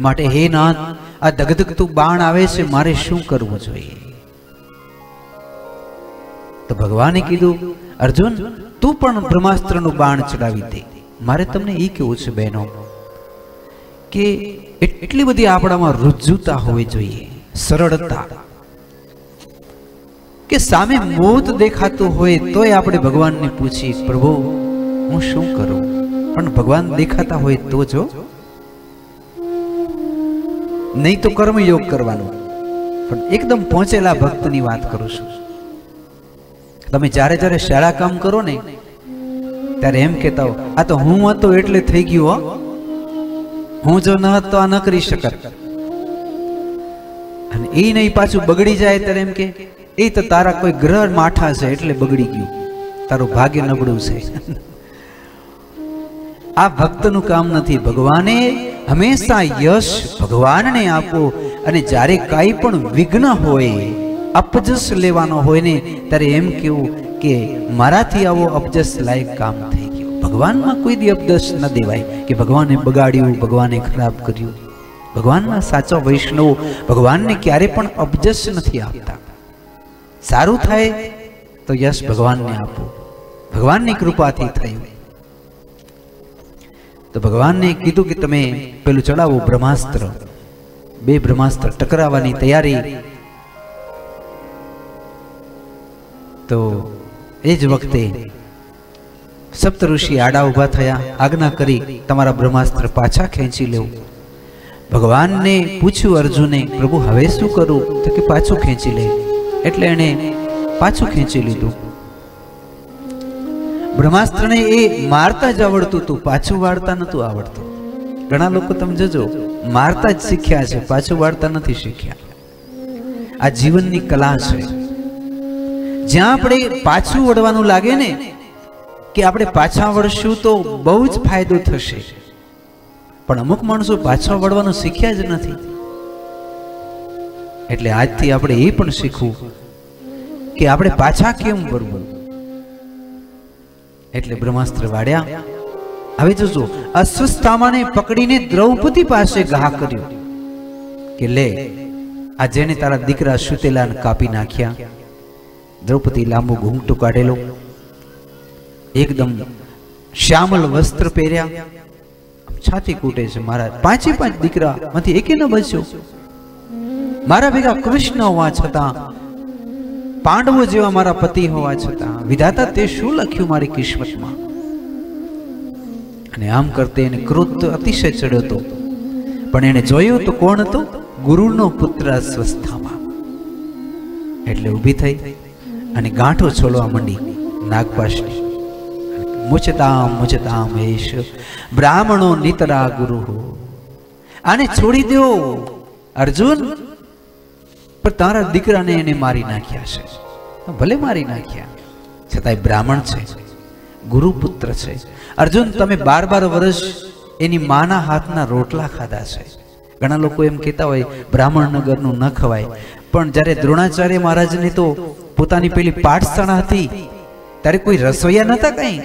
માટે હે નાથ, આ ધગધગતું બાણ આવે છે, મારે શું કરવું જોઈએ? તો ભગવાને કીધું, અર્જુન, તું પણ બ્રહ્માસ્ત્રનું બાણ ચડાવી દે. મારે તમને એ કેવું છે, બહેનો, કે એટલી બધી આપણામાં રુજુતા હોવી જોઈએ, સરળતા. કે સામે મોત દેખાતું હોય તોય આપણે ભગવાનને પૂછી પ્રભુ, હું શું કરું? પણ ભગવાન દેખાતા હોય તો જો. નહીં તો કર્મયોગ કરવાનો. પણ એકદમ પહોંચેલા ભક્તની વાત કરું છું. તમે જ્યારે જ્યારે શાળા કામ કરો ને, ત્યારે એમ કહેતા હો, આ તો હું હતો એટલે થઈ ગયું, હો. હું જો ન હતો, આ ન કરી શકત. અને એ નહીં પાછું બગડી જાય ત્યારે એમ કે એ તો તારા કોઈ ગ્રહ માઠા છે એટલે બગડી ગયું. તારું ભાગ્ય નબળું છે. આ ભક્તનું કામ નથી. ભગવાને હંમેશા યશ ભગવાનને આપો અને જ્યારે કાંઈ પણ વિઘ્ન હોય, અપજસ લેવાનો હોય ને, ત્યારે એમ કેવું કે મારાથી આવો અપજસ લાયક કામ થઈ ગયું. ભગવાનમાં કોઈ દી અપજસ ન દેવાય કે ભગવાને બગાડ્યું, ભગવાને ખરાબ કર્યું. ભગવાનના સાચો વૈષ્ણવ ભગવાનને ક્યારે પણ અપજસ નથી આપતા. સારું થાય તો યશ ભગવાનને આપો. ભગવાનની કૃપાથી થયું. તો ભગવાનને કીધું કે તમે પેલું ચડાવો બ્રહ્માસ્ત્ર. બે બ્રહ્માસ્ત્ર ટકરાવવાની તૈયારી. તો એ જ વખતે સપ્ત ઋષિ આડા ઊભા થયા, આજ્ઞા કરી તમારા બ્રહ્માસ્ત્ર પાછા ખેંચી લેવું. ભગવાનને પૂછ્યું અર્જુને, પ્રભુ, હવે શું કરું? તો કે પાછું ખેંચી લે. એટલે એણે પાછું ખેંચી લીધું. બ્રહ્માસ્ત્રને એ મારતા જ આવડતું હતું, પાછું વાળતા નતું આવડતું. ઘણા લોકો તમે જજો, મારતા જ શીખ્યા છે, પાછું વાળતા નથી શીખ્યા. આ જીવનની કલા છે. જ્યાં આપણે પાછું વળવાનું લાગે ને, કે આપણે પાછા વળશું તો બહુ જ ફાયદો થશે. પણ અમુક માણસો પાછા વળવાનું શીખ્યા જ નથી. એટલે આજથી આપણે એ પણ શીખવું કે આપણે પાછા કેમ વળવું? એટલે બ્રહ્માસ્ત્ર વાળ્યા, હવે જોજો અસ્વસ્થામાને પકડીને દ્રૌપદી પાસે ઘા કર્યો કે લે, આ જેને તારા દીકરા સુતેલાને કાપી નાખ્યા, દ્રૌપદી લાંબો ઘૂંઘટો કાઢેલો, એકદમ શ્યામલ વસ્ત્ર પહેર્યા છાતી કૂટે છે મારા પાંચે પાંચ દીકરા માંથી એકે ન બચ્યો. મારા ભેગા કૃષ્ણ હોવા છતાં, પાંડવો જેવા મારા પતિ હોવા છતાં, વિધાતા તે શું લખ્યું મારી કિસ્મતમાં? અને આમ કરતે એને ક્રોધ અતિશય ચડ્યો હતો. પણ એને જોયું તો કોણ હતો? ગુરુનો પુત્ર સ્વસ્થામાં. એટલે ઊભી થઈ અને ગાંઠો છોડવા માંડી નાગપાશની. મુચતામ મુચતામ હેશ, બ્રાહ્મણો નિતરા ગુરુ આને છોડી દો. અર્જુન પણ તારા દીકરાને એને મારી નાખ્યા છે. ભલે મારી નાખ્યા. છતાંય બ્રાહ્મણ છે. ગુરુપુત્ર છે. અર્જુન, તમે બાર બાર વર્ષ એની માના હાથના રોટલા ખાધા છે. ઘણા લોકો એમ કહેતા હોય, બ્રાહ્મણ ન ખવાય. પણ જ્યારે દ્રોણાચાર્ય મહારાજને તો પોતાની પેલી પાઠશાળા હતી, ત્યારે કોઈ રસોઈયા નહોતા કંઈ?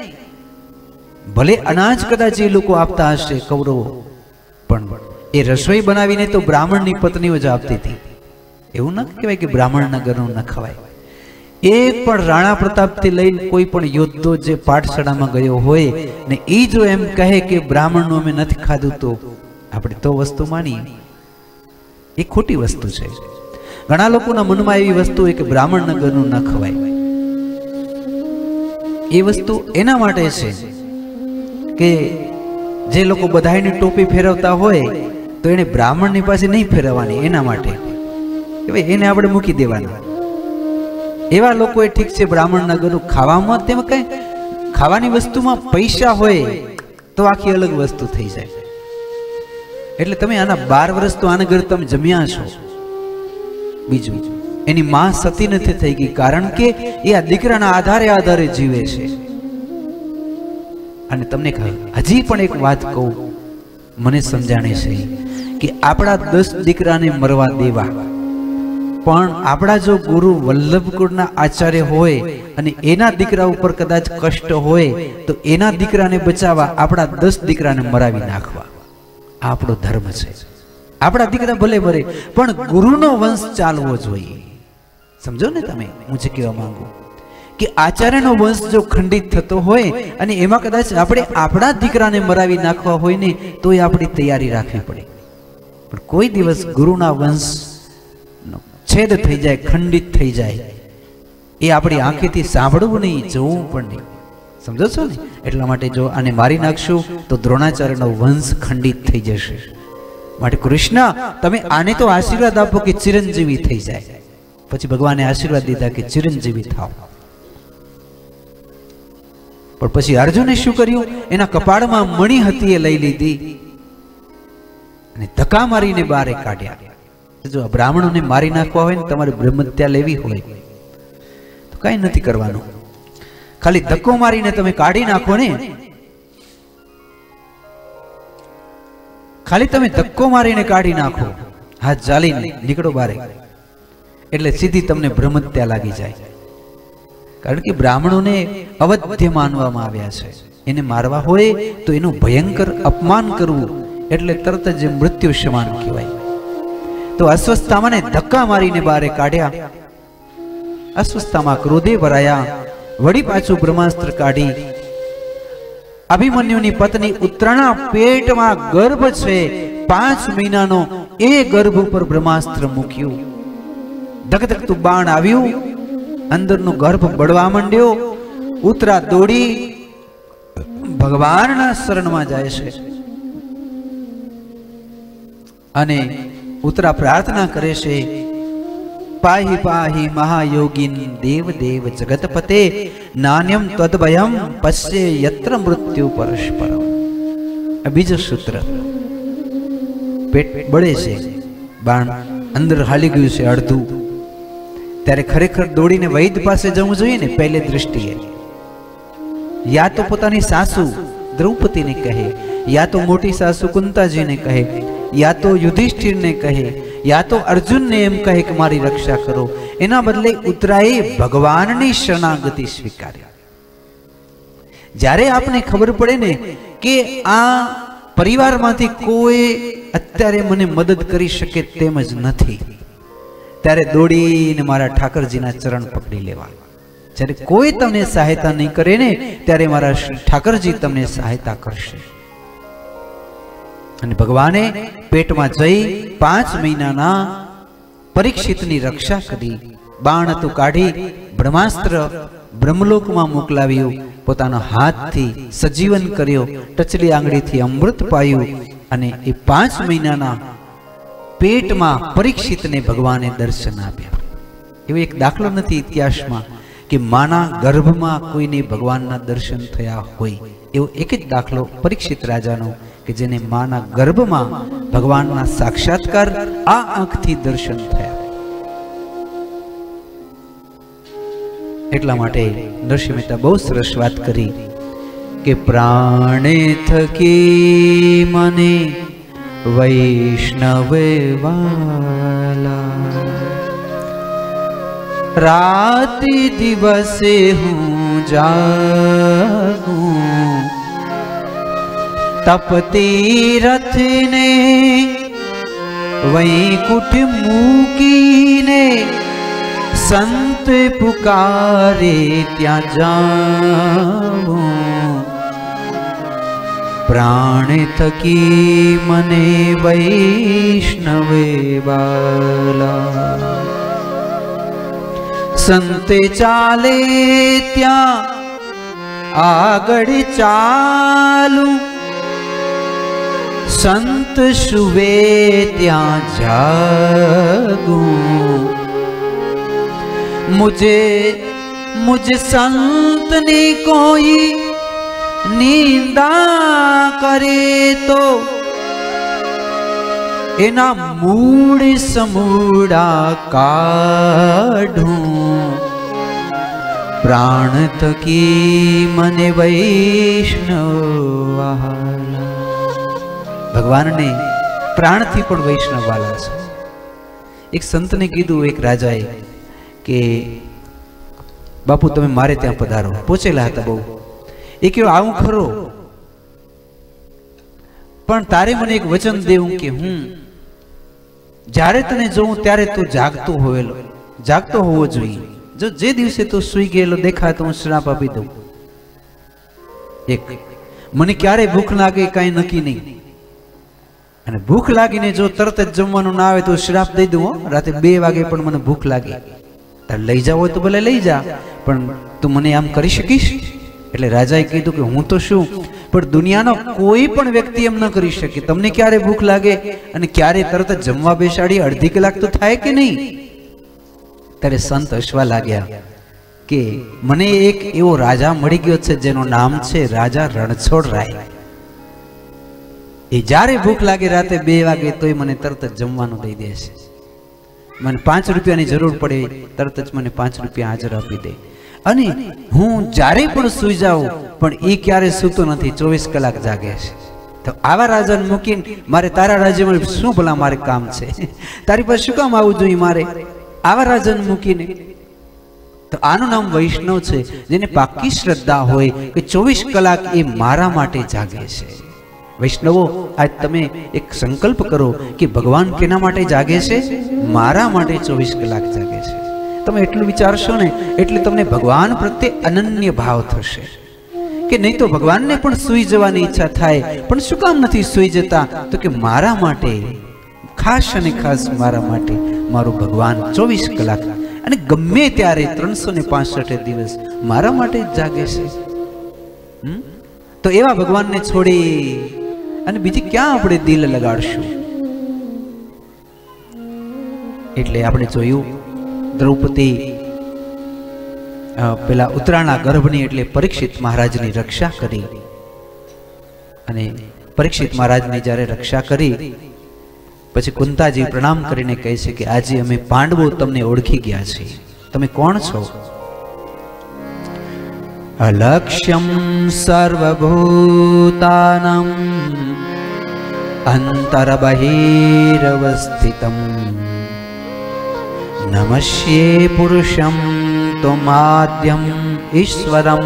ભલે અનાજ કદાચ એ લોકો આપતા હશે, કૌરવો. પણ એ રસોઈ બનાવીને તો બ્રાહ્મણની પત્નીઓ જ આપતી હતી. એવું ન કહેવાય કે બ્રાહ્મણ નગરનું ન ખવાય. એક પણ રાણા પ્રતાપથી લઈને કોઈ પણ યોદ્ધો જે પાઠશાળામાં ગયો હોય ને એ જો એમ કહે કે બ્રાહ્મણનું અમે નથી ખાધું તો આપણે તો વસ્તુ માની એ ખોટી વસ્તુ છે. ઘણા લોકોના મનમાં એવી વસ્તુ હોય કે બ્રાહ્મણ નગરનું ન ખવાય. એ વસ્તુ એના માટે છે કે જે લોકો બધાયની ટોપી ફેરવતા હોય તો એને બ્રાહ્મણની પાસે નહીં ફેરવવાની, એના માટે. એને આપણે મૂકી દેવાના. એવા લોકો એ ઠીક છે બ્રાહ્મણ ગરુ ખાવામાં તેમ કઈ ખાવાની વસ્તુમાં પૈસા હોય તો આખી અલગ વસ્તુ થઈ જાય. એટલે તમે આના બાર વર્ષ તો આના ઘર તમે જમ્યા છો. બીજું, એની માં સતી નથી થઈ ગઈ કારણ કે એ આ દીકરાના આધારે આધારે જીવે છે. અને તમને કહ્યું હજી પણ એક વાત કહું. મને સમજાણે છે કે આપણા દસ દીકરાને મરવા દેવા પણ આપણા જો ગુરુ વલ્લભકુળના આચાર્ય હોય અને એના દીકરા ઉપર કદાચ કષ્ટ હોય, તો એના દીકરાને બચાવવા આપણા દસ દીકરાને મરાવી નાખવા. આપણો ધર્મ છે. આપણા દીકરા ભલે મરે, પણ ગુરુનો વંશ ચાલવો જોઈએ. સમજો ને તમે? હું જે કહેવા માંગુ, કે આચાર્યનો વંશ જો ખંડિત થતો હોય અને એમાં કદાચ આપણે આપણા દીકરાને મરાવી નાખવા હોય ને તો એ આપણી તૈયારી રાખવી પડે. પણ કોઈ દિવસ ગુરુના વંશ છેદ થઈ જાય, ખંડિત થઈ જાય. એ આપણી આંખેથી સાંભળવું નહીં, જોવું પણ નહીં. સમજો છો ને? એટલા માટે જો આને મારી નાખશું, તો દ્રોણાચાર્યનો વંશ ખંડિત થઈ જશે. માટે કૃષ્ણ, તમે આને તો આશીર્વાદ આપો કે ચિરંજીવી થઈ જાય. પછી ભગવાને આશીર્વાદ દીધા કે ચિરંજીવી થાવ પણ પછી અર્જુને શું કર્યું? એના કપાળમાં મણી હતી એ લઈ લીધી. અને ધક્કા મારીને બારે કાઢ્યા. જો બ્રાહ્મણોને મારી નાખવા હોય ને તમારે બ્રહ્મત્યા લેવી હોય, તો કઈ નથી કરવાનું. ખાલી ધક્કો મારીને તમે કાઢી નાખો ને. ખાલી તમે ધક્કો મારીને કાઢી નાખો. હાથ ચાલીને નીકળો બારે. એટલે સીધી તમને બ્રહ્મત્યા લાગી જાય. કારણ કે બ્રાહ્મણોને અવધ્ય માનવામાં આવ્યા છે. એને મારવા હોય તો એનું ભયંકર અપમાન કરવું એટલે તરત જ મૃત્યુ સમાન કહેવાય. તો અસ્વસ્થતામાં ધક્કા મારીને બારે કાઢ્યા. અસ્વસ્થતામાં ક્રોધે ભરાયા વળી પાછું બ્રહ્માસ્ત્ર કાઢી. અભિમન્યુની પત્ની ઉત્તરાના પેટમાં ગર્ભ છે. પાંચ મહિનાનો એ ગર્ભ ઉપર બ્રહ્માસ્ત્ર મૂક્યું. ધકધકતું બાણ આવ્યું. અંદરનો ગર્ભ બળવા માંડ્યો. ઉતરા દોડી ભગવાનના શરણમાં જાય છે. અને ઉત્તરા પ્રાર્થના કરે છે. પાહી પાહી મહાયોગીન દેવ દેવ જગતપતે નાન્યમ તદભયમ પશ્ય યત્ર મૃત્યુ પરસ્પરમ. આ બીજું સૂત્ર. પેટ બળે છે. બાણ અંદર હાલી ગયું છે અડધું. ત્યારે ખરેખર દોડીને વૈદ પાસે જવું જોઈએ ને પહેલે દૃષ્ટિએ યા તો પોતાની સાસુ દ્રૌપદીને કહે, યા તો મોટી સાસુ કુંતાજીને કહે યા તો યુધિષ્ઠિરને કહે યા તો અર્જુનને એમ કહે કે મારી રક્ષા કરો એના બદલે ઉતરાએ ભગવાનની શરણાગતિ સ્વીકારી જ્યારે આપને ખબર પડે ને કે આ પરિવારમાંથી કોઈ અત્યારે મને મદદ કરી શકે તેમ જ નથી ત્યારે દોડીને મારા ઠાકરજીના ચરણ પકડી લેવા જ્યારે કોઈ તમને સહાયતા નહીં કરે ને ત્યારે મારા ઠાકરજી તમને સહાયતા કરશે અને ભગવાને પેટમાં જઈ પાંચ મહિનાના પરીક્ષિતની રક્ષા કરી. બાણ હતું કાઢી, બ્રહ્માસ્ત્ર બ્રહ્મલોકમાં મોકલાવ્યું. પોતાના હાથથી સજીવન કર્યો, ટચલી આંગળીથી અમૃત પાયું અને એ પાંચ મહિનાના પેટમાં પરીક્ષિતને ભગવાને દર્શન આપ્યા. એવો એક દાખલો નથી ઇતિહાસમાં કે માના ગર્ભમાં કોઈને ભગવાનના દર્શન થયા હોય. એવો એક જ દાખલો પરીક્ષિત રાજાનો કે જેને માના ગર્ભમાં ભગવાનના સાક્ષાત્કાર આ આંખથી દર્શન થયા. એટલા માટે નરસિંહ મહેતા બહુ સરસ વાત કરી કે પ્રાણે થકી મને વૈષ્ણવે વાલા. રાતિ દિવસે હું જાગું તપતી રથને વૈકુંઠ મૂકીને સંત પુકારે ત્યાં જાઉં. પ્રાણ થકી મને વૈષ્ણવે બાલા. સંતે ચાલે ત્યાં આગળ ચાલું. સંત સુવે ત્યાં જાગું. મુજે, મુજ સંતની કોઈ નિંદા કરે તો એના મૂળ સમૂળા કાઢું. પ્રાણ તકી મને વૈષ્ણવ ભગવાનને પ્રાણથી પણ વૈષ્ણવ વાલા છે. એક સંતને કીધું એક રાજાએ કે, બાપુ, તમે મારે ત્યાં પધારો. પહોંચેલા હતા બહુ. એ કહ્યું આવું ખરો. પણ તારે મને એક વચન દેવું કે હું, જ્યારે તને જોઉં ત્યારે તું જાગતો હોવેલો જાગતો હોવો જોઈએ. જો જે દિવસે તું સુઈ ગયેલો દેખાય તો હું શ્રાપ આપી દઉં. એક, મને ક્યારે ભૂખ લાગે કાંઈ નક્કી નહીં. અને ભૂખ લાગીને જો તરત જ જમવાનું ના આવે તો શ્રાપ દઈ દઉં રાતે બે વાગે પણ મને ભૂખ લાગી. તારે લઈ જાવ તો ભલે લઈ જા, પણ તું મને આમ કરી શકીશ? એટલે રાજાએ કીધું કે હું તો શું? પણ દુનિયાનો કોઈ પણ વ્યક્તિ એમ ન કરી શકે. તમને ક્યારે ભૂખ લાગે અને ક્યારે તરત જ જમવા બેસાડી, અડધી કલાક તો થાય કે નહીં? ત્યારે સંત હસવા લાગ્યા કે, મને એક એવો રાજા મળી ગયો છે જેનું નામ છે રાજા રણછોડ રાય એ જ્યારે ભૂખ લાગે રાતે બે વાગે તોય મને તરત જ જમવાનું દઈ દે છે. મને પાંચ રૂપિયાની જરૂર પડે, તરત જ મને પાંચ રૂપિયા હાજર આપી દે. અને હું જ્યારે પણ સૂઈ જાઉં, પણ એ ક્યારે સૂતો નથી, ચોવીસ કલાક જાગે છે. તો આવા રાજાને મૂકીને મારે તારા રાજ્યમાં શું ભલા મારે કામ છે? તારી પાસે શું કામ આવવું જોઈએ મારે? આવા રાજાને મૂકીને. તો આનું નામ વૈષ્ણવ છે, જેને પાકી શ્રદ્ધા હોય કે ચોવીસ કલાક એ મારા માટે જાગે છે. વૈષ્ણવો, આજ તમે એક સંકલ્પ કરો કે ભગવાન કેના માટે જાગે છે? મારા માટે ચોવીસ કલાક જાગે છે. તમે એટલું વિચારશો ને, એટલે તમને ભગવાન પ્રત્યે અનન્ય ભાવ થશે. કે નહીં તો ભગવાનને પણ સૂઈ જવાની ઈચ્છા થાય, પણ શું કામ નથી સૂઈ જતા? તો કે મારા માટે, ખાસ અને ખાસ મારા માટે મારું ભગવાન ચોવીસ કલાક. અને ગમે ત્યારે ત્રણસો ને પાસઠ દિવસ મારા માટે જાગે છે. તો એવા ભગવાનને છોડી અને બીજી ક્યાં આપણે દિલ લગાડશું? એટલે આપણે જોયું, દ્રૌપદી પેલા ઉત્તરાયણના ગર્ભની એટલે પરીક્ષિત મહારાજની રક્ષા કરી. અને પરીક્ષિત મહારાજની જ્યારે રક્ષા કરી, પછી કુંતાજી પ્રણામ કરીને કહે છે કે આજે અમે પાંડવો તમને ઓળખી ગયા છીએ. તમે કોણ છો? અલક્ષ્યમ સર્વભૂતાનમ અંતર્બહિરવસ્થિતમ નમશ્યે પુરુષમ ત્વમાદ્યમ ઈશ્વરમ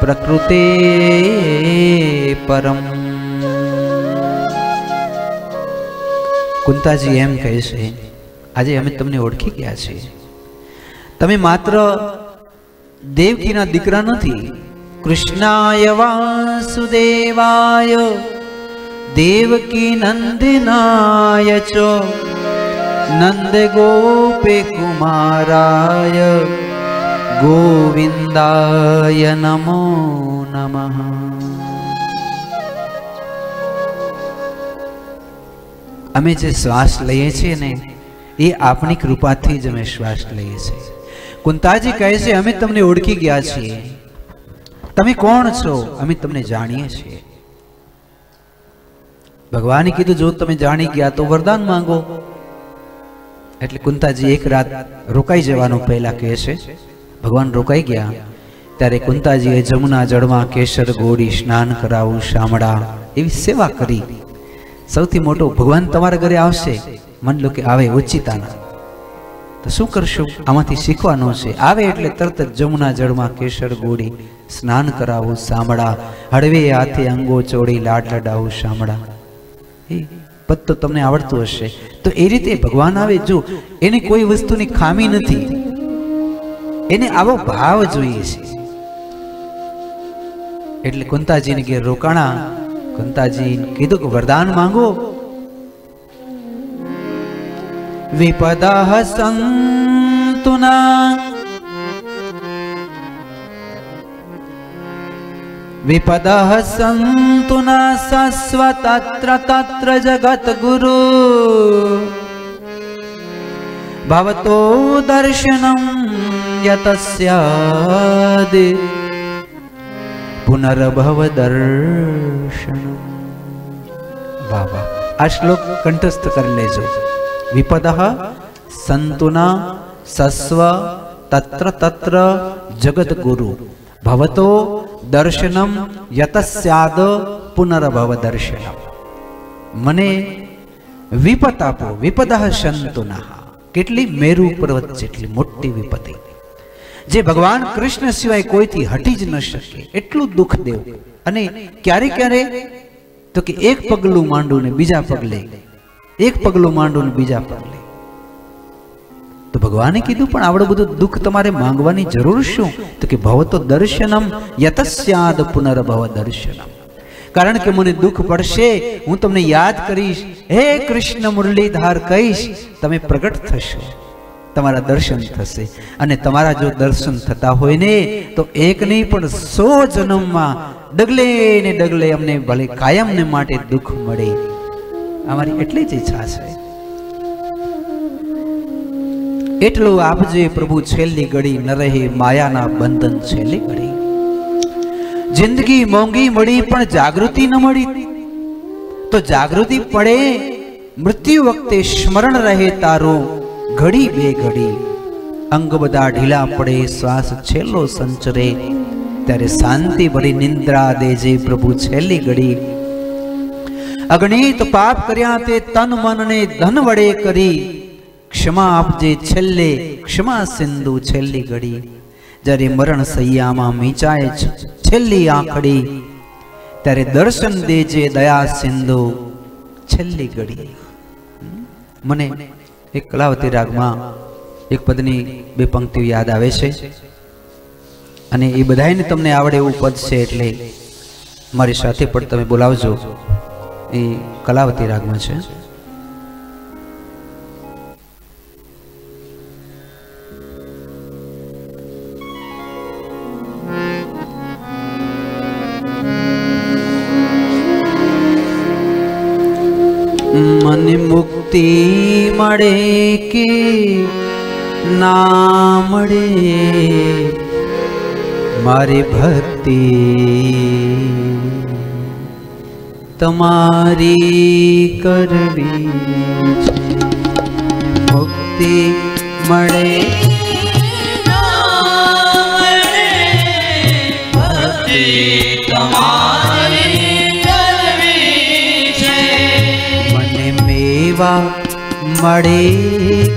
પ્રકૃતે પરમ કુંતાજી એમ કહે છે, આજે અમે તમને ઓળખી ગયા છીએ. તમે માત્ર દેવકીના દીકરા નથી. કૃષ્ણાય વાસુદેવાય, દેવકી નંદનાય ચ નંદ ગોપે કુમારાય, ગોવિંદાય નમો નમઃ. અમે જે શ્વાસ લઈએ છીએ ને, એ આપણી કૃપાથી જ અમે શ્વાસ લઈએ છીએ. કુંતાજી કહે છે, અમે તમને ઓળખી ગયા છીએ. તમે કોણ છો? અમે તમને જાણીએ છીએ. ભગવાને કીધું, જો તમે જાણી ગયા તો વરદાન માંગો. એટલે કુંતાજી એક રાત રોકાઈ જવાનું પહેલા કહે છે, ભગવાન રોકાઈ ગયા. ત્યારે કુંતાજીએ જમુના જળમાં કેસર ગોળી સ્નાન કરાવું શામળા એવી સેવા કરી. સૌથી મોટો, ભગવાન તમારા ઘરે આવશે. મન લો કે આવે, ઉચિતાના. તો શું કરશું? આમાંથી શીખવાનું છે. આવે એટલે તરત જ જમુના જળમાં કેસર ગોળી, સ્નાન કરાવું સાંભળા હળવે હાથે અંગો ચોડી લાડ લડાવું સાંભળા એ તમને આવડતું હશે. તો એ રીતે ભગવાન આવે જો, એને કોઈ વસ્તુની ખામી નથી. એને આવો ભાવ જોઈએ છે. એટલે કુંતાજીને કે રોકાણા. કુંતાજી કીધું કે વરદાન માંગો. વિપદઃ સંતુના વિપદઃ સંતુના સસ્વ તત્ર તત્ર જગત ગુરુ ભવતો દર્શનમ યતસ્યાદિ પુનર્ભવ દર્શન વાહ વાહ આ શ્લોક કંઠસ્થ કરી લેજો વિપદ સંતુના સસ્વ તત્ર તત્ર જગદગુરુ ભવતો દર્શનમ યતસ્યાદ પુનર્ભવ દર્શનમ મને વિપત આપો વિપદ સંતુના કેટલી મેરુ પર્વત, જેટલી મોટી વિપત્તિ। જે ભગવાન કૃષ્ણ સિવાય કોઈથી હટી જ ન શકે, એટલું દુઃખ દેવ। અને ક્યારે ક્યારે તો કે એક પગલું માંડું ને બીજા પગલે એક પગલું માંડું ને બીજા પગલે તો ભગવાને કીધું, પણ આવડું બધું દુઃખ તમારે માંગવાની જરૂર શું? તો કે ભવતો દર્શનમ, યતસ્યાદ પુનર્ભવ દર્શનમ. કારણ કે મને દુઃખ પડશે, હું તમને યાદ કરીશ. હે કૃષ્ણ મુરલીધાર, કહીશ, તમે પ્રગટ થશો, તમારા દર્શન થશે. અને તમારા જો દર્શન થતા હોય ને, તો એક નહીં, પણ સો જન્મમાં ડગલે ને ડગલે અમને ભલે કાયમને માટે દુઃખ મળે. અમારી એટલી જ ઈચ્છા છે. એટલું આપજે પ્રભુ છેલ્લી ઘડી ન રહે માયાના બંધન છેલ્લી ઘડી. જિંદગી મોંઘી મળી પણ જાગૃતિ ન મળી. તો જાગૃતિ પડે, મૃત્યુ વખતે સ્મરણ રહે તારું ઘડી બે ઘડી. અંગ બધા ઢીલા પડે, શ્વાસ છેલ્લો સંચરે. ત્યારે શાંતિ ભરી નિંદ્રા દેજે પ્રભુ છેલ્લી ઘડી. અગણિત પાપ કર્યા તે તન મનને ધન વડે કરી. ક્ષમા આપજે છેલ્લે, ક્ષમા સિંધુ છેલ્લી ઘડી. જ્યારે મરણ સૈયામાં મીચાય છેલ્લી આંખડી. ત્યારે દર્શન દેજે દયા સિંધુ, છેલ્લી ઘડી. મને એક કલાવતી રાગમાં એક પદની બે પંક્તિઓ યાદ આવે છે. અને એ બધાને તમને આવડે એવું પદ છે એટલે મારી સાથે પણ તમે બોલાવજો. એ કલાવતી રાગમાં છે. મને મુક્તિ મળે કે ના મળે? મારી ભક્તિ તમારી કરવી છે મુક્તિ મળે મને મેવા મળે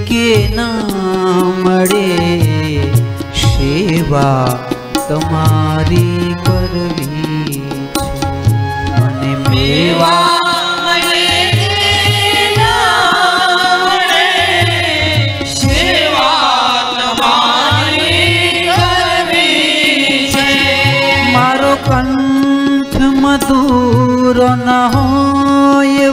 કે ના મળે સેવા તમારી કરવી છે મને મેવા મારો કંઠ મધુરો ન હોય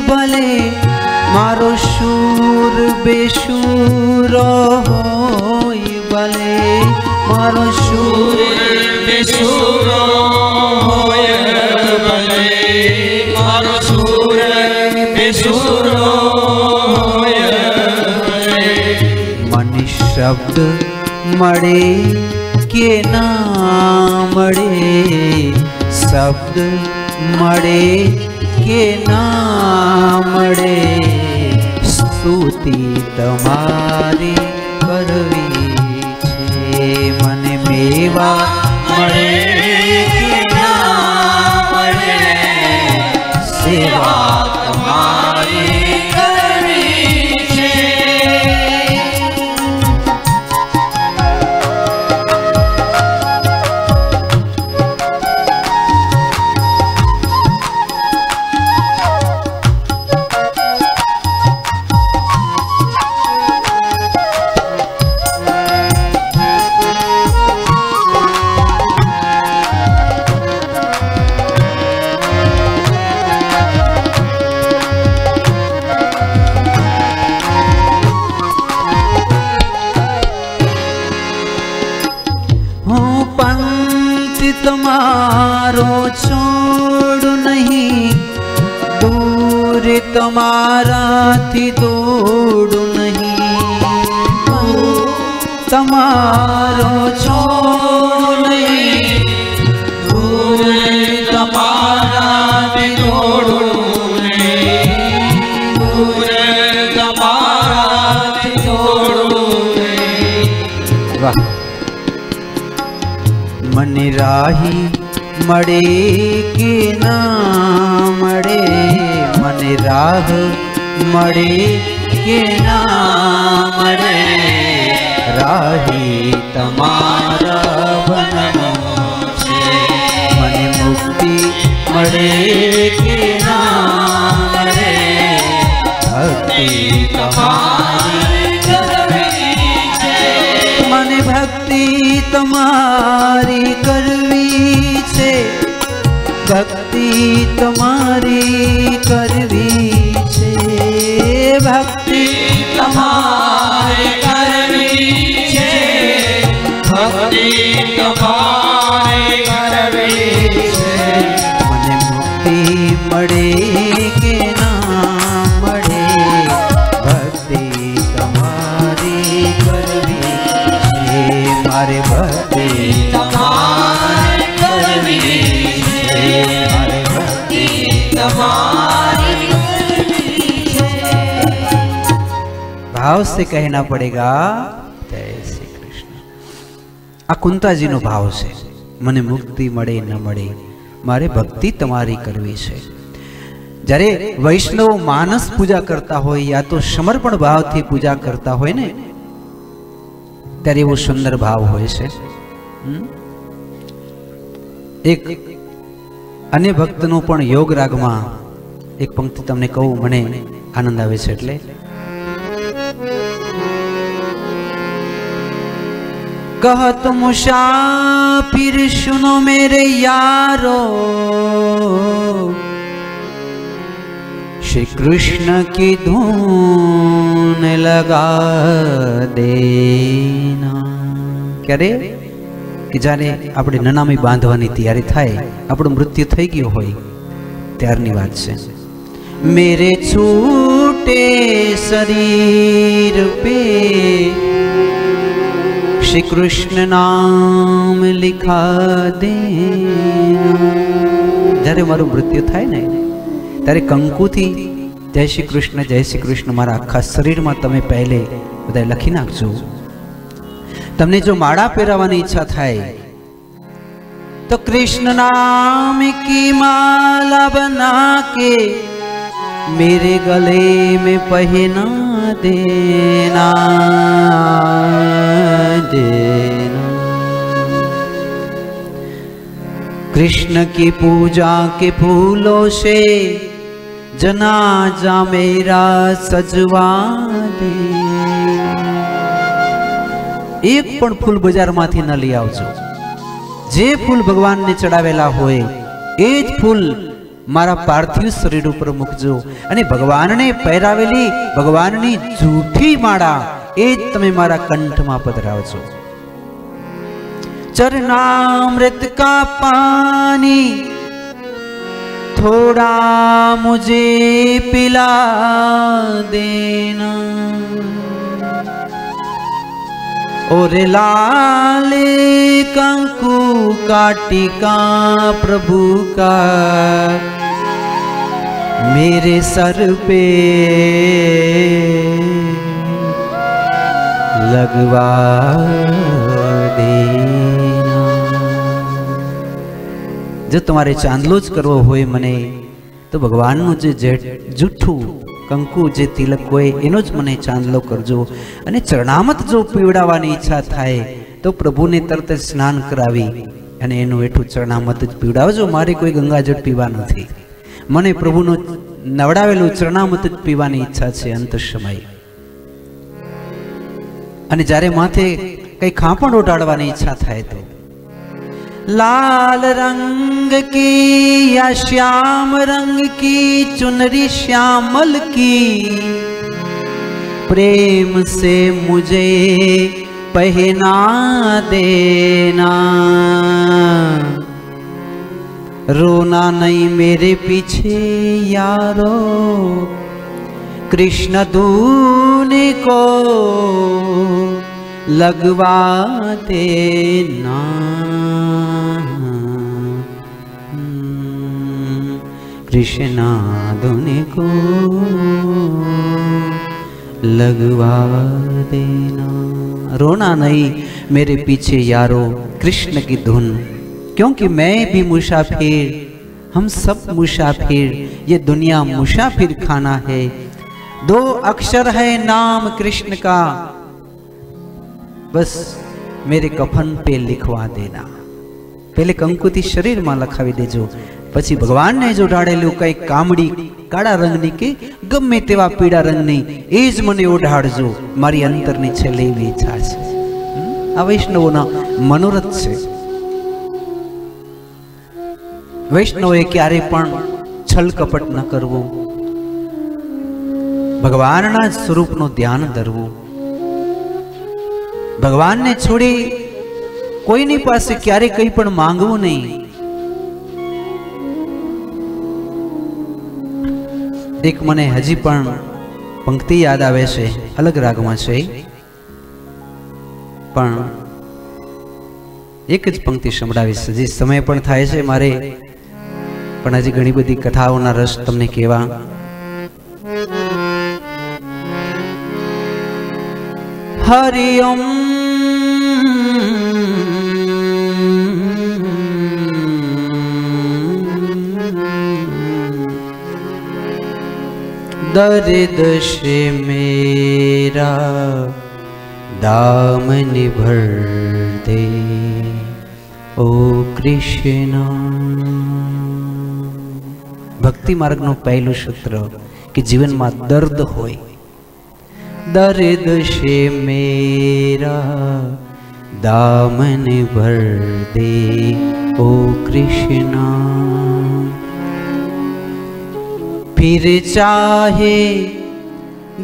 શબ્દ મળે કે ના મળે? શબ્દ મળે કે ના મળે? સ્તુતિ તમારી કરવી છે, મને મેવા મળે મળે? સેવા તમારી મળે કે ના મળે મને રાહ મળે કે ના મળે રાહી તમારા વનનો છે મને મુક્તિ મળે કે ના મળે ભક્તિ તમારી કરવી છે મને ભક્તિ તમારી ભાવ से कहना पड़ेगा जय श्री कृष्ण આ કુંતાજીનો ભાવ છે મને મુક્તિ મળે ન મળે મારે ભક્તિ તમારી કરવી છે જ્યારે વૈષ્ણવ માનસ પૂજા કરતા હોય યા તો સમર્પણ ભાવથી પૂજા કરતા હોય ને ત્યારે એવો સુંદર ભાવ હોય છે હમ? એક અન્ય ભક્તનું પણ યોગ રાગમાં એક પંક્તિ તમને કહું મને આનંદ આવે છે એટલે कहत मुसाफिर सुनो मेरे यारो श्री कृष्ण की धून लगा देना ક્યારે કે જ્યારે આપણે નનામી બાંધવાની તૈયારી થાય આપણું મૃત્યુ થઈ ગયું હોય ત્યારની વાત છે મેરે છૂટે શરીર પે श्री कृष्ण नाम लिखा दे જ્યારે મારું મૃત્યુ થાય ને ત્યારે કંકુથી જય શ્રી કૃષ્ણ જય શ્રી કૃષ્ણ મારા આખા શરીરમાં તમે પહેલે બધા લખી નાખજો તમને જો માળા પહેરાવવાની ઈચ્છા થાય તો કૃષ્ણ નામ કી માલા બના કે मेरे गले में पहना देना देना कृष्ण की पूजा के फूलों से जनाजा मेरा सजवा दे એક પણ ફૂલ બજારમાંથી ન લઈ આવજો જે ફૂલ ભગવાનને ચડાવેલા હોય એ જ ફૂલ મારા પાર્થિવ શરીર ઉપર મૂકજો. અને ભગવાનને પહેરાવેલી ભગવાનની જૂઠી માળા એ જ તમે મારા કંઠમાં પધરાવજો. ચરનામૃત કા પાણી થોડા મુજે પિલા દેના. और लाल कंकु काटिका પ્રભુ કા मेरे सर पे लगवा देना જો તમારે ચાંદલો જ કરવો હોય મને તો ભગવાનનું જે જે- જૂઠું કંકુ જે તિલક હોય એનો જ મને ચાંદલો કરજો અને ચરણામત જો પીવડાવવાની ઈચ્છા થાય તો પ્રભુને તરત જ સ્નાન કરાવી અને એનું એઠું ચરણામત જ પીવડાવજો મારે કોઈ ગંગાજળ પીવા નથી મને પ્રભુનું નવડાવેલું ચરણામૃત જ પીવાની ઈચ્છા છે અંત સમયે. અને જ્યારે માથે કઈ ખાંપણ ઉટાડવાની ઈચ્છા થાય તો? લાલ રંગ કી યા શ્યામ રંગ કી, ચુનરી શ્યામલ કી. પ્રેમ સે મુજે પહેના દેના. रोना नहीं मेरे पीछे यारो। कृष्ण दूने को लगवा देना हम्म, कृष्ण दूने को लगवा देना रोना नहीं मेरे पीछे यारो कृष्ण की धुन। क्योंकि मैं भी मुसाफिर हम सब मुसाफिर ये दुनिया मुसाफिर खाना है दो अक्षर है नाम कृष्ण का બસ મેરે કફન પે લિખવા દેના પેલે કંકુથી શરીરમાં લખાવી દેજો પછી ભગવાનને જો ઢાળેલું કઈ કામડી કાળા રંગની કે ગમે તેવા પીળા રંગની એ જ મને ઓઢાડજો મારી અંતરની છેલ્લે એવી ઈચ્છા છે હમ? આ વૈષ્ણવોના મનોરથ છે વૈષ્ણવોએ ક્યારે પણ છલ કપટ ન કરવું. ભગવાનના સ્વરૂપનું ધ્યાન ધરવું. ભગવાનને છોડી કોઈની પાસે ક્યારે કંઈ પણ માંગવું નહીં. એક મને હજી પણ પંક્તિ યાદ આવે છે, અલગ રાગમાં છે. પણ એક જ પંક્તિ સંભળાવીશ હજી સમય પણ થાય છે મારે પણ હજી ઘણી બધી કથાઓના રસ તમને કહેવા હરિ ઓમ दर्द से मेरा दामन भर दे ઓ કૃષ્ણ ભક્તિ માર્ગનું પહેલું સૂત્ર કે જીવનમાં દર્દ હોય. દર્દ છે મેરા, દામન ભર દે, ઓ કૃષ્ણ. ફિર ચાહે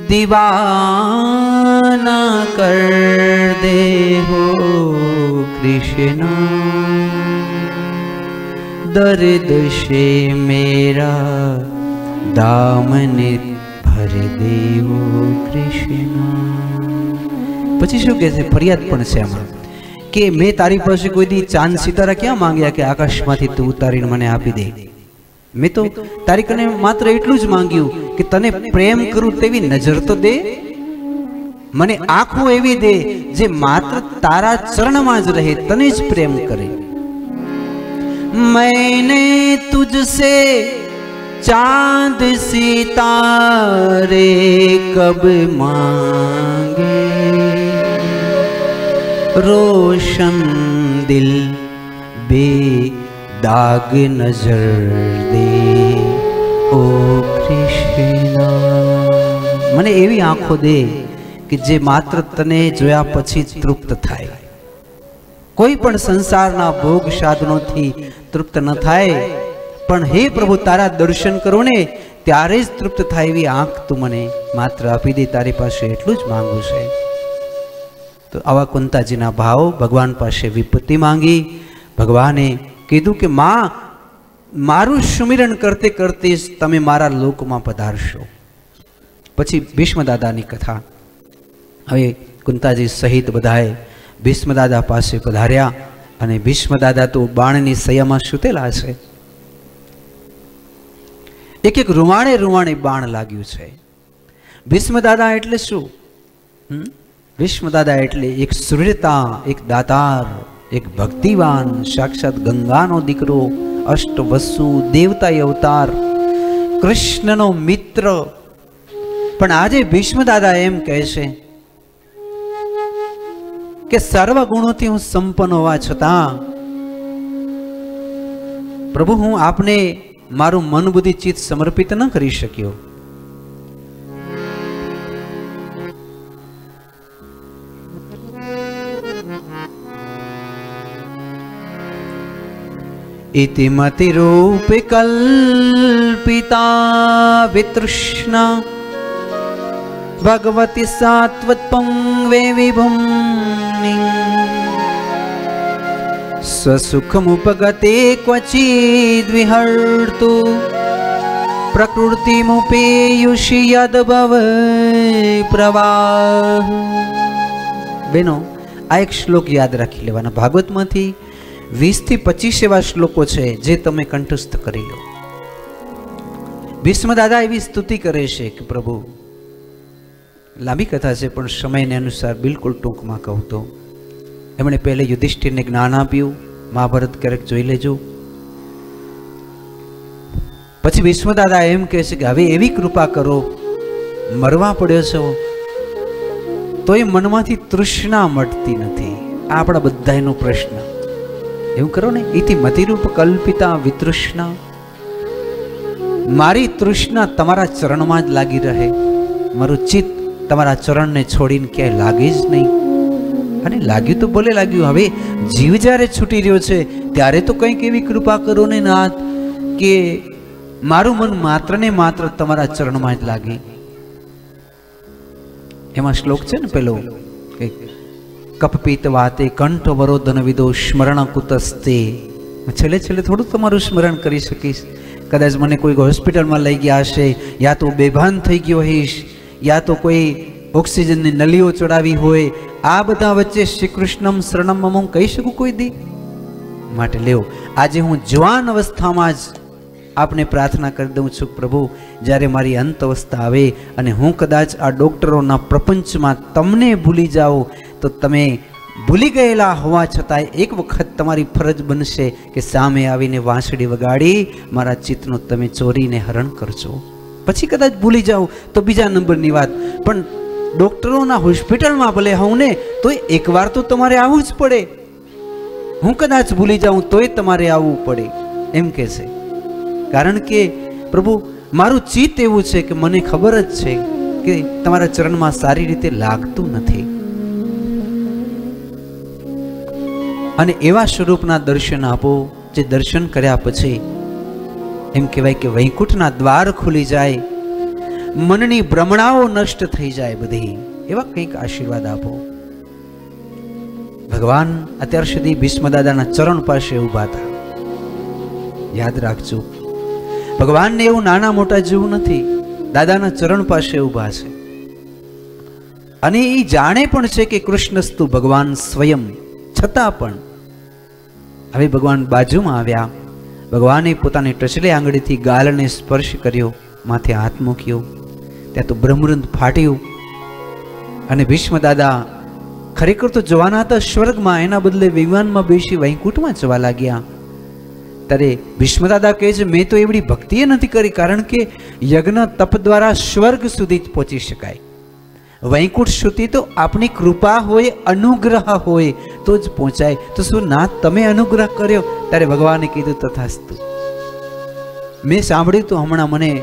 દીવાના કર દે હો કૃષ્ણ. दर्द से मेरा दामन ભર દેવો કૃષ્ણ પછી શું કહે છે ફરિયાદ પણ છે આમાં કે મેં તારી પાસે કોઈ દી ચાંદ સિતારા ક્યાં માંગ્યા કે આકાશમાંથી તું ઉતારીને મને આપી દે મેં તો તારી કને માત્ર એટલું જ માંગ્યું કે તને પ્રેમ કરું તેવી નજર તો દે મને આંખો એવી દે જે માત્ર તારા ચરણમાં જ રહે તને જ પ્રેમ કરે मैंने तुझसे चांद सितारे कब मांगे रोशन दिल बे दाग नजर दे ઓ કૃષ્ણ મને એવી આંખો દે કે જે માત્ર તને જોયા પછી જ તૃપ્ત થાય કોઈ પણ સંસારના ભોગ સાધનોથી તૃપ્ત ન થાય. પણ હે પ્રભુ, તારા દર્શન કરો ને ત્યારે જ તૃપ્ત થાય એવી આંખ તું મને માત્ર આપી દે, તારી પાસે એટલું જ માંગુ છે. તો આવા કુંતાજીના ભાવ ભગવાન પાસે વિપત્તિ માંગી. ભગવાને કીધું કે, માં, મારું સુમિરણ કરતે કરતે જ તમે મારા લોકમાં પધારશો. પછી ભીષ્મ દાદાની કથા. હવે કુંતાજી સહિત બધાએ ભીષ્મ દાદા પાસે પધાર્યા અને ભીષ્મ દાદા તો બાણની સયામાં સૂતેલા છે. એક એક રૂવાણે રૂવાણે બાણ લાગ્યું છે. ભીષ્મ દાદા એટલે શું? ભીષ્મદાદા ભીષ્મ દાદા એટલે એક સૂર્યતા એક દાતાર, એક ભક્તિવાન, સાક્ષાત ગંગાનો દીકરો, અષ્ટવસુ દેવતા અવતાર, કૃષ્ણનો મિત્ર. પણ આજે ભીષ્મદાદા એમ કહે છે કે સર્વ ગુણોથી હું સંપન્ન હોવા છતાં પ્રભુ હું આપને મારું મન બુદ્ધિ ચિત્ત સમર્પિત ન કરી શક્યો इति मतिरूपे कल्पिता वितृष्णा भगवति सात्वत्पङ्वे ಜ್ಞಾನಿ ಸ್ವಸುಖಮುಪಗತೆ ಕ್ವಚಿದ್ವಿಹರ್ತು પ્રકૃતિમુપેયુષિ યદભવ પ્રવાહ બેનો આ એક શ્લોક યાદ રાખી લેવાના ભાગવતમાંથી વીસથી પચીસ એવા શ્લોકો છે જે તમે કંઠસ્થ કરી લો ભીષ્મ દાદા એવી સ્તુતિ કરે છે કે પ્રભુ લાંબી કથા છે, પણ સમયને અનુસાર બિલકુલ ટૂંકમાં કહું તો. એમણે પહેલે યુધિષ્ઠિરને જ્ઞાન આપ્યું, મહાભારત ક્યારેક જોઈ લેજો. પછી વિશ્વદાદા એમ કહે છે કે, હવે એવી કૃપા કરો, મરવા પડ્યો છો તો એ મનમાંથી તૃષ્ણા મટતી નથી. આ આપણા બધાનો પ્રશ્ન. એવું કરો ને એથી મતિરૂપ કલ્પિતા વિતૃષ્ણા. મારી તૃષ્ણા તમારા ચરણમાં જ લાગી રહે. મારું ચિત્ત તમારા ચરણને છોડીને ક્યાંય લાગે જ નહીં. અને લાગ્યું તો ભલે લાગ્યું, હવે જીવ જ્યારે છૂટી રહ્યો છે, ત્યારે તો કંઈક એવી કૃપા કરો ને નાથ, કે મારું મન માત્ર ને માત્ર તમારા ચરણમાં જ લાગે. એમાં શ્લોક છે ને પેલો? કે કપપીત વાતે કંઠ વરોધન વિદો સ્મરણ કુતસ્તે. છેલ્લે છેલ્લે થોડું તમારું સ્મરણ કરી શકીશ. કદાચ મને કોઈ હોસ્પિટલમાં લઈ ગયા હશે, યા તો બેભાન થઈ ગયો હોઈશ. યા તો કોઈ ઓક્સિજનની નલીઓ ચડાવી હોય, આ બધા વચ્ચે શ્રી કૃષ્ણમ શરણમ હું કહી શકું કોઈ દી? માટે લેવો આજે હું જવાન અવસ્થામાં જ આપને પ્રાર્થના કરી દઉં છું, પ્રભુ, જ્યારે મારી અંત અવસ્થા આવે અને હું કદાચ આ ડૉક્ટરોના પ્રપંચમાં તમને ભૂલી જાઉં, તો તમે ભૂલી ગયેલા હોવા છતાંય એક વખત તમારી ફરજ બનશે કે સામે આવીને વાંસળી વગાડી મારા ચિત્તનું તમે ચોરીને હરણ કરજો. પછી કદાચ ભૂલી જાઉં તો બીજા નંબરની વાત. પણ ડૉક્ટરોના હોસ્પિટલમાં ભલે હોઉં ને, તોય એકવાર તો તમારે આવવું જ પડે. હું કદાચ ભૂલી જાઉં તોય તમારે આવવું પડે. એમ કે છે. કારણ કે પ્રભુ, મારું ચિત્ત એવું છે કે મને ખબર જ છે કે તમારા ચરણમાં સારી રીતે લાગતું નથી. અને એવા સ્વરૂપના દર્શન આપો, જે દર્શન કર્યા પછી એમ કહેવાય કે વૈકુંઠના દ્વાર ખુલી જાય, મનની ભ્રમણાઓ નષ્ટ થઈ જાય બધી. એવા કંઈક આશીર્વાદ આપો. ભગવાન અત્યાર સુધી ભીષ્મદાદાના ચરણ પાસે ઊભા હતા. યાદ રાખજો, ભગવાનને એવું નાના મોટા જેવું નથી, દાદાના ચરણ પાસે ઊભા છે. અને એ જાણે પણ છે કે કૃષ્ણસ્તુ ભગવાન સ્વયં, છતાં પણ. હવે ભગવાન બાજુમાં આવ્યા. ભગવાને પોતાની ટચલે આંગળીથી ગાલને સ્પર્શ કર્યો, માથે હાથ મૂક્યો. ત્યાં તો બ્રહ્મરંધ ફાટ્યું. અને ભીષ્મ દાદા ખરેખર તો જવાના હતા સ્વર્ગમાં, એના બદલે વિમાનમાં બેસી વૈકુંઠમાં જવા લાગ્યા. ત્યારે ભીષ્મદાદા કહે છે, મેં તો એવડી ભક્તિએ નથી કરી, કારણ કે યજ્ઞ તપ દ્વારા સ્વર્ગ સુધી પહોંચી શકાય. વૈકુંઠ સુધી તો આપણી કૃપા હોય, અનુગ્રહ હોય, તો જ પહોંચાય. તો શું ના તમે અનુગ્રહ કર્યો? ત્યારે ભગવાને કીધું, તથાસ્તુ. મેં સાંભળ્યું તો હમણાં મને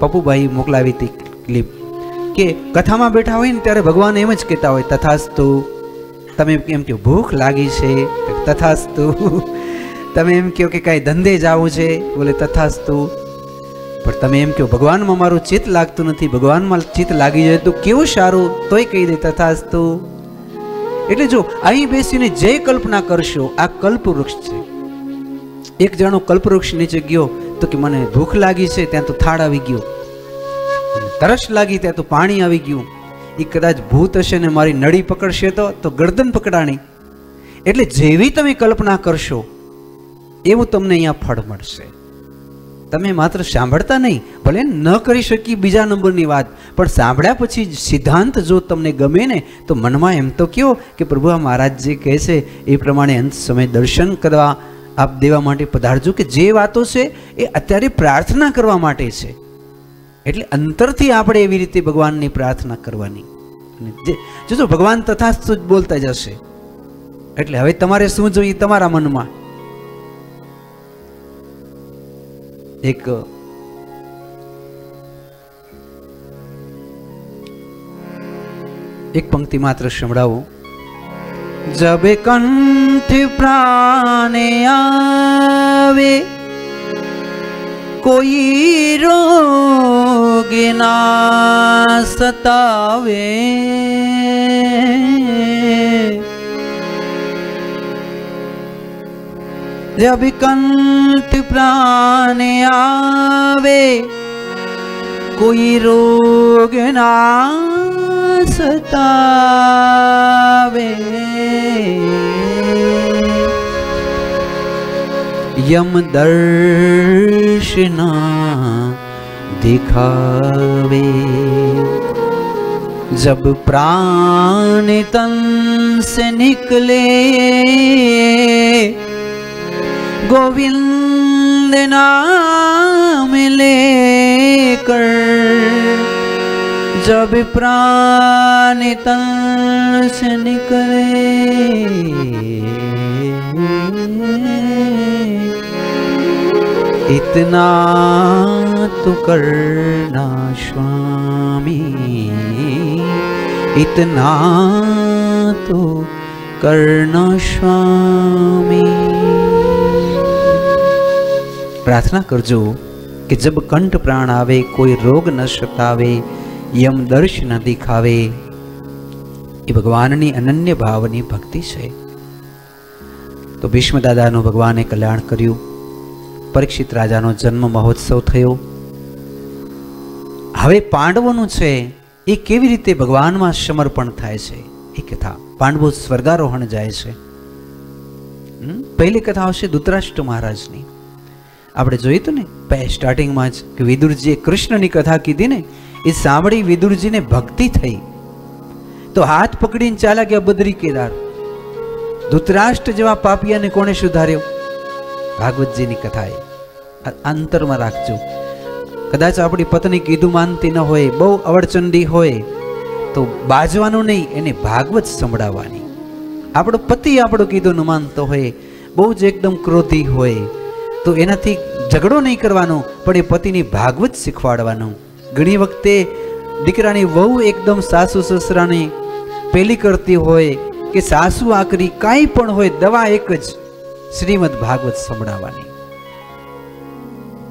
પપ્પુભાઈ મોકલાવી હતી ક્લિપ કે કથામાં બેઠા હોય ને ત્યારે ભગવાન એમ જ કહેતા હોય, તથાસ્તુ. તમે એમ કહો, ભૂખ લાગી છે. તથાસ્તુ. તમે એમ કહો કે કાંઈ ધંધે જવું છે, બોલે, તથાસ્તુ. પણ તમે એમ કહો, ભગવાનમાં મારું ચિત્ત લાગતું નથી, ભગવાનમાં ચિત્ત લાગી જાય તો કેવું સારું? તોય કહી દે, તથાસ્તુ. એટલે જો અહીં બેસીને જે કલ્પના કરશો, આ કલ્પવૃક્ષ છે. એક જણો કલ્પવૃક્ષ નીચે ગયો, તો કે મને ભૂખ લાગી છે, ત્યાં તો થાળ આવી ગયો. તરસ લાગી, ત્યાં તો પાણી આવી ગયું. એ કદાચ ભૂત હશે ને મારી નળી પકડશે તો તો ગરદન પકડાણી. એટલે જેવી તમે કલ્પના કરશો, એવું તમને અહીંયા ફળ મળશે. તમે માત્ર સાંભળતા નહીં, ભલે ન કરી શકી બીજા નંબરની વાત, પણ સાંભળ્યા પછી સિદ્ધાંત જો તમને ગમે ને, તો મનમાં એમ તો કયો કે પ્રભુ આ મહારાજ જે કહે છે, એ પ્રમાણે અંત સમય દર્શન કરવા આપ દેવા માટે પધારજો કે જે વાતો છે, એ અત્યારે પ્રાર્થના કરવા માટે છે. એટલે અંતરથી આપણે એવી રીતે ભગવાનની પ્રાર્થના કરવાની. અને જે, જોજો, ભગવાન તથાસ્તુ જ બોલતા જશે એટલે હવે તમારે શું જોઈએ તમારા મનમાં? એક એક પંક્તિ માત્ર સંભળાવો જબ કંઠ પ્રાણે આવે કોઈ રોગ ના સતાવે जब कंठ प्राण आवे, कोई रोग ना सतावे। यम दर्शना दिखावे। जब प्राण तन से निकले गोविंद नाम लेकर जब प्राण तन से निकले इतना तो करना स्वामी इतना तो करना स्वामी પ્રાર્થના કરજો કે જબ કંઠ પ્રાણ આવે, કોઈ રોગ ન સતાવે, યમ દર્શ ન દેખાવે. એ ભગવાનની અનન્ય ભાવની ભક્તિ છે. તો ભીષ્મ દાદાનું ભગવાને કલ્યાણ કર્યું. પરીક્ષિત રાજાનો જન્મ મહોત્સવ થયો. હવે પાંડવોનું છે, એ કેવી રીતે ભગવાનમાં સમર્પણ થાય છે? એ કથા. પાંડવો સ્વર્ગારોહણ જાય છે. પહેલી કથા આવશે ધૃતરાષ્ટ્ર મહારાજની. આપણે જોયું હતું ને? સ્ટાર્ટિંગમાં જ કે વિદુરજીએ કૃષ્ણની કથા કીધી ને, એ સાંભળી વિદુરજીને ભક્તિ થઈ. તો હાથ પકડીને ચાલ્યા ગયા બદ્રી કેદાર, ધૂતરાષ્ટ્ર જેવા પાપિયાને કોણે સુધાર્યો? ભાગવતજીની કથાએ. અંતરમાં રાખજો. કદાચ આપણી પત્ની કીધું માનતી ન હોય, બહુ અવડચંડી હોય, તો બાજવાનું નહીં, એને ભાગવત સંભળાવવાની. આપણો પતિ આપણો કીધું ન માનતો હોય, બહુ જ એકદમ ક્રોધી હોય તો એનાથી ઝઘડો નહીં કરવાનો, પણ એ પતિની ભાગવત શીખવાડવાનું. ઘણી વખતે દીકરાની વહુ એકદમ સાસુ સસરાની પેલી કરતી હોય કે સાસુ આકરી કાંઈ પણ હોય, દવા એક જ શ્રીમદ ભાગવત સંભળાવવાની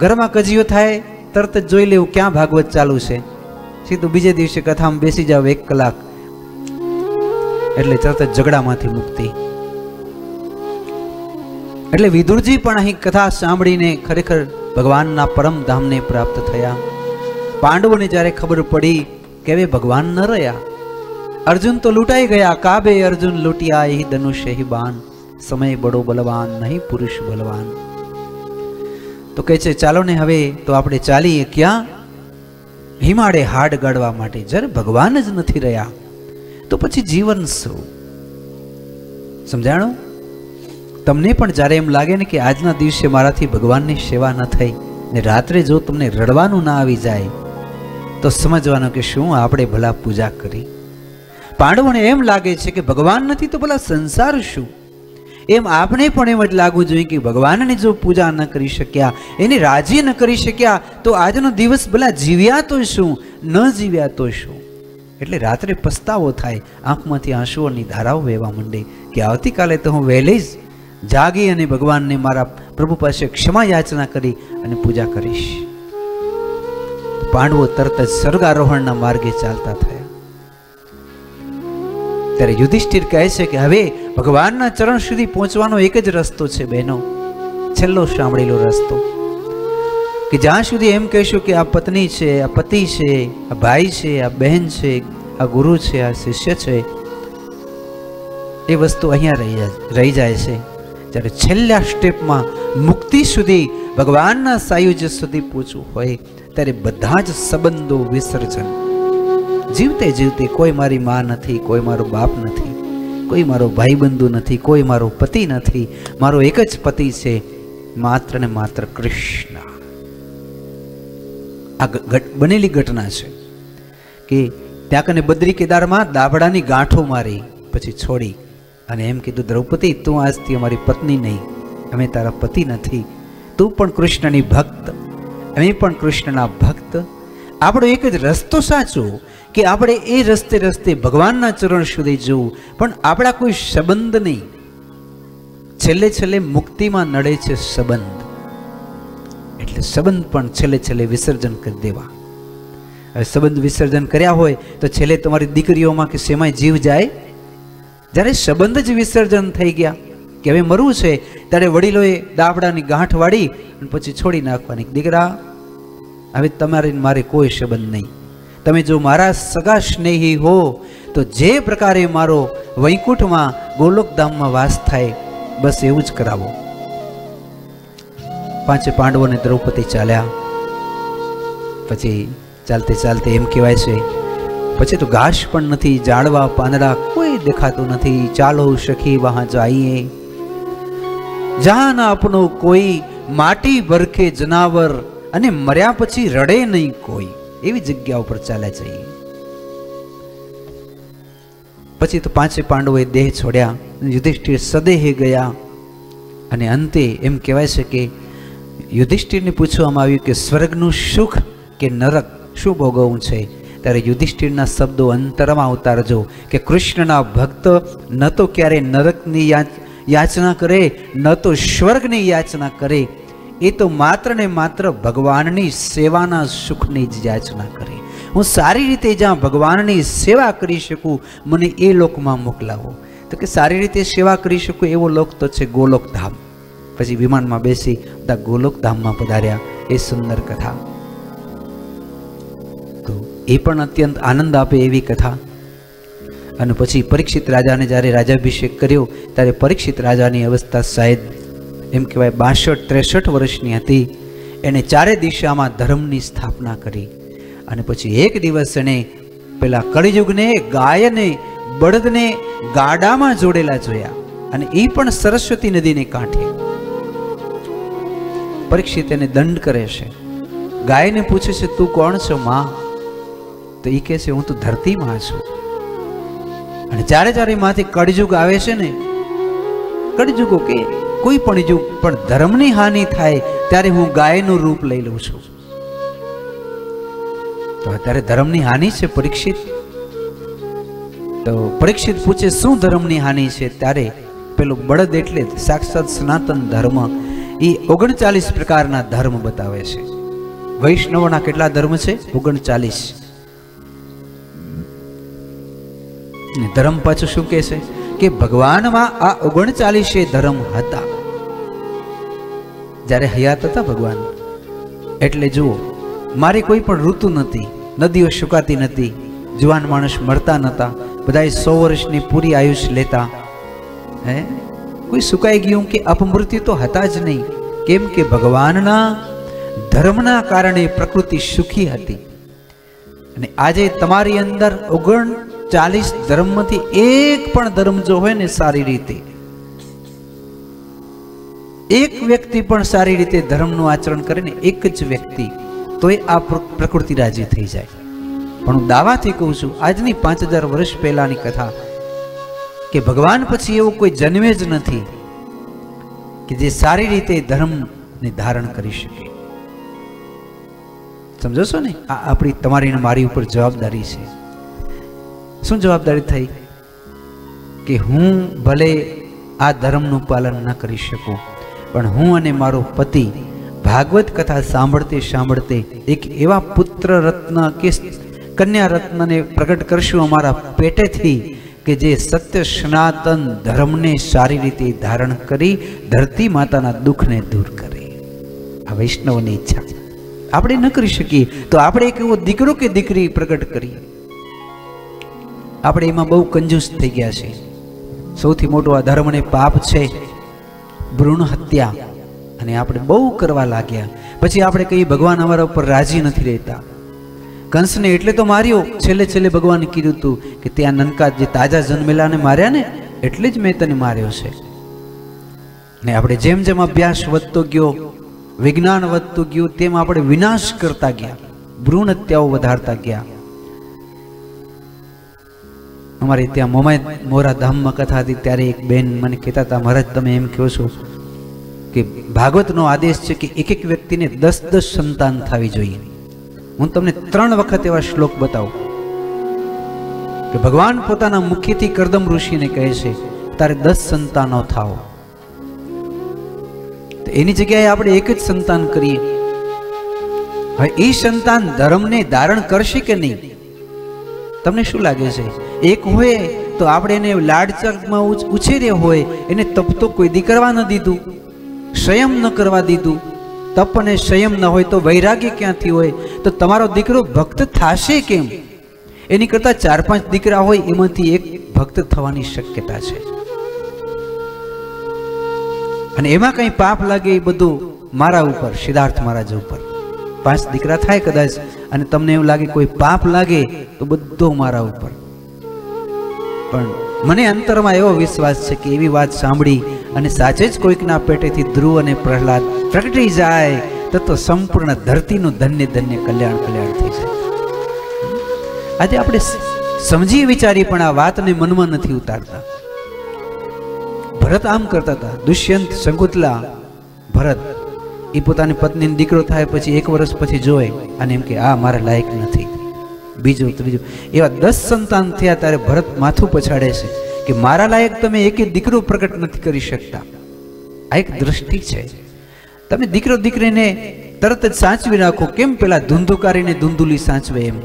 ઘરમાં કજીયો થાય, તરત જ જોઈ લેવું ક્યાં ભાગવત ચાલુ છે. સીધું બીજે દિવસે કથામાં બેસી જાવ એક કલાક. એટલે તરત જ ઝઘડામાંથી મુક્તિ. એટલે વિદુરજી પણ અહીં કથા સાંભળીને ખરેખર ભગવાનના પરમ ધામને પ્રાપ્ત થયા. પાંડવોને જ્યારે ખબર પડી કે હવે ભગવાન ન રહ્યા, અર્જુન તો લૂંટાઈ ગયા. કાબે અર્જુન લૂંટ્યા એ ધનુષ્ય હિ બાન સમય બડો બલવાન, નહીં પુરુષ બલવાન. તો કહે છે, ચાલો ને હવે તો આપણે ચાલીએ ક્યાં? હિમાડે હાડ ગાળવા માટે. જ્યારે ભગવાન જ નથી રહ્યા, તો પછી જીવન શું? સમજાણું? તમને પણ જ્યારે એમ લાગે ને કે આજના દિવસે મારાથી ભગવાનની સેવા ન થઈ ને રાત્રે જો તમને રડવાનું ના આવી જાય, તો સમજવાનું કે શું આપણે ભલા પૂજા કરી? પાંડવોને એમ લાગે છે કે ભગવાન નથી તો ભલા સંસાર શું? એમ આપણે પણ એમ જ લાગવું જોઈએ કે ભગવાનને જો પૂજા ન કરી શક્યા, એને રાજી ન કરી શક્યા, તો આજનો દિવસ ભલા જીવ્યા તો શું, ન જીવ્યા તો શું? એટલે રાત્રે પસ્તાવો થાય, આંખમાંથી આંસુઓની ધારાઓ વહેવા માંડે કે આવતીકાલે તો હું વહેલી જ જાગી અને ભગવાનને મારા પ્રભુ પાસે ક્ષમા યાચના કરી અને પૂજા કરીશ. પાંડવો તરત જ સ્વર્ગારોહણના માર્ગે ચાલતા થયા. ત્યારે યુધિષ્ઠિર કહે છે કે હવે ભગવાનના ચરણ સુધી પહોંચવાનો એક જ રસ્તો છે બહેનો, છેલ્લો સાંભળેલો રસ્તો. કે જ્યાં સુધી એમ કહીશું કે આ પત્ની છે, આ પતિ છે, આ ભાઈ છે, આ બહેન છે, આ ગુરુ છે, આ શિષ્ય છે, એ વસ્તુ અહીંયા રહી જાય છે. જ્યારે છેલ્લા સ્ટેપમાં મુક્તિ સુધી ભગવાનના સાયુજ્ય સુધી પહોંચવું હોય, ત્યારે બધા જ સંબંધો વિસર્જન. જીવતે જીવતે કોઈ મારી મા નથી, કોઈ મારો બાપ નથી, કોઈ મારો ભાઈબંધુ નથી, કોઈ મારો પતિ નથી, મારો એક જ પતિ છે, માત્ર ને માત્ર કૃષ્ણ. આ બનેલી ઘટના છે કે ત્યાં કને બદ્રી કેદારમાં દાભડાની ગાંઠો મારી, પછી છોડી અને એમ કીધું, દ્રૌપદી, તું આજથી અમારી પત્ની નહીં, અમે તારા પતિ નથી. તું પણ કૃષ્ણની ભક્ત, અમે પણ કૃષ્ણના ભક્ત. આપણો એક જ રસ્તો સાચો કે આપણે એ રસ્તે રસ્તે ભગવાનના ચરણ સુધી જવું, પણ આપણા કોઈ સંબંધ નહીં. છેલ્લે છેલ્લે મુક્તિમાં નડે છે સંબંધ. એટલે સંબંધ પણ છેલ્લે છેલ્લે વિસર્જન કરી દેવા. હવે સંબંધ વિસર્જન કર્યા હોય તો છેલ્લે તમારી દીકરીઓમાં કે શેમાં જીવ જાય? જ્યારે સંબંધ જ વિસર્જન થઈ ગયા કે હવે મરવું છે, ત્યારે વડીલોએ દાબડાની ગાંઠ વાળી અને પછી છોડી નાખવાની દીકરા, હવે તમારે મારે કોઈ સંબંધ નહીં. તમે જો મારા સગા સ્નેહી હો, તો જે પ્રકારે મારો વૈકુંઠમાં ગોલોકધામમાં વાસ થાય, બસ એવું જ કરાવો. પાંચે પાંડવોને દ્રૌપદી ચાલ્યા. પછી ચાલતે ચાલતે એમ કહેવાય છે પછી તો ઘાસ પણ નથી, ઝાડવા પાંદડા કોઈ દેખાતું નથી. ચાલો સખી, વહાં જાઈએ. જાન આપનો કોઈ, માટી ભરખે જનાવર, અને મર્યા પછી રડે નહીં કોઈ. એવી જગ્યા ઉપર ચાલ્યા જઈએ. પછી તો પાંચે પાંડવોએ દેહ છોડ્યા, યુધિષ્ઠિર સદેહે ગયા. અને અંતે એમ કહેવાય છે કે, યુધિષ્ઠિરને પૂછવામાં આવ્યું કે સ્વર્ગનું સુખ કે નરક શું ભોગવવું છે? ત્યારે યુધિષ્ઠિરના શબ્દો અંતરમાં ઉતારજો કે કૃષ્ણના ભક્ત ન તો ક્યારે નરકની યાચના કરે, ન તો સ્વર્ગની યાચના કરે. એ તો માત્ર ને માત્ર ભગવાનની સેવાના સુખની જ યાચના કરે. હું સારી રીતે જ્યાં ભગવાનની સેવા કરી શકું, મને એ લોકમાં મોકલાવો. તો કે સારી રીતે સેવા કરી શકું એવો લોક તો છે ગોલોક ધામ પછી વિમાનમાં બેસી બધા ગોલોક ધામમાં પધાર્યા. એ સુંદર કથા. એ પણ અત્યંત આનંદ આપે એવી કથા. અને પછી પરીક્ષિત રાજાને જ્યારે રાજાભિષેક કર્યો, ત્યારે પરીક્ષિત રાજાની અવસ્થા શાયદ એમ કહેવાય બાસઠ ત્રેસઠ વર્ષની હતી. એણે ચારે દિશામાં ધર્મની સ્થાપના કરી. અને પછી એક દિવસ એણે પેલા કળિયુગને, ગાયને, બળદને ગાડામાં જોડેલા જોયા અને એ પણ સરસ્વતી નદીને કાંઠે. પરીક્ષિત એને દંડ કરે છે. ગાયને પૂછે છે, તું કોણ છો, માં? તો એ કહે છે હું તો ધરતીમાં છું. અને જ્યારે જ્યારે એમાંથી કળયુગ આવે છે ને, કળયુગો કે કોઈ પણ યુગ, પણ ધર્મની હાનિ થાય ત્યારે હું ગાયનું રૂપ લઈ લઉં છું. તો અત્યારે ધર્મની હાનિ છે પરીક્ષિત? તો પરીક્ષિત પૂછે, શું ધર્મની હાનિ છે? ત્યારે પેલું બળદ એટલે સાક્ષાત સનાતન ધર્મ એ ઓગણચાલીસ પ્રકારના ધર્મ બતાવે છે. વૈષ્ણવના કેટલા ધર્મ છે? ઓગણચાલીસ. ધર્મ પાછું શું કહે છે? કે ભગવાનમાં આ ઓગણચાલીસે ધર્મ હતા. જ્યારે હયાત હતા ભગવાન. એટલે જુઓ, મારી કોઈ પણ ઋતુ નથી, નદીઓ સુકાતી નથી, જુવાન માણસ મળતા નહોતા બધાએ સો વર્ષની પૂરી આયુષ લેતા. હે? કોઈ સુકાઈ ગયું કે અપમૃત્યુ તો હતા જ નહીં. કેમ કે ભગવાનના ધર્મના કારણે પ્રકૃતિ સુખી હતી. અને આજે તમારી અંદર ઓગણ ચાલીસ ધર્મમાંથી એક પણ ધર્મ જો હોય ને સારી રીતે. એક વ્યક્તિ પણ સારી રીતે ધર્મનું આચરણ કરે ને એક જ વ્યક્તિ તોય આ પ્રકૃતિ રાજી થઈ જાય. પણ હું દાવાથી કહું છું, આજની પાંચ હજાર વર્ષ પહેલાની કથા કે ભગવાન પછી એવો કોઈ જન્મે જ નથી કે જે સારી રીતે ધર્મને ધારણ કરી શકે. સમજો છો ને? આ આપણી તમારી મારી ઉપર જવાબદારી છે. શું જવાબદારી થઈ? કે હું ભલે આ ધર્મનું પાલન ન કરી શકું, પણ હું અને મારો પતિ ભાગવત કથા સાંભળતે સાંભળતે એક એવા પુત્ર રત્ન કે કન્યા રત્નને પ્રગટ કરશું અમારા પેટેથી કે જે સત્ય સનાતન ધર્મને સારી રીતે ધારણ કરી ધરતી માતાના દુઃખને દૂર કરે. આ વૈષ્ણવની ઈચ્છા. આપણે ન કરી શકીએ તો આપણે એક એવો દીકરો કે દીકરી પ્રગટ કરીએ? આપણે એમાં બહુ કંજૂસ થઈ ગયા છે સૌથી મોટું આ ધર્મને પાપ છે, ભ્રૂણ હત્યા. અને આપણે બહુ કરવા લાગ્યા. પછી આપણે કહીએ ભગવાન અમારા ઉપર રાજી નથી રહેતા. કંસને એટલે તો માર્યો, છેલ્લે છેલ્લે ભગવાને કીધું હતું કે ત્યાં નનકા જે તાજા જન્મેલાને માર્યા ને, એટલે જ મેં તને માર્યો છે. ને આપણે જેમ જેમ અભ્યાસ વધતો ગયો, વિજ્ઞાન વધતું ગયું, તેમ આપણે વિનાશ કરતા ગયા. ભ્રૂણ હત્યાઓ વધારતા ગયા. અમારે ત્યાં મોમાય મોરા ધામમાં કથા હતી, ત્યારે એક બેન મને કહેતા હતા, મહારાજ, તમે એમ કહો છો કે ભાગવતનો આદેશ છે કે એક એક વ્યક્તિને દસ દસ સંતાન થવી જોઈએ. હું તમને ત્રણ વખત એવા શ્લોક બતાવું. કે ભગવાન પોતાના મુખ્યથી કરદમ ઋષિને કહે છે, તારે દસ સંતાનો થાવ તો એની જગ્યાએ આપણે એક જ સંતાન કરીએ. હવે એ સંતાન ધર્મને ધારણ કરશે કે નહીં? તમને શું લાગે છે? એક હોય તો આપણે એને લાડચકમાં ઉછ- ઉછેર્યો હોય, એને તપ તો કોઈ દી કરવા ન દીધું. સંયમ ન કરવા દીધું. તપ અને સંયમ ન હોય તો વૈરાગ્ય ક્યાંથી હોય? તો તમારો દીકરો ભક્ત થશે કેમ? એની કરતાં ચાર પાંચ દીકરા હોય, એમાંથી એક ભક્ત થવાની શક્યતા છે. અને એમાં કંઈ પાપ લાગે એ બધું મારા ઉપર, સિદ્ધાર્થ મહારાજ ઉપર. પાંચ દીકરા થાય કદાચ અને તમને એવું લાગે કોઈ પાપ લાગે, તો બધો મારા ઉપર. પણ મને અંતરમાં એવો વિશ્વાસ છે કે એવી વાત સાંભળી અને સાચે જ કોઈકના પેટેથી ધ્રુવ અને પ્રહલાદ પ્રગટી જાય, તો તો સંપૂર્ણ ધરતીનું ધન્ય ધન્ય કલ્યાણ કલ્યાણ થઈ જાય. આજે આપણે સમજી વિચારી પણ આ વાતને મનમાં નથી ઉતારતા. ભરત આમ કરતા હતા. દુષ્યંત, શંકુતલા, ભરત એ પોતાની પત્નીને દીકરો થાય પછી એક વર્ષ પછી જોવે અને એમ કે, આ મારા લાયક નથી. બીજું, ત્રીજું, એવા દસ સંતાન થયા ત્યારે ભરત માથું પછાડે છે કે, મારા લાયક તમે એક દીકરો પ્રગટ નથી કરી શકતા. આ એક દ્રષ્ટિ છે. તમે દીકરો દીકરીને તરત જ સાચવી નાખો. કેમ પેલા ધૂંધુકારીને ધૂંધુલી સાચવે એમ?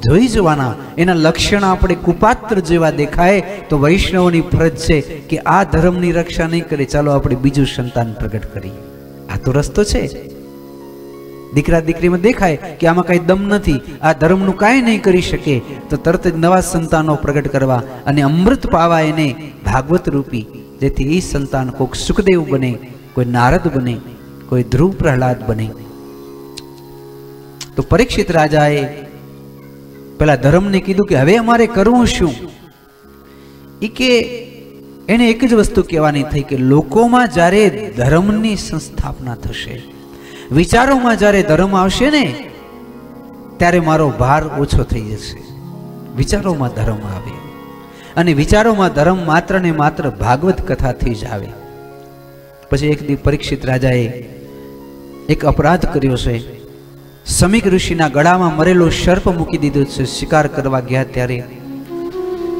જોઈ જવાના. એના લક્ષણ આપણે કુપાત્ર જેવા દેખાય તો વૈષ્ણવની ફરજ છે કે આ ધર્મની રક્ષા નહીં કરે. ચાલો આપણે બીજું સંતાન પ્રગટ કરીએ. આ તો રસ્તો છે. દીકરા દીકરીમાં દેખાય કે આમાં કાંઈ દમ નથી. આ ધર્મનું કાંઈ નહીં કરી શકે. તો તરત જ નવા સંતાનો પ્રગટ કરવા અને અમૃત પાવા એને ભાગવત રૂપી. જેથી એ સંતાન કોઈક સુખદેવ બને, કોઈ નારદ બને, કોઈ ધ્રુવ પ્રહલાદ બને. તો પરીક્ષિત રાજાએ પેલા ધર્મને કીધું કે હવે અમારે કરવું શું? એ કે એને એક જ વસ્તુ કહેવાની થઈ કે લોકોમાં જ્યારે ધર્મની સંસ્થાપના થશે, વિચારોમાં જ્યારે ધર્મ આવશે ને, ત્યારે મારો ભાર ઓછો થઈ જશે. વિચારોમાં ધર્મ આવે. અને વિચારોમાં ધર્મ માત્ર ને માત્ર ભાગવત કથાથી જ આવે. પછી એક દી પરીક્ષિત રાજાએ એક અપરાધ કર્યો છે. સમીક ઋષિના ગળામાં મરેલો સર્પ મૂકી દીધો છે. શિકાર કરવા ગયા ત્યારે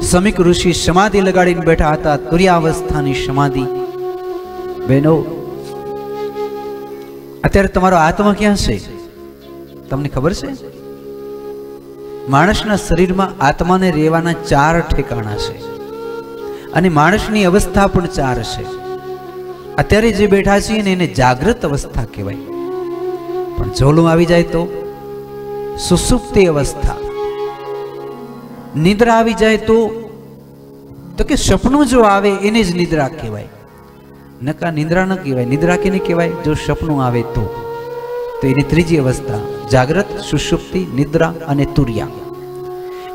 સમીક ઋષિ સમાધિ લગાડીને બેઠા હતા, તુર્યાવસ્થાની સમાધિ. બહેનો, અત્યારે તમારો આત્મા ક્યાં છે? તમને ખબર છે? માણસના શરીરમાં આત્માને રહેવાના ચાર ઠેકાણા છે અને માણસની અવસ્થા પણ ચાર છે. અત્યારે જે બેઠા છીએ ને એને જાગૃત અવસ્થા કહેવાય. પણ જોલું આવી જાય તો, સુસુપ્તિ અવસ્થા. નિદ્રા આવી જાય તો? તો કે સપનું જો આવે એને જ નિદ્રા કહેવાય. નકા નિદ્રા ન કહેવાય, નિદ્રા કેને કહેવાય? જો સપનું આવે તો. તો એની ત્રીજી અવસ્થા, જાગ્રત, સુષુપ્તિ, નિદ્રા અને તુર્યા.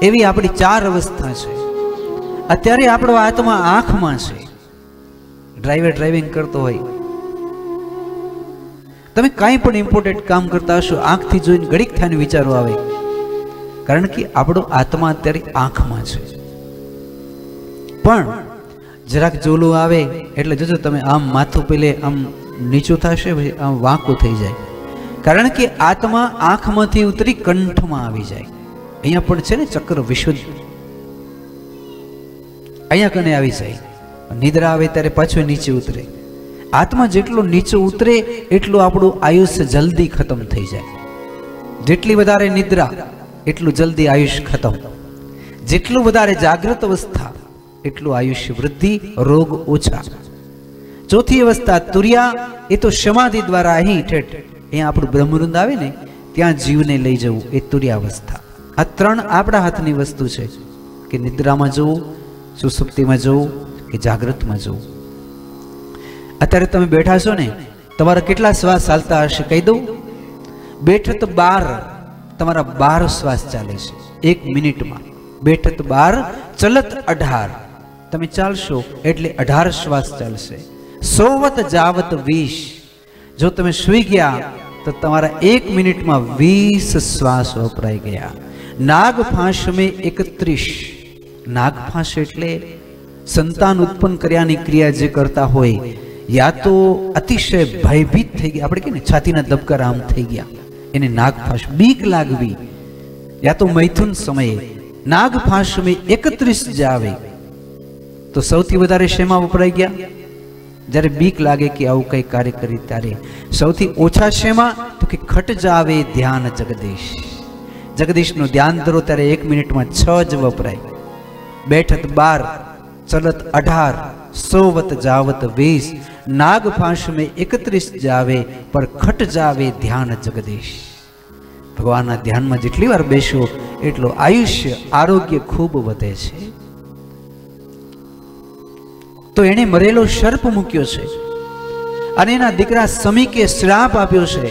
એવી આપણી ચાર અવસ્થા છે. અત્યારે આપણો આત્મા આંખમાં છે. ડ્રાઈવર ડ્રાઇવિંગ કરતો હોય. તમે કાંઈ પણ ઇમ્પોર્ટન્ટ કામ કરતા હશો, આંખથી જોઈને ઘડીક થઈને વિચારો આવે. કારણ કે આપણો આત્મા અત્યારે આંખમાં છે. પણ જરાક જોલું આવે એટલે જોજો તમે આમ માથું પેલે આમ નીચું થશે, પછી આમ વાંકું થઈ જાય. કારણ કે આત્મા આંખમાંથી ઉતરી કંઠમાં આવી જાય. અહીંયા પણ છે ને ચક્ર વિશુદ્ધ. અહીંયા કને આવી જાય. નિદ્રા આવે ત્યારે પાછું નીચે ઉતરે. આત્મા જેટલો નીચે ઉતરે એટલું આપણું આયુષ્ય જલ્દી ખતમ થઈ જાય. જેટલી વધારે નિદ્રા એટલું જલ્દી આયુષ્ય ખતમ. જેટલું વધારે જાગૃત અવસ્થા, એટલું આયુષ્ય વૃદ્ધિ, રોગ ઓછા. ચોથી અવસ્થા તુર્યા, એ તો સમાધિ દ્વારા અહીં ઠેઠ, અહીંયા આપણું બ્રહ્મવૃંદ આવે ને, ત્યાં જીવને લઈ જવું, એ તુર્યાવસ્થા આ ત્રણ આપણા હાથની વસ્તુ છે, કે નિદ્રામાં જવું, સુસુપ્તિમાં જવું, કે જાગૃતમાં જવું. અત્યારે તમે બેઠા છો ને, તમારા કેટલા શ્વાસ ચાલતા હશે, કહી દઉં? બેઠત બાર તમારા બાર શ્વાસ ચાલે છે. એક મિનિટમાં. બેઠત બાર, ચલત અઢાર. તમે ચાલશો એટલે અઢાર શ્વાસ ચાલશે. સોવત જાવત વીસ. જો તમે સૂઈ ગયા, તો તમારા એક મિનિટમાં વીસ શ્વાસ વપરાઈ ગયા. નાગ ફાંસ મેં એકત્રીસ. નાગ ફાંસ એટલે સંતાન ઉત્પન્ન કર્યાની ક્રિયા જે કરતા હોય, યા તો અતિશય ભયભીત થઈ ગયા. આપણે કે ને, છાતીના ધબકારા આમ થઈ ગયા. એને નાગફાશ બીક લાગવી. યા તો મૈથુન સમયે નાગ સમય એકત્રીસ જાવે. તો સૌથી વધારે શેમાં વપરાઈ ગયા? જ્યારે બીક લાગે કે આવું કંઈ કાર્ય કરી ત્યારે સૌથી ઓછા શેમાં? તો કે ખટ જાવે ધ્યાન જગદીશ. જગદીશનું ધ્યાન ધરો ત્યારે એક મિનિટમાં છ જ વપરાય. બેઠત બાર, ચલત અઢાર, સોવત જાવત વીસ નાગ ફાંસ મેં એકત્રીસ જાવે પર ખટ જાવે ધ્યાન જગદીશ. ભગવાનના ધ્યાનમાં જેટલી વાર બેસો, એટલો આયુષ્ય, આરોગ્ય ખૂબ વધે છે. તો એણે મરેલો સર્પ મૂક્યો છે. અને એના દીકરા સમીકે શ્રાપ આપ્યો છે.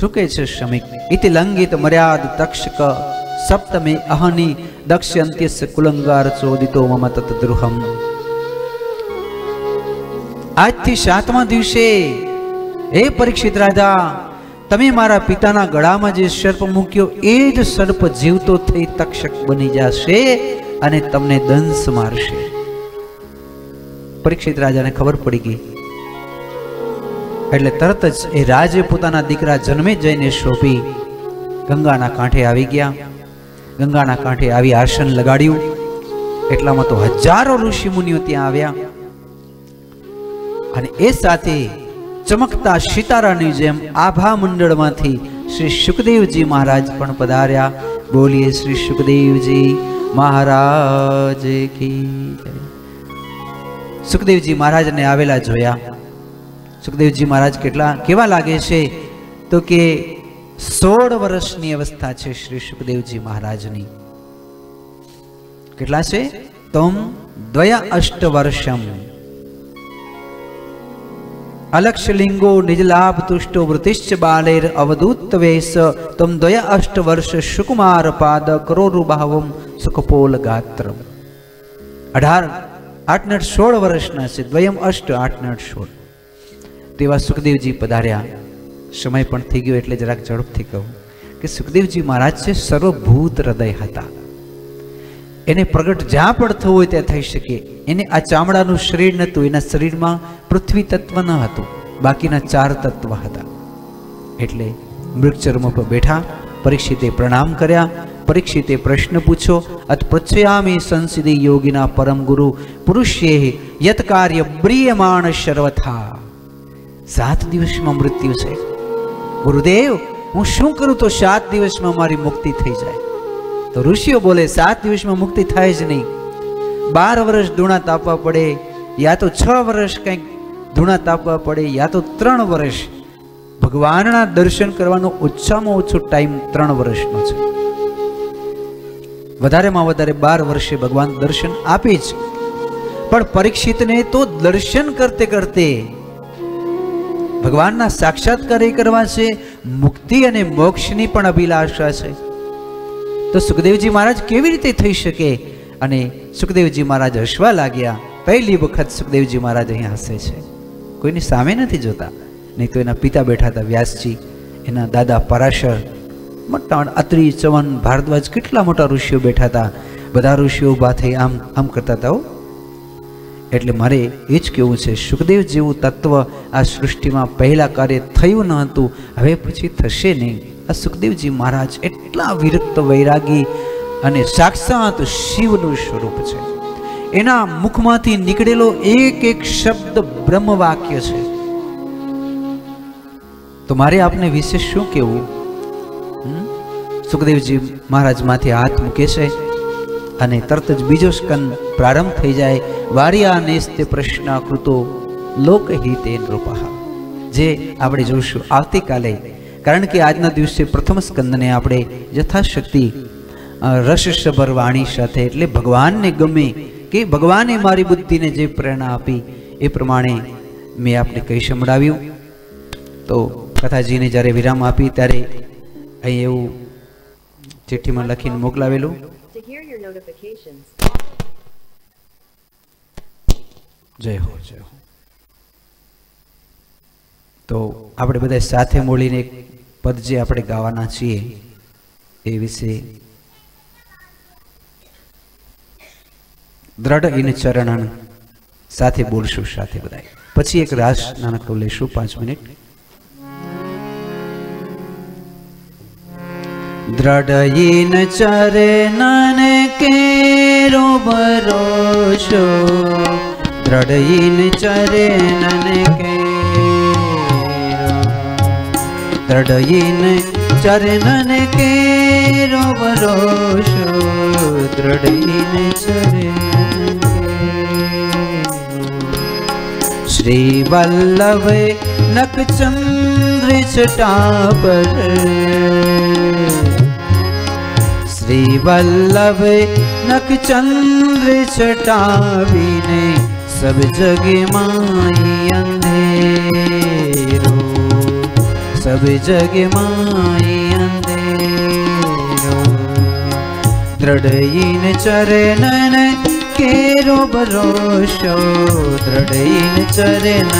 શું કહે છે શમિક ઇતિ લંગિત મર્યાદ તક્ષક, સપ્તમે અહની દક્ષ અંત્યસ્ય કુલંગાર ચોદિતો મમ તદ્રુહમ આજથી સાતમા દિવસે એ પરીક્ષિત રાજા, તમે મારા પિતાના ગળામાં જે સર્પ મૂક્યો, એ જ સર્પ જીવતો થઈ તક્ષક બની જશે અને તમને દંશ મારશે. પરીક્ષિત રાજાને ખબર પડી ગઈ. એટલે તરત જ એ રાજે પોતાના દીકરા જન્મે જઈને શોભી ગંગાના કાંઠે આવી ગયા. ગંગાના કાંઠે આવી આસન લગાડ્યું. એટલામાં તો હજારો ઋષિ મુનિઓ ત્યાં આવ્યા. અને એ સાથે ચમકતા સિતારાની જેમ આભા મંડળમાંથી શ્રી સુખદેવજી મહારાજ પણ પધાર્યા. બોલીએ શ્રી સુખદેવજી મહારાજ સુખદેવજી મહારાજને આવેલા જોયા. સુખદેવજી મહારાજ કેટલા, કેવા લાગે છે? તો કે સોળ વર્ષની અવસ્થા છે શ્રી સુખદેવજી મહારાજની. કેટલા છે? તમ દ્વયા અષ્ટ વર્ષમ. અલક્ષલિંગો નિજલાભ તુષ્ટો વૃતિશ્ચ બાલેર અવધૂતવેશ તમ દ્વય અષ્ટ વર્ષ સુકુમાર પાદ કરોરુભાવમ સુખપોલ ગાત્ર અઢાર આઠ નટ સોળ વર્ષના છે દ્વયમ અષ્ટ આઠ નટ સોળ તેવા સુખદેવજી પધાર્યા સમય પણ થઈ ગયો એટલે જરાક ઝડપથી કહું કે સુખદેવજી મહારાજ છે સર્વભૂત હૃદય હતા એને પ્રગટ જ્યાં પણ થવું હોય ત્યાં થઈ શકે. એને આ ચામડાનું શરીર નહોતું, એના શરીરમાં પૃથ્વી તત્વ ન હતું, બાકીના ચાર તત્વ હતા. એટલે મૃગચર્મ પર બેઠા, પરીક્ષિતે પ્રણામ કર્યા, પરીક્ષિતે પ્રશ્ન પૂછ્યો અથ પૃચ્છયામી સંસિદિ યોગીના પરમ ગુરુ, પુરુષ્યે યત કાર્ય બ્રિયમાણ સર્વથા સાત દિવસમાં મૃત્યુ છે. ગુરુદેવ, હું શું કરું તો સાત દિવસમાં મારી મુક્તિ થઈ જાય? તો ઋષિઓ બોલે, સાત દિવસમાં મુક્તિ થાય જ નહીં. બાર વર્ષ ધૂણા તાપવા પડે, યા તો છ વર્ષ કંઈક ધૂણા તાપવા પડે, યા તો ત્રણ વર્ષ. ભગવાનના દર્શન કરવાનો ઓછામાં ઓછો ટાઈમ ત્રણ વર્ષનો છે. વધારેમાં વધારે બાર વર્ષે ભગવાન દર્શન આપે જ. પણ પરીક્ષિતને તો દર્શન કરતે કરતે ભગવાનના સાક્ષાત્કાર કરવા છે, મુક્તિ અને મોક્ષની પણ અભિલાષા છે. તો સુખદેવજી મહારાજ કેવી રીતે થઈ શકે? અને સુખદેવજી મહારાજ હસવા લાગ્યા. પહેલી વખત સુખદેવજી મહારાજ અહીંયા હસે છે. કોઈની સામે નથી જોતા. નહીં તો એના પિતા બેઠા હતા વ્યાસજી, એના દાદા પરાશર મોટા અત્રી, ચવન, ભારદ્વાજ, કેટલા મોટા ઋષિઓ બેઠા હતા. બધા ઋષિઓ ઊભા થઈ આમ આમ કરતા હતા. એટલે મારે એ જ કહેવું છે, સુખદેવ જેવું તત્વ આ સૃષ્ટિમાં પહેલા કાર્ય થયું ન હતું, હવે પછી થશે નહીં. આ સુખદેવજી મહારાજ એટલા વિરક્ત વૈરાગી અને સાક્ષાત શિવનું સ્વરૂપ છે. એના મુખમાંથી નીકળેલો એક એક શબ્દ બ્રહ્મ વાક્ય છે. તો મારે આપને વિશે શું કહેવું? સુખદેવજી મહારાજ મહારાજમાંથી હાથ મૂકે છે અને તરત જ બીજો સ્કંદ પ્રારંભ થઈ જાય. વાર્યા નેસ્તે પ્રશ્ન કૃતો લોકહિતે નૃપઃ જે આપણે જોઈશું આવતીકાલે કારણ કે આજના દિવસે પ્રથમ સ્કંદને આપણે યથાશક્તિ રસસભર વાણી સાથે એટલે ભગવાનને ગમે કે ભગવાને મારી બુદ્ધિને જે પ્રેરણા આપી એ પ્રમાણે મેં આપને કહી સંભળાવ્યું. તો કથાજીને જ્યારે વિરામ આપી ત્યારે અહીં એવું ચિઠ્ઠીમાં લખીને મોકલાવેલું. જય હો જય હો. તો આપણે બધા સાથે મળીને એક પદ જે આપણે ગાવાના છીએ એ વિશે દ્રઢ ઇન ચરણન સાથે બોલશું સાથે બધા પછી એક રાસ નાનકડું લેશું, પાંચ મિનિટ. દ્રઢ ઇન ચરણન કેરો ભરોસો દ્રઢ ઇન ચરણન दृढयिन् चरणन के रोबरोषु दृढयिन् चरण ्रडयीण चरणषो द्रडयिन श्रीवल्लभट सब जग मा सब जगमा चरणशो दृढयि चरण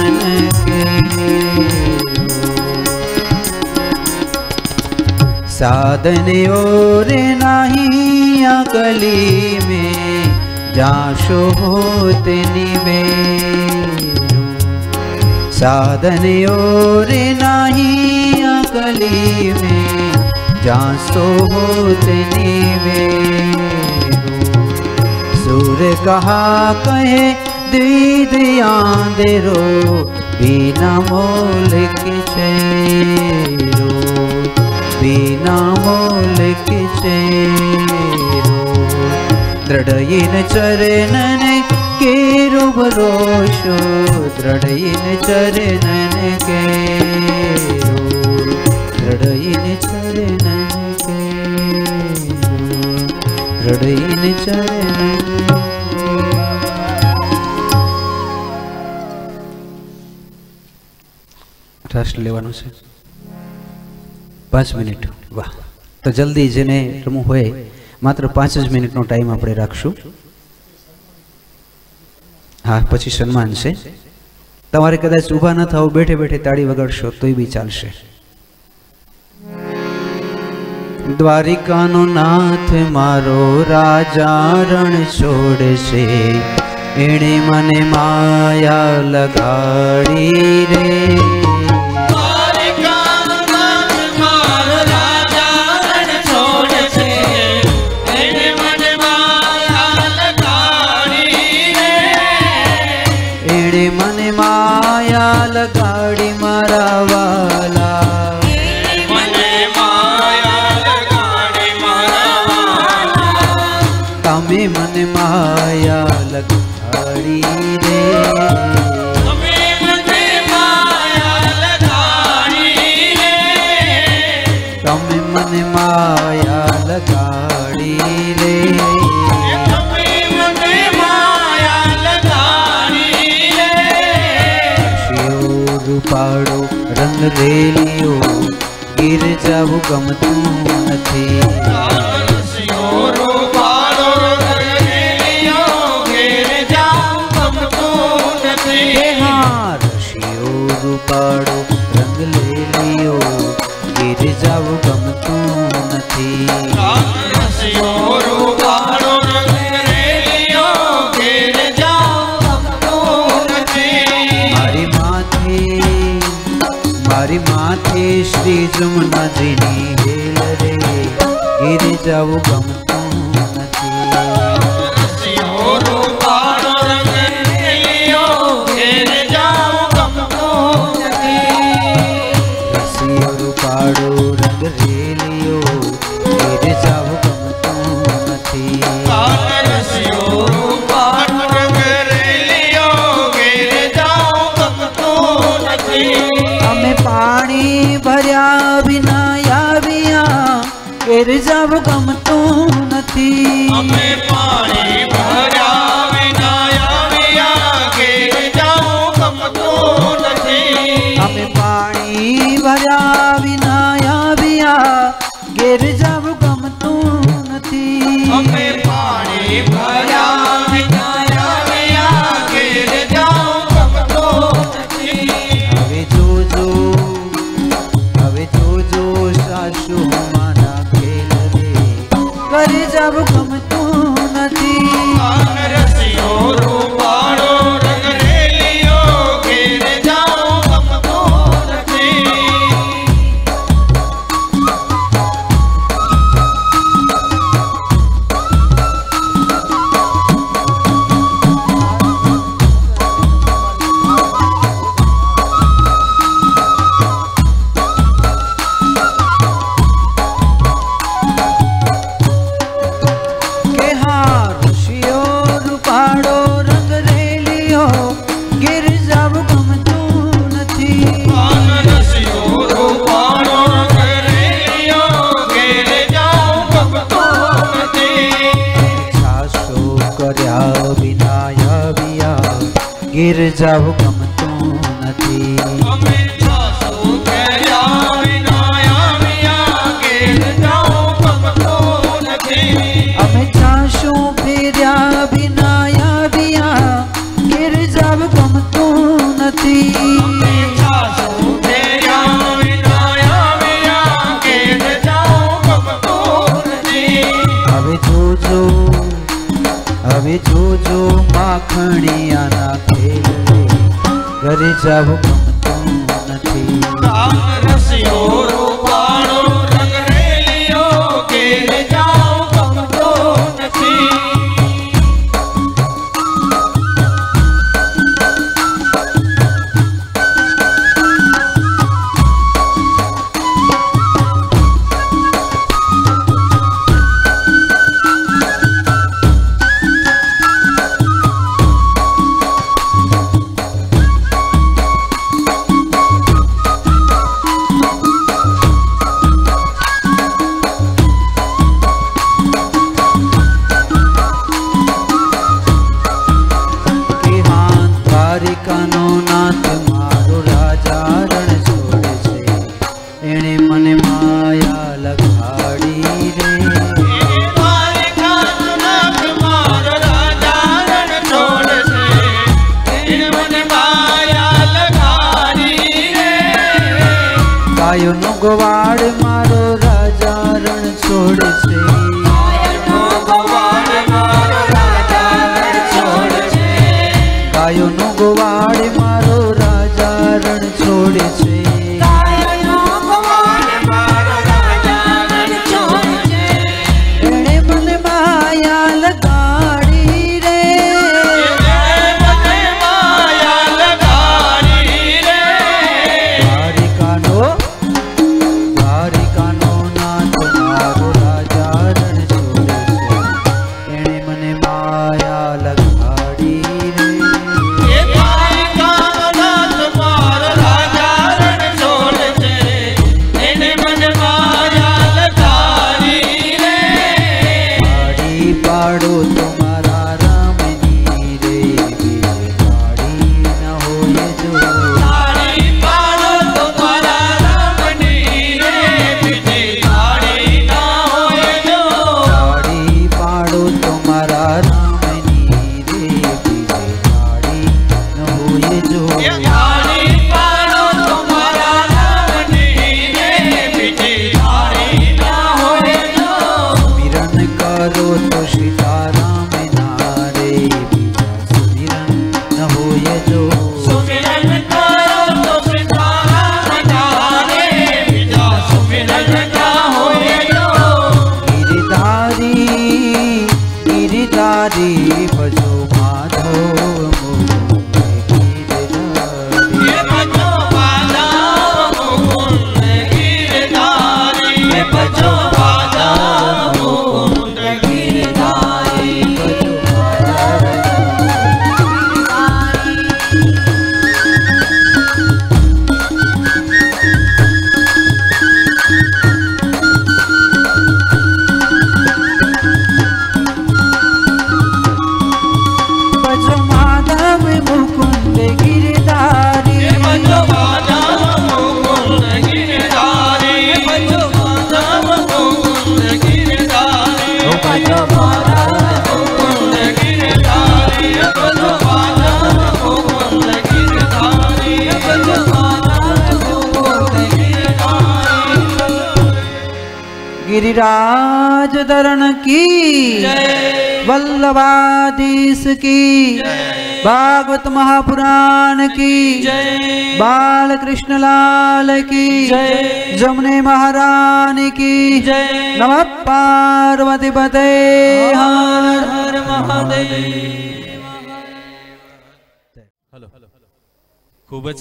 साधन और नाही अकली में जाशो ना में साधन और नाही कली में जासो होतनी में सुर कहा कहे दी दिया दे रो बिना मोल बना रो बीना मूल कि द्रडयिन चरणश द्रडयिन चरण દ્રઢઈને ચરણન કેરો દ્રઢઈને ચરણન રસ લેવાનું છે. પાંચ મિનિટ. વાહ. તો જલ્દી જેને રમવું હોય, માત્ર પાંચ જ મિનિટનો ટાઈમ આપણે રાખશું. હા, પછી સન્માન છે. તમારે કદાચ ઊભા ન થાવ બેઠે બેઠે તાળી વગાડશો, તોય બી ચાલશે. દ્વારિકાનો નાથ મારો રાજા રણ છોડશે. એણે મને માયા લગાડી રે. રંગ રેલિયો ગીર જાવું ગમતું નથી હે હા રશિયો રૂપાળો રંગ લેલિયો ગીર જાવું ગમતું નથી શ્રી જમુનાજીની હેલ રે. ગીર જાવું ઘેર જાવ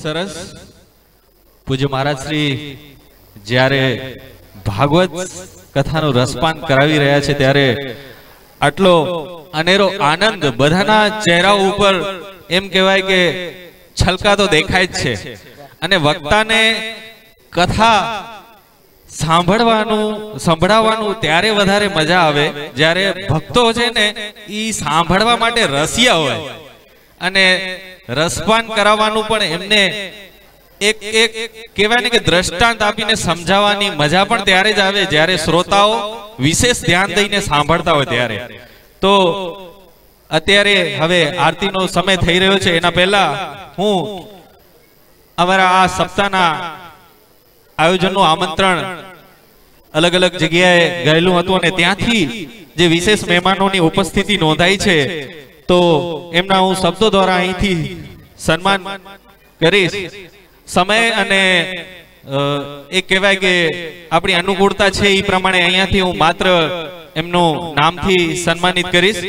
સરસ. પૂજ્ય મહારાજ શ્રી, જ્યારે ભાગવત કથાનું રસપાન કરાવી રહ્યા છે, ત્યારે આટલો અનેરો આનંદ બધાના ચહેરા ઉપર એમ કહેવાય કે છલકા તો દેખાય જ છે. અને વક્તાને કથા સાંભળવાનું, સંભળાવવાનું ત્યારે વધારે મજા આવે, જ્યારે ભક્તો છે ને એ સાંભળવા માટે રસિયા હોય. અને રસપાન કરાવવાનું પણ એમને એક એક કહેવાય કે દ્રષ્ટાંત આપીને સમજાવવાની મજા પણ ત્યારે જ આવે જ્યારે શ્રોતાઓ વિશેષ ધ્યાન દઈને સાંભળતા હોય ત્યારે. તો અત્યારે હવે આરતીનો સમય થઈ રહ્યો છે. એના પહેલા હું અમારા આ સપ્તાહના આયોજનનું આમંત્રણ અલગ અલગ જગ્યાએ ગયેલું હતું અને ત્યાંથી જે વિશેષ મહેમાનોની ઉપસ્થિતિ નોંધાઈ છે તો એમના હું શબ્દો દ્વારા અહીંથી સન્માન કરીશ. સમય અને એ કહેવાય કે આપણી અનુકૂળતા છે એ પ્રમાણે અહીંયાથી હું માત્ર એમનું નામથી સન્માનિત કરીશ.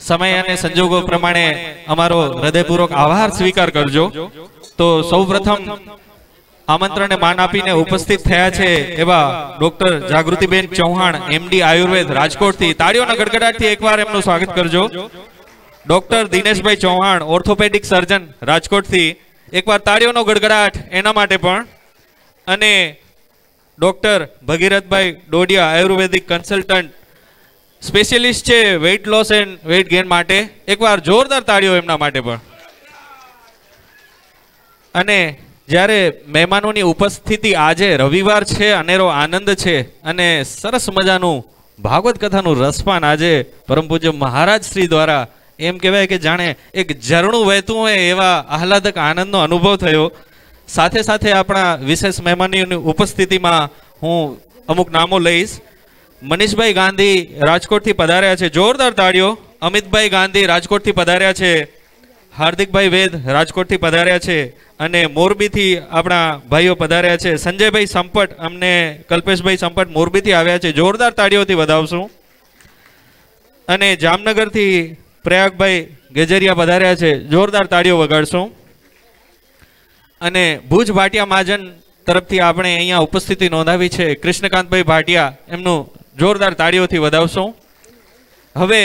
સમય અને સંજોગો પ્રમાણે અમારો હૃદયપૂર્વક આભાર સ્વીકાર કરજો. તો સૌપ્રથમ આમંત્રણને માન આપીને ઉપસ્થિત થયા છે એવા ડોક્ટર જાગૃતિબેન ચૌહાણ એમડી આયુર્વેદ રાજકોટથી. તાળીઓના ગડગડાટથી એકવાર એમનું સ્વાગત કરજો. Doctor Dineshbhai Chauhan orthopaedic surgeon રાજકોટથી. એકવાર તાળીઓનો ગડગડાટ એના માટે પણ. અને doctor Bhagirathbhai Dodiya ayurvedic consultant specialist છે weight loss and weight gain માટે. એકવાર જોરદાર તાળીઓ એમના માટે પણ. અને જ્યારે મહેમાનોની ઉપસ્થિતિ આજે રવિવાર છે અનેરો આનંદ છે અને સરસ મજાનું ભાગવત કથાનું રસપાન આજે પરમ પૂજ્ય મહારાજ શ્રી દ્વારા એમ કહેવાય કે જાણે એક ઝરણું વહેતું હોય એવા આહલાદક આનંદનો અનુભવ થયો. સાથે સાથે આપણા વિશેષ મહેમાનીઓની ઉપસ્થિતિમાં હું અમુક નામો લઈશ. મનીષભાઈ ગાંધી રાજકોટથી પધાર્યા છે. જોરદાર તાળીઓ. અમિતભાઈ ગાંધી રાજકોટથી પધાર્યા છે. હાર્દિકભાઈ વેદ રાજકોટથી પધાર્યા છે. અને મોરબીથી આપણા ભાઈઓ પધાર્યા છે. સંજયભાઈ સંપટ અમને કલ્પેશભાઈ સંપટ મોરબીથી આવ્યા છે. જોરદાર તાળીઓથી વધાવશું. અને જામનગરથી પ્રયાગભાઈ ગેજરિયા પધાર્યા છે. જોરદાર તાળીઓ વગાડશું. અને ભુજ ભાટિયા મહાજન તરફથી આપણે અહીંયા ઉપસ્થિતિ નોંધાવી છે. કૃષ્ણકાંતભાઈ ભાટિયા એમનું જોરદાર તાળીઓથી વધાવશું. હવે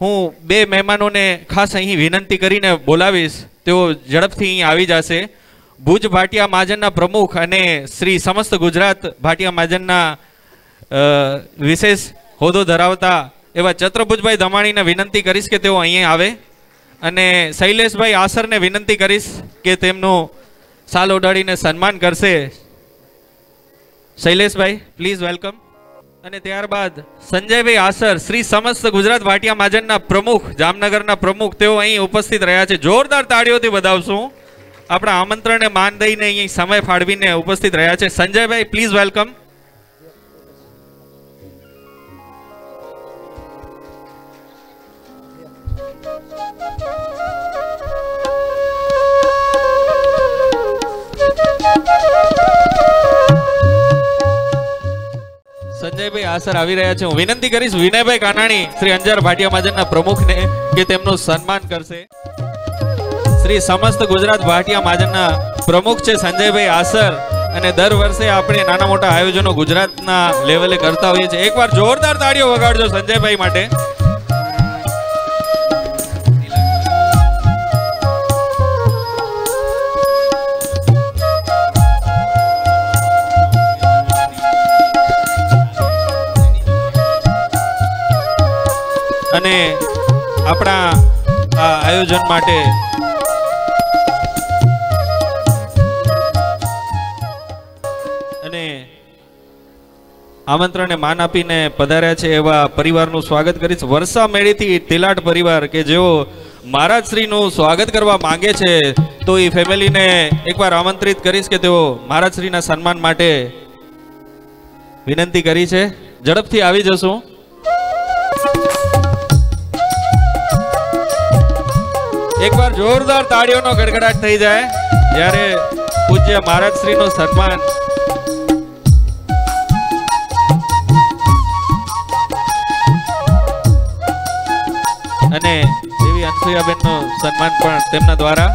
હું બે મહેમાનોને ખાસ અહીં વિનંતી કરીને બોલાવીશ. તેઓ ઝડપથી અહીં આવી જશે. ભુજ ભાટિયા મહાજનના પ્રમુખ અને શ્રી સમસ્ત ગુજરાત ભાટિયા મહાજનના વિશેષ હોદ્દો ધરાવતા એવા ચત્રભુજભાઈ ધમાણીને વિનંતી કરીશ કે તેઓ અહીંયા આવે અને શૈલેષભાઈ આસરને વિનંતી કરીશ કે તેમનું સાલ ઓઢાડીને સન્માન કરશે. શૈલેષભાઈ પ્લીઝ વેલકમ અને ત્યારબાદ સંજયભાઈ આસર, શ્રી સમસ્ત ગુજરાત વાટિયા મહાજનના પ્રમુખ, જામનગરના પ્રમુખ, તેઓ અહીં ઉપસ્થિત રહ્યા છે. જોરદાર તાળીઓથી વધાવશું આપણા આમંત્રણને માન દઈને અહીં સમય ફાળવીને ઉપસ્થિત રહ્યા છે. સંજયભાઈ પ્લીઝ વેલકમ સંજયભાઈ આસર આવી રહ્યા છે. હું વિનંતી કરીશ વિનયભાઈ કાનાણી, શ્રી અંજાર ભાટિયા મહાજનના પ્રમુખને કે તેમનું સન્માન કરશે. શ્રી સમસ્ત ગુજરાત ભાટિયા મહાજનના પ્રમુખ છે સંજયભાઈ આસર. અને દર વર્ષે આપણે નાના મોટા આયોજનો ગુજરાતના લેવલે કરતા હોઈએ છીએ. એકવાર જોરદાર તાળીઓ વગાડજો સંજયભાઈ માટે. અને આપણા આ આયોજન માટે અને આમંત્રણને માન આપીને પધાર્યા છે એવા પરિવારનું સ્વાગત કરીશ. વર્ષા મેળીથી તિલાટ પરિવાર કે જેઓ મહારાજ શ્રીનું સ્વાગત કરવા માંગે છે, તો એ ફેમિલીને એકવાર આમંત્રિત કરીશ કે તેઓ મહારાજ શ્રીના સન્માન માટે વિનંતી કરી છે. ઝડપથી આવી જશું. એકવાર જોરદાર તાળીઓનો ગડગડાટ થઈ જાય, જ્યારે પૂજ્ય મહારાજ સન્માન. અને દેવી અનસુયાબેનનું સન્માન પણ તેમના દ્વારા.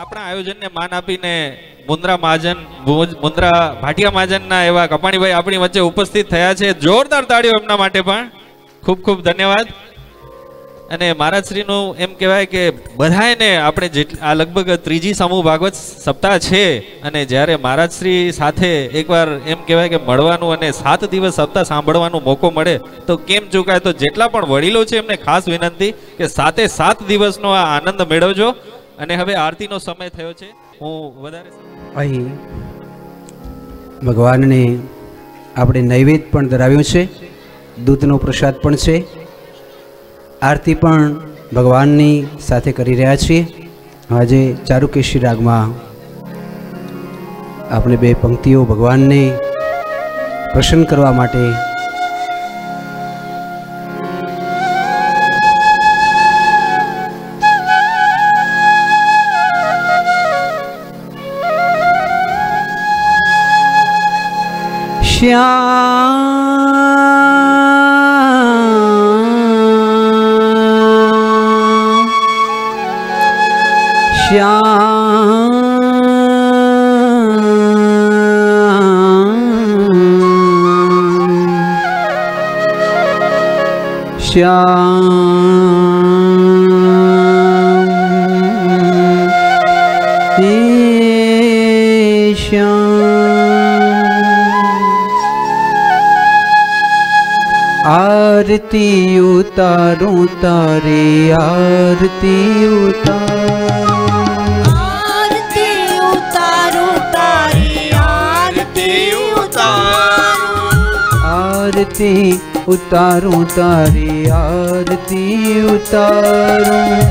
આપણા આયોજનને માન આપીને મુન્દ્રા મહાજન મુન્દ્રા ભાટિયા મહાજનના એવા કપાણીભાઈ આપણી વચ્ચે ઉપસ્થિત થયા છે. જોરદાર તાળીઓ એમના માટે પણ. ખૂબ ખૂબ ધન્યવાદ. અને મહારાજશ્રીનું એમ કહેવાય કે બધાને આપણે જેટલી આ લગભગ ત્રીજી સમૂહ ભાગવત સપ્તાહ છે. અને જ્યારે મહારાજશ્રી સાથે એકવાર એમ કહેવાય કે મળવાનું અને સાત દિવસ સપ્તાહ સાંભળવાનો મોકો મળે, તો કેમ ચૂકાય? તો જેટલા પણ વડીલો છે, એમને ખાસ વિનંતી કે સાતે સાત દિવસનો આ આનંદ મેળવજો. અને હવે આરતીનો સમય થયો છે. હું અહીં ભગવાનને આપણે નૈવેદ્ય પણ ધરાવ્યું છે, દૂધનો પ્રસાદ પણ છે. આરતી પણ ભગવાનની સાથે કરી રહ્યા છીએ. આજે ચારુકેશી રાગમાં આપણે બે પંક્તિઓ ભગવાનને પ્રસન્ન કરવા માટે श्या श्या श्या આરતી ઉતારું તારે આરતી આરતી ઉતારો તારી આરતી ઉતારો. આરતી ઉતારું તારી આરતી ઉતારું.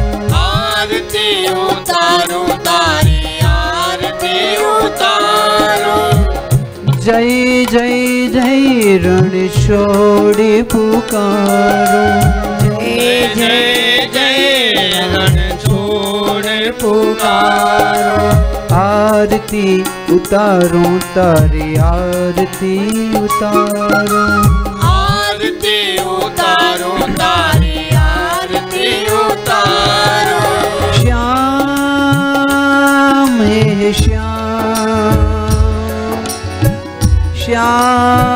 આરતી ઉતારું તારી આરતી ઉતારું. જય જય જય રણ છોડી પુકારું. જય જય જય રણ છોડ પુકારો. આરતી ઉતારું તારી આરતી ઉતારું. આરતી ઉતારું તારી આરતી ઉતારું. શ્યામ હે શ્યામ. શ્યામ.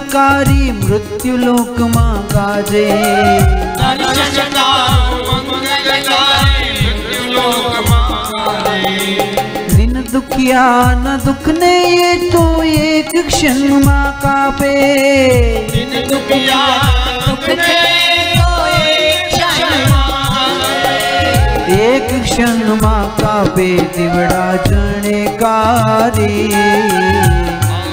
મંગલકારી મૃત્યુલોકમાં ગાજે દિન દુખિયા ન દુખને એ તો એક ક્ષણમાં કાપે એક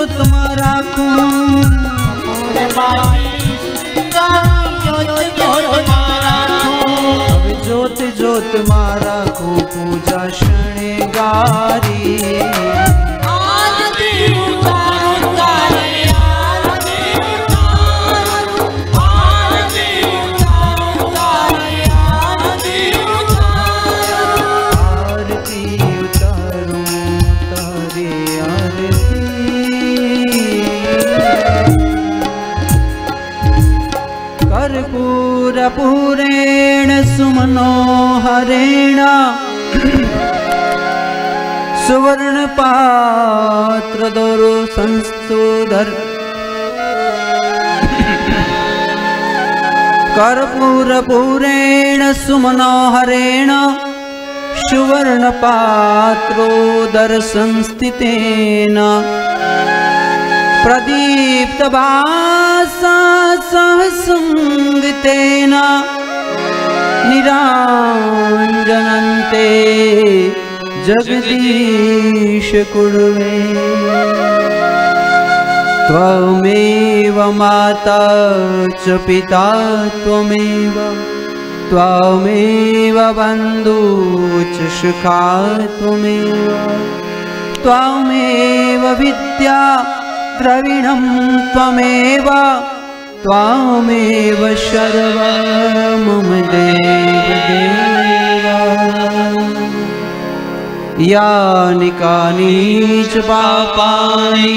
સુતમાં રાખું જોત જોતમાં રાખું પૂજા શણગારી. सुवर्णपात्र कर्पूरपूरेण सुमनोहरेण सुवर्णपात्रोदरसंस्थितेन प्रदीप्तभासा सह सुतेन निराञ्जनन्ते जगदीश कुर्वे त्वमेव माता च पिता त्वमेव। त्वमेव बन्धु च सुखा त्वमेव। त्वमेव विद्या द्रविणं त्वमेव त्वामेव शर्व मम देवदेवा यानि कानि च पापानि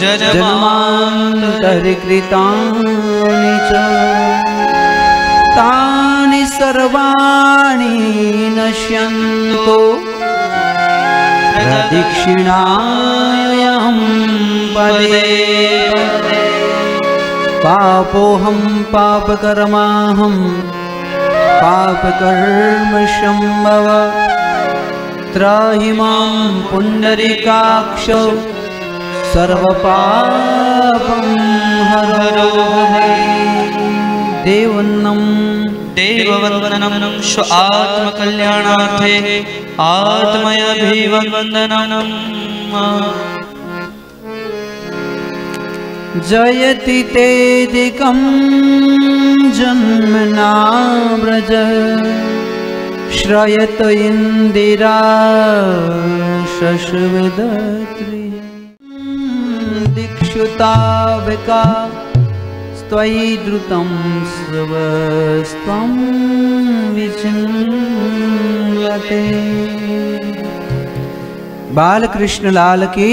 जन्मान्तरिकृतानि च। तानि सर्वाणि नश्यन्तो प्रदक्षिणायं पदे पापोऽहं पापकर्माहं पापकर्मशम्भव त्राहि मां पुण्डरीकाक्ष सर्वपापं हरो देवन्नं देववन्दनं स्व आत्मकल्याणार्थे आत्मयभिवन्दनम् जयति तेदिकं जन्मना व्रज श्रयत इन्दिरा शशुदत्रि दिक्षुताविका त्वयि द्रुतं स्वस्त्वं विचिन्लते बालकृष्णलालके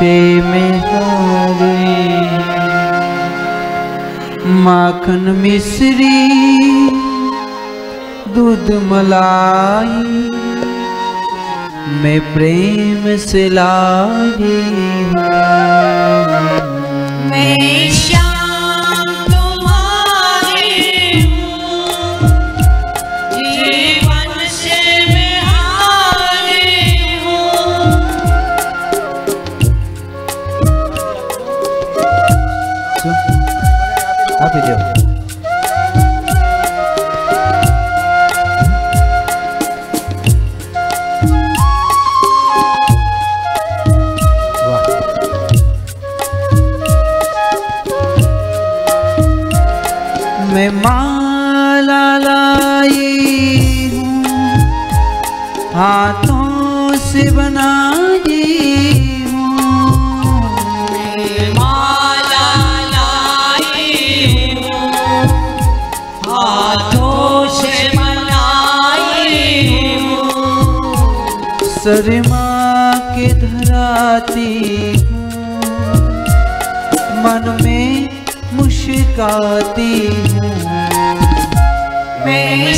हूँ। में मैं माखन मिश्री दूध मलाई मैं प्रेम से लाई हूँ मैं આપી દો मन में मुस्काती हूँ मैं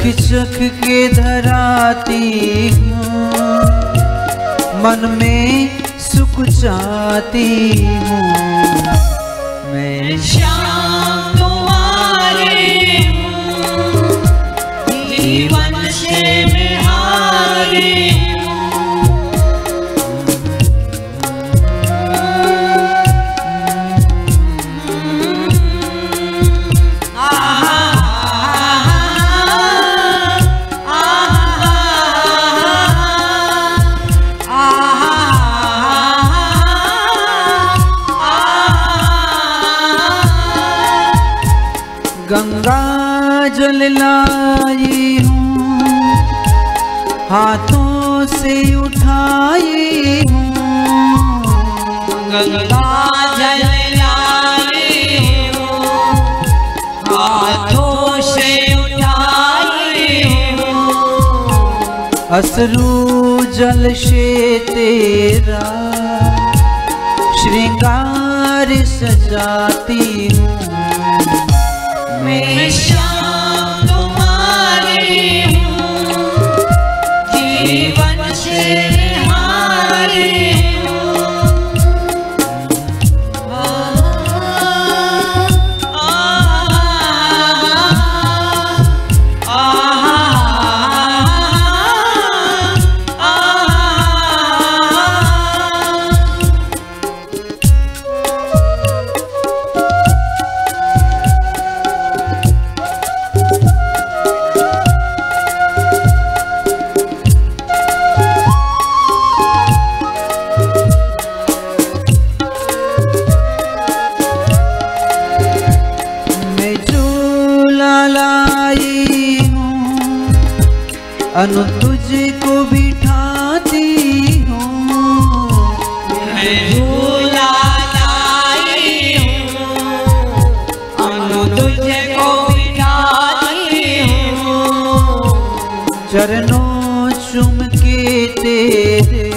चख चख के धराती मन में सुख चाहती हूँ। मैं लाई हूँ हाथों से उठाई हूँ गंगा जल हाथों से अश्रु जल से तेरा, श्रृंगार सजाती हूँ अनु तुझको बिठाती हूँ। चरणों चुम के तेरे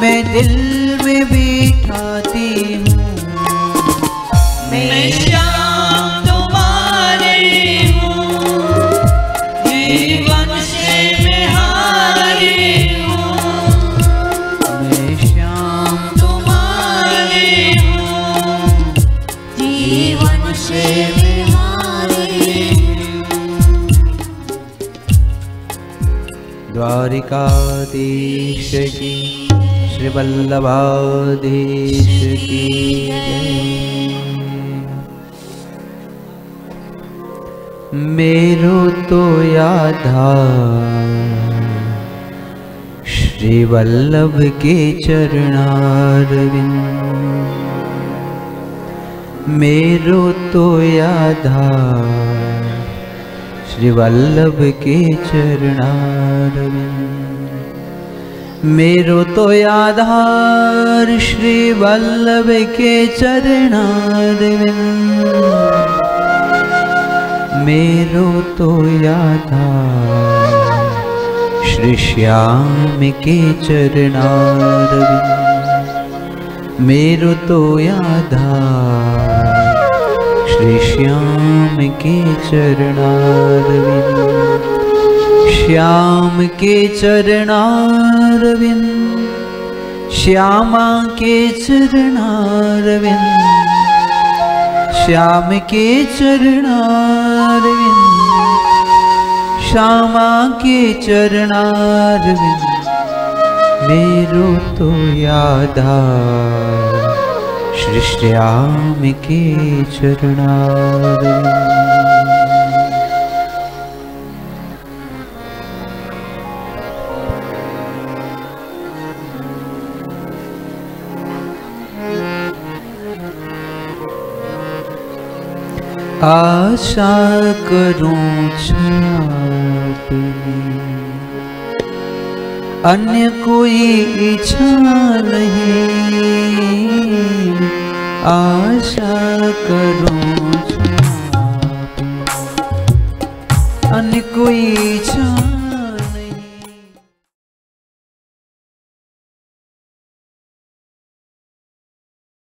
मैं दिल द्वारिकाधीश की श्री वल्लभाधीश की जय मेरो तो यादा श्री वल्लभ के चरणारविंद मेरो तो यादा श्री वल्लभ के चरणारविंद मेरो तो आधार श्री वल्लभ के मेरो तो आधार श्री श्याम के चरणारविंद। मेरो तो आधार श्री श्याम के चरणारविंद श्याम के चरणारविंद श्यामा के चरणारविंद श्याम के चरणारविंद श्यामा के चरणारविंद मेरो तो यादा श्री श्याम के चरणारविंद आशा करूं छापनी अन्य कोई इच्छा नहीं आशा करूं छापनी अन्य कोई इच्छा